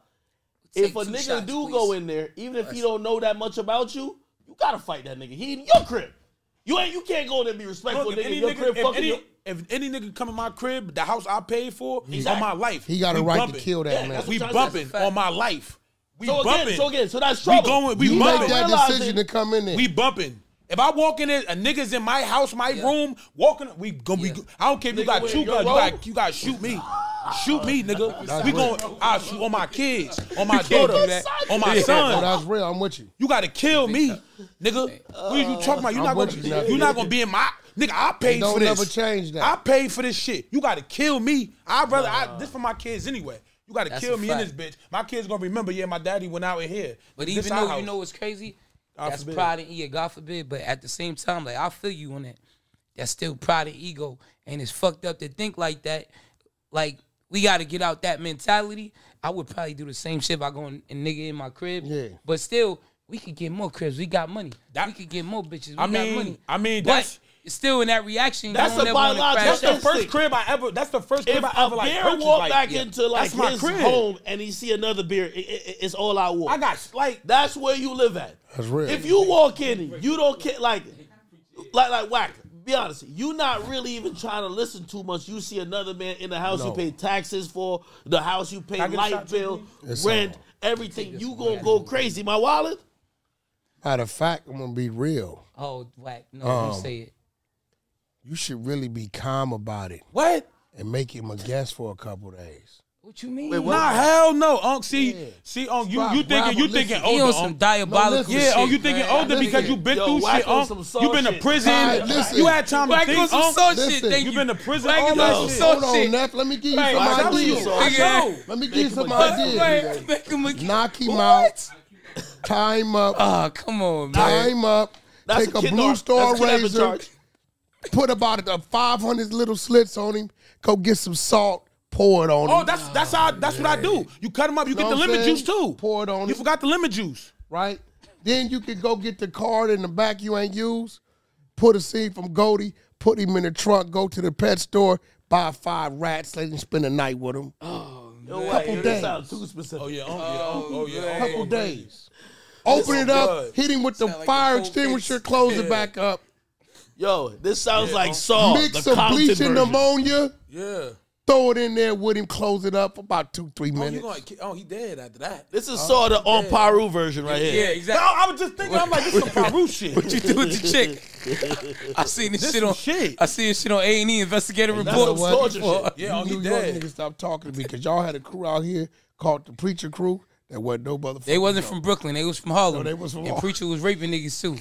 Speaker 4: Take
Speaker 2: if a nigga
Speaker 4: shots,
Speaker 2: do
Speaker 4: please.
Speaker 2: go in there, even if he don't know that much about you, you gotta fight that nigga. He in your crib. You ain't. You can't go in there and be respectful.
Speaker 7: Look, if
Speaker 2: nigga,
Speaker 7: any
Speaker 2: your
Speaker 7: nigga,
Speaker 2: crib
Speaker 7: if
Speaker 2: fucking
Speaker 7: any,
Speaker 2: you.
Speaker 7: if any nigga come in my crib, the house I paid for,
Speaker 2: Exactly.
Speaker 7: on my life,
Speaker 1: He got a
Speaker 7: we
Speaker 1: right
Speaker 7: bumping.
Speaker 1: to kill that
Speaker 2: Yeah,
Speaker 1: man.
Speaker 2: that's
Speaker 7: We
Speaker 2: I'm trying to say.
Speaker 7: bumping on my life. We
Speaker 2: So
Speaker 7: bumping.
Speaker 2: again, so again, so that's
Speaker 7: we
Speaker 2: trouble.
Speaker 7: going. We
Speaker 1: You
Speaker 7: bumping.
Speaker 1: make that
Speaker 2: Realizing-
Speaker 1: decision to come in there.
Speaker 7: We bumping. If I walk in there, a nigga's in my house, my
Speaker 4: Yeah.
Speaker 7: room, walking, we gonna
Speaker 4: Yeah.
Speaker 7: be. I don't care if you got
Speaker 2: wearing
Speaker 7: two
Speaker 2: your
Speaker 7: guns. You
Speaker 2: robe?
Speaker 7: got, you got shoot me. Shoot me, nigga.
Speaker 1: That's
Speaker 7: we
Speaker 1: real.
Speaker 7: going. I shoot on my kids, on my daughter, on my son.
Speaker 1: that's real. I'm with you.
Speaker 7: You gotta kill me, nigga. What are you talking about? You're not gonna.
Speaker 1: you.
Speaker 7: You're not gonna be in my. Nigga, I paid
Speaker 1: Don't
Speaker 7: for this.
Speaker 1: never change that.
Speaker 7: I paid for this shit. You gotta kill me. I'd rather. I, this for my kids anyway. You gotta
Speaker 4: That's
Speaker 7: kill
Speaker 4: a
Speaker 7: me in this bitch. My kids gonna remember. Yeah, my daddy went out in here.
Speaker 4: But
Speaker 7: This
Speaker 4: even though
Speaker 7: house.
Speaker 4: you know what's crazy,
Speaker 7: God
Speaker 4: that's
Speaker 7: forbid.
Speaker 4: pride and ego. God forbid. But at the same time, like I feel you on that. That's still pride and ego, and it's fucked up to think like that. Like we got to get out that mentality. I would probably do the same shit by I go and, nigga in my crib.
Speaker 1: Yeah.
Speaker 4: But still, we could get more cribs. We got money.
Speaker 7: That,
Speaker 4: we could get more bitches. We
Speaker 7: I
Speaker 4: got
Speaker 7: mean,
Speaker 4: money.
Speaker 7: I mean, that's.
Speaker 4: But, still in that reaction.
Speaker 2: That's
Speaker 4: the
Speaker 2: biological.
Speaker 7: That's the first crib I ever. That's the first crib
Speaker 2: if
Speaker 7: I ever like.
Speaker 2: If
Speaker 7: a bear
Speaker 2: walk
Speaker 7: like,
Speaker 2: back
Speaker 7: yeah,
Speaker 2: into like his
Speaker 7: crib.
Speaker 2: home and he see another beer, it, it, it's all I want.
Speaker 7: I got like
Speaker 2: that's where you live at.
Speaker 1: That's real.
Speaker 2: If you walk in, you don't care like. Like like Wack be honest, you not really even trying to listen too much. You see another man in the house
Speaker 1: no.
Speaker 2: you pay taxes for, the house you pay light bill, rent, everything. You gonna go crazy. My wallet.
Speaker 1: Matter of fact, I'm gonna be real.
Speaker 4: Oh, Wack! No,
Speaker 1: um,
Speaker 4: you say it.
Speaker 1: You should really be calm about it.
Speaker 7: What?
Speaker 1: And make him a guest for a couple days.
Speaker 4: What you mean? Wait, what?
Speaker 7: Nah, hell no, Unc. See, Yeah. see, Unc, you, you thinking
Speaker 1: Rob,
Speaker 7: you
Speaker 1: listen,
Speaker 7: thinking
Speaker 4: he
Speaker 7: older, on
Speaker 4: some
Speaker 7: Unc.
Speaker 4: diabolical
Speaker 1: Yeah,
Speaker 4: shit.
Speaker 7: Unc, you thinking
Speaker 4: man.
Speaker 7: older because you've been
Speaker 2: Yo,
Speaker 7: through shit,
Speaker 2: on
Speaker 7: Unc. You been to prison.
Speaker 1: Alright, listen.
Speaker 7: You had time to Black
Speaker 4: on think, some
Speaker 7: Unc.
Speaker 4: shit. Thank
Speaker 7: You
Speaker 4: you.
Speaker 7: been to prison.
Speaker 4: Black
Speaker 7: All
Speaker 4: on
Speaker 7: that
Speaker 4: some
Speaker 7: shit.
Speaker 1: Hold on, shit. Neff. Let me give you
Speaker 4: Hey,
Speaker 1: some
Speaker 2: I'm telling you,
Speaker 1: ideas.
Speaker 7: I know.
Speaker 1: Let me give you some ideas.
Speaker 4: Make him.
Speaker 1: Knock him out. Tie him up.
Speaker 4: Oh, come on, man.
Speaker 1: Tie him up. Take
Speaker 2: a,
Speaker 1: blue star razor. Put about a 500 little slits on him. Go get some salt pour it on.
Speaker 7: Oh, that's that's how that's what I do. You cut them up. You
Speaker 1: Know
Speaker 7: get the lemon
Speaker 1: saying?
Speaker 7: juice too.
Speaker 1: Pour it on
Speaker 7: You forgot the lemon juice.
Speaker 1: right? Then you could go get the card in the back you ain't used, put a seed from Goldie, put him in the trunk, go to the pet store, buy five rats, let him spend the night with him.
Speaker 2: Oh, yo,
Speaker 1: Couple
Speaker 2: yo,
Speaker 1: days.
Speaker 2: sounds too specific.
Speaker 7: Oh yeah, oh yeah, oh, oh, yeah. Oh,
Speaker 1: oh,
Speaker 7: couple
Speaker 1: days. Open it up,
Speaker 7: good.
Speaker 1: hit him with the
Speaker 4: like
Speaker 1: fire extinguisher, close it back up,
Speaker 2: Yo, this sounds like salt.
Speaker 1: mix
Speaker 2: the
Speaker 1: some bleach and pneumonia,
Speaker 7: Yeah.
Speaker 1: Throw it in there with him, close it up for about two, three
Speaker 7: oh,
Speaker 1: minutes.
Speaker 7: Oh, gonna, oh he dead after that.
Speaker 2: This is oh, sort of on Piru version right
Speaker 4: yeah,
Speaker 2: here.
Speaker 7: Yeah,
Speaker 4: exactly.
Speaker 7: No, I was just thinking, I'm like, this is some Piru shit.
Speaker 4: What you do with the chick? I seen this,
Speaker 7: this
Speaker 4: shit on
Speaker 7: shit.
Speaker 4: I seen shit on A and E investigative report. Soldier
Speaker 2: shit.
Speaker 7: Yeah, oh, he
Speaker 1: dead. York niggas stop talking to me because y'all had a crew out here called the Preacher Crew. That wasn't no motherfucker.
Speaker 4: They wasn't from Brooklyn. They was from Harlem.
Speaker 1: No, they was from
Speaker 4: and Preacher was raping niggas too.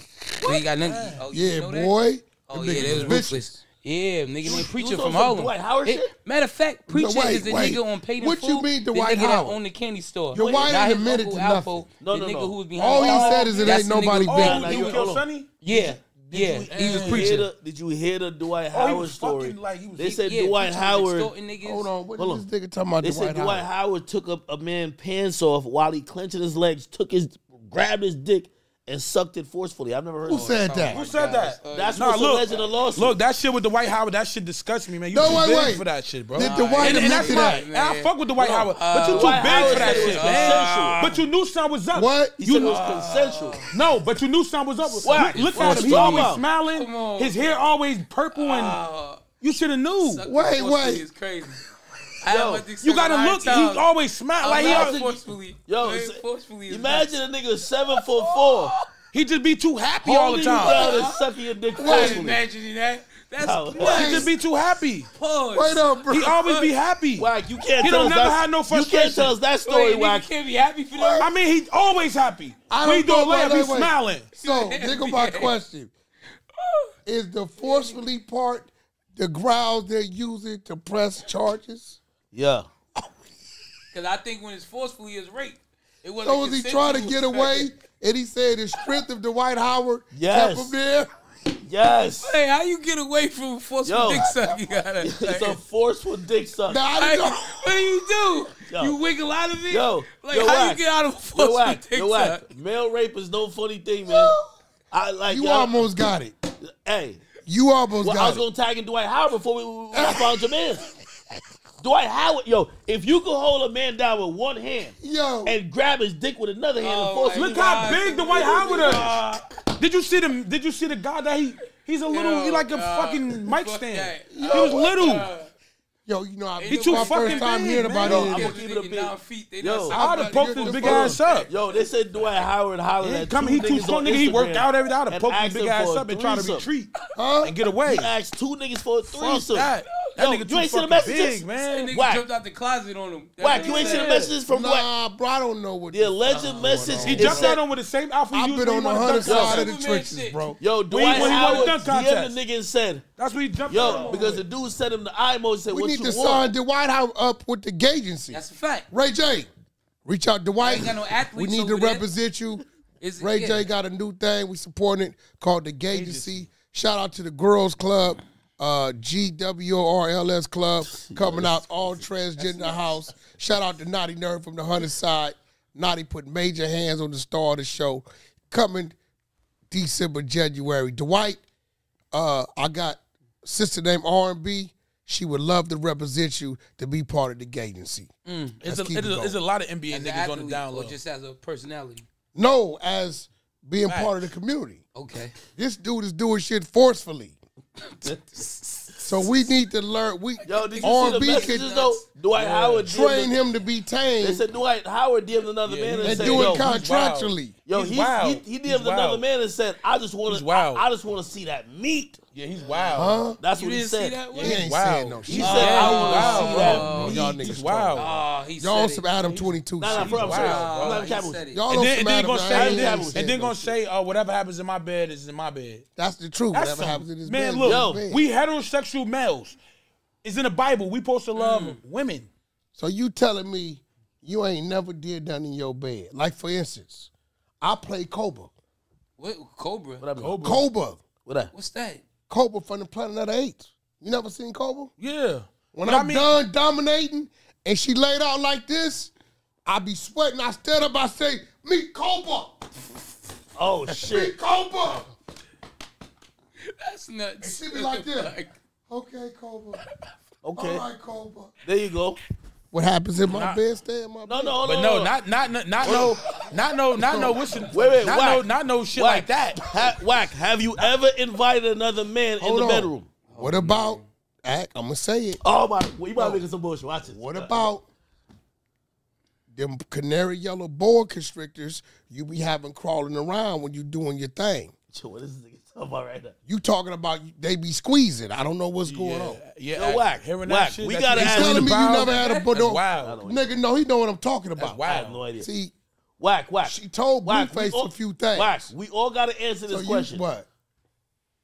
Speaker 4: What? Got nothing. Oh,
Speaker 1: yeah,
Speaker 4: you know
Speaker 1: boy.
Speaker 4: That?
Speaker 1: Oh
Speaker 4: yeah, they was ruthless. Yeah, nigga named Preacher from Harlem.
Speaker 2: Dwight Howard shit?
Speaker 4: Matter of fact, Preacher no,
Speaker 1: wait,
Speaker 4: is
Speaker 1: a
Speaker 4: nigga on Paid
Speaker 1: What you mean Dwight
Speaker 4: the nigga
Speaker 1: Howard?
Speaker 4: on the candy store.
Speaker 1: Your
Speaker 4: wife
Speaker 1: ain't admitted to nothing.
Speaker 2: No, no, the
Speaker 4: nigga
Speaker 2: no.
Speaker 4: who was behind
Speaker 1: All he said is it ain't nobody big.
Speaker 7: He
Speaker 2: was
Speaker 7: Sonny?
Speaker 4: Yeah. Yeah, you, he was preaching.
Speaker 2: The, did you hear the Dwight
Speaker 7: oh,
Speaker 2: Howard
Speaker 7: oh,
Speaker 2: story?
Speaker 7: Like was,
Speaker 2: they he, said
Speaker 4: yeah,
Speaker 2: Dwight Howard.
Speaker 1: Hold on, what
Speaker 2: hold
Speaker 1: on. this nigga talking about?
Speaker 2: They
Speaker 1: Dwight
Speaker 2: said Howard. Dwight
Speaker 1: Howard
Speaker 2: took a, a man's pants off while he clenching his legs, took his, grabbed his dick, and sucked it forcefully. I've never heard.
Speaker 1: Who said that?
Speaker 7: Who said that?
Speaker 2: That's
Speaker 7: nah,
Speaker 2: what's
Speaker 7: look,
Speaker 2: alleged in the lawsuit.
Speaker 7: Look, that shit with the Dwight Howard, that shit disgusts me, man. You
Speaker 1: no,
Speaker 7: too
Speaker 1: wait,
Speaker 7: big
Speaker 1: wait.
Speaker 7: for that shit, bro.
Speaker 1: Did the Dwight
Speaker 7: and, and that's
Speaker 1: that?
Speaker 7: And I fuck with the Dwight no, Howard, uh, but you too
Speaker 2: Dwight
Speaker 7: big
Speaker 2: Howard
Speaker 7: for that shit, man. But you knew something was up.
Speaker 1: What?
Speaker 2: He
Speaker 7: you
Speaker 2: said it was consensual.
Speaker 7: No, but you knew something was up.
Speaker 2: What?
Speaker 7: Look at him.
Speaker 2: He's
Speaker 7: always smiling. His hair always purple and. Uh, you should have knew.
Speaker 1: Wait, wait.
Speaker 4: Crazy yo,
Speaker 7: you gotta look.
Speaker 4: Times.
Speaker 7: He always smile like he
Speaker 4: always forcefully.
Speaker 2: Yo,
Speaker 4: forcefully
Speaker 2: imagine a nigga seven foot four.
Speaker 7: He just be too happy all the time.
Speaker 2: You sucking your dick forcefully.
Speaker 4: Imagine that. That's
Speaker 2: nice.
Speaker 7: He just be too happy.
Speaker 4: Pause.
Speaker 1: Wait up, bro.
Speaker 7: He always be happy.
Speaker 2: Wack, you can't.
Speaker 7: He don't never have no frustration.
Speaker 2: You can't tell us that story.
Speaker 4: Wait,
Speaker 2: Wack
Speaker 4: can't be happy for that.
Speaker 7: I mean, he's always happy.
Speaker 1: I don't we don't
Speaker 7: laugh. He smiling.
Speaker 1: So, nigga, my question is: the forcefully part the grounds they're using to press charges?
Speaker 2: Yeah.
Speaker 4: Because I think when it's forceful, he is raped. It wasn't.
Speaker 1: So was he trying to get away? And he said his strength of Dwight Howard
Speaker 2: yes.
Speaker 1: kept him there.
Speaker 2: Yes.
Speaker 4: Hey, how you get away from forceful
Speaker 2: Yo,
Speaker 4: dick sucking?
Speaker 2: It's like, a forceful dick
Speaker 4: sucking.
Speaker 1: Nah, like,
Speaker 4: what do you do?
Speaker 2: Yo.
Speaker 4: You wiggle out of it?
Speaker 2: Yo.
Speaker 4: Like,
Speaker 2: yo,
Speaker 4: how
Speaker 2: Wack.
Speaker 4: you get out of forceful
Speaker 2: yo,
Speaker 4: dick
Speaker 2: yo,
Speaker 4: suck?
Speaker 2: Male rape is no funny thing, man. I like
Speaker 1: You almost got it.
Speaker 2: Hey.
Speaker 1: You almost
Speaker 2: well,
Speaker 1: got it.
Speaker 2: I was
Speaker 1: going
Speaker 2: to tag in Dwight Howard before we, we found your man. Dwight Howard, yo, if you could hold a man down with one hand
Speaker 1: yo.
Speaker 2: and grab his dick with another hand
Speaker 4: oh and
Speaker 2: force
Speaker 7: Look how big Dwight Howard is. Did you see the did you see the guy that he he's a little
Speaker 4: yo,
Speaker 7: he like a
Speaker 4: uh,
Speaker 7: fucking mic stand.
Speaker 4: Yo,
Speaker 7: he was little.
Speaker 4: Uh,
Speaker 1: Yo, you know, I,
Speaker 4: he
Speaker 7: too
Speaker 1: my
Speaker 7: fucking
Speaker 1: first time
Speaker 7: big,
Speaker 1: hearing about it.
Speaker 2: I'm gonna give it a
Speaker 4: big. Feet, they
Speaker 2: yo,
Speaker 7: I'd have poked his big ass up.
Speaker 2: Yo, they said Dwight Howard Howard.
Speaker 7: He come, he too strong, nigga. He worked out every day. I'd have poked his big ass up and try to retreat
Speaker 1: huh?
Speaker 7: and get away.
Speaker 2: He asked two niggas for a threesome.
Speaker 7: Fuck that. That
Speaker 2: Yo,
Speaker 7: nigga
Speaker 2: you ain't seen the messages,
Speaker 7: big, man.
Speaker 4: That nigga
Speaker 2: Wack.
Speaker 4: jumped out the closet on him.
Speaker 2: That
Speaker 4: Wack,
Speaker 2: you ain't seen the messages from
Speaker 1: nah, Wack. bro, I don't know what
Speaker 2: the alleged nah, message.
Speaker 7: He jumped out on with the same outfit.
Speaker 1: I've been on the hundred
Speaker 7: side
Speaker 1: of the trenches, bro.
Speaker 2: Yo, Dwight Howard
Speaker 7: DM
Speaker 2: the nigga and said.
Speaker 7: That's what he jumped.
Speaker 2: Yo, because the dude sent him the eye emoji. Said, "What you want?"
Speaker 1: We need to sign Dwight Howard up with the agency.
Speaker 4: That's a fact.
Speaker 1: Ray J, reach out Dwight.
Speaker 4: No
Speaker 1: we need to represent you. Ray? J got a new thing. We supporting it called the agency. Shout out to the Girls Club uh, GWRLS Club coming out all transgender house. Shout out to Naughty Nerd from the Hunter side. Naughty put major hands on the star of the show. Coming December, January. Dwight, uh, I got sister named R&B. She would love to represent you to be part of the agency.
Speaker 7: Mm,
Speaker 1: it's,
Speaker 7: a,
Speaker 1: it
Speaker 7: a, it's a lot of NBA
Speaker 4: as
Speaker 7: niggas on the down low.
Speaker 4: just as a personality?
Speaker 1: No, as being
Speaker 7: right.
Speaker 1: part of the community.
Speaker 4: Okay.
Speaker 1: This dude is doing shit forcefully so we need to learn. We
Speaker 2: Yo, did you see the
Speaker 1: R&B
Speaker 2: messages
Speaker 1: could
Speaker 2: though? Dwight Howard
Speaker 1: train
Speaker 2: DM'd
Speaker 1: him to be tame.
Speaker 2: They
Speaker 1: tame
Speaker 2: said Dwight Howard DM'd another man and
Speaker 1: and
Speaker 2: said,
Speaker 1: do
Speaker 2: "Yo,
Speaker 1: it contractually.
Speaker 2: yo,
Speaker 7: He's
Speaker 2: he,
Speaker 7: wild.
Speaker 2: he, he DM'd another
Speaker 7: wild.
Speaker 2: man and said, I just want to. I, I just want to see that meat."
Speaker 7: Yeah, he's wild.
Speaker 1: Huh?
Speaker 2: That's
Speaker 4: You
Speaker 2: what he
Speaker 4: didn't see
Speaker 2: said.
Speaker 4: that?
Speaker 1: He ain't
Speaker 7: Wow.
Speaker 1: saying no shit.
Speaker 2: He
Speaker 1: shit.
Speaker 2: said, "I want to
Speaker 7: wow.
Speaker 2: see
Speaker 7: Oh,
Speaker 2: that
Speaker 1: y'all
Speaker 2: meat."
Speaker 1: niggas
Speaker 7: wild.
Speaker 4: Oh, he
Speaker 1: Y'all
Speaker 4: said
Speaker 1: some. Adam 22
Speaker 2: Nah, nah,
Speaker 1: shit.
Speaker 2: for I'm
Speaker 7: Wow.
Speaker 2: serious.
Speaker 7: Oh,
Speaker 2: I'm not
Speaker 4: he
Speaker 2: capping.
Speaker 4: said it.
Speaker 1: Y'all
Speaker 7: And
Speaker 1: on
Speaker 7: then,
Speaker 1: some
Speaker 7: and then
Speaker 1: Adam
Speaker 7: gonna
Speaker 1: I
Speaker 7: say,
Speaker 1: ain't
Speaker 7: and then,
Speaker 1: said
Speaker 7: and then
Speaker 1: no
Speaker 7: gonna
Speaker 1: shit.
Speaker 7: say, uh, whatever happens in my bed is in my bed.
Speaker 1: That's the truth.
Speaker 7: That's
Speaker 1: Whatever
Speaker 7: some-
Speaker 1: happens in this
Speaker 7: man. Look,
Speaker 2: Yo,
Speaker 7: we heterosexual males. It's in the Bible. We supposed to love
Speaker 1: Mm.
Speaker 7: women.
Speaker 1: So you telling me you ain't never did nothing in your bed? Like for instance, I play Cobra.
Speaker 4: What Cobra?
Speaker 2: What happened?
Speaker 7: Cobra.
Speaker 1: Cobra.
Speaker 2: What that?
Speaker 4: What's that?
Speaker 1: Cobra from the planet of the apes. You never seen Cobra?
Speaker 7: Yeah.
Speaker 1: When
Speaker 7: But
Speaker 1: I'm
Speaker 7: I mean-
Speaker 1: done dominating and she laid out like this, I be sweating. I stand up, I say, meet Cobra.
Speaker 2: Oh shit.
Speaker 1: Meet
Speaker 2: shit!
Speaker 1: Cobra.
Speaker 4: That's nuts.
Speaker 1: She be like this. Okay, Cobra.
Speaker 2: Okay,
Speaker 1: All right, Cobra.
Speaker 2: there you go.
Speaker 1: What happens in my
Speaker 7: Nah.
Speaker 1: bed? Stay in my
Speaker 2: No,
Speaker 1: bed.
Speaker 2: no,
Speaker 7: But no, not not not not no, not no, not no. What's
Speaker 2: Wait, wait,
Speaker 7: not
Speaker 2: Wack.
Speaker 7: no, not no shit
Speaker 2: Wack.
Speaker 7: like that.
Speaker 2: Ha- Wack. Have you ever invited another man in the
Speaker 1: on.
Speaker 2: bedroom?
Speaker 1: What about, act, I'm going to say it.
Speaker 2: Oh my! Well, you might making some bullshit. Watch this.
Speaker 1: What about them canary yellow boa constrictors you be having crawling around when you doing your thing?
Speaker 2: What is this nigga talking about right now?
Speaker 1: You talking about they be squeezing. I don't know what's going on.
Speaker 7: Yeah,
Speaker 2: Yo, Wack,
Speaker 7: Hearing
Speaker 2: Wack.
Speaker 7: that shit,
Speaker 2: We
Speaker 7: that's-
Speaker 2: gotta
Speaker 1: He's
Speaker 2: ask
Speaker 7: that's
Speaker 1: telling me you
Speaker 7: wild.
Speaker 1: never had a
Speaker 7: That's
Speaker 1: bulldog.
Speaker 7: wild.
Speaker 1: Nigga, no, he know what I'm talking about.
Speaker 7: wild.
Speaker 2: I have no idea.
Speaker 1: See,
Speaker 2: Wack, Wack.
Speaker 1: she told
Speaker 2: Wack,
Speaker 1: Blueface
Speaker 2: all-
Speaker 1: a few things.
Speaker 2: Wack. We all got to answer
Speaker 1: So
Speaker 2: this
Speaker 1: you,
Speaker 2: question.
Speaker 1: what?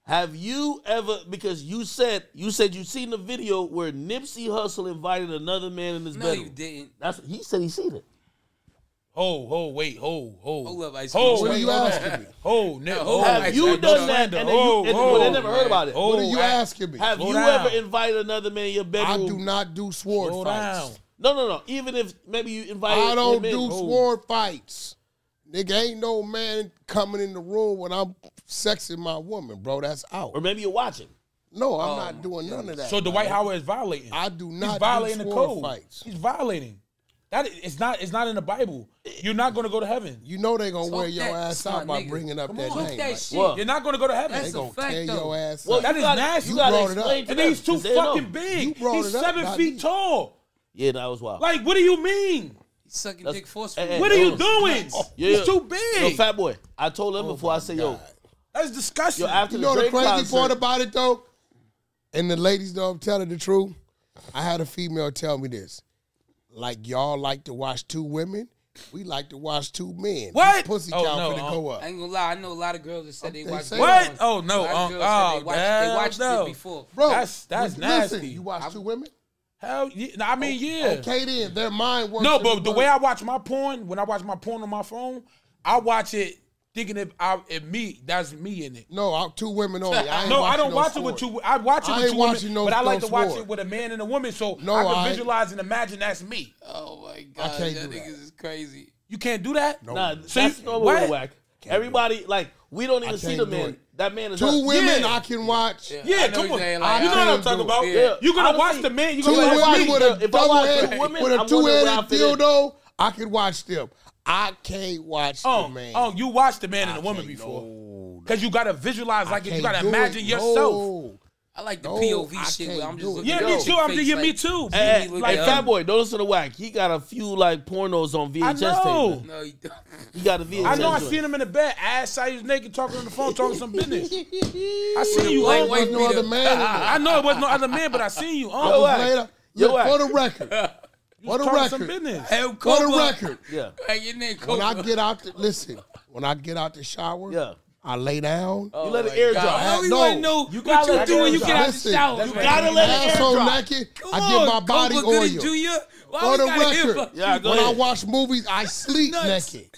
Speaker 2: Have you ever? Because you said you said you seen the video where Nipsey Hussle invited another man in his
Speaker 4: No, you
Speaker 2: bedroom.
Speaker 4: didn't.
Speaker 2: That's he said he seen it.
Speaker 7: Ho, ho, wait, ho, ho.
Speaker 4: Hold up, Ice
Speaker 7: Ho,
Speaker 4: Cube.
Speaker 1: What are you asking me?
Speaker 7: Ho, Nick, ho.
Speaker 2: Have you done that?
Speaker 7: slander.
Speaker 2: And then you,
Speaker 7: Ho,
Speaker 2: and
Speaker 7: ho,
Speaker 2: well, they never heard about it.
Speaker 7: ho.
Speaker 1: What are you
Speaker 7: I-
Speaker 1: asking me?
Speaker 2: Have
Speaker 7: Slow
Speaker 2: you
Speaker 7: down.
Speaker 2: ever invited another man in your bedroom?
Speaker 1: I do not do sword
Speaker 7: Slow
Speaker 1: fights.
Speaker 7: down.
Speaker 2: No, no, no. Even if maybe you invited
Speaker 1: I don't
Speaker 2: him in.
Speaker 1: do sword fights. Nigga, ain't no man coming in the room when I'm sexing my woman, bro. That's out.
Speaker 2: or maybe you're watching.
Speaker 1: No, I'm oh not doing none of that.
Speaker 7: So Dwight Howard is violating.
Speaker 1: I do not.
Speaker 7: He's violating
Speaker 1: do
Speaker 7: the code.
Speaker 1: fights.
Speaker 7: He's violating. That is, it's not. It's not in the Bible. You're not going to go to heaven.
Speaker 1: You know they're gonna
Speaker 4: Talk
Speaker 1: wear your
Speaker 4: that,
Speaker 1: ass
Speaker 4: my
Speaker 1: out by
Speaker 4: nigga.
Speaker 1: bringing up
Speaker 7: Come
Speaker 1: that
Speaker 7: on.
Speaker 1: name.
Speaker 4: That
Speaker 1: like,
Speaker 4: shit.
Speaker 2: What?
Speaker 7: You're not going to go to heaven.
Speaker 1: They
Speaker 4: That's a
Speaker 1: gonna
Speaker 4: fact,
Speaker 1: tear
Speaker 4: though.
Speaker 1: your ass
Speaker 2: Well,
Speaker 1: up.
Speaker 7: That
Speaker 2: you
Speaker 7: is
Speaker 2: gotta,
Speaker 7: nasty.
Speaker 2: You
Speaker 7: You
Speaker 2: gotta
Speaker 1: brought it up.
Speaker 2: explain to
Speaker 7: and
Speaker 2: them,
Speaker 7: he's too
Speaker 2: 'cause they don't
Speaker 7: fucking
Speaker 2: know.
Speaker 7: big.
Speaker 1: You brought
Speaker 7: He's
Speaker 1: it up,
Speaker 7: seven
Speaker 1: not
Speaker 7: feet
Speaker 1: me.
Speaker 7: tall.
Speaker 2: Yeah, that was wild.
Speaker 7: Like, what do you mean?
Speaker 4: He's sucking
Speaker 2: That's-
Speaker 4: dick forcefully.
Speaker 2: Hey, hey,
Speaker 7: What are you
Speaker 2: no.
Speaker 7: doing?
Speaker 2: Oh, yeah,
Speaker 7: He's
Speaker 2: yeah.
Speaker 7: too
Speaker 2: Yo,
Speaker 7: big.
Speaker 2: fat boy. I told him
Speaker 1: Oh
Speaker 2: before I said, yo,
Speaker 1: God.
Speaker 7: That's disgusting.
Speaker 2: yo, after
Speaker 1: You
Speaker 2: the
Speaker 1: know the
Speaker 2: Drake
Speaker 1: crazy
Speaker 2: concert,
Speaker 1: part about it though, and the ladies though, I'm telling the truth. I had a female tell me this. Like y'all like to watch two women, we like to watch two men.
Speaker 7: What?
Speaker 1: Pussy
Speaker 7: Oh,
Speaker 1: count
Speaker 7: no,
Speaker 1: finna
Speaker 7: uh,
Speaker 1: go up.
Speaker 4: I ain't gonna lie. I know a lot of girls that said they
Speaker 1: They
Speaker 4: watched.
Speaker 1: say
Speaker 7: What?
Speaker 4: once.
Speaker 7: Oh, no,
Speaker 4: A lot of girls said
Speaker 7: oh,
Speaker 4: they watched, they watched
Speaker 7: no.
Speaker 4: it before.
Speaker 1: Bro,
Speaker 7: That's- that's
Speaker 1: listen,
Speaker 7: nasty.
Speaker 1: You watch two women?
Speaker 7: Hell. I mean, yeah.
Speaker 1: Okay then, their mind works.
Speaker 7: No, but the way I watch my porn, when I watch my porn on my phone, I watch it thinking if I if me, that's me in it.
Speaker 1: No, I'm two women only. I ain't
Speaker 7: No, I don't
Speaker 1: no
Speaker 7: watch it with two. I watch it
Speaker 1: I
Speaker 7: with
Speaker 1: ain't
Speaker 7: two
Speaker 1: watching
Speaker 7: women,
Speaker 1: no-
Speaker 7: but I like
Speaker 1: no
Speaker 7: to watch
Speaker 1: sport.
Speaker 7: it with a man and a woman, so
Speaker 1: No,
Speaker 7: I can
Speaker 1: I-
Speaker 7: visualize and imagine that's me.
Speaker 4: Oh my god, I
Speaker 1: can't
Speaker 4: that
Speaker 1: do
Speaker 4: niggas
Speaker 1: that.
Speaker 4: is crazy.
Speaker 7: You can't do that.
Speaker 2: nah,
Speaker 7: So
Speaker 2: that's
Speaker 7: you-
Speaker 2: normal
Speaker 7: what?
Speaker 2: with Wack. Everybody, like, we don't even see the
Speaker 1: do
Speaker 2: man.
Speaker 1: it.
Speaker 2: That man is
Speaker 1: Two
Speaker 2: us.
Speaker 1: women
Speaker 7: Yeah.
Speaker 1: I can watch.
Speaker 4: Yeah,
Speaker 7: Yeah, come on.
Speaker 4: you're saying,
Speaker 7: you
Speaker 4: like,
Speaker 7: know what
Speaker 1: I
Speaker 7: I'm talking about.
Speaker 1: do
Speaker 2: it.
Speaker 7: You're gonna
Speaker 2: Honestly,
Speaker 7: watch the man. You
Speaker 1: Two
Speaker 7: gonna watch
Speaker 1: women
Speaker 7: me.
Speaker 1: with a
Speaker 2: If I watch
Speaker 1: head,
Speaker 2: two women,
Speaker 1: with a
Speaker 2: I'm
Speaker 1: two
Speaker 2: wondering where I
Speaker 1: headed dildo, I can watch them. I can't watch
Speaker 7: Oh,
Speaker 1: the man.
Speaker 7: oh, you watched the man and
Speaker 1: I
Speaker 7: the woman before. Cause you gotta visualize,
Speaker 1: I
Speaker 7: like you gotta imagine
Speaker 1: it.
Speaker 7: yourself.
Speaker 1: No.
Speaker 4: I like the
Speaker 1: No,
Speaker 4: POV
Speaker 1: I
Speaker 4: shit where
Speaker 1: can't
Speaker 4: I'm
Speaker 1: do
Speaker 4: just
Speaker 1: it.
Speaker 4: looking
Speaker 7: Yeah, me too. I'm
Speaker 4: face
Speaker 7: yeah, me
Speaker 4: like-
Speaker 7: too.
Speaker 2: Hey, hey,
Speaker 4: look
Speaker 2: hey, fat boy, don't listen to Wack. He got a few like pornos on VHS
Speaker 7: I know.
Speaker 2: tape.
Speaker 4: No, you don't.
Speaker 2: He got a VHS.
Speaker 7: I know I seen him in the bed, ass sized naked, talking on the phone, talking some business. I seen you.
Speaker 4: white
Speaker 7: um,
Speaker 4: wife
Speaker 1: There's no other man.
Speaker 7: I know it wasn't no other man, but I seen you.
Speaker 2: Yo,
Speaker 7: Um,
Speaker 2: Wack.
Speaker 1: Later.
Speaker 2: Yo,
Speaker 1: for the record. For a
Speaker 7: talking some
Speaker 1: record.
Speaker 7: business.
Speaker 4: Hey,
Speaker 1: For the
Speaker 4: Cobra.
Speaker 1: record.
Speaker 2: Yeah,
Speaker 4: Hey, your name
Speaker 1: When I get out the listen, when I get out the shower,
Speaker 2: yeah.
Speaker 1: I lay down.
Speaker 2: You let it air oh,
Speaker 4: God,
Speaker 2: drop.
Speaker 4: how we
Speaker 1: No,
Speaker 4: know
Speaker 2: you
Speaker 4: what
Speaker 2: gotta
Speaker 4: you
Speaker 2: let
Speaker 4: do when you get
Speaker 2: drop.
Speaker 4: out the shower?
Speaker 2: You gotta let it air
Speaker 1: asshole
Speaker 2: drop.
Speaker 1: naked.
Speaker 4: Come
Speaker 1: I
Speaker 4: on,
Speaker 1: get my body
Speaker 4: Cobra Goody
Speaker 1: oil.
Speaker 4: Jr. Why
Speaker 1: For the record,
Speaker 2: Yeah, go
Speaker 1: when I watch movies, I sleep naked.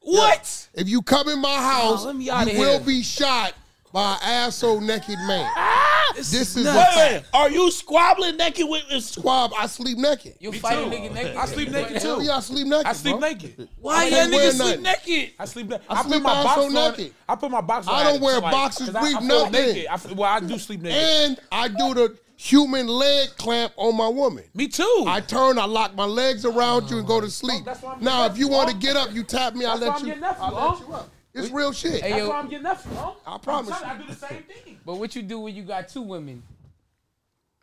Speaker 4: What?
Speaker 1: If you come in my house,
Speaker 4: let me outta
Speaker 1: you will
Speaker 4: here.
Speaker 1: be shot by an asshole naked man. Ah! This is a
Speaker 2: Wait, wait. Are you squabbling naked with this?
Speaker 1: Squab, I sleep naked.
Speaker 4: You
Speaker 7: Me
Speaker 4: fight a
Speaker 7: too.
Speaker 4: nigga naked.
Speaker 7: I sleep naked
Speaker 4: What hell?
Speaker 7: too.
Speaker 1: Yeah, I sleep naked.
Speaker 7: I sleep
Speaker 1: bro.
Speaker 7: naked.
Speaker 4: Why y'all niggas sleep
Speaker 1: nothing.
Speaker 4: naked?
Speaker 7: I sleep naked.
Speaker 1: I
Speaker 7: I,
Speaker 1: sleep
Speaker 7: put my
Speaker 1: ass
Speaker 7: box
Speaker 1: on
Speaker 7: on.
Speaker 1: naked.
Speaker 7: I put my box.
Speaker 1: I don't wear
Speaker 7: like,
Speaker 1: boxers,
Speaker 7: 'cause I,
Speaker 1: brief,
Speaker 7: I feel
Speaker 1: nothing.
Speaker 7: naked. I well, I do sleep naked.
Speaker 1: And I do the human leg clamp on my woman.
Speaker 7: Me too.
Speaker 1: I turn, I lock my legs around you and go to oh. sleep.
Speaker 7: that's why I'm
Speaker 1: Now, if you want to get up, you tap me, I
Speaker 7: That's
Speaker 1: let you.
Speaker 7: your nephew,
Speaker 1: I let you up. It's real shit.
Speaker 4: Hey,
Speaker 7: That's
Speaker 4: yo.
Speaker 7: why I'm getting nephew. Huh?
Speaker 1: I promise
Speaker 7: I'm
Speaker 1: you.
Speaker 7: I do the same thing.
Speaker 4: But what you do when you got two women?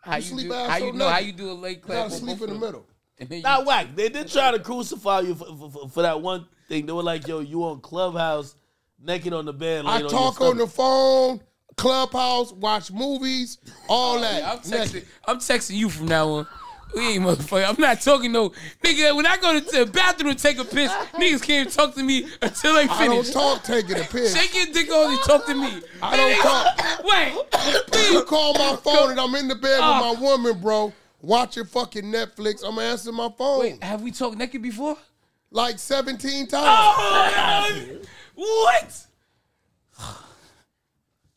Speaker 4: How
Speaker 1: You
Speaker 4: you,
Speaker 1: sleep
Speaker 4: do?
Speaker 1: ass
Speaker 4: How you
Speaker 1: on
Speaker 4: know? How you do a leg
Speaker 1: You
Speaker 4: clap?
Speaker 1: gotta sleep in the middle.
Speaker 4: And
Speaker 2: Not Wack. They did try to crucify you for, for, for that one thing. They were like, "Yo, you on Clubhouse, naked on the bed."
Speaker 1: I
Speaker 2: laying on
Speaker 1: talk on the phone, clubhouse, watch movies, all that.
Speaker 4: I'm texting. I'm texting you from now on. We ain't motherfucker. I'm not talking no nigga. When I go to the bathroom to take a piss, niggas can't talk to me until they
Speaker 1: I don't
Speaker 4: finish.
Speaker 1: talk taking a piss.
Speaker 4: Shake your dick on and talk to me.
Speaker 1: I don't talk.
Speaker 4: Wait,
Speaker 1: You call my phone and I'm in the bed
Speaker 4: Oh.
Speaker 1: with my ah. woman, bro, watching fucking Netflix. I'm answering my phone
Speaker 4: wait. Have we talked naked before?
Speaker 1: like 17 times.
Speaker 4: Oh, what?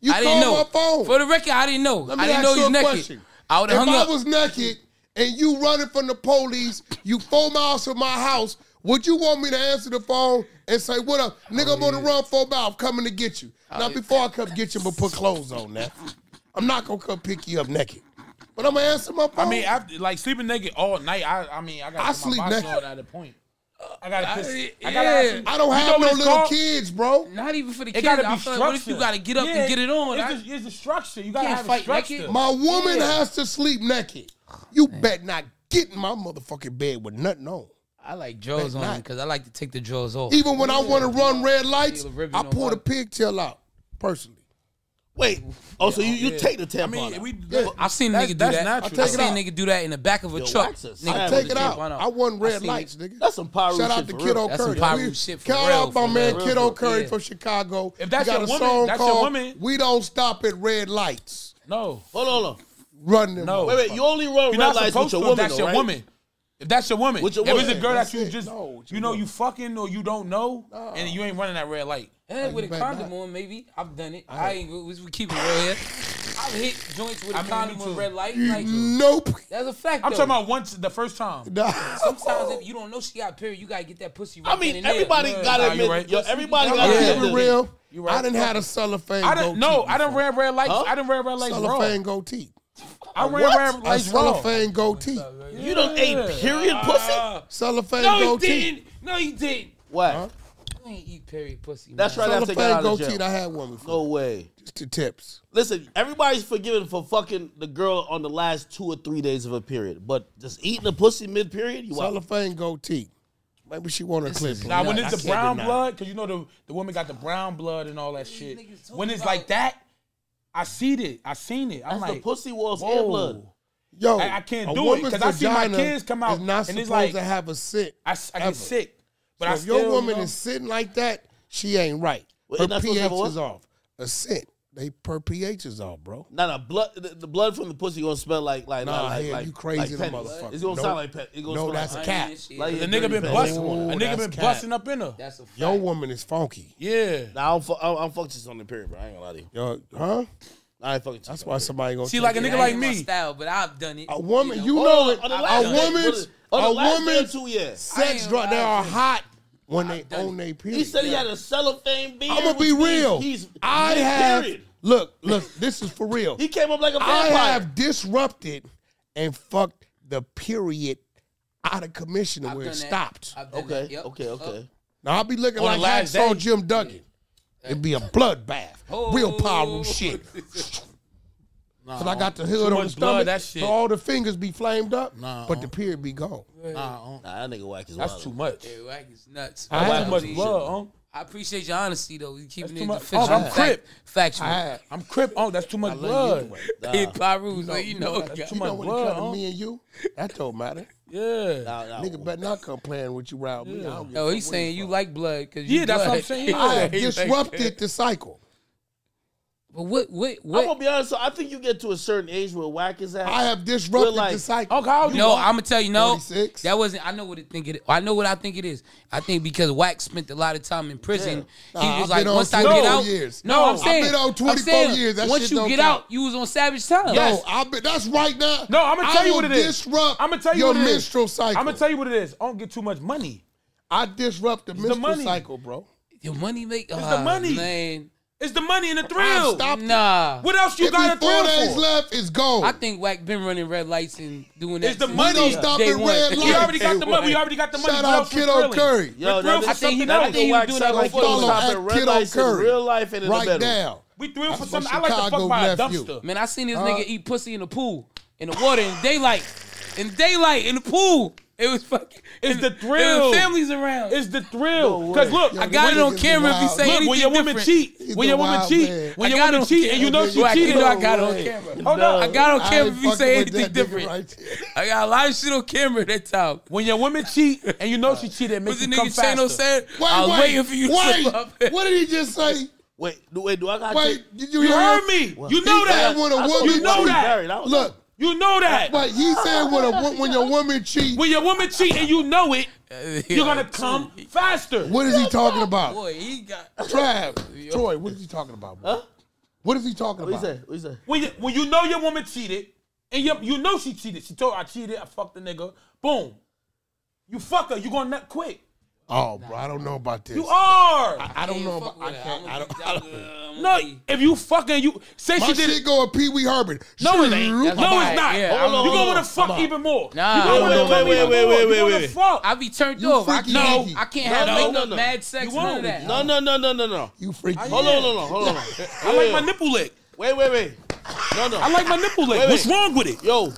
Speaker 1: you
Speaker 4: I
Speaker 1: call
Speaker 4: didn't know.
Speaker 1: my phone.
Speaker 4: For the record, I didn't know. I didn't know
Speaker 1: you
Speaker 4: he was
Speaker 1: a
Speaker 4: naked.
Speaker 1: question.
Speaker 4: I would
Speaker 1: if
Speaker 4: have hung
Speaker 1: I
Speaker 4: up.
Speaker 1: was naked and you running from the police, you four miles from my house, would you want me to answer the phone and say, "What up, nigga? I'm on the run for about coming to get you."
Speaker 4: Oh,
Speaker 1: now, before I come get you, but put clothes on. Now, I'm not gonna come pick you up naked, but I'm gonna answer my phone.
Speaker 7: I mean, after like sleeping naked all night. I, I mean, I got
Speaker 1: I
Speaker 7: to
Speaker 1: sleep
Speaker 7: my box
Speaker 1: naked.
Speaker 7: at a point. I gotta uh, piss.
Speaker 4: I-
Speaker 7: I gotta.
Speaker 4: yeah.
Speaker 7: Have,
Speaker 1: I don't
Speaker 7: you
Speaker 1: have
Speaker 7: know
Speaker 1: no little
Speaker 7: called?
Speaker 1: kids, bro.
Speaker 4: Not even for the
Speaker 7: It
Speaker 4: kids.
Speaker 7: gotta be
Speaker 4: I feel like, what if
Speaker 7: structured.
Speaker 4: you gotta get up
Speaker 7: Yeah,
Speaker 4: and get it on?
Speaker 7: It's,
Speaker 4: I-
Speaker 7: the, it's the structure. You gotta have
Speaker 4: fight
Speaker 7: it structured.
Speaker 4: naked.
Speaker 1: My woman
Speaker 7: Yeah.
Speaker 1: has to sleep naked. You bet not get in my motherfucking bed with nothing on.
Speaker 4: I like drawers on
Speaker 1: not.
Speaker 4: because I like to take the drawers off.
Speaker 1: Even when I want to run red lights,
Speaker 4: Feel a ribbon
Speaker 1: I pull the pigtail out personally.
Speaker 2: Wait. Oh, so you, you take the tampon
Speaker 7: I mean,
Speaker 2: out.
Speaker 7: we.
Speaker 4: I've seen
Speaker 7: That's-
Speaker 4: nigga do that.
Speaker 7: natural.
Speaker 4: I
Speaker 1: take it
Speaker 4: seen
Speaker 1: out.
Speaker 4: nigga do that in the back of a
Speaker 2: Yo,
Speaker 4: truck. Nigga
Speaker 2: I
Speaker 1: I take it out.
Speaker 4: tampon
Speaker 1: I want red
Speaker 4: seen
Speaker 1: lights,
Speaker 4: it.
Speaker 1: nigga.
Speaker 2: That's some Piru
Speaker 1: Shout out to Kiddo
Speaker 2: real.
Speaker 4: That's some
Speaker 1: Curry.
Speaker 4: Piru
Speaker 1: We-
Speaker 4: shit for
Speaker 1: Shout out my man
Speaker 4: real.
Speaker 1: Kiddo
Speaker 4: Yeah.
Speaker 1: Curry from Chicago.
Speaker 7: If that's
Speaker 1: He got
Speaker 7: your
Speaker 1: a
Speaker 7: woman-
Speaker 1: song
Speaker 7: that's your woman.
Speaker 1: "We Don't Stop at Red Lights."
Speaker 7: No.
Speaker 2: Hold on, hold on.
Speaker 1: Run them.
Speaker 7: No.
Speaker 2: Wait, wait. You only run
Speaker 7: You're
Speaker 2: red
Speaker 7: not
Speaker 2: lights
Speaker 7: supposed
Speaker 2: with
Speaker 7: to.
Speaker 2: your
Speaker 7: if
Speaker 2: woman,
Speaker 7: that's
Speaker 2: though,
Speaker 7: your
Speaker 2: right?
Speaker 7: woman. If that's your woman.
Speaker 2: With your
Speaker 7: if it's a
Speaker 2: woman.
Speaker 7: girl
Speaker 1: That's
Speaker 7: that you
Speaker 1: it.
Speaker 7: just,
Speaker 1: No, with your
Speaker 7: you know, you fucking or you don't know, and you ain't running that red light.
Speaker 4: And with a
Speaker 1: bet
Speaker 4: condom
Speaker 1: not.
Speaker 4: on, maybe I've done it. I ain't. We we keep it real here. I've hit joints with a
Speaker 7: I mean, me
Speaker 4: condom
Speaker 7: too.
Speaker 4: with red light. Like
Speaker 1: Nope.
Speaker 4: that's a fact.
Speaker 7: I'm
Speaker 4: though.
Speaker 7: talking about once the first time.
Speaker 1: Nah.
Speaker 4: Sometimes if you don't know she got period, you gotta get that pussy. Right
Speaker 2: I mean,
Speaker 4: then and there.
Speaker 2: everybody
Speaker 7: Yeah.
Speaker 2: gotta
Speaker 7: Nah, you
Speaker 2: admit.
Speaker 7: right.
Speaker 2: Yo, everybody
Speaker 1: I'm
Speaker 2: gotta
Speaker 1: keep
Speaker 2: admit.
Speaker 1: it real.
Speaker 7: You right.
Speaker 1: I didn't have a cellophane.
Speaker 7: I didn't. No, I didn't
Speaker 1: before.
Speaker 7: wear red lights. I didn't wear red lights raw.
Speaker 1: cellophane goatee.
Speaker 7: I ran
Speaker 2: What?
Speaker 7: red
Speaker 1: A
Speaker 7: lights raw.
Speaker 1: cellophane goatee.
Speaker 2: You don't ate period uh, pussy? Uh, uh.
Speaker 1: Cellophane
Speaker 4: No, he
Speaker 1: goatee.
Speaker 4: didn't. No, you didn't.
Speaker 2: What?
Speaker 4: You ain't eat period pussy.
Speaker 2: That's
Speaker 4: man.
Speaker 2: right after they got
Speaker 1: Cellophane
Speaker 2: out of
Speaker 1: goatee.
Speaker 2: jail.
Speaker 1: I had one before.
Speaker 2: No way.
Speaker 1: Just the tips.
Speaker 2: Listen, everybody's forgiven for fucking the girl on the last two or three days of a period, but just eating a pussy mid period, you wild.
Speaker 1: Cellophane goatee. Maybe she want a clip.
Speaker 7: Now, when it's the
Speaker 2: I can't
Speaker 7: brown blood, because you know the the woman got the brown blood and all that shit. When it's like that, I see it. I seen it. I'm
Speaker 2: That's the
Speaker 7: like,
Speaker 2: pussy walls
Speaker 7: whoa.
Speaker 2: and blood.
Speaker 1: Yo,
Speaker 7: I- I can't do it, because I see my kids come out
Speaker 1: Is not
Speaker 7: and it's
Speaker 1: supposed
Speaker 7: like-
Speaker 1: to have a sit.
Speaker 7: I, s- I
Speaker 1: ever.
Speaker 7: get sick. But
Speaker 1: So
Speaker 7: I
Speaker 1: if
Speaker 7: still,
Speaker 1: your woman
Speaker 7: you know,
Speaker 1: is sitting like that, she ain't right. Her
Speaker 2: ain't that supposed to have
Speaker 1: pH is off. A scent. They per pH is off, bro.
Speaker 2: Nah, nah, blood. The, the blood from the pussy gonna smell like like
Speaker 1: Nah,
Speaker 2: like,
Speaker 1: hell,
Speaker 2: like
Speaker 1: you crazy
Speaker 2: like
Speaker 1: the
Speaker 2: pennies.
Speaker 1: motherfucker.
Speaker 2: It's gonna
Speaker 1: No.
Speaker 2: sound like pet. It gonna
Speaker 1: No,
Speaker 2: smell
Speaker 1: that's
Speaker 2: like,
Speaker 1: cat.
Speaker 2: Like
Speaker 7: the nigga been busting. A nigga been
Speaker 1: cat.
Speaker 7: busting up in her.
Speaker 4: That's a fact.
Speaker 1: Your woman is funky.
Speaker 7: Yeah.
Speaker 2: Nah, I don't, fu- I don't, I don't fuck just on the period, bro. I ain't gonna lie to you.
Speaker 1: Yo, huh?
Speaker 2: I ain't fucking.
Speaker 1: That's why somebody gonna
Speaker 7: See, like a nigga like me.
Speaker 4: style, but I've done it.
Speaker 1: a woman. You know it. A
Speaker 2: last day,
Speaker 1: woman's a
Speaker 2: last day
Speaker 1: woman's
Speaker 2: two, yeah.
Speaker 1: sex
Speaker 4: I
Speaker 1: drive. They are hot when they
Speaker 4: done
Speaker 1: own
Speaker 4: it.
Speaker 1: their period.
Speaker 2: He said he had a cellophane beard.
Speaker 1: I'm gonna be real.
Speaker 2: He's
Speaker 1: I have
Speaker 2: mid-period.
Speaker 1: Look, look. This is for real.
Speaker 2: He came up like a
Speaker 1: I
Speaker 2: vampire.
Speaker 1: have disrupted and fucked the period out of commission
Speaker 4: I've
Speaker 1: where it
Speaker 4: that.
Speaker 1: stopped.
Speaker 4: I've done
Speaker 2: Okay.
Speaker 4: Yep.
Speaker 2: okay, okay.
Speaker 1: Now I'll be looking
Speaker 7: On
Speaker 1: like
Speaker 7: the last
Speaker 1: Hacksaw. Jim Duggan. It'd be a bloodbath, real
Speaker 4: Oh.
Speaker 1: power shit. Cause I got the hood on the
Speaker 7: much blood,
Speaker 1: stomach,
Speaker 7: that shit.
Speaker 1: so all the fingers be flamed up,
Speaker 7: Nah,
Speaker 1: but the period be gone.
Speaker 7: Nah, uh,
Speaker 2: Nah, that nigga Wack is
Speaker 7: that's
Speaker 2: wild.
Speaker 7: too much.
Speaker 4: Yeah, Wack is nuts.
Speaker 1: I
Speaker 7: That's
Speaker 1: have
Speaker 7: too much blood, huh?
Speaker 4: I appreciate your honesty though. You keeping
Speaker 7: That's
Speaker 4: it
Speaker 7: too much-
Speaker 4: official.
Speaker 7: Oh, I'm
Speaker 4: fact-
Speaker 7: crip.
Speaker 4: Factual.
Speaker 1: I have.
Speaker 7: I'm crip. Oh, that's too much
Speaker 1: I love
Speaker 7: blood.
Speaker 1: you anyway.
Speaker 2: Nah.
Speaker 4: Kid Piru, so you know.
Speaker 1: that-
Speaker 7: too
Speaker 1: you
Speaker 7: much
Speaker 1: know when it
Speaker 7: blood, huh?
Speaker 1: to me and you, that don't matter.
Speaker 7: Yeah.
Speaker 2: Nah, nah.
Speaker 1: Nigga better not come playing with you around me. I don't give a
Speaker 4: No, he's saying
Speaker 1: you
Speaker 4: you
Speaker 1: from.
Speaker 4: like blood because
Speaker 7: Yeah, that's what I'm saying.
Speaker 1: I have
Speaker 4: He like
Speaker 1: disrupted the cycle.
Speaker 4: But what, what, what?
Speaker 2: I'm gonna be honest. So I think you get to a certain age where Wack is at.
Speaker 1: I have disrupted
Speaker 2: like,
Speaker 1: the cycle.
Speaker 7: Okay, how
Speaker 4: no, I'm gonna tell you no.
Speaker 1: 46?
Speaker 4: That wasn't. I know what I think it. I know what I think it is. I think because Wack spent a lot of time in prison,
Speaker 1: yeah.
Speaker 4: he was
Speaker 1: I've like,
Speaker 4: once I get out,
Speaker 1: years.
Speaker 4: No, no,
Speaker 1: I'm
Speaker 4: saying, I've
Speaker 1: been on 24
Speaker 4: saying,
Speaker 1: years. That
Speaker 4: once you get
Speaker 1: count.
Speaker 4: out, you was on savage time.
Speaker 1: Yes. I've been. That's right now.
Speaker 7: No, I'm gonna tell you what it is.
Speaker 1: Disrupt.
Speaker 7: I'm gonna tell you
Speaker 1: your
Speaker 7: what it is.
Speaker 1: menstrual cycle.
Speaker 7: I'm gonna tell you what it is. I don't get too much money.
Speaker 1: I disrupt the menstrual cycle, bro.
Speaker 4: Your money make. It's
Speaker 7: the oh, money,
Speaker 4: man.
Speaker 7: It's the money and the thrill.
Speaker 1: Stop.
Speaker 4: Nah.
Speaker 7: What else you
Speaker 1: Every
Speaker 7: got a
Speaker 1: thrill four days left is gone.
Speaker 4: I think Wack been running red lights and doing that.
Speaker 7: It's the
Speaker 4: since
Speaker 7: money.
Speaker 1: We stop
Speaker 4: day
Speaker 1: at red lights.
Speaker 7: We already got the money. We already got the money.
Speaker 1: Shout out Kiddo Curry.
Speaker 2: Yo, that,
Speaker 4: I think he, I think he doing that
Speaker 2: like
Speaker 1: follow at Kiddo Curry.
Speaker 2: Real life and in
Speaker 1: right the
Speaker 2: bedroom.
Speaker 1: now.
Speaker 7: We thrill for something. I like to fuck by a dumpster.
Speaker 4: Man, I seen this nigga eat pussy in the pool, in the water, in daylight, in daylight, in the pool. It was fucking.
Speaker 7: It's the thrill.
Speaker 4: It families around.
Speaker 7: It's the thrill. Because
Speaker 2: no
Speaker 7: look,
Speaker 1: Yo,
Speaker 4: I got it on camera. If
Speaker 1: you
Speaker 4: say
Speaker 7: look,
Speaker 4: anything
Speaker 7: when your woman cheat, when your woman cheat, when your woman cheat, and you know she cheated,
Speaker 4: no I got on camera.
Speaker 7: Hold no. on,
Speaker 4: I got on camera. If
Speaker 1: you
Speaker 4: say anything different,
Speaker 1: right
Speaker 4: I got a lot of shit on camera that time.
Speaker 7: When your woman cheat and you know she cheated, it makes you come
Speaker 4: faster. Chano said? I was waiting for you to
Speaker 1: What did he just say?
Speaker 2: Wait, wait, do I got
Speaker 1: Wait, you,
Speaker 7: you, heard me. You know
Speaker 1: he
Speaker 7: that.
Speaker 1: When a woman,
Speaker 2: you
Speaker 7: know that.
Speaker 1: Look,
Speaker 7: you know that.
Speaker 1: But he said when a when your woman cheat,
Speaker 7: when your woman cheat and you know it, you're gonna come faster.
Speaker 1: What is he talking about?
Speaker 4: Boy, he got
Speaker 1: Trav. Troy, what is he talking about?
Speaker 2: Huh?
Speaker 1: What is he talking
Speaker 2: what
Speaker 1: about?
Speaker 2: He say? What he say?
Speaker 7: When you, when you know your woman cheated and you you know she cheated, she told I cheated, I fucked the nigga. Boom, you fuck her, you gonna not quit.
Speaker 1: Oh, bro, I don't know about this.
Speaker 7: You are.
Speaker 1: I, I don't know about. I can't. I don't. I don't
Speaker 4: I'm
Speaker 7: no, be... if you fucking you say
Speaker 1: My
Speaker 7: she did
Speaker 1: shit
Speaker 7: it.
Speaker 1: go a Pee Wee Herbert.
Speaker 7: No, it ain't.
Speaker 1: That's
Speaker 7: no, it's not.
Speaker 4: Yeah,
Speaker 2: hold on,
Speaker 7: you gonna wanna fuck even more.
Speaker 4: Nah,
Speaker 7: you gonna wanna
Speaker 2: wait, wait, wait, wait, wait, wait,
Speaker 7: wait.
Speaker 4: I be turned
Speaker 1: you
Speaker 4: off. I can't.
Speaker 1: No,
Speaker 4: I can't
Speaker 2: no,
Speaker 4: have
Speaker 2: no, no,
Speaker 4: no mad sex. None of that.
Speaker 2: No, no, no, no, no, no.
Speaker 1: You freaky.
Speaker 2: Hold on, hold on, hold on.
Speaker 7: I like my nipple lick.
Speaker 2: Wait, wait, wait. No, no.
Speaker 7: I like my nipple lick. What's wrong with it?
Speaker 2: Yo,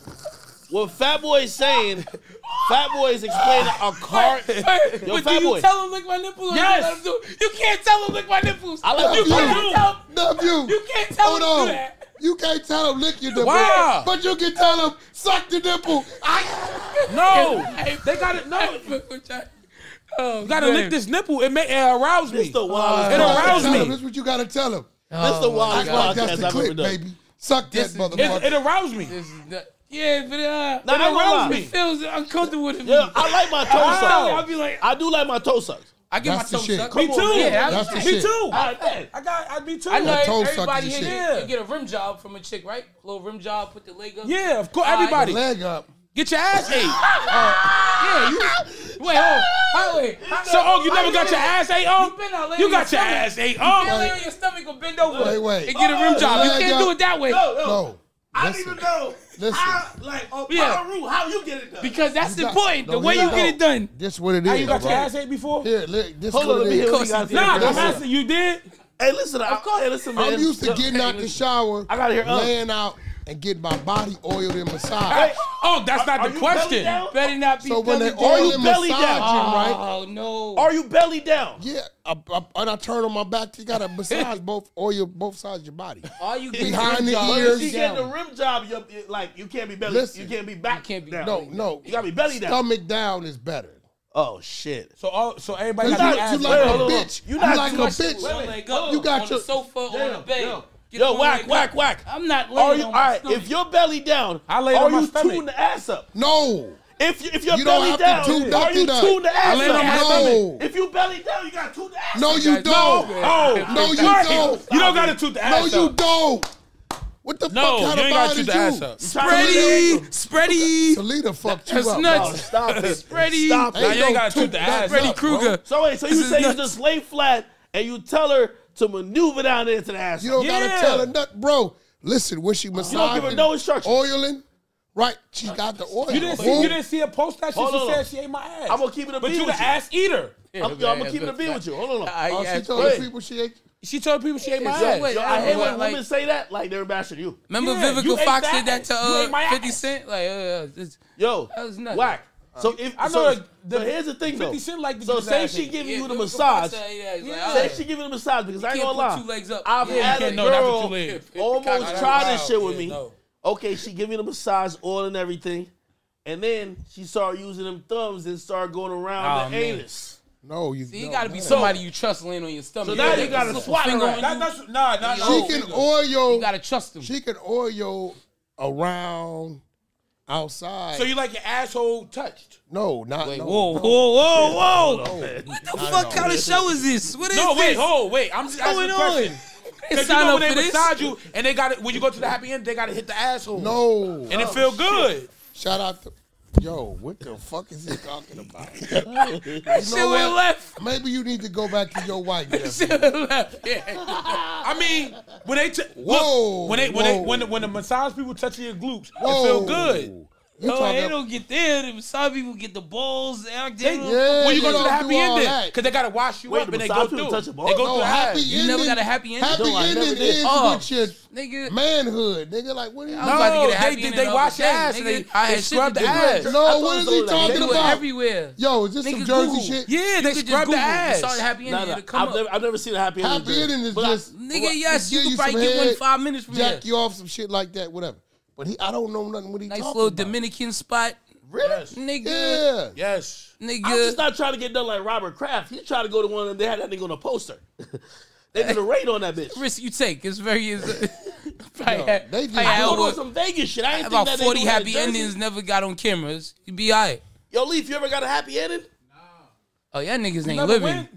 Speaker 2: what Fat Boy saying Fat Boy is explaining a card. Wait,
Speaker 4: wait, Yo,
Speaker 2: Fat
Speaker 4: do
Speaker 2: Boy.
Speaker 4: tell him lick my nipples? Or
Speaker 7: yes.
Speaker 4: You, let him do? you can't tell him lick my nipples.
Speaker 2: I like
Speaker 4: you.
Speaker 2: You
Speaker 4: can't tell.
Speaker 1: Nephew.
Speaker 4: You can't tell
Speaker 1: Hold
Speaker 4: him
Speaker 1: on.
Speaker 4: do that.
Speaker 1: You can't tell him lick your nipple,
Speaker 7: wow.
Speaker 1: but you can tell him suck the nipple. I...
Speaker 7: No, they got it. No,
Speaker 4: oh,
Speaker 7: you gotta man. lick this nipple. It may it arouse me.
Speaker 2: The. Uh,
Speaker 7: it
Speaker 1: arouses
Speaker 7: me.
Speaker 1: Him. This what you gotta tell him.
Speaker 2: Oh, that's the wildest
Speaker 1: podcast like, That's the clip, baby. Suck
Speaker 4: this
Speaker 7: that
Speaker 1: motherfucker.
Speaker 7: It, it aroused me.
Speaker 4: Yeah, but uh,
Speaker 2: nah, but
Speaker 7: I
Speaker 2: arouse
Speaker 7: me.
Speaker 4: It feels uncomfortable with me.
Speaker 2: Yeah, I like my toe socks.
Speaker 4: I'll be like,
Speaker 2: I do like my toe socks.
Speaker 4: I get
Speaker 1: That's
Speaker 4: my toe sucked.
Speaker 7: Me too.
Speaker 4: Yeah,
Speaker 1: That's the
Speaker 7: me
Speaker 1: shit.
Speaker 7: too.
Speaker 2: I,
Speaker 7: I got. I'd be too.
Speaker 4: I know
Speaker 1: toe
Speaker 4: everybody here
Speaker 7: yeah.
Speaker 4: you get a rim job from a chick, right? A little rim job, put the leg up.
Speaker 7: Yeah, of course. Everybody
Speaker 1: leg up.
Speaker 7: Get your ass ate.
Speaker 4: uh, yeah, you. Wait, hold. Oh, wait. I,
Speaker 7: so, oh, you never oh? got your ass ate,
Speaker 4: oh?
Speaker 7: You, got
Speaker 4: your,
Speaker 7: ass ate,
Speaker 4: oh? You your stomach will bend over
Speaker 1: wait, wait.
Speaker 4: and get a rim job. You can't do it that way.
Speaker 1: No.
Speaker 2: I don't even know.
Speaker 1: Listen.
Speaker 2: How, like, oh,
Speaker 4: yeah.
Speaker 2: How you get it done?
Speaker 4: Because that's the
Speaker 1: point.
Speaker 4: The way you get it done.
Speaker 1: This what it is.
Speaker 7: How you got your ass ate before?
Speaker 1: Yeah, look, this
Speaker 2: Hold on, let me hear what you got.
Speaker 7: Nah, I'm asking you did.
Speaker 2: Hey, listen. Of course. Hey, listen, man.
Speaker 1: I'm used to getting out the shower.
Speaker 2: I gotta hear.
Speaker 1: Laying out and get my body oiled and massaged.
Speaker 2: Hey,
Speaker 7: oh, that's
Speaker 2: are,
Speaker 7: not the question.
Speaker 4: Better not be.
Speaker 1: So when they
Speaker 4: down.
Speaker 1: oil and
Speaker 2: belly
Speaker 1: massage
Speaker 2: down?
Speaker 1: you, right?
Speaker 4: Oh no.
Speaker 2: Are you belly down?
Speaker 1: Yeah. I, I, and I turn on my back. You gotta massage both oil both sides of your body.
Speaker 4: Are you
Speaker 1: behind the
Speaker 4: job,
Speaker 1: ears?
Speaker 2: If you get the rim job, you're, like you can't be belly.
Speaker 1: Listen,
Speaker 2: you can't be back.
Speaker 4: can't be
Speaker 2: down.
Speaker 1: No, no.
Speaker 2: You gotta be belly down.
Speaker 1: Stomach down is better.
Speaker 2: Oh shit!
Speaker 7: So all so everybody got
Speaker 1: not,
Speaker 7: you like,
Speaker 1: you like a bitch.
Speaker 2: You not
Speaker 1: like a bitch. You got your
Speaker 4: sofa yeah,
Speaker 2: on
Speaker 4: the bed.
Speaker 2: Yeah.
Speaker 4: Get
Speaker 2: Yo, Wack,
Speaker 4: Wack,
Speaker 2: Wack.
Speaker 4: I'm not laying
Speaker 2: are you,
Speaker 4: on my All
Speaker 2: right,
Speaker 4: stomach.
Speaker 2: if your belly down,
Speaker 7: I lay
Speaker 2: are
Speaker 7: on my
Speaker 2: you
Speaker 7: stomach.
Speaker 2: tuned the ass up?
Speaker 1: No.
Speaker 2: If you, if your
Speaker 1: You
Speaker 2: belly
Speaker 1: have to
Speaker 2: down,
Speaker 1: tune
Speaker 2: are you
Speaker 1: up.
Speaker 2: tuned the I ass
Speaker 7: laid on my
Speaker 2: up?
Speaker 1: No. stomach.
Speaker 2: If you belly down, you got to tune the ass up.
Speaker 1: No,
Speaker 4: you
Speaker 1: don't.
Speaker 7: Oh,
Speaker 1: No, you don't.
Speaker 7: You don't got to tune the ass up.
Speaker 1: No, you don't. What the
Speaker 7: No,
Speaker 1: fuck kind
Speaker 7: you
Speaker 1: of
Speaker 7: ain't gotta
Speaker 1: body is
Speaker 7: the ass
Speaker 1: you?
Speaker 7: up.
Speaker 4: Spready, spready,
Speaker 1: Salida fucked you That's up.
Speaker 4: nuts.
Speaker 1: Oh,
Speaker 2: stop it.
Speaker 4: Spready.
Speaker 2: Stop it.
Speaker 7: Now you ain't gotta toot the ass
Speaker 4: Freddy
Speaker 7: up, Freddy
Speaker 4: Krueger.
Speaker 2: So wait, so you say you just lay flat and you tell her to maneuver down there to the ass.
Speaker 1: You don't
Speaker 7: yeah.
Speaker 1: gotta tell her nothing, bro. Listen, when she massaging,
Speaker 2: you don't give her no instruction.
Speaker 1: Oiling, right? She got the oil.
Speaker 7: You didn't see, you didn't see a post that she,
Speaker 2: she
Speaker 7: said she ate my ass.
Speaker 2: I'm gonna keep it a
Speaker 7: but you the ass eater.
Speaker 2: I'm, I'm gonna keep it a beat with you. Hold on.
Speaker 1: Oh, she told people she ate.
Speaker 7: She told people she ate my ass.
Speaker 4: Wait,
Speaker 2: yo, I hate when women say that like they're bashing you.
Speaker 4: Remember
Speaker 7: yeah,
Speaker 4: Vivica
Speaker 7: you
Speaker 4: Fox
Speaker 7: that.
Speaker 4: did that to uh, 50 Cent? Like, uh, uh
Speaker 2: yo,
Speaker 4: that was nuts.
Speaker 2: Wack. So uh, if
Speaker 7: I know
Speaker 2: so,
Speaker 7: that the-
Speaker 2: so here's the thing though.
Speaker 7: 50 Cent like to
Speaker 2: so say she giving
Speaker 4: Yeah,
Speaker 2: you the massage.
Speaker 4: Say, yeah, he's like,
Speaker 7: Yeah.
Speaker 2: Say she giving the massage because I ain't
Speaker 4: can't
Speaker 2: gonna lie.
Speaker 4: two legs up.
Speaker 2: I've
Speaker 4: Yeah,
Speaker 2: had a
Speaker 7: can't- not
Speaker 2: girl
Speaker 7: put
Speaker 2: almost
Speaker 4: Cock-
Speaker 2: try this shit with
Speaker 4: Yeah,
Speaker 2: me.
Speaker 4: no.
Speaker 2: Okay, she give me the massage oil and everything, and then she started using them thumbs and started going around
Speaker 4: Oh,
Speaker 2: the
Speaker 4: man.
Speaker 2: anus.
Speaker 1: No, you.
Speaker 4: See, you
Speaker 1: no,
Speaker 4: gotta be
Speaker 1: no.
Speaker 4: somebody you trust laying on your stomach.
Speaker 2: So now
Speaker 4: They
Speaker 2: you gotta
Speaker 4: slip a
Speaker 2: swat
Speaker 4: finger
Speaker 2: her
Speaker 4: on.
Speaker 7: That, that's nah, nah,
Speaker 4: Yo,
Speaker 7: nah.
Speaker 1: She can oil.
Speaker 4: You gotta trust them.
Speaker 1: She can oil around outside.
Speaker 7: So you like your asshole touched?
Speaker 1: no, not
Speaker 4: Wait,
Speaker 1: no,
Speaker 4: whoa,
Speaker 1: no.
Speaker 4: whoa, whoa, whoa!
Speaker 1: No.
Speaker 4: What the fuck kind of show is this? What is this?
Speaker 7: No, wait, hold, wait. I'm just asking
Speaker 4: going
Speaker 7: a
Speaker 4: on?
Speaker 7: question. Because you know when they
Speaker 4: this?
Speaker 7: massage you and they got it when you go to the happy end, they got to hit the asshole.
Speaker 1: No.
Speaker 7: and it oh, feel good.
Speaker 1: Shout out to. Yo, what the fuck is he talking about?
Speaker 4: Shit
Speaker 1: know
Speaker 4: went
Speaker 1: what?
Speaker 4: left.
Speaker 1: Maybe you need to go back to your wife. Jeffrey.
Speaker 4: Shit went left. Yeah.
Speaker 7: I mean, when they t-
Speaker 1: Whoa,
Speaker 7: look, when they when they when the, when the massage people touching your glutes,
Speaker 1: Whoa.
Speaker 7: it feel good.
Speaker 1: You
Speaker 4: oh,
Speaker 1: No,
Speaker 4: they don't get there. Some people get the balls. They, they
Speaker 1: Yeah,
Speaker 7: when you
Speaker 1: they
Speaker 7: go to the happy
Speaker 1: do all
Speaker 7: ending, because they gotta wash you
Speaker 2: Wait,
Speaker 7: up
Speaker 2: the
Speaker 7: and they go through.
Speaker 2: touch your
Speaker 7: They go
Speaker 2: balls?
Speaker 7: through
Speaker 1: happy
Speaker 7: ass.
Speaker 4: You never got a happy ending?
Speaker 1: Happy
Speaker 2: No,
Speaker 1: ending is
Speaker 4: Oh.
Speaker 1: with your
Speaker 4: Nigga,
Speaker 1: manhood, nigga. Like, what are you?
Speaker 4: I was about to
Speaker 7: No,
Speaker 4: get a happy
Speaker 7: they-
Speaker 4: ending
Speaker 7: they wash
Speaker 4: other
Speaker 7: your ass
Speaker 4: nigga.
Speaker 7: and they-
Speaker 4: I
Speaker 7: they scrub the ass.
Speaker 1: No,
Speaker 2: thought
Speaker 1: what
Speaker 2: it
Speaker 1: is
Speaker 2: was
Speaker 1: he talking about?
Speaker 4: everywhere.
Speaker 1: Yo, is this some Jersey shit?
Speaker 7: Yeah, they scrub the
Speaker 4: Google
Speaker 7: ass.
Speaker 4: Massage happy ending.
Speaker 2: Nah, nah,
Speaker 4: come
Speaker 2: I've,
Speaker 4: up.
Speaker 2: never, I've never seen a happy ending.
Speaker 1: Happy ending is just
Speaker 4: Nigga, yes, you
Speaker 1: give
Speaker 4: could
Speaker 1: you
Speaker 4: probably get one five minutes from here.
Speaker 1: jack you off some shit like that, whatever. But he, I don't know nothing what he
Speaker 4: Nice
Speaker 1: talking
Speaker 4: little
Speaker 1: about.
Speaker 4: Dominican spot.
Speaker 7: Yes.
Speaker 4: Nigga.
Speaker 1: Yeah.
Speaker 7: Yes.
Speaker 2: I'm just not trying to get done like Robert Kraft. He trying to go to one of them. they had that nigga on a poster. they did a raid on that bitch.
Speaker 4: Risk you take. It's very. It's, probably
Speaker 1: Yo,
Speaker 4: had-
Speaker 1: they just-
Speaker 4: probably
Speaker 2: I
Speaker 4: had
Speaker 2: go
Speaker 4: over-
Speaker 2: some Vegas shit. I ain't think that they
Speaker 4: 40
Speaker 2: do
Speaker 4: happy endings never got on cameras. You be alright.
Speaker 2: Yo, Leaf, you ever got a happy ending? Nah.
Speaker 4: Oh, y'all niggas ain't living.
Speaker 7: went?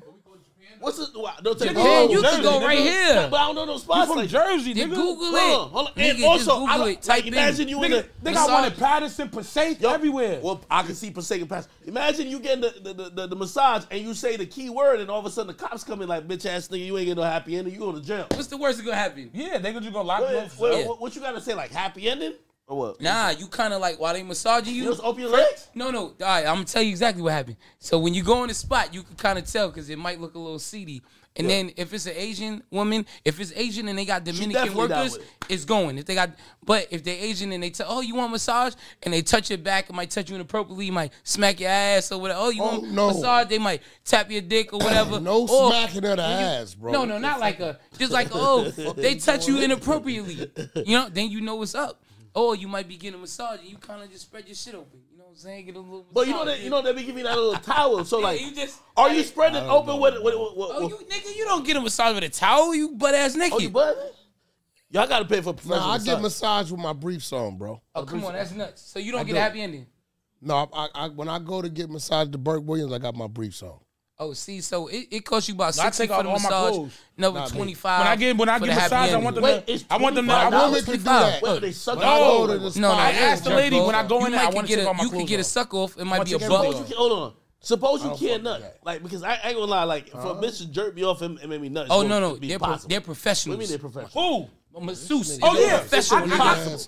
Speaker 2: What's it? Wow, don't take
Speaker 7: Japan, Oh,
Speaker 4: you
Speaker 7: Jersey,
Speaker 4: can go
Speaker 7: nigga.
Speaker 4: right here.
Speaker 2: But I don't know those
Speaker 7: You from
Speaker 2: like,
Speaker 7: Jersey, nigga.
Speaker 4: Google it.
Speaker 2: on, hold on.
Speaker 4: Nigga,
Speaker 2: And
Speaker 4: just
Speaker 2: also, I
Speaker 4: Google
Speaker 2: don't,
Speaker 4: it. Type
Speaker 2: like, imagine
Speaker 4: in.
Speaker 2: you in a
Speaker 7: Nigga, they got one in Paterson, Passaic,
Speaker 2: Yo,
Speaker 7: everywhere.
Speaker 2: Well, I can see Passaic Pass. Imagine you getting the the, the, the the massage and you say the key word and all of a sudden the cops come in like, bitch ass nigga, you ain't getting no happy ending. You going to jail.
Speaker 4: What's the worst that gonna happen?
Speaker 7: yeah, they just gonna go lock you up.
Speaker 2: wait, what, what you got to say? Like happy ending or what?
Speaker 4: Nah, you kind of like while they massaging
Speaker 2: You
Speaker 4: you.
Speaker 2: just open your legs.
Speaker 4: No, no. All right, I'm gonna tell you exactly what happened. So when you go in the spot, you can kind of tell because it might look a little seedy. And then if it's an Asian woman, if it's Asian and they got Dominican workers,
Speaker 2: it.
Speaker 4: it's going. If they got, but if they Asian and they tell, oh, you want massage, and they touch your back, it might touch you inappropriately, might smack your ass or whatever. Oh, you
Speaker 1: Oh,
Speaker 4: want
Speaker 1: no.
Speaker 4: massage? They might tap your dick or whatever.
Speaker 1: No
Speaker 4: Or-
Speaker 1: smacking of the ass, bro.
Speaker 4: no, no, not like a just like oh they touch you inappropriately. You know, then you know what's up. Or you might be getting a massage and you kind of just spread your shit open. You know what I'm saying? Get a little.
Speaker 2: But you know
Speaker 4: massage.
Speaker 2: that you know they be giving you that little towel. So like,
Speaker 4: you just
Speaker 2: are you spreading it open with with, with, with,
Speaker 4: Oh, you nigga, you don't get a massage with a towel. You butt ass naked.
Speaker 2: Oh, you buzzing? Y'all got to pay for professional
Speaker 1: Nah, I get
Speaker 2: massage.
Speaker 1: massage with my briefs on, bro.
Speaker 4: oh come on, that's nuts. So you don't
Speaker 1: I
Speaker 4: get
Speaker 1: do.
Speaker 4: a happy ending.
Speaker 1: No, I, I, when I go to get massage to Burke Williams, I got my briefs on.
Speaker 4: Oh, see, so it, it costs you about
Speaker 7: No, I
Speaker 4: sixty
Speaker 7: take
Speaker 4: for
Speaker 7: off
Speaker 4: the
Speaker 7: all my
Speaker 4: massage,
Speaker 7: clothes.
Speaker 4: another
Speaker 1: Nah,
Speaker 4: twenty five.
Speaker 7: When I get when I get massage, I want them.
Speaker 2: Wait,
Speaker 7: to,
Speaker 2: it's
Speaker 7: I want them to.
Speaker 2: $25?
Speaker 7: I
Speaker 1: Women
Speaker 7: want,
Speaker 1: can do that.
Speaker 2: Wait, they suck
Speaker 1: When
Speaker 2: it off?
Speaker 1: the
Speaker 4: No, no,
Speaker 7: I
Speaker 4: yeah,
Speaker 7: asked the lady when I go
Speaker 4: you
Speaker 7: in there, I wanna take all my
Speaker 4: You could
Speaker 7: clothes
Speaker 4: get a suck off. It might be a
Speaker 7: take
Speaker 4: buck.
Speaker 2: Suppose you can, hold on. Suppose you
Speaker 1: don't
Speaker 2: can't nut.
Speaker 1: that.
Speaker 2: Like because I, I ain't gonna lie. Like for a bitch to jerk me off and, and make me nut.
Speaker 4: Oh no, no, they're pro-
Speaker 2: possible.
Speaker 4: they're
Speaker 2: What do you mean they're professional?
Speaker 7: Who?
Speaker 4: A masseuse.
Speaker 7: Oh yeah,
Speaker 4: professional.
Speaker 7: I.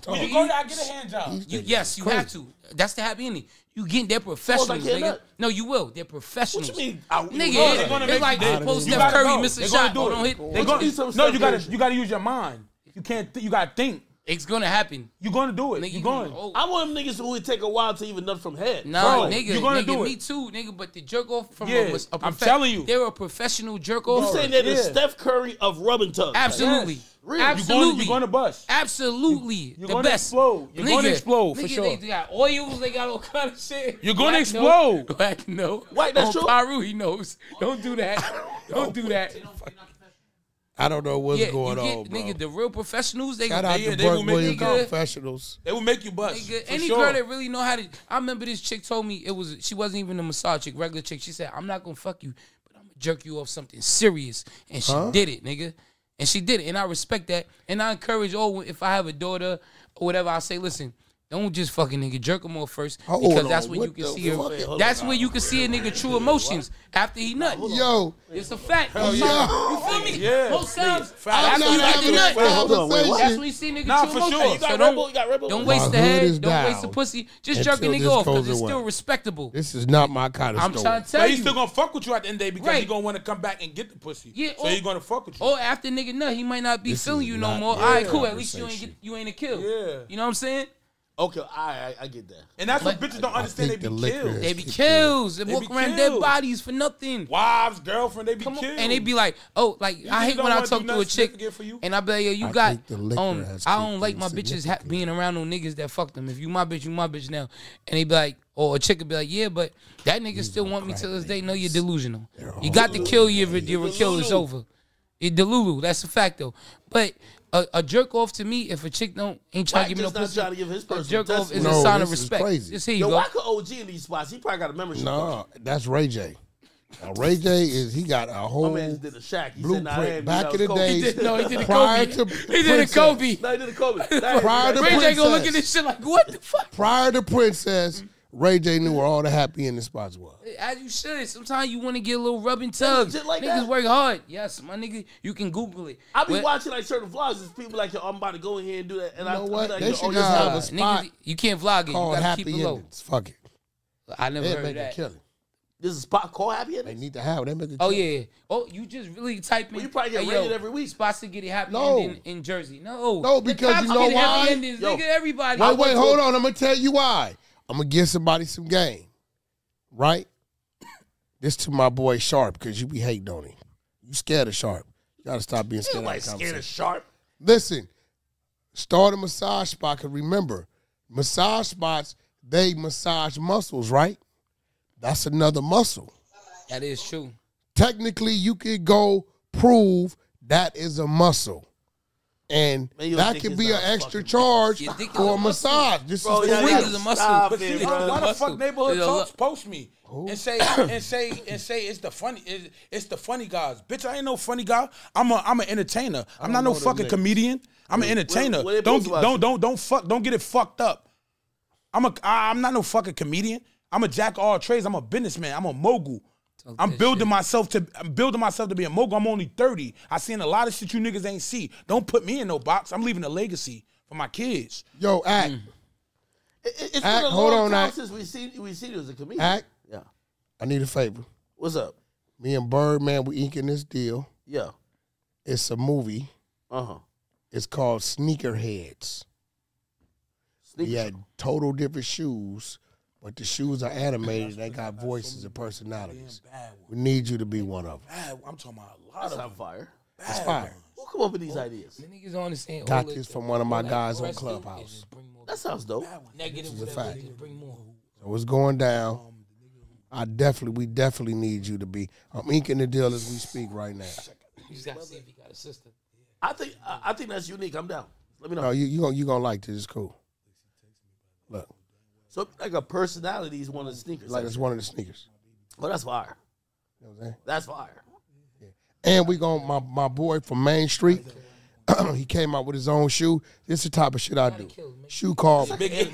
Speaker 7: I, when you go there, I get a hand job.
Speaker 4: You, yes, you have to. That's the happy ending. You get they're professionals, nigga.
Speaker 2: nut?
Speaker 4: No, you will. They're professionals.
Speaker 2: What you mean? I-
Speaker 4: Nigga,
Speaker 2: you
Speaker 7: they're gonna
Speaker 4: it's
Speaker 7: make
Speaker 4: like
Speaker 7: they-
Speaker 4: suppose Steph Curry
Speaker 7: go.
Speaker 4: miss a shot.
Speaker 7: gonna do it.
Speaker 4: don't hit.
Speaker 7: They gonna,
Speaker 2: need
Speaker 7: no, you gotta you gotta use your mind. You can't. Th- you gotta think.
Speaker 4: It's gonna happen.
Speaker 7: You're gonna do it.
Speaker 4: Nigga,
Speaker 7: You're going.
Speaker 4: oh,
Speaker 2: I'm one of them niggas who would take a while to even nut from head.
Speaker 4: Nah,
Speaker 7: Bro,
Speaker 4: nigga,
Speaker 7: you gonna
Speaker 4: nigga,
Speaker 7: do
Speaker 4: me
Speaker 7: it.
Speaker 4: too, nigga. But the jerk off from
Speaker 7: Yeah,
Speaker 4: a, a
Speaker 7: I'm
Speaker 4: profe-
Speaker 7: telling you.
Speaker 4: they're a professional jerk off.
Speaker 2: You saying they're the Steph Curry of rubbing tugs?
Speaker 4: Absolutely,
Speaker 7: Yes.
Speaker 2: Really?
Speaker 7: You're
Speaker 4: absolutely,
Speaker 7: going, you're going to bust.
Speaker 4: absolutely,
Speaker 7: you're
Speaker 4: the
Speaker 7: gonna
Speaker 4: best.
Speaker 7: explode. You're
Speaker 4: Nigga,
Speaker 7: gonna explode, for
Speaker 4: nigga,
Speaker 7: sure.
Speaker 4: They got oils. They got all kind of shit.
Speaker 7: You're gonna explode.
Speaker 4: No, Black no.
Speaker 2: White, that's
Speaker 4: On
Speaker 2: true.
Speaker 4: Piru, he knows. Don't do that. Don't do that.
Speaker 1: I don't know what's
Speaker 4: yeah,
Speaker 1: going
Speaker 4: you get,
Speaker 1: on, bro.
Speaker 4: nigga, the real professionals. They
Speaker 1: Shout out
Speaker 7: yeah,
Speaker 1: to
Speaker 7: they will make
Speaker 1: Williams
Speaker 4: nigga-
Speaker 1: professionals.
Speaker 7: They will make you bust.
Speaker 4: Nigga,
Speaker 7: for
Speaker 4: any
Speaker 7: sure.
Speaker 4: girl that really know how to. I remember this chick told me it was she wasn't even a massage chick, regular chick. She said, "I'm not gonna fuck you, but I'm gonna jerk you off something serious," and she did it, nigga. And she did it, and I respect that. And I encourage all if I have a daughter or whatever, I say, listen. Don't just fucking nigga jerk him off first
Speaker 1: Hold
Speaker 4: because
Speaker 1: on,
Speaker 4: that's when you can see
Speaker 1: fuck?
Speaker 4: her. That's where you can see a nigga true emotions after he nut.
Speaker 1: Yo,
Speaker 4: It's a fact.
Speaker 1: yo,
Speaker 4: You feel me?
Speaker 7: Yeah.
Speaker 4: Most times, after
Speaker 1: not
Speaker 4: you got the nut,
Speaker 1: this
Speaker 2: hold on, wait, what?
Speaker 4: that's when you see nigga
Speaker 7: Nah,
Speaker 4: true
Speaker 7: for
Speaker 4: emotions.
Speaker 7: sure.
Speaker 2: You got
Speaker 4: So don't-
Speaker 2: Bull? You got Red Bull?
Speaker 4: Don't waste the head. Don't waste the pussy. Just
Speaker 1: until
Speaker 4: jerk a nigga off because it's still respectable.
Speaker 1: This is not my kind of
Speaker 4: I'm
Speaker 1: story.
Speaker 4: trying to tell
Speaker 7: But he's still gonna fuck with you at the end of the day because
Speaker 4: Right.
Speaker 7: he's gonna want to come back and get the pussy.
Speaker 4: Yeah,
Speaker 7: so he's gonna fuck with you.
Speaker 4: Or after nigga nut, he might not be
Speaker 1: This
Speaker 4: feeling you no more. All right, cool. At least you ain't you ain't a kill.
Speaker 7: Yeah.
Speaker 4: You know what I'm saying?
Speaker 2: Okay, I, I I get that.
Speaker 7: And that's what bitches don't understand. They
Speaker 1: think the
Speaker 7: be
Speaker 1: liquor
Speaker 7: killed.
Speaker 1: is-
Speaker 4: They be kills. They,
Speaker 7: They
Speaker 4: walk
Speaker 7: be
Speaker 4: around dead
Speaker 7: killed.
Speaker 4: bodies for nothing.
Speaker 7: Wives, girlfriend, they be
Speaker 4: Come on.
Speaker 7: killed.
Speaker 4: And they be like, oh, like
Speaker 7: You
Speaker 4: I hate
Speaker 7: don't
Speaker 4: when I
Speaker 7: wanna
Speaker 4: talk to a
Speaker 7: nothing
Speaker 4: chick
Speaker 7: significant for you?
Speaker 4: and I be like, yo, you
Speaker 1: I
Speaker 4: got
Speaker 1: think the liquor
Speaker 4: um
Speaker 1: has
Speaker 4: I don't
Speaker 1: kicked
Speaker 4: like
Speaker 1: in
Speaker 4: my bitches ha-
Speaker 1: significantly.
Speaker 4: being around no niggas that fuck them. If you my bitch, you my bitch now. And they be like, or a chick would be like, yeah, but that nigga still want me to this day. No, you're delusional. You got to kill your your kill is over. You're delulu. That's a fact though. But a, a jerk off to me, if a chick don't ain't trying to give me no
Speaker 2: just not
Speaker 4: pussy,
Speaker 2: trying to give his
Speaker 4: a
Speaker 2: personal
Speaker 4: jerk off is
Speaker 2: testimony.
Speaker 4: a
Speaker 1: No,
Speaker 4: sign of
Speaker 1: this is
Speaker 4: respect.
Speaker 1: crazy.
Speaker 4: Just here you
Speaker 2: Yo,
Speaker 4: go.
Speaker 2: why could OG in these spots? He probably got a membership. card.
Speaker 1: No, that's Ray J. Now, Ray J is he got a
Speaker 2: My
Speaker 1: whole
Speaker 2: man just did a Shaq. He said, nah, I
Speaker 1: blueprint.
Speaker 2: ain't-
Speaker 1: Back in the
Speaker 2: was Kobe.
Speaker 1: days,
Speaker 4: He did- no, he did a
Speaker 1: prior
Speaker 4: Kobe.
Speaker 1: to
Speaker 4: He did a
Speaker 1: Princess.
Speaker 4: Kobe.
Speaker 2: No, he did a Kobe. That-
Speaker 1: Prior to
Speaker 4: Ray J gonna look at this shit like, what the fuck?
Speaker 1: Prior to Princess, mm. Ray J knew where all the happy ending spots was.
Speaker 4: As you should. Sometimes you want to get a little rubbing tug.
Speaker 2: legit like
Speaker 4: Niggas
Speaker 2: that?
Speaker 4: work hard. Yes, my nigga. You can Google it.
Speaker 2: I be
Speaker 4: But-
Speaker 2: watching like certain vlogs. There's people like, yo, I'm about to go in here and do that. And I,
Speaker 1: know
Speaker 2: I be
Speaker 1: what?
Speaker 2: Like,
Speaker 1: They
Speaker 2: yo,
Speaker 1: should
Speaker 2: oh,
Speaker 1: just have a spot
Speaker 4: niggas, you can't vlog it. You
Speaker 1: Called
Speaker 4: gotta
Speaker 1: Happy
Speaker 4: keep it low.
Speaker 1: Endings. Fuck it.
Speaker 4: I never
Speaker 1: They
Speaker 4: heard
Speaker 1: make a
Speaker 4: that.
Speaker 1: killing.
Speaker 2: This is spot call happy endings.
Speaker 1: They need to have. it. They make a
Speaker 4: Oh
Speaker 1: killing.
Speaker 4: yeah. Oh, you just really type in.
Speaker 2: Well, you probably get
Speaker 4: hey,
Speaker 2: rated
Speaker 4: yo,
Speaker 2: every week.
Speaker 4: Spots to get it happy
Speaker 1: No.
Speaker 4: ending in Jersey. No.
Speaker 1: No, because you know
Speaker 4: get happy
Speaker 1: why?
Speaker 4: Endings,
Speaker 2: Yo.
Speaker 4: nigga, everybody.
Speaker 1: Wait, wait, hold on. I'm gonna tell you why. I'm gonna give somebody some game. Right? This to my boy Sharp, because you be hating on him. You scared of Sharp. You gotta stop being scared of
Speaker 2: Nobody scared of sharp.
Speaker 1: Listen, start a massage spot. Cause remember, massage spots they massage muscles, right? That's another muscle.
Speaker 4: That is true.
Speaker 1: Technically, you could go prove that is a muscle, and
Speaker 2: Man,
Speaker 1: that
Speaker 2: think
Speaker 1: could be an extra charge
Speaker 4: You
Speaker 1: for
Speaker 4: a
Speaker 1: a massage. This
Speaker 2: Bro,
Speaker 1: is
Speaker 2: yeah,
Speaker 1: for real.
Speaker 4: Niggas a muscle.
Speaker 2: Stop
Speaker 7: But
Speaker 2: it,
Speaker 7: see,
Speaker 2: bro.
Speaker 7: why, why the fuck neighborhood
Speaker 4: There's
Speaker 7: talks post me and say and say and say it's the funny it's, it's the funny guys, bitch. I ain't no funny guy. I'm a I'm an entertainer. I'm not no fucking comedian. I'm an entertainer.
Speaker 2: what they
Speaker 7: don't don't don't don't fuck don't get it fucked up. I'm a I- I'm not no fucking comedian. I'm a jack of all trades. I'm a businessman. I'm a mogul. I'm building
Speaker 4: shit.
Speaker 7: myself to I'm building myself to be a mogul. I'm only 30. I seen a lot of shit you niggas ain't see. Don't put me in no box. I'm leaving a legacy for my kids.
Speaker 1: Yo, Ak,
Speaker 2: It, it, has
Speaker 1: Ak,
Speaker 2: been a
Speaker 1: hold
Speaker 2: long
Speaker 1: on,
Speaker 2: time
Speaker 1: Ak.
Speaker 2: since we see we see you as a comedian.
Speaker 1: Ak.
Speaker 2: Yeah.
Speaker 1: I need a favor.
Speaker 2: What's up?
Speaker 1: Me and Birdman, we inking this deal.
Speaker 2: Yeah.
Speaker 1: It's a movie.
Speaker 2: Uh huh.
Speaker 1: It's called Sneakerheads. We had total different shoes, but the shoes are animated. They got voices and personalities. We need you to be one of them.
Speaker 7: I'm talking about a lot
Speaker 2: That's
Speaker 7: of
Speaker 2: not fire.
Speaker 1: It's fire.
Speaker 2: Who come up with these ideas?
Speaker 4: The niggas don't understand.
Speaker 1: Got
Speaker 4: all the-
Speaker 1: this from one of my guys on Clubhouse.
Speaker 4: is just bring more
Speaker 2: That sounds dope.
Speaker 4: Negative,
Speaker 1: This is a fact.
Speaker 4: bring more.
Speaker 1: So it's going down. I definitely, we definitely need you to be. I'm inking the deal as we speak right now.
Speaker 4: You just gotta see if he got a sister.
Speaker 2: I think I, I think that's unique. I'm down. Let me know.
Speaker 1: No, you you gonna you gonna like this? It's cool. Look,
Speaker 2: So like a personality is one of the sneakers.
Speaker 1: like it's one of the sneakers.
Speaker 2: Oh, that's fire.
Speaker 1: You know what I'm saying?
Speaker 2: That's fire. Yeah.
Speaker 1: And we going my my boy from Main Street. he came out with his own shoe. This is the type of shit I do. Shoe called
Speaker 2: Big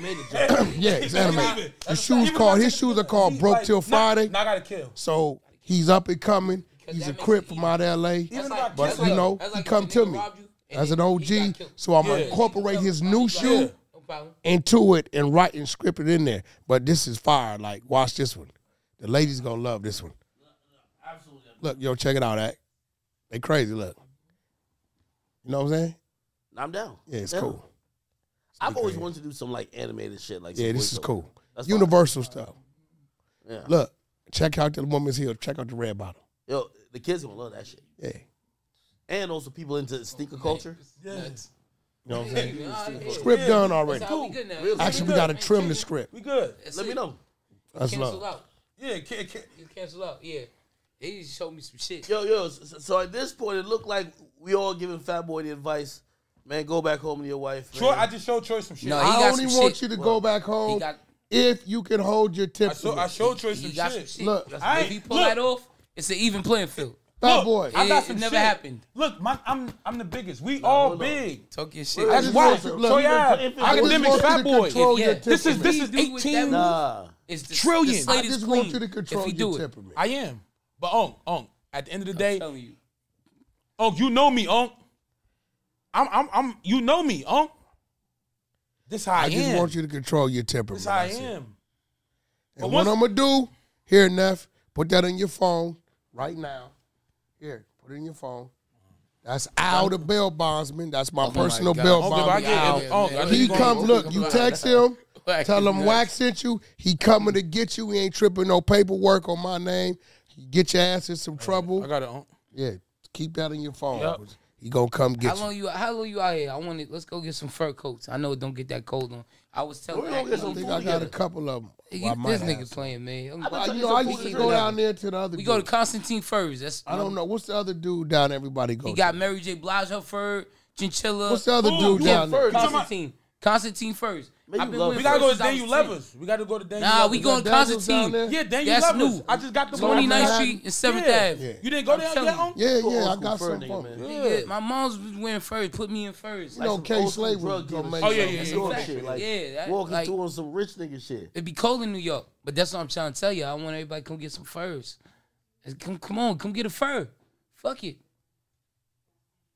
Speaker 1: yeah, it's animated. The shoes called his shoes are called Broke Till Friday.
Speaker 7: nah, I gotta kill.
Speaker 1: So he's up and coming. He's
Speaker 4: that
Speaker 1: a crip from
Speaker 4: easy.
Speaker 1: out of LA.
Speaker 7: Even
Speaker 4: like-
Speaker 7: if
Speaker 1: But
Speaker 7: I
Speaker 4: That's
Speaker 7: kill,
Speaker 1: you know, he come to me
Speaker 4: robbed you and
Speaker 1: as an OG. So I'm gonna incorporate his new shoe
Speaker 4: No problem.
Speaker 1: Into it and write and script it in there. But this is fire. Like, watch this one. The ladies gonna love this one.
Speaker 2: Absolutely.
Speaker 1: Look, yo, check it out, Ak. They crazy. Look. You know what I'm saying?
Speaker 2: I'm down.
Speaker 1: Yeah, it's
Speaker 2: Down.
Speaker 1: cool.
Speaker 2: I've always wanted to do some like animated shit. Like some
Speaker 1: Yeah, this is
Speaker 2: voiceover.
Speaker 1: cool.
Speaker 2: That's fire.
Speaker 1: Universal stuff.
Speaker 2: Yeah.
Speaker 1: Look, check out the woman's heel. Check out the red bottom.
Speaker 2: Yo, the kids gonna love that shit.
Speaker 1: Yeah.
Speaker 2: And also people into sneaker culture.
Speaker 1: You know what I'm saying?
Speaker 4: Yeah.
Speaker 1: Script done already.
Speaker 4: That's how we good now.
Speaker 1: Actually, we got to trim the script.
Speaker 7: We good.
Speaker 4: That's
Speaker 2: Let
Speaker 4: it.
Speaker 2: me know.
Speaker 1: That's
Speaker 4: Cancel
Speaker 1: love.
Speaker 4: out.
Speaker 7: Yeah, can, can,
Speaker 4: You cancel out. Yeah. They just showed me some shit.
Speaker 2: Yo, yo. So, so at this point, it looked like we all giving Fat Boy the advice. Man, go back home to your wife.
Speaker 7: Troy. I just showed Troy some shit.
Speaker 4: No, he
Speaker 1: I
Speaker 4: got
Speaker 1: only
Speaker 4: some
Speaker 1: want
Speaker 4: shit.
Speaker 1: you to go back home
Speaker 4: got
Speaker 1: if you can hold your
Speaker 7: I,
Speaker 1: temper.
Speaker 7: saw, I showed Troy some
Speaker 4: he some
Speaker 7: shit.
Speaker 4: shit.
Speaker 1: Look,
Speaker 7: I
Speaker 4: if he pull
Speaker 7: look.
Speaker 4: that off, it's an even playing field.
Speaker 1: Fat
Speaker 7: Look,
Speaker 1: boy.
Speaker 7: I got
Speaker 4: It-
Speaker 7: some
Speaker 4: it never
Speaker 7: shit.
Speaker 4: happened.
Speaker 7: Look, my, I'm I'm the biggest. We all
Speaker 2: no, no.
Speaker 7: big.
Speaker 4: Talk your shit.
Speaker 7: That's why.
Speaker 1: want you- look,
Speaker 7: Troy
Speaker 2: even- if it-
Speaker 1: I just
Speaker 7: academic
Speaker 1: want you
Speaker 7: fat boy.
Speaker 1: control
Speaker 4: If-
Speaker 1: your
Speaker 4: yeah.
Speaker 7: This is this
Speaker 4: He
Speaker 7: is
Speaker 4: do with that
Speaker 7: 18.
Speaker 4: move.
Speaker 2: Nah.
Speaker 4: It's the,
Speaker 7: Trillion.
Speaker 4: The slate
Speaker 1: I
Speaker 4: is
Speaker 1: just
Speaker 4: clean
Speaker 1: want you to control
Speaker 4: if he
Speaker 1: your
Speaker 4: do it.
Speaker 1: temperament.
Speaker 7: I am. But Unc, Unc, at the end of the
Speaker 4: I'm
Speaker 7: day,
Speaker 4: telling you.
Speaker 7: Unc, you know me, Unc. I'm I'm I'm you know me, Unc. This how I,
Speaker 1: I just
Speaker 7: am.
Speaker 1: want you to control your temperament.
Speaker 7: this how I
Speaker 1: That's it.
Speaker 7: am.
Speaker 1: And
Speaker 7: But
Speaker 1: what
Speaker 7: once-
Speaker 1: I'm gonna do here, Neff, put that on your phone right now. Here, put it in your phone. That's Al the bail bondsman. That's oh my personal
Speaker 4: God.
Speaker 1: bail
Speaker 7: Okay, but I
Speaker 1: bondsman.
Speaker 7: get
Speaker 1: Al.
Speaker 7: it. Oh, I know
Speaker 1: He come. Look, you text him. Tell him
Speaker 4: nuts.
Speaker 1: Wack sent you. He coming to get you. He ain't tripping no paperwork on my name. Get your ass in some trouble.
Speaker 7: I got it. on.
Speaker 1: Yeah, keep that in your phone.
Speaker 7: Yep.
Speaker 1: He gonna come
Speaker 4: How
Speaker 1: get you.
Speaker 4: long you? How long you out here? I want to. Let's go get some fur coats. I know it don't get that cold on. I was telling.
Speaker 2: Where we gonna get
Speaker 4: Ak-
Speaker 2: some
Speaker 1: I think I got a couple of them.
Speaker 4: Hey, this nigga playing, man.
Speaker 2: been
Speaker 1: I, you know, I
Speaker 2: food
Speaker 1: used to
Speaker 2: to
Speaker 1: go down there to the other.
Speaker 4: We go to. Constantine Furs. That's
Speaker 1: I don't know what's the other dude down. Everybody go.
Speaker 4: He got
Speaker 1: to?
Speaker 4: Mary J. Blige her fur, chinchilla.
Speaker 1: What's the other
Speaker 7: Ooh,
Speaker 1: dude down there?
Speaker 4: Constantine. Constantine Furs.
Speaker 2: Man,
Speaker 4: I've been with
Speaker 7: We gotta go to
Speaker 4: Furs since I
Speaker 7: Daniel. Levers. We gotta go to Daniel
Speaker 4: Nah,
Speaker 7: Levers.
Speaker 4: we going
Speaker 1: Daniels down
Speaker 4: Constantine.
Speaker 7: Yeah, Daniel
Speaker 4: That's
Speaker 7: Levers.
Speaker 4: new.
Speaker 7: I just got the
Speaker 4: 29th
Speaker 1: Manhattan?
Speaker 4: Street and 7th Ave.
Speaker 7: You didn't go
Speaker 4: I'm
Speaker 7: there
Speaker 4: telling
Speaker 7: yet?
Speaker 4: you.
Speaker 7: on?
Speaker 1: Yeah, yeah, I got
Speaker 2: fur
Speaker 1: some
Speaker 2: nigga, man.
Speaker 4: my mom's was wearing furs. Put me in furs.
Speaker 1: You know, K.
Speaker 2: old school
Speaker 1: Slade
Speaker 2: drug
Speaker 1: was gonna make
Speaker 7: Oh, yeah,
Speaker 1: something.
Speaker 7: yeah,
Speaker 2: That's
Speaker 7: yeah.
Speaker 2: shit. Like,
Speaker 4: Yeah,
Speaker 2: walking
Speaker 4: like-
Speaker 2: through on some rich nigga shit.
Speaker 4: It'd be cold in New York, but that's what I'm trying to tell you. I want everybody to come get some furs. Come, come on, come get a fur. Fuck it.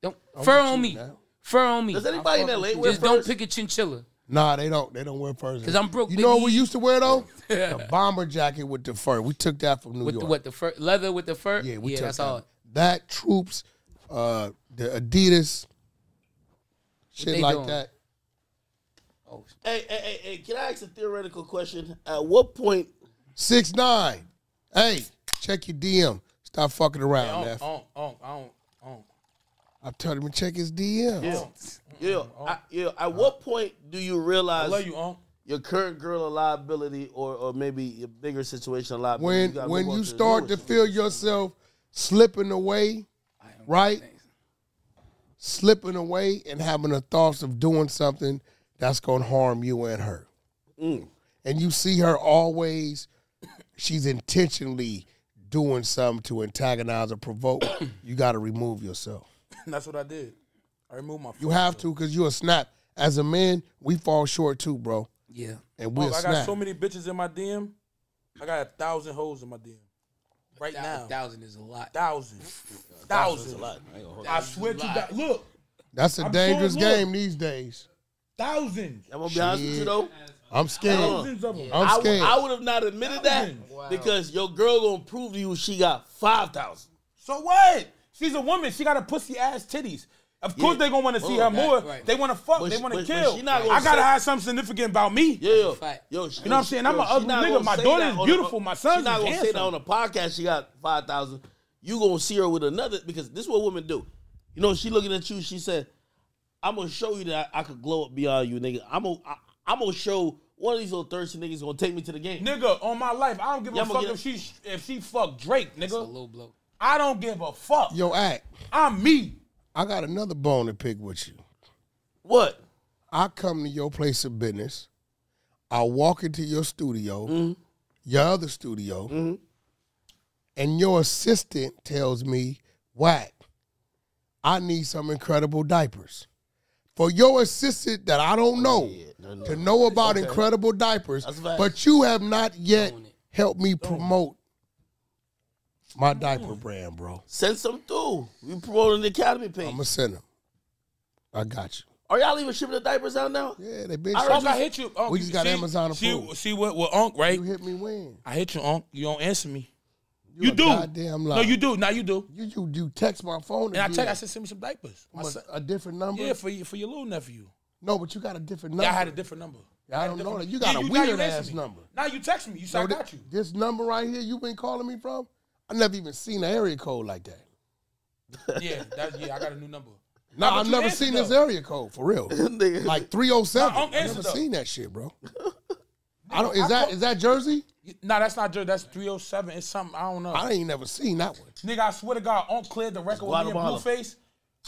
Speaker 4: Don't fur on me.
Speaker 1: now.
Speaker 4: Fur on me.
Speaker 2: Does anybody in LA wear
Speaker 4: Just don't pick a chinchilla.
Speaker 1: Nah, they don't. They don't wear furs.
Speaker 4: Cause I'm broke,
Speaker 1: You know what we used to wear though? a bomber jacket with the fur. We took that from New
Speaker 4: With
Speaker 1: York.
Speaker 4: the, what the fur leather with the fur?
Speaker 1: Yeah, we took
Speaker 4: that's
Speaker 1: that.
Speaker 4: all.
Speaker 1: That troops, uh, the Adidas, shit like
Speaker 4: doing?
Speaker 1: that.
Speaker 4: Oh,
Speaker 2: Hey, hey, hey, hey, can I ask a theoretical question? At what point?
Speaker 1: Six nine. Hey, check your DM. Stop fucking around,
Speaker 7: I
Speaker 1: man.
Speaker 7: don't, I don't, I don't, I don't, I don't.
Speaker 1: I told him to check his DM.
Speaker 2: Yeah, yeah, I, yeah. At what point do you
Speaker 7: I
Speaker 2: realize
Speaker 7: love you, Unc.
Speaker 2: your current girl a liability, or or maybe a bigger situation a liability?
Speaker 1: When
Speaker 2: gotta
Speaker 1: when you
Speaker 2: to
Speaker 1: start to feel
Speaker 2: situation.
Speaker 1: yourself slipping away, right? Slipping away and having the thoughts of doing something that's gonna harm you and her.
Speaker 2: Mm.
Speaker 1: And you see her always, she's intentionally doing something to antagonize or provoke. you gotta remove yourself.
Speaker 7: And that's what I did. I removed my.
Speaker 1: You have to because you're a snap. As a man, we fall short too, bro.
Speaker 4: yeah.
Speaker 1: And we're
Speaker 7: Unc, oh, I got so many bitches in my DM. I got a thousand hoes in my DM. Right
Speaker 4: A
Speaker 7: now,
Speaker 4: thousand is a lot.
Speaker 7: thousand, thousand. is a lot. I swear to God, look,
Speaker 1: That's a
Speaker 7: I'm
Speaker 1: dangerous
Speaker 7: sure,
Speaker 1: game these days.
Speaker 7: thousands,
Speaker 2: I'm gonna be honest with you though.
Speaker 1: I'm scared.
Speaker 7: thousands of them.
Speaker 1: I'm scared.
Speaker 2: I would have not admitted that
Speaker 7: Thousands.
Speaker 2: because your girl gonna prove to you she got five thousand.
Speaker 7: So what? She's a woman. She got a pussy ass titties. Of course
Speaker 2: Yeah.
Speaker 7: they gonna want to see
Speaker 2: Well,
Speaker 7: her more.
Speaker 4: right.
Speaker 7: They want to fuck.
Speaker 2: But
Speaker 7: they want to
Speaker 2: but- but
Speaker 7: kill.
Speaker 2: she
Speaker 7: I gotta
Speaker 2: say-
Speaker 7: have something significant about me.
Speaker 2: Yeah,
Speaker 4: fact.
Speaker 2: yo, she,
Speaker 7: You know what I'm saying? I'm
Speaker 2: yo,
Speaker 7: a
Speaker 2: she
Speaker 7: ugly
Speaker 2: not
Speaker 7: nigga. My
Speaker 2: say
Speaker 7: daughter
Speaker 2: that
Speaker 7: is
Speaker 2: on
Speaker 7: beautiful.
Speaker 2: The,
Speaker 7: My son's
Speaker 2: She not
Speaker 7: is
Speaker 2: gonna say that on a podcast. She got five thousand. You gonna see her with another because this is what women do. You know, she looking at you. She said, "I'm gonna show you that I, I could glow up beyond you, nigga. I'm gonna, I, I'm gonna show one of these little thirsty niggas gonna take me to the game.
Speaker 7: Nigga, on my life, I don't give
Speaker 2: Yeah,
Speaker 7: a
Speaker 2: I'ma
Speaker 7: fuck if she if she fuck Drake,
Speaker 4: It's a
Speaker 7: nigga.
Speaker 4: low blow.
Speaker 7: I don't give a fuck.
Speaker 1: Yo, Ak.
Speaker 7: I'm me.
Speaker 1: I got another bone to pick with you.
Speaker 2: What?
Speaker 1: I come to your place of business. I walk into your studio,
Speaker 2: Mm-hmm.
Speaker 1: your other studio, and your assistant tells me, Wack, I need some incredible diapers. For your assistant that I don't know
Speaker 2: no, no.
Speaker 1: to know about incredible diapers,
Speaker 2: That's a fact.
Speaker 1: but you have not yet helped me promote my diaper brand, bro.
Speaker 2: Send some through. We promoting the academy page.
Speaker 1: I'm to send them. I got you.
Speaker 2: Are y'all even shipping the diapers out now?
Speaker 1: Yeah, they been
Speaker 2: I
Speaker 1: shipping.
Speaker 7: I hit you. Unc,
Speaker 1: We just got
Speaker 7: see,
Speaker 1: Amazon
Speaker 7: See,
Speaker 1: approved.
Speaker 7: see what with Unc, right?
Speaker 1: You hit me when?
Speaker 7: I hit you, Unc. You don't answer me.
Speaker 1: You
Speaker 7: You,
Speaker 1: a
Speaker 7: do.
Speaker 1: goddamn
Speaker 7: No, you do. Now you do.
Speaker 1: You you you text my phone
Speaker 7: And I you, I said, send me some diapers. My
Speaker 1: What,
Speaker 7: son-
Speaker 1: a different number.
Speaker 7: yeah, for you, for your little nephew.
Speaker 1: no, but you got a different number.
Speaker 7: Yeah, I had a different number.
Speaker 1: I
Speaker 7: had
Speaker 1: don't know that. You got a
Speaker 7: now
Speaker 1: weird ass
Speaker 7: me.
Speaker 1: number.
Speaker 7: Now you text me. You said I got you.
Speaker 1: This number right here, you been calling me from? I never even seen an area code like that.
Speaker 7: Yeah, that's yeah. I got a new number.
Speaker 1: No,
Speaker 7: Nah,
Speaker 1: I've never
Speaker 7: answered,
Speaker 1: seen this area code for real. Like 307.
Speaker 7: Nah,
Speaker 1: I
Speaker 7: answered,
Speaker 1: never
Speaker 7: though.
Speaker 1: seen that shit, bro. I don't. Is
Speaker 7: I
Speaker 1: that
Speaker 7: call-
Speaker 1: is that Jersey?
Speaker 7: Nah, that's not Jersey. That's 307. It's something I don't know.
Speaker 1: I ain't never seen that one.
Speaker 7: Nigga, I swear to God, Unc cleared the record with me and Blueface.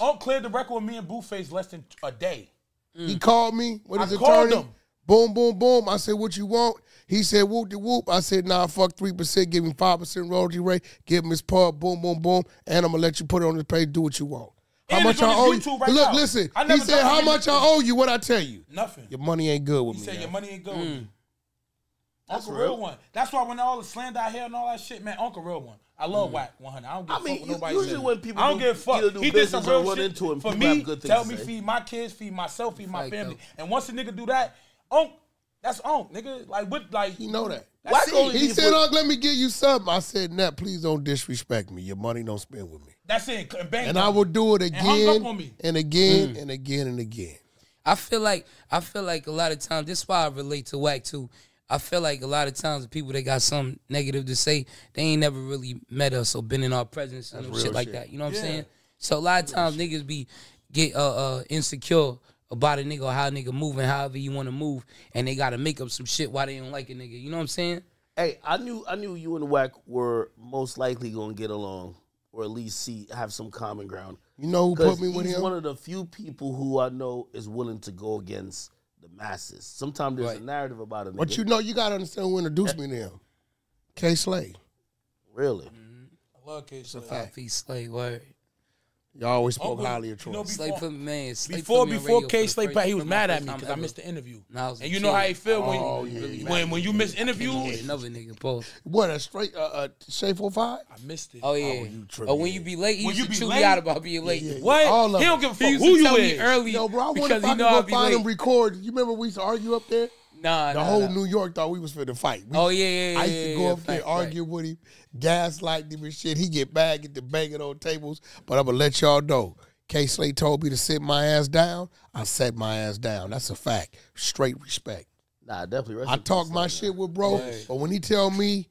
Speaker 7: Unc cleared the record with me and Blueface less than a day.
Speaker 1: He called me What is
Speaker 7: I
Speaker 1: his
Speaker 7: called
Speaker 1: attorney.
Speaker 7: him.
Speaker 1: Boom, boom, boom. I said, "What you want?" He said, "Whoop de whoop." I said, "Nah, fuck three percent. Give him five percent royalty rate. Give him his pub. Boom, boom, boom. And I'm gonna let you put it on the page. Do what you want." How
Speaker 7: And
Speaker 1: much I
Speaker 7: his
Speaker 1: owe you?
Speaker 7: Right
Speaker 1: Look,
Speaker 7: now.
Speaker 1: listen.
Speaker 7: I
Speaker 1: He said, "How much I owe you?" What I tell you?
Speaker 7: Nothing.
Speaker 1: Your money ain't good with
Speaker 7: He
Speaker 1: me.
Speaker 7: He said
Speaker 1: man.
Speaker 7: your money ain't good with
Speaker 1: Mm.
Speaker 7: me. Uncle real one. That's why when all the slander I hear and all that shit, man, Uncle real one. I love Wack 100. I don't give
Speaker 2: I
Speaker 7: a
Speaker 2: mean,
Speaker 7: fuck what
Speaker 2: you-
Speaker 7: nobody
Speaker 2: usually
Speaker 7: says.
Speaker 2: when people
Speaker 7: I don't
Speaker 2: do-
Speaker 7: give a fuck.
Speaker 2: do
Speaker 7: He did some real shit
Speaker 2: into him,
Speaker 7: for me.
Speaker 2: good
Speaker 7: Tell me feed my kids, feed myself, feed my
Speaker 4: Like
Speaker 7: family.
Speaker 4: that.
Speaker 7: And once a nigga do that, Unc, That's on, nigga. Like what? Like
Speaker 1: He know that.
Speaker 7: That's
Speaker 2: Wack
Speaker 1: He said,
Speaker 2: for-
Speaker 1: "Unc, let me give you something." I said, "Nah, please don't disrespect me. Your money don't spend with me."
Speaker 7: That's it. And, bang
Speaker 1: And I will do it again
Speaker 7: on me.
Speaker 1: and again and again and again.
Speaker 4: I feel like I feel like a lot of times this is why I relate to Wack too. I feel like a lot of times the people that got something negative to say, they ain't never really met us or been in our presence and shit like that. You know what I'm saying? So a lot of times niggas be get uh, uh insecure about a nigga or how a nigga moving however you want to move, and they gotta make up some shit why they don't like a nigga. You know what I'm saying?
Speaker 2: Hey, I knew I knew you and Wack were most likely gonna get along, or at least see have some common ground.
Speaker 1: You know who
Speaker 2: Because
Speaker 1: put me with
Speaker 2: he's
Speaker 1: him?
Speaker 2: one of the few people who I know is willing to go against the masses. Sometimes there's a narrative about a nigga.
Speaker 1: But you know, you gotta understand who introduced me to him. K Slay.
Speaker 2: really? Mm-hmm.
Speaker 7: I love K. Slay.
Speaker 4: Five feet slay word.
Speaker 1: Y'all always spoke
Speaker 7: Uncle,
Speaker 1: highly of
Speaker 7: you
Speaker 1: Troy.
Speaker 7: know,
Speaker 4: Slay
Speaker 7: Before-
Speaker 4: put me man. Slay
Speaker 7: Before
Speaker 4: put
Speaker 7: before K
Speaker 4: for the
Speaker 7: Slay
Speaker 4: first-
Speaker 7: back, he was mad at me because I missed the interview.
Speaker 4: When I was a
Speaker 7: And you
Speaker 4: kid.
Speaker 7: know how he feel when
Speaker 1: Oh,
Speaker 7: you,
Speaker 1: yeah,
Speaker 4: Really
Speaker 1: yeah.
Speaker 7: when when you miss interviews.
Speaker 4: Hit another nigga pause.
Speaker 1: what a straight uh, uh Shay 45?
Speaker 7: I missed it.
Speaker 4: Oh yeah.
Speaker 1: you
Speaker 4: Oh, when you be late, he
Speaker 7: When
Speaker 4: used
Speaker 7: you
Speaker 4: to
Speaker 7: be
Speaker 4: chew
Speaker 7: late?
Speaker 4: me out about being late.
Speaker 1: yeah, yeah.
Speaker 7: What?
Speaker 1: All of
Speaker 7: he don't give a fuck who you
Speaker 4: tell
Speaker 7: is.
Speaker 4: early
Speaker 1: Yo, bro, I wonder
Speaker 4: because
Speaker 1: if I
Speaker 4: know
Speaker 1: go find him record. You remember we used to argue up there?
Speaker 4: Nah,
Speaker 1: The
Speaker 4: nah,
Speaker 1: whole
Speaker 4: nah.
Speaker 1: New York thought we was for the fight. We-
Speaker 4: Oh yeah, yeah, yeah.
Speaker 1: I used to
Speaker 4: yeah,
Speaker 1: go
Speaker 4: yeah,
Speaker 1: up there,
Speaker 4: fact, right.
Speaker 1: argue with him, gaslight him and shit. He get back, get the banging on tables. But I'm gonna let y'all know. K Slay told me to sit my ass down. I sat my ass down. That's a fact. Straight respect.
Speaker 2: Nah, definitely. Rest
Speaker 1: I talk my
Speaker 2: man.
Speaker 1: shit with bro,
Speaker 4: Right.
Speaker 1: but when he tell me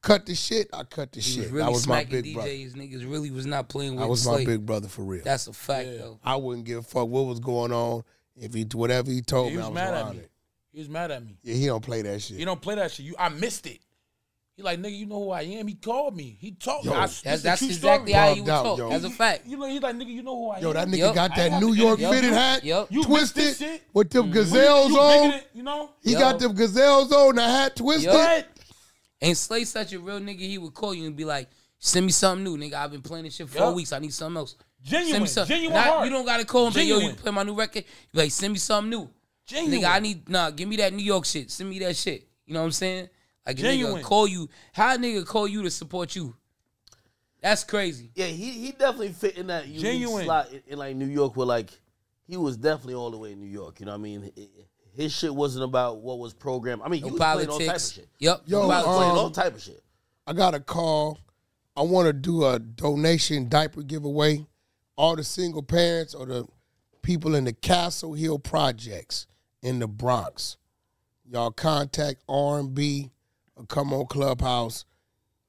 Speaker 1: cut the shit, I cut the
Speaker 4: He was
Speaker 1: shit.
Speaker 4: really
Speaker 1: that was my
Speaker 4: smacking
Speaker 1: big brother.
Speaker 4: DJs. Niggas really was not playing with
Speaker 1: That was
Speaker 4: Slay.
Speaker 1: my big brother for real.
Speaker 4: That's a fact though.
Speaker 1: I wouldn't give a fuck what was going on. If he whatever he told
Speaker 7: He
Speaker 1: me, I
Speaker 7: was
Speaker 1: was
Speaker 7: mad at
Speaker 1: around
Speaker 7: me.
Speaker 1: it.
Speaker 7: He was mad at me.
Speaker 1: Yeah, he don't play that shit.
Speaker 7: You don't play that shit. You, I missed it. He like nigga, you know who I am. He called me. He talked.
Speaker 1: Yo,
Speaker 7: I,
Speaker 1: that's-
Speaker 4: That's
Speaker 7: is a
Speaker 4: that's
Speaker 7: true
Speaker 4: exactly
Speaker 7: story.
Speaker 4: how he would
Speaker 1: Bugged out,
Speaker 4: talk. That's a fact.
Speaker 7: You know, he's like nigga, you know who I am.
Speaker 1: Yo, that nigga
Speaker 4: Yup.
Speaker 1: got that New York
Speaker 7: interview
Speaker 1: fitted hat
Speaker 4: Yup.
Speaker 7: You
Speaker 1: twisted
Speaker 7: this shit?
Speaker 1: with them
Speaker 7: You-
Speaker 1: gazelles
Speaker 7: you
Speaker 1: on.
Speaker 7: it, you know.
Speaker 1: He
Speaker 4: Yo.
Speaker 1: got them gazelles on, the hat twisted.
Speaker 7: What?
Speaker 4: And Slay such a real nigga. He would call you and be like, "Send me something new, nigga. I've been playing this shit for four weeks. I need something else.
Speaker 7: Genuine,
Speaker 4: Send me something.
Speaker 7: genuine
Speaker 4: Not-
Speaker 7: heart.
Speaker 4: You don't gotta call him. Say, yo, you play my new record. Be like, send me something new.
Speaker 7: Genuine.
Speaker 4: Nigga, I need nah. Give me that New York shit. Send me that shit. You know what I'm saying? Like a
Speaker 7: Genuine.
Speaker 4: nigga call you. How a nigga call you to support you? That's crazy.
Speaker 2: Yeah, he he definitely fit in that unique
Speaker 7: Genuine.
Speaker 2: slot in, in like New York, where like he was definitely all the way in New York. You know what I mean? It- his shit wasn't about what was programmed. I mean, he
Speaker 4: No
Speaker 2: was playing all type of shit.
Speaker 4: Yep.
Speaker 1: Yo,
Speaker 2: He was
Speaker 4: politics.
Speaker 2: playing
Speaker 1: um,
Speaker 2: all type of shit.
Speaker 1: I got a call. I want to do a donation diaper giveaway. All the single parents or the people in the Castle Hill projects in the Bronx. Y'all contact R&B come on Clubhouse.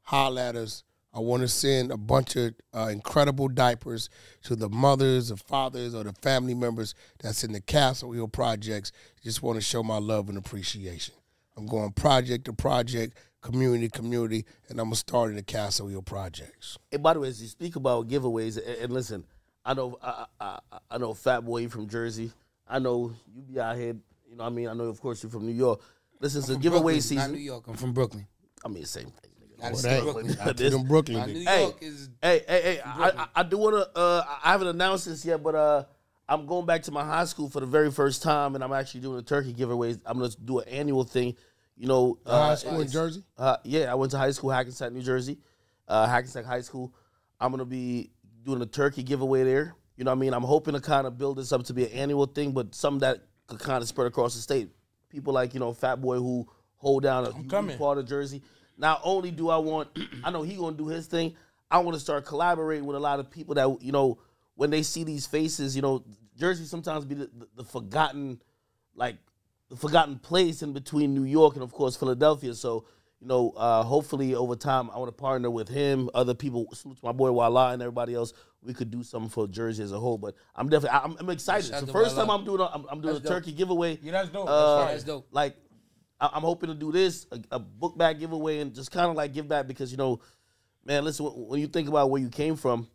Speaker 1: Holler at us. I want to send a bunch of uh, incredible diapers to the mothers, the fathers, or the family members that's in the Castle Hill projects. Just want to show my love and appreciation. I'm going project to project, community to community, and I'm gonna start in the Castle Hill projects.
Speaker 2: And by the way, as you speak about giveaways, and, and listen, I know I, I- I know Fat Boy from Jersey. I know you be out here. You know, what I mean, I know of course you're from New York. Listen, it's a
Speaker 4: From
Speaker 2: giveaway
Speaker 4: Brooklyn, Not New. York. I'm from Brooklyn.
Speaker 2: I mean, same thing. nigga.
Speaker 4: Gotta
Speaker 1: hey,
Speaker 4: Brooklyn.
Speaker 1: not to
Speaker 2: This-
Speaker 1: them Brooklyn
Speaker 4: Nah,
Speaker 1: niggas.
Speaker 4: New
Speaker 2: Hey,
Speaker 4: York is
Speaker 2: Hey, hey, hey! I, I, I do want to. Uh, I haven't announced this yet, but uh, I'm going back to my high school for the very first time, and I'm actually doing a turkey giveaway. I'm gonna do an annual thing. You know,
Speaker 1: Uh, high school in Jersey.
Speaker 2: Uh, yeah, I went to high school, Hackensack, New Jersey, uh, Hackensack High School. I'm gonna be doing a turkey giveaway there. You know what I mean? I'm hoping to kind of build this up to be an annual thing, but something that could kind of spread across the state. People like you know Fat Boy who hold down a part of Jersey. Not only do I want, I know he gonna do his thing. I want to start collaborating with a lot of people that you know when they see these faces. You know, Jersey sometimes be the, the, the forgotten, like the forgotten place in between New York and of course Philadelphia. So you know, uh, hopefully over time, I want to partner with him, other people, salute to my boy Wallo and everybody else. We could do something for Jersey as a whole. But I'm definitely, I'm, I'm excited.
Speaker 4: Shout
Speaker 2: It's the first time I'm doing, a, I'm, I'm doing
Speaker 4: That's
Speaker 2: a
Speaker 4: dope.
Speaker 2: turkey giveaway.
Speaker 7: Yeah, that's dope.
Speaker 2: Uh,
Speaker 7: that's
Speaker 4: that's dope.
Speaker 2: Like, I- I'm hoping to do this, a, a book bag giveaway, and just kind of like give back because you know, man, listen, when- when you think about where you came from,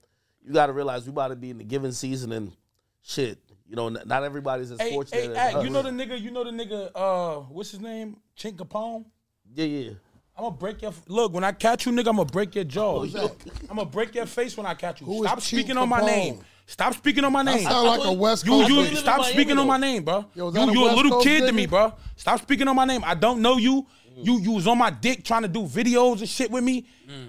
Speaker 2: you got to realize we about to be in the giving season and shit. You know, not everybody's as
Speaker 7: Hey,
Speaker 2: fortunate.
Speaker 7: hey,
Speaker 2: as us.
Speaker 7: you know the nigga, you know the nigga, uh, what's his name? Chink Capone?
Speaker 2: Yeah, yeah.
Speaker 7: I'm gonna break your look when I catch you, nigga. I'm gonna break your jaw.
Speaker 1: Who's that?
Speaker 7: I'm gonna break your face when I catch you.
Speaker 1: Who is
Speaker 7: Stop
Speaker 1: Chink
Speaker 7: speaking on my name. Stop speaking on my
Speaker 1: That
Speaker 7: name.
Speaker 1: sound like a West
Speaker 7: You,
Speaker 1: Coast.
Speaker 7: you
Speaker 2: live
Speaker 1: nigga.
Speaker 2: in
Speaker 7: stop
Speaker 2: Miami,
Speaker 7: speaking on my name, bro.
Speaker 1: Yo, is
Speaker 7: you
Speaker 1: that a
Speaker 7: you a little
Speaker 1: Coast
Speaker 7: kid to me, bro. Stop speaking on my name. I don't know you. You you was on my dick trying to do videos and shit with me.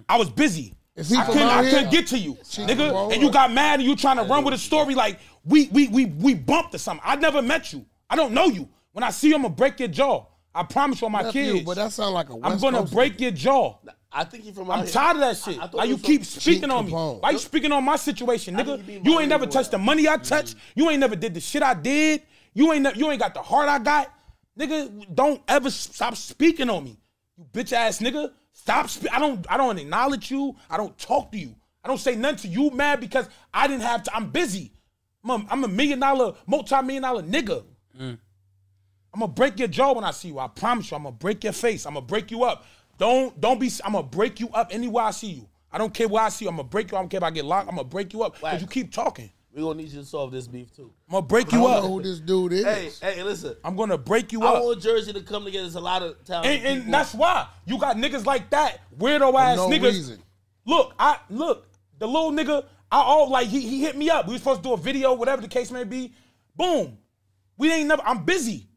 Speaker 7: I was busy.
Speaker 1: Is he
Speaker 7: I couldn't, I
Speaker 1: here?
Speaker 7: couldn't get to you,
Speaker 1: Chico
Speaker 7: nigga.
Speaker 1: Roll
Speaker 7: And you got mad and you trying to run with a story like we we we we bumped or something. I never met you. I don't know you. When I see you, I'm gonna break your jaw. All I promise you on my
Speaker 1: Nephew,
Speaker 7: kids.
Speaker 1: but that sound like a
Speaker 7: I'm
Speaker 1: West
Speaker 7: gonna
Speaker 1: Coast
Speaker 7: break your jaw.
Speaker 2: I think he from.
Speaker 7: I'm
Speaker 2: here.
Speaker 7: tired of that shit.
Speaker 2: I- I
Speaker 7: Why you keep speaking on me?
Speaker 1: Capone.
Speaker 7: Why you speaking on my situation, nigga?
Speaker 2: you
Speaker 7: ain't never touched the money I touched. You ain't never did the shit I did. You ain't ne- you ain't got the heart I got. Nigga, don't ever stop speaking on me. You bitch ass nigga. Stop spe- I don't I don't acknowledge you. I don't talk to you. I don't say nothing to you mad because I didn't have to. I'm busy. I'm a, I'm a million dollar, multi-million dollar nigga. Mm. I'm gonna break your jaw when I see you. I promise you. I'm gonna break your face. I'm gonna break you up. Don't don't be. I'm gonna break you up anywhere I see you. I don't care where I see you. I'm gonna break you. I don't care if I get locked. I'm gonna break you up because you keep talking.
Speaker 2: We gonna need you to solve this beef too.
Speaker 7: I'm gonna break
Speaker 1: I
Speaker 7: you
Speaker 1: don't
Speaker 7: up.
Speaker 1: know who this dude is.
Speaker 2: Hey, hey, listen.
Speaker 7: I'm gonna break you
Speaker 2: I
Speaker 7: up.
Speaker 2: I want Jersey to come together. There's a lot of talented
Speaker 7: And, and that's why you got niggas like that, weirdo ass
Speaker 1: no
Speaker 7: niggas.
Speaker 1: reason.
Speaker 7: Look, I look the little nigga. I all like he he hit me up. We were supposed to do a video, whatever the case may be. Boom, we ain't never. I'm busy.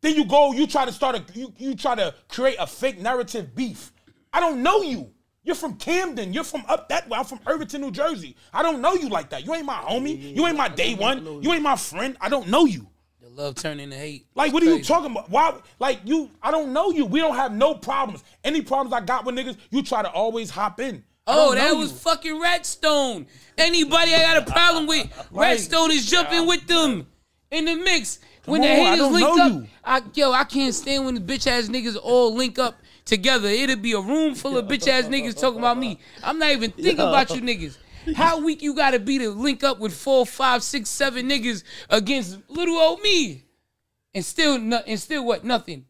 Speaker 7: Then you go, you try to start a you you try to create a fake narrative beef. I don't know you. You're from Camden. You're from up that way. I'm from Irvington, New Jersey. I don't know you like that. You ain't my homie. You ain't my day one. You ain't my friend. I don't know you.
Speaker 4: The love turning into hate.
Speaker 7: Like, what are you talking about? Why? Like, you, I don't know you. We don't have no problems. Any problems I got with niggas, you try to always hop in.
Speaker 4: Oh, that was
Speaker 7: you.
Speaker 4: fucking Redstone. Anybody I got a problem with, Redstone is jumping with them in the mix. When the
Speaker 7: on, I
Speaker 4: haters link up,
Speaker 7: you.
Speaker 4: I yo, I can't stand when the bitch ass niggas all link up together. It'll be a room full of bitch ass niggas talking about me. I'm not even thinking about you niggas. How weak you gotta be to link up with four, five, six, seven niggas against little old me, and still, no, and still what? Nothing.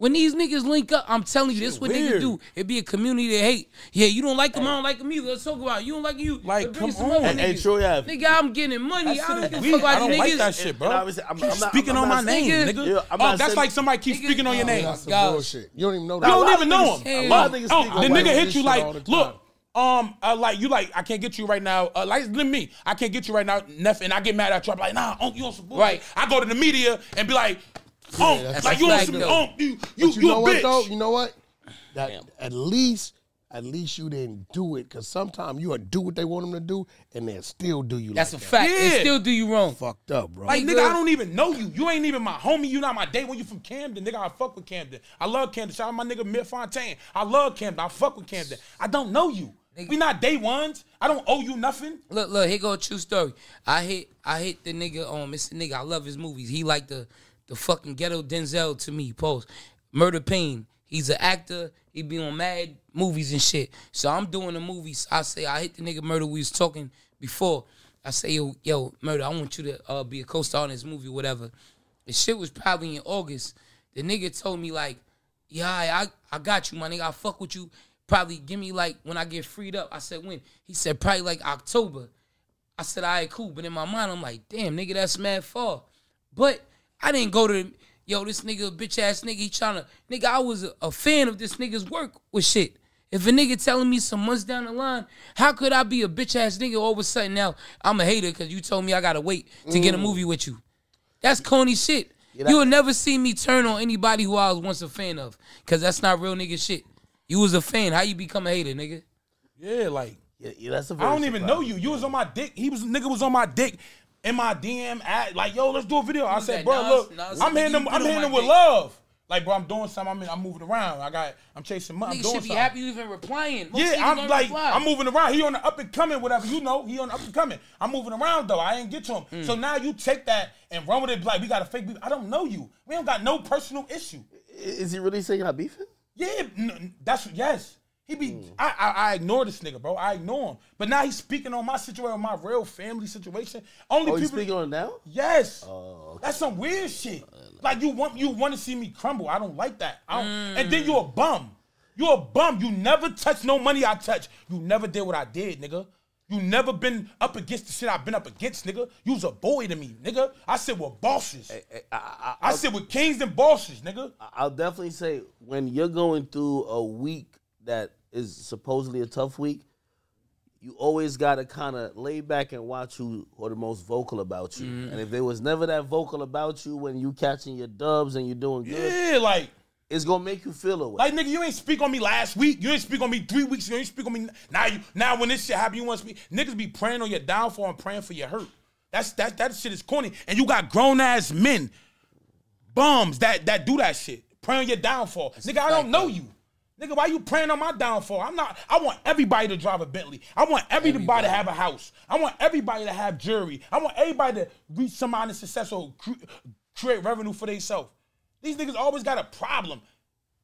Speaker 4: When these niggas link up, I'm telling you, this what niggas
Speaker 7: weird.
Speaker 4: do. It be a community that hate. Yeah, you don't like them, I don't like them either. Let's talk about it. You don't like you.
Speaker 7: Like,
Speaker 4: bring
Speaker 7: come
Speaker 4: some
Speaker 7: on.
Speaker 4: other
Speaker 2: Hey, hey. Troy Ave.
Speaker 4: Nigga, I'm getting money.
Speaker 7: That
Speaker 4: I don't
Speaker 7: shit
Speaker 4: give
Speaker 7: is
Speaker 4: a
Speaker 7: weird.
Speaker 4: fuck
Speaker 7: I don't like
Speaker 4: niggas.
Speaker 7: that shit, bro.
Speaker 2: And obviously, I'm,
Speaker 7: Keep
Speaker 2: I'm not,
Speaker 7: speaking
Speaker 2: I'm
Speaker 7: on my
Speaker 2: not
Speaker 7: name, nigga.
Speaker 2: Yeah, I'm
Speaker 7: oh,
Speaker 2: not
Speaker 7: that's
Speaker 2: saying-
Speaker 7: like somebody keep
Speaker 4: Nigga,
Speaker 7: speaking on your
Speaker 4: no,
Speaker 7: name.
Speaker 1: That's some bullshit. You don't even know
Speaker 7: You don't even know him.
Speaker 2: a lot of niggas
Speaker 7: Oh, the nigga hit you like, look, um, uh, like you like, I can't get you right now. Uh, like than me, I can't get you right now, Neff, and I get mad at you. I'm like, nah, Unc, you on some bullshit.
Speaker 4: Right.
Speaker 7: I go to the media and be like, Unc, oh,
Speaker 1: that's
Speaker 7: like
Speaker 1: a
Speaker 7: you on
Speaker 1: fact,
Speaker 7: some,
Speaker 4: though.
Speaker 7: Unc, you, you,
Speaker 1: But you,
Speaker 7: you,
Speaker 1: know
Speaker 7: a
Speaker 1: what
Speaker 7: bitch.
Speaker 1: though? You know what? That
Speaker 4: Damn.
Speaker 1: at least, at least you didn't do it. Cause sometimes you will do what they want them to do, and they'll still do you.
Speaker 4: That's a
Speaker 1: like that.
Speaker 4: fact. They
Speaker 7: Yeah.
Speaker 4: still do you wrong.
Speaker 1: Fucked up, bro.
Speaker 7: Like,
Speaker 4: Nigga.
Speaker 7: nigga, I don't even know you. You ain't even my homie. You not my day when you from Camden. Nigga, I fuck with Camden. I love Camden. Shout out my nigga Mir Fontane. I love Camden. I fuck with Camden. I don't know you. We not day ones. I don't owe you nothing.
Speaker 4: Look, look, here go a true story. I hit I hit the nigga um, on Mr. Nigga. I love his movies. He like the the fucking ghetto Denzel to me. Post Murder Pain. He's an actor. He be on mad movies and shit. So I'm doing the movies. I say I hit the nigga Murder. We was talking before. I say yo yo Murder. I want you to uh, be a co-star in this movie, whatever. The shit was probably in August. The nigga told me like, yeah, I I got you, my nigga. I fuck with you. Probably give me like when I get freed up. I said when. He said probably like October. I said, all right, cool. But in my mind, I'm like, damn, nigga, that's mad far. But I didn't go to, yo, this nigga, bitch ass nigga, he trying to nigga, I was a, a fan of this nigga's work with shit. If a nigga telling me some months down the line, how could I be a bitch ass nigga all of a sudden now I'm a hater because you told me I gotta wait to get a mm. movie with you? That's corny shit. you will never see me turn on anybody who I was once a fan of because that's not real nigga shit. You was a fan. How you become a hater, nigga?
Speaker 7: Yeah, like
Speaker 2: Yeah, yeah, that's a
Speaker 7: I
Speaker 2: very
Speaker 7: don't even know you. You was on my dick. He was nigga was on my dick in my DM at like, yo, let's do a video. I said,
Speaker 4: that?
Speaker 7: bro,
Speaker 4: Nas-
Speaker 7: look,
Speaker 4: Nas-
Speaker 7: I'm
Speaker 4: nigga,
Speaker 7: hitting them, I'm
Speaker 4: on
Speaker 7: hitting them with
Speaker 4: dick.
Speaker 7: love. Like, bro, I'm doing something. I'm, I'm moving around. I got, I'm chasing money. I'm
Speaker 4: Nigga
Speaker 7: doing
Speaker 4: should be
Speaker 7: something.
Speaker 4: happy you even replying. Most
Speaker 7: Yeah, I'm like,
Speaker 4: reply.
Speaker 7: I'm moving around. He on the up and coming, whatever. You know, he on the up and coming. I'm moving around though. I ain't get to him.
Speaker 4: Mm.
Speaker 7: So now you take that and run with it. Like we got a fake beef. I don't know you. We don't got no personal issue.
Speaker 2: Is he really saying y'all beefing?
Speaker 7: Yeah, n- that's yes. He be. Mm. I, I I ignore this nigga, bro. I ignore him. But now he's speaking on my situation, my real family situation. Only
Speaker 2: Oh,
Speaker 7: people.
Speaker 2: speaking on now?
Speaker 7: Yes. Oh, That's some weird shit. Oh, like you want you want to see me crumble. I don't like that. I don't, And then you a mm. bum. You a bum. You never touch no money I touch. You never did what I did, nigga. You never been up against the shit I've been up against, nigga. You was a boy to me, nigga. I sit with bosses.
Speaker 2: I,
Speaker 7: I sit with kings and bosses, nigga.
Speaker 2: I'll definitely say when you're going through a week that is supposedly a tough week, you always gotta kind of lay back and watch who are the most vocal about you.
Speaker 7: Mm.
Speaker 2: And if they was never that vocal about you when you catching your dubs and you're doing good,
Speaker 7: yeah, like
Speaker 2: it's gonna make you feel away.
Speaker 7: Like nigga, you ain't speak on me last week. You ain't speak on me three weeks. ago. You ain't speak on me now. You now when this shit happen, you want to speak. Niggas be praying on your downfall and praying for your hurt. That's that that shit is corny. And you got grown ass men, bums that that do that shit. Praying on your downfall. It's nigga, I don't know you. Nigga, why you praying on my downfall? I'm not. I want everybody to drive a Bentley. I want everybody,
Speaker 4: everybody.
Speaker 7: to have a house. I want everybody to have jewelry. I want everybody to reach some amount of success or create revenue for themselves. These niggas always got a problem.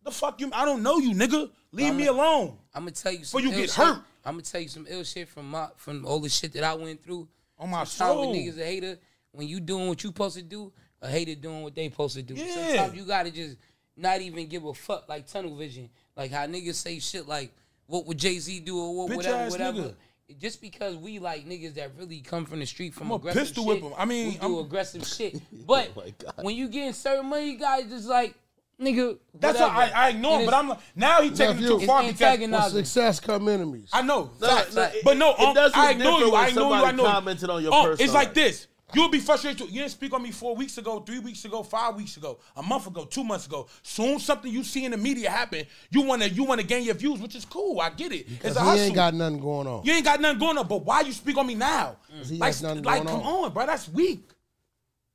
Speaker 7: The fuck you? I don't know you, nigga. Leave I'm me a, alone.
Speaker 4: I'm gonna tell you. Some
Speaker 7: Before
Speaker 4: you
Speaker 7: get
Speaker 4: shit.
Speaker 7: hurt.
Speaker 4: I'm gonna tell you some ill shit from my from all the shit that I went through.
Speaker 7: On my soul.
Speaker 4: When niggas a hater. When you doing what you supposed to do, a hater doing what they supposed to do.
Speaker 7: Yeah.
Speaker 4: Sometimes you gotta just not even give a fuck like tunnel vision. Like how niggas say shit like, what would Jay Z do or what, whatever, whatever.
Speaker 7: Nigga.
Speaker 4: Just because we like niggas that really come from the street from
Speaker 7: I'm
Speaker 4: aggressive
Speaker 7: pistol
Speaker 4: shit,
Speaker 7: whip them. I mean,
Speaker 4: we
Speaker 7: I'm... do
Speaker 4: aggressive shit. Oh but oh when you getting certain money, you guys just like, nigga.
Speaker 7: That's why I, I, ignore him, but I'm like, now he taking it too far because
Speaker 1: well, success come enemies.
Speaker 7: I know,
Speaker 2: no, no,
Speaker 7: but no, um, I ignore you. I ignore you. I know.
Speaker 2: Commented on your
Speaker 7: um,
Speaker 2: personal.
Speaker 7: It's like this. You'll be frustrated too. You didn't speak on me four weeks ago, three weeks ago, five weeks ago, a month ago, two months ago. Soon something you see in the media happen, you wanna you wanna gain your views, which is cool. I get it. It's hustle.
Speaker 1: ain't got nothing going on.
Speaker 7: You ain't got nothing going on, but why you speak on me now?
Speaker 1: Mm.
Speaker 7: Like, like come
Speaker 1: on.
Speaker 7: on, bro. That's weak.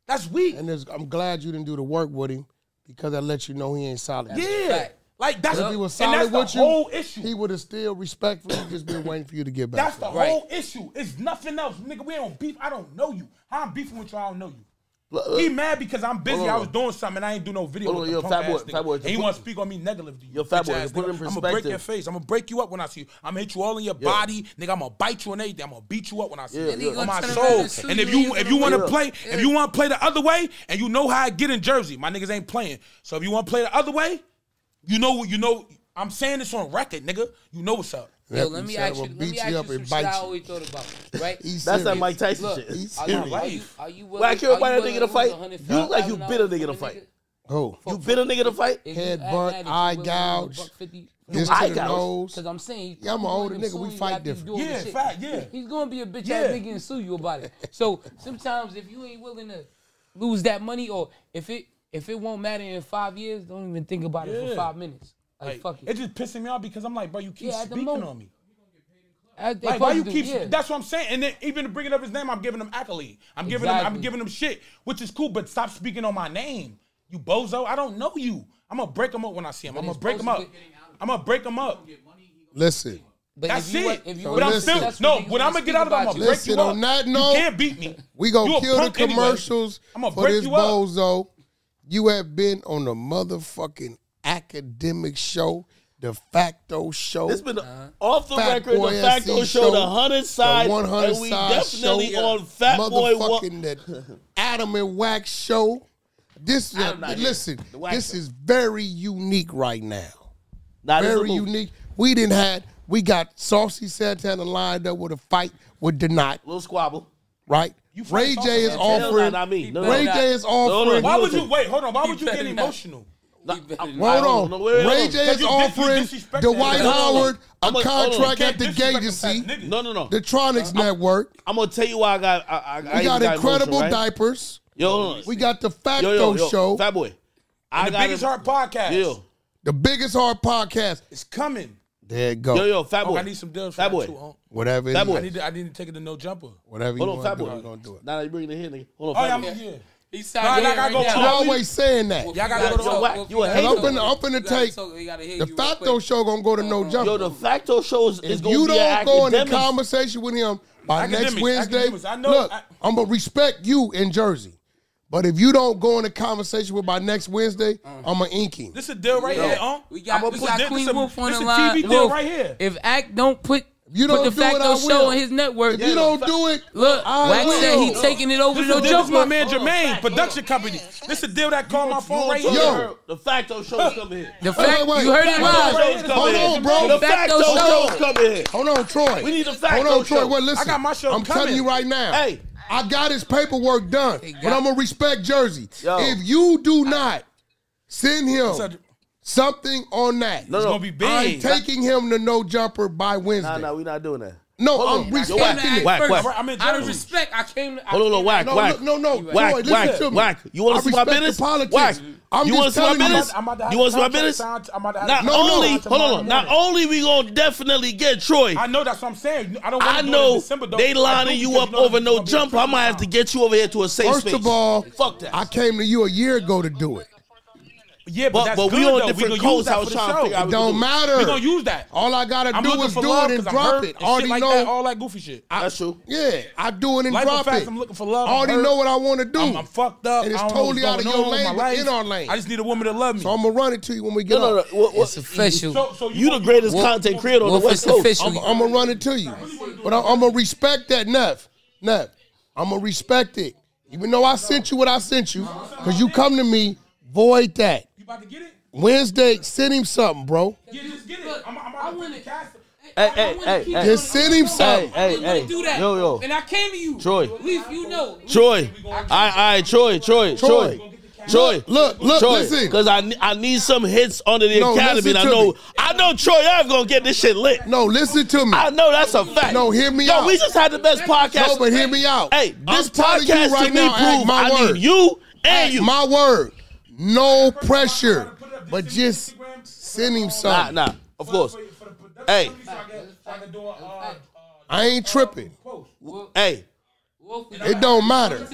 Speaker 7: That's weak.
Speaker 1: And I'm glad you didn't do the work with him because I let you know he ain't solid.
Speaker 7: yeah. Like that's
Speaker 1: if he was solid with you,
Speaker 7: whole issue.
Speaker 1: He would have still respectfully just been waiting for you to get back.
Speaker 7: That's the
Speaker 4: right.
Speaker 7: whole issue. It's nothing else, nigga. We don't beef. I don't know you. How I'm beefing with you, I don't know you.
Speaker 2: Look,
Speaker 7: he mad because I'm busy.
Speaker 2: Look,
Speaker 7: I was doing something and I ain't do no video.
Speaker 2: Look,
Speaker 7: with
Speaker 2: yo, fat boy, fat boy,
Speaker 7: and he want to speak on me negatively.
Speaker 2: Yo, fat boy, put in
Speaker 7: perspective. I'm gonna break your face. I'm gonna break you up when I see you. I'm gonna hit you all in your
Speaker 2: yeah.
Speaker 7: body, nigga. I'm gonna bite you and everything. I'm gonna beat you up when I see
Speaker 2: yeah,
Speaker 7: you.
Speaker 2: Yeah.
Speaker 7: On my soul.
Speaker 4: And
Speaker 7: if
Speaker 4: you
Speaker 7: if
Speaker 4: you
Speaker 7: want to play, if you want to play the other way, and you know how I get in Jersey, my niggas ain't playing. So if you want to play the other way, you know what? You know. I'm saying this on record, nigga. You know what's up.
Speaker 4: Yo, let me ask you. Let me ask
Speaker 1: you
Speaker 4: some shit I always thought about. Right?
Speaker 2: That's that Mike Tyson
Speaker 4: Look,
Speaker 2: shit.
Speaker 1: He's
Speaker 4: are, you, are you are you willing?
Speaker 2: Whack I up
Speaker 4: by
Speaker 2: that nigga to fight. You look like you bit a nigga to fight.
Speaker 1: Who?
Speaker 2: You bit a nigga to fight?
Speaker 4: Headbutt,
Speaker 1: eye gouge. You
Speaker 2: eye gouge.
Speaker 1: nose.
Speaker 4: Because I'm saying,
Speaker 1: yeah, I'm an older nigga. We fight different.
Speaker 7: Yeah, fact, yeah.
Speaker 4: He's gonna be a bitch ass nigga and sue you about it. So sometimes if you ain't willing to lose that money, or if it if it won't matter in five years, don't even think about yeah. it for five minutes. Like,
Speaker 7: like,
Speaker 4: fuck it.
Speaker 7: It's just pissing me off because I'm like, bro, you keep
Speaker 4: yeah,
Speaker 7: speaking
Speaker 4: moment,
Speaker 7: on me. Like why you keep?
Speaker 4: Yeah.
Speaker 7: That's what I'm saying. And then even bringing up his name, I'm giving him accolade. I'm exactly. giving him. I'm giving him shit, which is cool. But stop speaking on my name, you bozo. I don't know you. I'm gonna break him up when I see him. But
Speaker 4: I'm
Speaker 7: gonna break him up. I'm gonna break him up.
Speaker 1: Listen.
Speaker 4: But
Speaker 7: That's
Speaker 4: you,
Speaker 7: it.
Speaker 4: You,
Speaker 1: so
Speaker 7: but I'm still no. When I'm gonna get out of, I'm gonna break you up.
Speaker 1: On that note, you
Speaker 7: can't beat me.
Speaker 1: We gonna kill the
Speaker 7: commercials anyway.
Speaker 1: I'm
Speaker 7: gonna
Speaker 1: for
Speaker 7: break
Speaker 1: this
Speaker 7: you up.
Speaker 1: bozo. You have been on the motherfucking academic show, the facto show.
Speaker 2: It's been uh-huh. off the
Speaker 1: Fat
Speaker 2: record,
Speaker 1: Boy
Speaker 2: the facto
Speaker 1: SC
Speaker 2: show, the hundred side,
Speaker 1: the 100
Speaker 2: and we definitely on Fat Boy
Speaker 1: fucking that Adam and Wax show. This
Speaker 2: uh,
Speaker 1: listen, this
Speaker 2: show.
Speaker 1: is very unique right now. Very unique. We didn't had we got Saucy Santana lined up with a fight with Donat.
Speaker 2: Little squabble
Speaker 1: right? Ray J is
Speaker 2: all friends. No,
Speaker 1: Ray
Speaker 2: no,
Speaker 1: J is
Speaker 2: all
Speaker 1: friends.
Speaker 7: Why would you wait? Hold on. Why would you get emotional?
Speaker 2: No,
Speaker 1: hold on. Ray J is offering Dwight Howard a contract at the
Speaker 7: agency.
Speaker 2: No, no, no.
Speaker 1: The Tronics Network.
Speaker 2: I'm gonna tell you why I got. I,
Speaker 1: we got, incredible diapers.
Speaker 2: Yo,
Speaker 1: we got the Facto Show.
Speaker 2: Fat boy. I
Speaker 7: the biggest heart podcast.
Speaker 2: Yo.
Speaker 1: The biggest heart podcast.
Speaker 7: It's coming.
Speaker 1: There it go.
Speaker 2: Yo, yo, Fat Boy.
Speaker 7: I need some dumb
Speaker 2: Fat Boy.
Speaker 1: Whatever.
Speaker 2: Fat.
Speaker 7: I need, to, I need to take it to no jumper.
Speaker 1: Whatever
Speaker 2: Hold on,
Speaker 1: you
Speaker 2: want
Speaker 1: to boy. do,
Speaker 2: I'm
Speaker 1: going to do it.
Speaker 2: Now that you bringing it here, nigga. Hold on, Oh,
Speaker 7: yeah,
Speaker 2: fat
Speaker 7: I'm here.
Speaker 4: He's signed
Speaker 7: Nah, nah, I gotta go
Speaker 1: You
Speaker 7: talk.
Speaker 1: always saying that.
Speaker 7: Y'all gotta go to
Speaker 2: whack. You a hater.
Speaker 1: I'm finna- I'm finna take The facto show gonna go to no
Speaker 2: Yo, the facto show is
Speaker 1: If
Speaker 2: going to
Speaker 1: you
Speaker 2: be
Speaker 1: don't go in
Speaker 2: the
Speaker 1: conversation with him by next Wednesday,
Speaker 7: I know-
Speaker 1: look,
Speaker 7: I-
Speaker 1: I'm gonna respect you in Jersey. But if you don't go in a conversation with by next Wednesday, uh-huh. I'm gonna ink him.
Speaker 7: This a deal right here, huh?
Speaker 4: We got,
Speaker 7: I'ma put
Speaker 4: got
Speaker 7: this-
Speaker 4: Queen
Speaker 7: this a-
Speaker 4: Wolf on the
Speaker 7: a
Speaker 4: line.
Speaker 7: TV deal right here.
Speaker 4: If Ak don't put
Speaker 1: you don't but
Speaker 4: the
Speaker 1: do
Speaker 4: fact
Speaker 1: it,
Speaker 4: of his network.
Speaker 1: If you don't do it,
Speaker 4: look.
Speaker 1: I
Speaker 4: Wax
Speaker 1: will.
Speaker 4: said he's taking it over to
Speaker 7: the joke. my man Jermaine, production company. This is a deal that called my phone right here.
Speaker 2: The facto show's coming here.
Speaker 4: The fact you heard it live.
Speaker 1: Hold on, bro.
Speaker 2: The facto show's coming here.
Speaker 1: Hold on, Troy.
Speaker 2: We need
Speaker 1: the
Speaker 2: facto. show.
Speaker 1: Hold on, Troy. Well, listen.
Speaker 7: I got my show.
Speaker 1: I'm telling you right now.
Speaker 2: Hey.
Speaker 1: I got his paperwork done, but I'm gonna respect Jersey. If you do not send him Something on that.
Speaker 2: No, no, it's
Speaker 7: gonna be big.
Speaker 1: I'm taking him to no jumper by Wednesday.
Speaker 2: No, no, we're not doing that.
Speaker 1: No,
Speaker 2: Hold
Speaker 1: I'm respecting it.
Speaker 4: Wack,
Speaker 2: whack.
Speaker 7: I'm
Speaker 4: out of respect. I came. I
Speaker 2: Hold on,
Speaker 4: came,
Speaker 2: whack, whack.
Speaker 1: No, no,
Speaker 2: no.
Speaker 1: Wack, Boy,
Speaker 2: whack,
Speaker 1: to me.
Speaker 2: whack. You want to see my business?
Speaker 1: Politics.
Speaker 2: Wack.
Speaker 1: I'm
Speaker 2: you want to see my business? You want to see my business? Not
Speaker 1: no,
Speaker 2: only,
Speaker 7: no,
Speaker 2: hold on. Not only we gonna definitely get Troy.
Speaker 7: I know that's what I'm saying. I don't. want
Speaker 2: I know
Speaker 7: December, though.
Speaker 2: they lining you up over no jumper. I might have to get you over here to a safe space.
Speaker 1: First of all,
Speaker 2: fuck that.
Speaker 1: I came to you a year ago to do it.
Speaker 7: Yeah, but,
Speaker 2: but,
Speaker 7: that's
Speaker 2: but
Speaker 7: good, we on different
Speaker 2: coasts. I was trying to figure out.
Speaker 1: Don't matter.
Speaker 7: We gonna use that.
Speaker 1: All I gotta do is do it and drop it. Already know
Speaker 7: all that goofy shit.
Speaker 2: I, that's true.
Speaker 1: Yeah, I do it and drop it.
Speaker 7: I'm looking for love.
Speaker 1: I already know what I want to do.
Speaker 7: I'm, fucked up.
Speaker 1: And it's totally out of your lane, but in our lane.
Speaker 7: I just need a woman to love me.
Speaker 1: So I'm gonna run it to you when we get
Speaker 2: up. No.
Speaker 4: It's official.
Speaker 7: So,
Speaker 2: you, the greatest content creator on the West Coast.
Speaker 1: I'm gonna run it to you, but I'm gonna respect that. Nuff, Nuff, I'm gonna respect it. Even though I sent you what I sent you, because you come to me, void that.
Speaker 7: About to get it?
Speaker 1: Wednesday, send him something, bro.
Speaker 7: Yeah, just get it. I'm, I'm about
Speaker 4: I
Speaker 7: win to cast
Speaker 4: it.
Speaker 2: Hey, hey, hey, hey.
Speaker 1: Just send him something.
Speaker 2: Hey,
Speaker 4: hey,
Speaker 2: hey.
Speaker 4: Do that.
Speaker 2: Yo, yo.
Speaker 4: And I came to you.
Speaker 2: Troy.
Speaker 4: Leaf, you know.
Speaker 2: Troy. I, I, Troy, Troy, Troy. Troy.
Speaker 1: Look, look,
Speaker 2: Troy,
Speaker 1: listen,
Speaker 2: because I I need some hits under the
Speaker 1: no,
Speaker 2: academy. And I know
Speaker 1: me.
Speaker 2: I know Troy I'm gonna get this shit lit.
Speaker 1: No, listen to me.
Speaker 2: I know that's a fact.
Speaker 1: No, hear me
Speaker 2: Yo,
Speaker 1: out.
Speaker 2: Yo, we just had the best podcast.
Speaker 1: No, but hear me out.
Speaker 2: Hey,
Speaker 1: this
Speaker 2: podcast
Speaker 1: right
Speaker 2: to me
Speaker 1: now, proved
Speaker 2: I need you and you.
Speaker 1: My word. No pressure, but just send him
Speaker 2: some.
Speaker 1: Nah,
Speaker 2: nah, of course. Hey,
Speaker 1: I ain't tripping.
Speaker 2: Hey,
Speaker 1: it don't matter.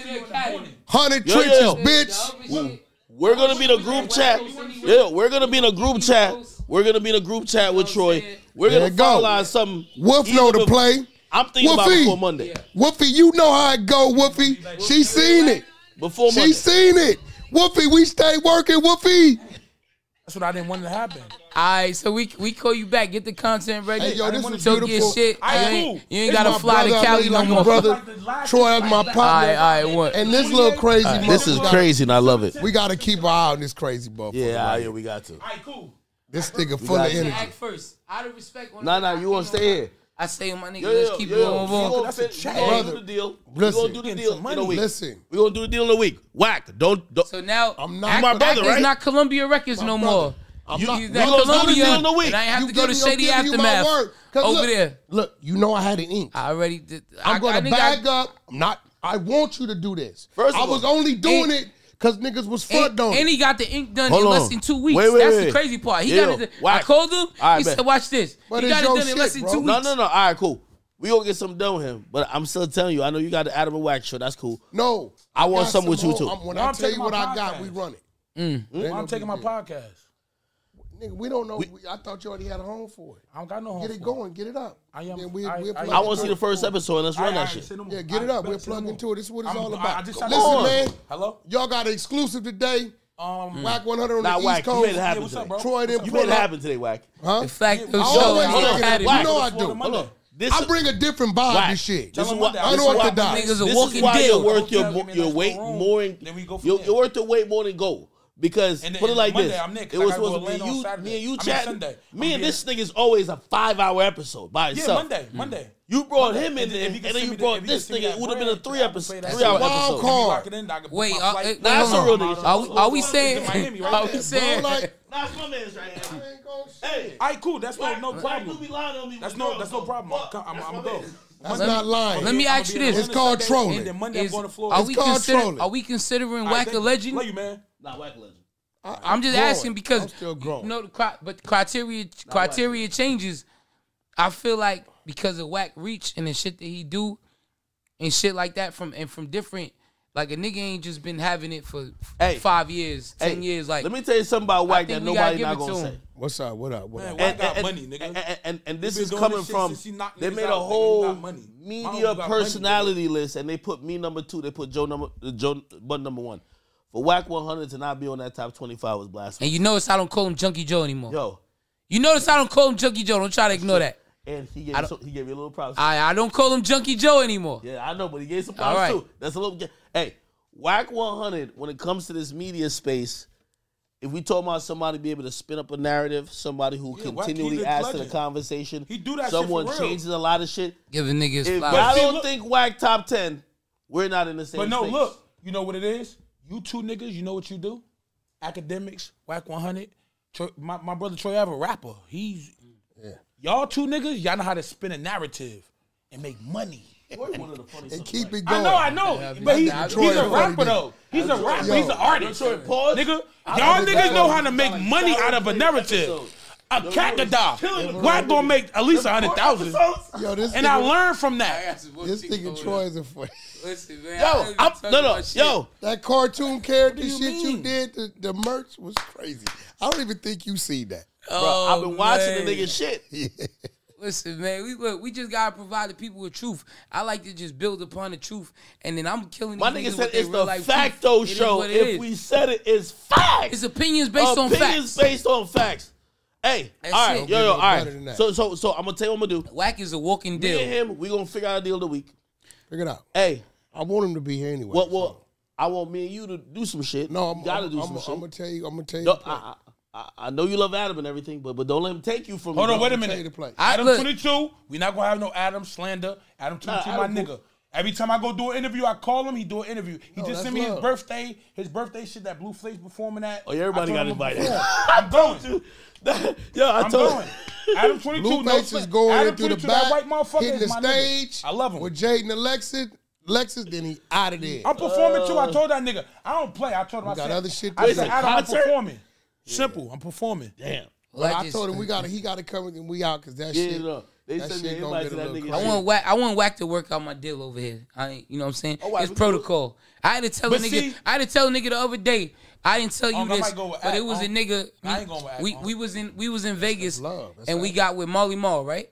Speaker 1: Hundred trenches, bitch.
Speaker 2: We're gonna be in a group chat. Yeah, we're gonna be in a group chat. We're gonna be in a group chat with Troy. We're gonna
Speaker 1: go.
Speaker 2: finalize something.
Speaker 1: Wolf know the play.
Speaker 2: I'm thinking
Speaker 1: Wolfie.
Speaker 2: about before Monday.
Speaker 1: Wolfie, you know how it go, Wolfie. She seen it.
Speaker 2: Before Monday.
Speaker 1: She seen it. Woofy, we stay working, Woofy.
Speaker 7: That's what I didn't want to happen.
Speaker 4: All right, so we we call you back. Get the content ready.
Speaker 1: Hey, yo, this is beautiful.
Speaker 4: shit.
Speaker 7: I
Speaker 4: you ain't, you ain't gotta fly
Speaker 1: brother, to
Speaker 4: Cali no
Speaker 1: like
Speaker 4: more.
Speaker 1: Brother Troy is my partner.
Speaker 4: All right, all right, what?
Speaker 1: And this little crazy.
Speaker 2: Right, this is crazy, and I love it.
Speaker 1: We gotta keep our eye on this crazy motherfucker.
Speaker 2: Yeah,
Speaker 1: right
Speaker 2: yeah, we got to.
Speaker 7: All right, cool.
Speaker 1: This nigga full of energy.
Speaker 4: Ak first, out of respect. No,
Speaker 2: no,
Speaker 4: nah,
Speaker 2: nah, you want to stay here.
Speaker 4: I say, my nigga.
Speaker 2: Yeah,
Speaker 4: let's keep
Speaker 2: yeah,
Speaker 4: it
Speaker 2: going.
Speaker 4: We're
Speaker 2: gonna do the deal.
Speaker 1: Listen, we're
Speaker 2: gonna do the deal. Money. In a week.
Speaker 1: Listen,
Speaker 2: we're gonna do the deal in a week. Wack. Don't. don't.
Speaker 4: So now
Speaker 1: I'm not
Speaker 4: Ak,
Speaker 1: my
Speaker 2: brother,
Speaker 4: Act
Speaker 2: right?
Speaker 4: It's not Columbia Records my no
Speaker 1: brother.
Speaker 4: more.
Speaker 1: I'm
Speaker 4: you,
Speaker 1: not,
Speaker 4: you
Speaker 2: got
Speaker 4: Columbia,
Speaker 2: deal in a week.
Speaker 4: and I have
Speaker 1: you
Speaker 4: to go to Shady Aftermath over
Speaker 1: look,
Speaker 4: there.
Speaker 1: Look, you know I had an ink.
Speaker 4: I already did.
Speaker 1: I'm gonna
Speaker 4: I
Speaker 1: bag up. I'm not. I want you to do this.
Speaker 2: First
Speaker 1: I was only doing it Cause niggas was
Speaker 4: fucked
Speaker 1: on.
Speaker 4: And he got the ink done
Speaker 2: Hold
Speaker 4: in
Speaker 2: on.
Speaker 4: less than two weeks.
Speaker 2: Wait, wait,
Speaker 4: That's
Speaker 2: wait.
Speaker 4: the crazy part. He got it. I called him. He
Speaker 2: man.
Speaker 4: said, "Watch this."
Speaker 1: But
Speaker 4: he got it done shit, in less than
Speaker 1: bro.
Speaker 4: two weeks.
Speaker 2: No, no, no. All right, cool. We gonna get something done with him. But I'm still telling you, I know you got the Adam and Wax show. That's cool.
Speaker 1: No,
Speaker 2: I, I
Speaker 1: want
Speaker 2: something
Speaker 1: some with
Speaker 2: you too.
Speaker 1: I'm, when
Speaker 7: no,
Speaker 1: I tell you what
Speaker 7: podcast.
Speaker 1: I got, we run it.
Speaker 4: Mm.
Speaker 1: Mm.
Speaker 7: I'm taking my podcast.
Speaker 1: Nigga, we don't know. We, I thought you already had a home for it.
Speaker 7: I don't got no home.
Speaker 1: Get it going. It. Get it up.
Speaker 7: I am.
Speaker 1: Then we,
Speaker 7: I,
Speaker 1: we'll
Speaker 7: I,
Speaker 2: I want to see the first episode. Let's run
Speaker 7: I,
Speaker 2: that shit.
Speaker 1: Yeah, get it up. We're
Speaker 7: plugged
Speaker 1: into it. This is what it's
Speaker 7: I'm,
Speaker 1: all about. Listen, man.
Speaker 7: Hello.
Speaker 1: Y'all got an exclusive today.
Speaker 7: Um,
Speaker 1: hmm. Wack 100 on the
Speaker 2: whack.
Speaker 1: East Coast.
Speaker 2: You made it happen
Speaker 7: yeah,
Speaker 2: today.
Speaker 7: Up,
Speaker 1: Troy didn't
Speaker 2: You made it happen today, Wack.
Speaker 1: Huh?
Speaker 4: In fact,
Speaker 7: yeah,
Speaker 4: the show.
Speaker 1: You know I do.
Speaker 2: Hold on. This
Speaker 1: I bring a different vibe
Speaker 2: whack.
Speaker 1: to shit.
Speaker 2: This is what to
Speaker 1: unorthodox.
Speaker 2: This is why you're worth your your weight more
Speaker 7: than
Speaker 2: you're worth your weight more than gold. Because
Speaker 7: and,
Speaker 2: put it like
Speaker 7: Monday,
Speaker 2: this,
Speaker 7: I'm Nick,
Speaker 2: it was supposed to be you, me and you chatting.
Speaker 7: Sunday.
Speaker 2: Me
Speaker 7: I'm
Speaker 2: and
Speaker 7: here.
Speaker 2: this thing is always a five hour episode by itself.
Speaker 7: Yeah, Monday, Monday. Mm-hmm.
Speaker 2: You brought him in,
Speaker 7: and,
Speaker 2: and, then you brought this
Speaker 7: thing.
Speaker 2: It would have been a three episode. Three hour episode.
Speaker 4: Wait, uh,
Speaker 2: uh that's a real nigga.
Speaker 4: Are we, saying? Are we saying?
Speaker 2: That's my man's right
Speaker 1: now.
Speaker 2: Hey,
Speaker 7: all right, cool. That's no problem. That's no, that's no problem. I'm
Speaker 2: gonna
Speaker 7: go.
Speaker 1: That's
Speaker 4: let
Speaker 1: not me, lying.
Speaker 4: Let me ask you this:
Speaker 1: It's called trolling.
Speaker 4: It's
Speaker 1: called trolling.
Speaker 4: Are we, considering
Speaker 7: Wack
Speaker 4: a legend?
Speaker 7: You,
Speaker 2: not whack legend.
Speaker 1: I,
Speaker 4: am just
Speaker 1: growing.
Speaker 4: asking because
Speaker 1: I'm still growing.
Speaker 4: You no, know, but criteria Not criteria whack. changes. I feel like because of whack reach and the shit that he do and shit like that from and from different like a nigga ain't just been having it for
Speaker 2: hey,
Speaker 4: five years, ten
Speaker 2: hey,
Speaker 4: years. Like,
Speaker 2: let me tell you something about
Speaker 4: Wack
Speaker 2: that nobody not gonna say.
Speaker 1: What's up? What up? What
Speaker 7: Man. And, got and, money, nigga.
Speaker 2: And, and, and, and this is coming
Speaker 7: this
Speaker 2: from they made a
Speaker 7: out,
Speaker 2: whole media
Speaker 7: personality money,
Speaker 2: list, and they put me number two. They put Joe number Joe but number one for Wack 100 to not be on that top 25 was blasphemy.
Speaker 4: And you notice I don't call him Junkie Joe anymore.
Speaker 2: Yo.
Speaker 4: You notice I don't call him Junkie Joe. Don't try to ignore that.
Speaker 2: And he gave, you he gave me a little props.
Speaker 4: I, I don't call him Junkie Joe anymore.
Speaker 2: Yeah, I know, but he gave some props
Speaker 4: right.
Speaker 2: too. That's a little. Hey, Wack 100, when it comes to this media space, if we talk about somebody be able to spin up a narrative, somebody who
Speaker 7: yeah,
Speaker 2: continually adds to the conversation,
Speaker 7: he do that
Speaker 2: someone changes a lot of shit.
Speaker 4: Giving niggas
Speaker 2: if
Speaker 4: flowers.
Speaker 7: I
Speaker 2: don't
Speaker 7: look,
Speaker 2: think Wack top 10, we're not in the same
Speaker 7: But no,
Speaker 2: space.
Speaker 7: look, you know what it is? You two niggas, you know what you do? Akademiks, Wack 100. Troy, my, my brother Troy have a rapper. He's. Yeah. Y'all two niggas, y'all know how to spin a narrative and make money.
Speaker 1: and keep it going.
Speaker 7: I know, I know, yeah, but he's, he's a rapper though. He's a rapper.
Speaker 1: Yo,
Speaker 7: he's an artist.
Speaker 2: Troy, pause.
Speaker 7: Nigga, y'all niggas know how to make money out of a narrative
Speaker 2: episode.
Speaker 7: A cat to die. Wack gonna make at least a hundred thousand.
Speaker 1: Yo, this
Speaker 7: And I learned from that.
Speaker 1: this nigga Troy is a funny.
Speaker 4: Listen, man.
Speaker 2: Yo, I'm, no, no, yo.
Speaker 1: That cartoon character
Speaker 7: you
Speaker 1: shit you did, the, the merch was crazy. I don't even think you see that.
Speaker 2: Oh, Bro,
Speaker 4: Oh,
Speaker 2: I've been watching
Speaker 4: man.
Speaker 2: the nigga shit.
Speaker 4: Listen, man, we look, we just gotta provide the people with truth. I like to just build upon the truth, and then I'm killing.
Speaker 2: My nigga
Speaker 4: niggas
Speaker 2: said it's the facto
Speaker 4: truth.
Speaker 2: Show.
Speaker 4: it
Speaker 2: If
Speaker 4: is.
Speaker 2: we said it, it's facts.
Speaker 4: it's opinions based on facts.
Speaker 2: Opinions based on facts. Hey,
Speaker 4: That's
Speaker 2: all right,
Speaker 4: it.
Speaker 2: yo, yo,
Speaker 1: No
Speaker 2: all right.
Speaker 1: better than that.
Speaker 2: So, so, so, I'm gonna tell you what I'm gonna do.
Speaker 4: Wack is a walking deal.
Speaker 2: Me and
Speaker 4: deal.
Speaker 2: him, we gonna figure out a deal of the week.
Speaker 1: Figure it out.
Speaker 2: Hey,
Speaker 1: I want him to be here anyway.
Speaker 2: what,
Speaker 1: so-
Speaker 2: what? I want me and you to do some shit.
Speaker 1: No, I'm
Speaker 2: You gotta
Speaker 1: I'm,
Speaker 2: do
Speaker 1: I'm,
Speaker 2: some
Speaker 1: I'm, gonna tell you. I'm gonna tell you.
Speaker 2: No,
Speaker 1: the play.
Speaker 2: I, I, I know you love Adam and everything, but but don't let him take you from
Speaker 7: Hold
Speaker 2: me.
Speaker 7: on, wait a
Speaker 1: I'm gonna tell you
Speaker 7: minute.
Speaker 1: the play.
Speaker 4: I-
Speaker 7: Adam
Speaker 4: look.
Speaker 7: 22, we not gonna have no Adam slander. Adam 22, my
Speaker 2: Adam
Speaker 7: nigga.
Speaker 2: Cool.
Speaker 7: Every time I go do an interview, I call him. He do an interview. He
Speaker 1: No,
Speaker 7: just sent me his
Speaker 1: love.
Speaker 7: birthday, his birthday shit that Blueface performing at.
Speaker 2: Oh, yeah, everybody
Speaker 7: I
Speaker 2: got
Speaker 7: him
Speaker 2: invited.
Speaker 7: before. I'm going.
Speaker 2: Yo, I
Speaker 7: I'm
Speaker 2: told
Speaker 7: going. Adam 22, no
Speaker 1: Blueface is
Speaker 7: slander.
Speaker 1: going
Speaker 7: Adam
Speaker 1: in through the
Speaker 7: 22,
Speaker 1: back,
Speaker 7: that white motherfucker
Speaker 1: hitting
Speaker 7: is
Speaker 1: the
Speaker 7: my nigga.
Speaker 1: stage.
Speaker 7: I love him.
Speaker 1: with Jaidyn Alexis. Lexus, then he out of there.
Speaker 7: I'm performing too. I uh. told that nigga. I don't play. I told him I
Speaker 1: got
Speaker 7: said,
Speaker 1: other shit to
Speaker 7: I
Speaker 1: do.
Speaker 7: said, Adam, I'm
Speaker 2: Concert?
Speaker 7: performing. Simple. I'm performing.
Speaker 2: Damn.
Speaker 1: But
Speaker 4: Like
Speaker 1: I
Speaker 4: this-
Speaker 1: told him we got to he got to come and we out because that
Speaker 2: Yeah,
Speaker 1: shit.
Speaker 2: no. They
Speaker 1: that
Speaker 2: sent me
Speaker 1: shit gonna get a
Speaker 2: that
Speaker 1: little
Speaker 2: nigga.
Speaker 4: I want whack. I want whack to work out my deal over here. I, ain't- you know what I'm saying?
Speaker 2: Oh, why,
Speaker 4: it's
Speaker 2: we cool?
Speaker 4: protocol. I had to tell
Speaker 7: But
Speaker 4: a nigga.
Speaker 7: see-
Speaker 4: I had to tell a nigga the other day. I didn't tell you oh,
Speaker 7: Unc, I
Speaker 4: this,
Speaker 7: might go with
Speaker 4: but it
Speaker 7: Ak,
Speaker 4: was a
Speaker 7: Unc.
Speaker 4: nigga.
Speaker 7: I ain't going with Ak,
Speaker 4: we
Speaker 7: Unc.
Speaker 4: we was in we was in Vegas,
Speaker 1: love. That's
Speaker 4: and we got with Mally Mall, right?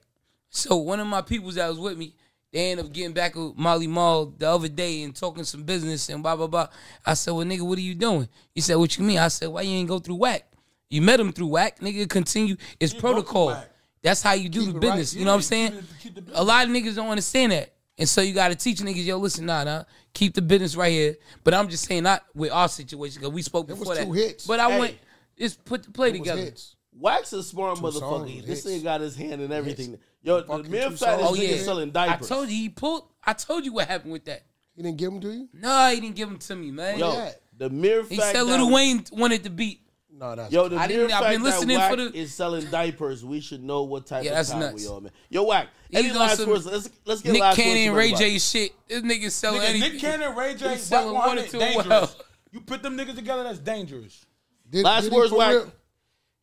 Speaker 4: So one of my peoples that was with me, they end up getting back with Mally Mall the other day and talking some business and blah blah blah. I said, "Well, nigga, what are you doing?" He said, "What you mean?" I said, "Why you ain't go through whack? You met him through whack, nigga. Continue. It's
Speaker 7: You go
Speaker 4: protocol.
Speaker 7: Whack.
Speaker 4: That's how you do
Speaker 1: Keep
Speaker 4: the business.
Speaker 1: right.
Speaker 4: You know what I'm saying?
Speaker 7: it-
Speaker 4: a lot of niggas don't understand that. And so you got to teach niggas, yo, listen, nah, nah, keep the business right here. But I'm just saying, not with our situation, because we spoke
Speaker 1: There was
Speaker 4: before that.
Speaker 1: two hits.
Speaker 4: But I
Speaker 2: Hey.
Speaker 4: went, just put the play
Speaker 1: It
Speaker 4: together.
Speaker 1: hits.
Speaker 2: Wax a smart
Speaker 1: songs,
Speaker 2: motherfucker. This
Speaker 1: hits.
Speaker 2: nigga got his hand in everything. Yo, the
Speaker 1: Fucking
Speaker 2: mere
Speaker 1: two
Speaker 2: fact this.
Speaker 4: Oh,
Speaker 2: nigga
Speaker 4: yeah.
Speaker 2: selling
Speaker 4: I
Speaker 2: diapers.
Speaker 4: told you, he pulled, I told you what happened with that.
Speaker 1: He didn't give them to you?
Speaker 4: No, he didn't give them to me, man.
Speaker 2: Yo,
Speaker 1: Yeah.
Speaker 2: the mere fact
Speaker 4: he said
Speaker 2: that,
Speaker 4: Lil Wayne wanted the beat.
Speaker 1: No, that's
Speaker 2: Yo, the
Speaker 4: I didn't- I've
Speaker 2: fact
Speaker 4: been listening
Speaker 2: that
Speaker 4: for
Speaker 2: Wack
Speaker 4: the-
Speaker 2: is selling diapers, we should know what type
Speaker 4: Yeah,
Speaker 2: of
Speaker 4: that's
Speaker 2: time
Speaker 4: nuts.
Speaker 2: we on, man. Yo, Wack.
Speaker 4: He's
Speaker 2: Any last
Speaker 4: some
Speaker 2: words? Let's let's get
Speaker 4: Nick
Speaker 2: last
Speaker 4: Cannon,
Speaker 2: words. from
Speaker 4: Ray. J shit. This nigga selling
Speaker 7: Nigga,
Speaker 4: anything.
Speaker 7: Nick Cannon, and Ray J,
Speaker 4: He's selling
Speaker 7: Wack
Speaker 4: water
Speaker 7: 100,
Speaker 4: to
Speaker 7: dangerous.
Speaker 4: well.
Speaker 7: You put them niggas together, that's dangerous.
Speaker 1: Did,
Speaker 2: Last
Speaker 1: did
Speaker 2: words,
Speaker 1: for real-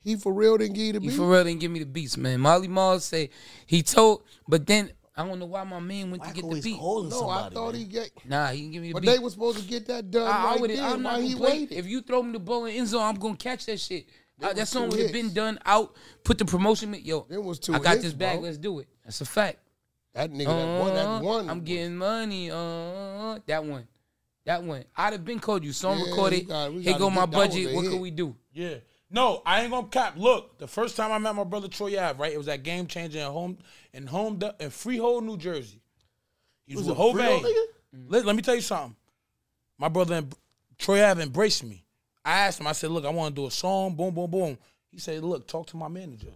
Speaker 1: He for real didn't give you the
Speaker 4: He for real didn't give me the beats, man. Mally Mall say he told, but then I don't know why my man went to get the beat.
Speaker 2: calling
Speaker 1: No,
Speaker 2: somebody.
Speaker 1: I thought
Speaker 2: man.
Speaker 1: he get.
Speaker 4: Nah, he didn't give me the
Speaker 1: But
Speaker 4: beat.
Speaker 1: they were supposed to get that done
Speaker 4: I, I
Speaker 1: right
Speaker 4: would.
Speaker 1: then.
Speaker 4: I'm not
Speaker 1: Why he
Speaker 4: play.
Speaker 1: waited?
Speaker 4: If you throw me the ball in end zone, I'm gonna catch that shit. Uh, that
Speaker 1: was
Speaker 4: song would have been done out. Put the promotion. Yo,
Speaker 1: Them was two
Speaker 4: I got
Speaker 1: hits,
Speaker 4: this bag.
Speaker 1: bro.
Speaker 4: Let's do it. That's a fact.
Speaker 1: that nigga, that one,
Speaker 4: Uh,
Speaker 1: that one.
Speaker 4: I'm getting money. Uh, that one. That one. I'd have been called you. Song
Speaker 1: Yeah,
Speaker 4: recorded.
Speaker 1: we got- we
Speaker 4: Here
Speaker 1: gotta
Speaker 4: go my
Speaker 1: get- that was
Speaker 4: budget. What
Speaker 1: hit.
Speaker 4: can we do?
Speaker 7: Yeah. No, I ain't gonna cap. Look, the first time I met my brother Troy Ave, right? It was at Game Changer in home in home in Freehold, New Jersey. He was,
Speaker 2: Was it
Speaker 7: Hove.
Speaker 2: Freehold, nigga? Mm-hmm.
Speaker 7: Let, let me tell you something. My brother and Troy Ave embraced me. I asked him, I said, look, I want to do a song, boom, boom, boom. He said, look, talk to my manager.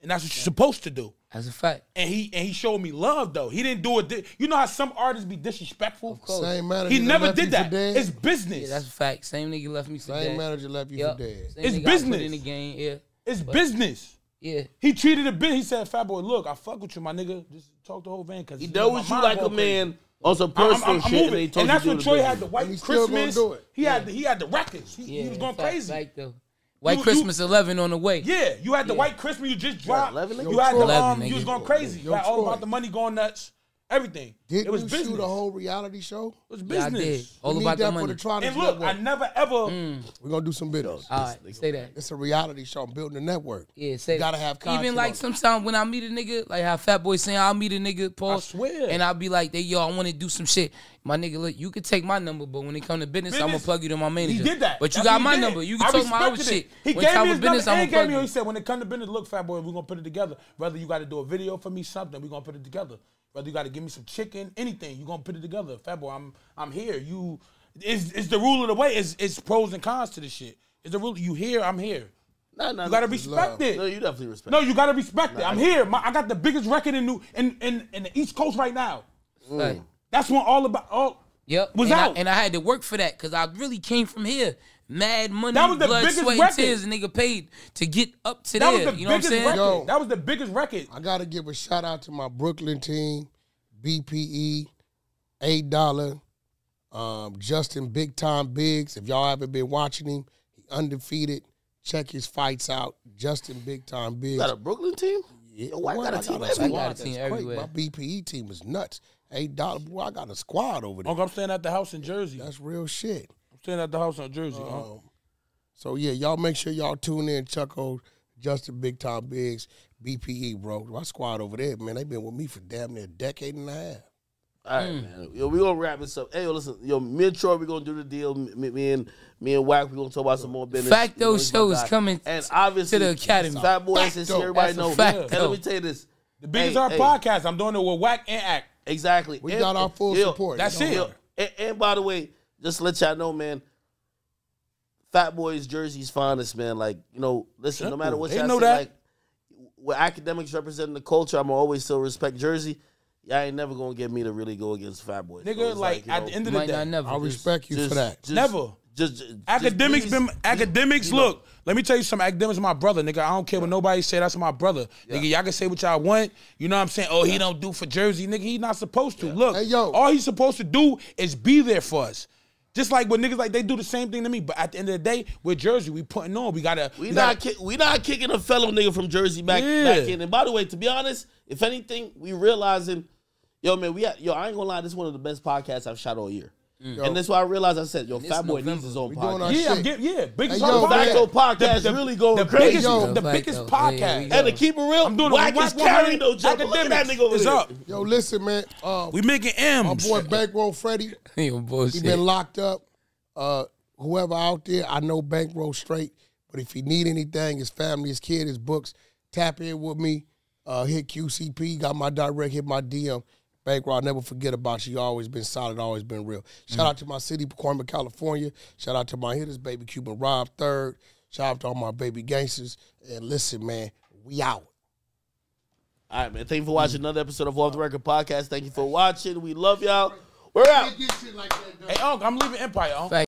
Speaker 7: And that's what you're supposed to do.
Speaker 4: That's a fact.
Speaker 7: And he and he showed me love though. He didn't do it. di- You know how some artists be disrespectful. Of
Speaker 4: course.
Speaker 1: Same manager
Speaker 7: He
Speaker 1: that
Speaker 7: never
Speaker 1: left you
Speaker 7: did that.
Speaker 1: dead.
Speaker 7: It's business.
Speaker 4: Yeah, that's a fact. Same nigga left me for
Speaker 1: Same
Speaker 4: dead.
Speaker 1: manager left you
Speaker 4: Yep.
Speaker 1: for dead.
Speaker 4: Same
Speaker 7: It's
Speaker 4: nigga I put
Speaker 7: business.
Speaker 4: in the game. Yeah.
Speaker 7: it's business.
Speaker 4: Yeah.
Speaker 7: He treated it big. He said, "Fat boy, look, I fuck with you, my nigga. Just talk the whole van because
Speaker 2: He dealt with you like a man on some
Speaker 7: I'm,
Speaker 2: personal
Speaker 7: I'm, I'm
Speaker 2: shit, and,
Speaker 7: moving.
Speaker 2: he told
Speaker 7: and that's
Speaker 2: to do
Speaker 7: when Troy had the white
Speaker 1: And he still gonna
Speaker 7: Christmas. He had the, he had the records. He,
Speaker 4: Yeah.
Speaker 7: he was going
Speaker 4: fact,
Speaker 7: crazy.
Speaker 4: Fact, though. White
Speaker 7: You-
Speaker 4: Christmas 11 on the way.
Speaker 7: Yeah, you had the
Speaker 4: Yeah.
Speaker 7: white Christmas. You just dropped.
Speaker 2: 11,
Speaker 7: you had the
Speaker 4: 11,
Speaker 7: um. You was going crazy.
Speaker 1: Yo,
Speaker 7: You had all about the money going nuts. Everything.
Speaker 1: Did
Speaker 7: it was
Speaker 1: you
Speaker 7: business.
Speaker 1: shoot a whole reality show?
Speaker 7: it was
Speaker 4: Yeah, I
Speaker 7: business.
Speaker 4: did. All
Speaker 1: we
Speaker 4: about
Speaker 1: need
Speaker 4: the
Speaker 1: that
Speaker 4: money.
Speaker 1: for the Trotters
Speaker 7: And look, I never ever.
Speaker 4: Mm.
Speaker 1: We're gonna do some videos.
Speaker 4: All right, say that.
Speaker 1: It's a reality show. I'm building a network.
Speaker 4: Yeah, say
Speaker 1: You gotta have content
Speaker 4: Even like sometimes when I meet a nigga, like how Fat Boy saying I'll meet a nigga, Paul.
Speaker 7: I swear.
Speaker 4: And I'll be like, they yo, I want to do some shit. My nigga, look, you can take my number, but when it come to business, I'm gonna plug you to my manager.
Speaker 7: He did that.
Speaker 4: But you
Speaker 7: That's
Speaker 4: got my
Speaker 7: did.
Speaker 4: number. You can
Speaker 7: I
Speaker 4: talk my other
Speaker 7: respected
Speaker 4: shit.
Speaker 7: it. He
Speaker 4: when
Speaker 7: gave
Speaker 4: time
Speaker 7: me
Speaker 4: of
Speaker 7: his
Speaker 4: business,
Speaker 7: number
Speaker 4: I'm
Speaker 7: and
Speaker 4: gonna
Speaker 7: gave me. He
Speaker 4: you.
Speaker 7: said, when it come to business, look, fat boy, we're gonna put it together. Whether you got to do a video for me, something, we're gonna put it together. Whether you got to give me some chicken, anything, you gonna put it together. Fat boy, I'm I'm here. You, it's, it's the rule of the way. It's, it's pros and cons to this shit. It's the rule. You here, I'm here.
Speaker 2: Nah, nah,
Speaker 7: You gotta
Speaker 2: nah.
Speaker 7: respect it.
Speaker 2: No, you definitely respect.
Speaker 7: No, you gotta respect it. I'm here. My, I got the biggest record in New in, in in the East Coast right now. Mm.
Speaker 4: Like,
Speaker 7: That's when all about all.
Speaker 4: Yep.
Speaker 7: Was
Speaker 4: and
Speaker 7: out.
Speaker 4: I, and I had to work for that because I really came from here. Mad money,
Speaker 7: That was the
Speaker 4: blood,
Speaker 7: biggest
Speaker 4: sweat,
Speaker 7: record.
Speaker 4: and tears. A nigga paid to get up to
Speaker 7: That
Speaker 4: there.
Speaker 7: was the
Speaker 4: you know what I'm saying?
Speaker 7: record.
Speaker 1: Yo.
Speaker 7: That was the biggest record.
Speaker 1: I gotta give a shout out to my Brooklyn team, BPE, eight dollar, um, Justin Big Time Biggs. If y'all haven't been watching him, he undefeated, Check his fights out. Justin Big Time Biggs.
Speaker 2: You got a Brooklyn team?
Speaker 1: Yeah,
Speaker 2: Yo, Wack
Speaker 1: boy,
Speaker 2: got a team
Speaker 1: I
Speaker 2: everywhere.
Speaker 1: got a
Speaker 4: Team
Speaker 1: team everywhere.
Speaker 4: everywhere.
Speaker 1: My BPE team is nuts. Eight dollar boy, I got a squad over there.
Speaker 7: Uncle, I'm staying at the house in Jersey.
Speaker 1: That's real shit.
Speaker 7: Staying at the house in Jersey. huh?
Speaker 1: Um, so yeah, y'all make sure y'all tune in. Chucko, Justin Big Time Biggs, BPE, bro. My squad over there, man, they been with me for damn near a decade and a half.
Speaker 2: All right, man. Yo, we gonna wrap this up. Hey, yo, listen, yo, me and Troy, we gonna do the deal. Me, me and me and Wack, we gonna talk about some more business.
Speaker 4: Facto
Speaker 2: You know, he's
Speaker 4: show is coming
Speaker 2: and obviously
Speaker 4: to the Akademy.
Speaker 2: Fat Boy SSE,
Speaker 1: Facto.
Speaker 2: everybody
Speaker 4: That's a
Speaker 2: know.
Speaker 4: fact,
Speaker 2: And let me tell you this.
Speaker 7: The biggest
Speaker 2: Hey,
Speaker 7: our
Speaker 2: hey,
Speaker 7: podcast. I'm doing it with Wack and Ak.
Speaker 2: Exactly.
Speaker 1: We
Speaker 2: And-
Speaker 1: got our full
Speaker 2: yo,
Speaker 1: support.
Speaker 7: That's it.
Speaker 1: worry.
Speaker 2: And, and by the way, just to let y'all know, man, Fat Boy's jersey's finest, man. Like, you know, listen, no matter what
Speaker 7: They
Speaker 2: y'all
Speaker 7: know
Speaker 2: say,
Speaker 7: that.
Speaker 2: like, with Akademiks representing the culture, I'm always still respect Jersey. Y'all ain't never gonna get me to really go against Fat Boys.
Speaker 7: Nigga,
Speaker 2: it's
Speaker 7: like,
Speaker 2: you
Speaker 7: at
Speaker 2: know,
Speaker 7: the end of the
Speaker 4: Might
Speaker 7: day,
Speaker 4: not never.
Speaker 1: I
Speaker 4: just-
Speaker 1: respect you
Speaker 2: just-
Speaker 1: for that.
Speaker 2: just-
Speaker 7: Never.
Speaker 2: Just, just
Speaker 7: Akademiks
Speaker 2: please-
Speaker 7: been Akademiks.
Speaker 2: you know.
Speaker 7: look, let me tell you something. Akademiks my brother, nigga. I don't care what nobody say. That's my brother, nigga. Y'all can say what y'all want. You know what I'm saying? Oh, he don't do for Jersey, nigga. He not supposed to. Look,
Speaker 1: Hey, yo.
Speaker 7: all he's supposed to do is be there for us. Just like when niggas like they do the same thing to me, but at the end of the day, with Jersey, we putting on. We gotta.
Speaker 2: We
Speaker 7: we
Speaker 2: not
Speaker 7: gotta-
Speaker 2: we not kicking a fellow nigga from Jersey back
Speaker 7: Yeah.
Speaker 2: back in. And by the way, to be honest, if anything, we realizing, yo man, we yo I ain't gonna lie, this is one of the best podcasts I've shot all year. And that's why I realized I said, yo, Fat Boy
Speaker 4: November,
Speaker 2: needs his own
Speaker 1: we doing our
Speaker 2: podcast.
Speaker 7: Yeah, I'm getting yeah. Biggest
Speaker 1: Hey, yo,
Speaker 7: podcast.
Speaker 1: man.
Speaker 2: Facto podcast really going
Speaker 7: the
Speaker 2: crazy.
Speaker 7: Biggest,
Speaker 1: Yo.
Speaker 7: the
Speaker 4: Facto.
Speaker 7: biggest
Speaker 4: Yeah,
Speaker 7: podcast.
Speaker 4: yeah, we
Speaker 2: and to keep it real,
Speaker 7: I'm doing it
Speaker 2: Wack is carrying
Speaker 7: 100
Speaker 2: no jumper. Look at that nigga over
Speaker 7: It's
Speaker 2: there.
Speaker 7: up.
Speaker 1: Yo, listen, man. Uh,
Speaker 7: We making M's.
Speaker 1: my boy Bankroll Freddie,
Speaker 4: Yo,
Speaker 1: he been locked up. Uh, whoever out there, I know Bankroll straight. But if he need anything, his family, his kid, his books, tap in with me. Uh, hit QCP, got my direct, hit my DM. Bankroll, I'll never forget about you. You always been solid, always been real. Shout mm. out to my city, Pacoima, California. Shout out to my hitters, baby Cuban Rob third. Shout out to all my baby gangsters. And listen, man, we out.
Speaker 2: All right, man. Thank you for watching another episode of Off the Record Podcast. Thank you for watching. We love y'all. We're out.
Speaker 7: Hey, Unc, I'm leaving Empire, Unc.
Speaker 4: Fact.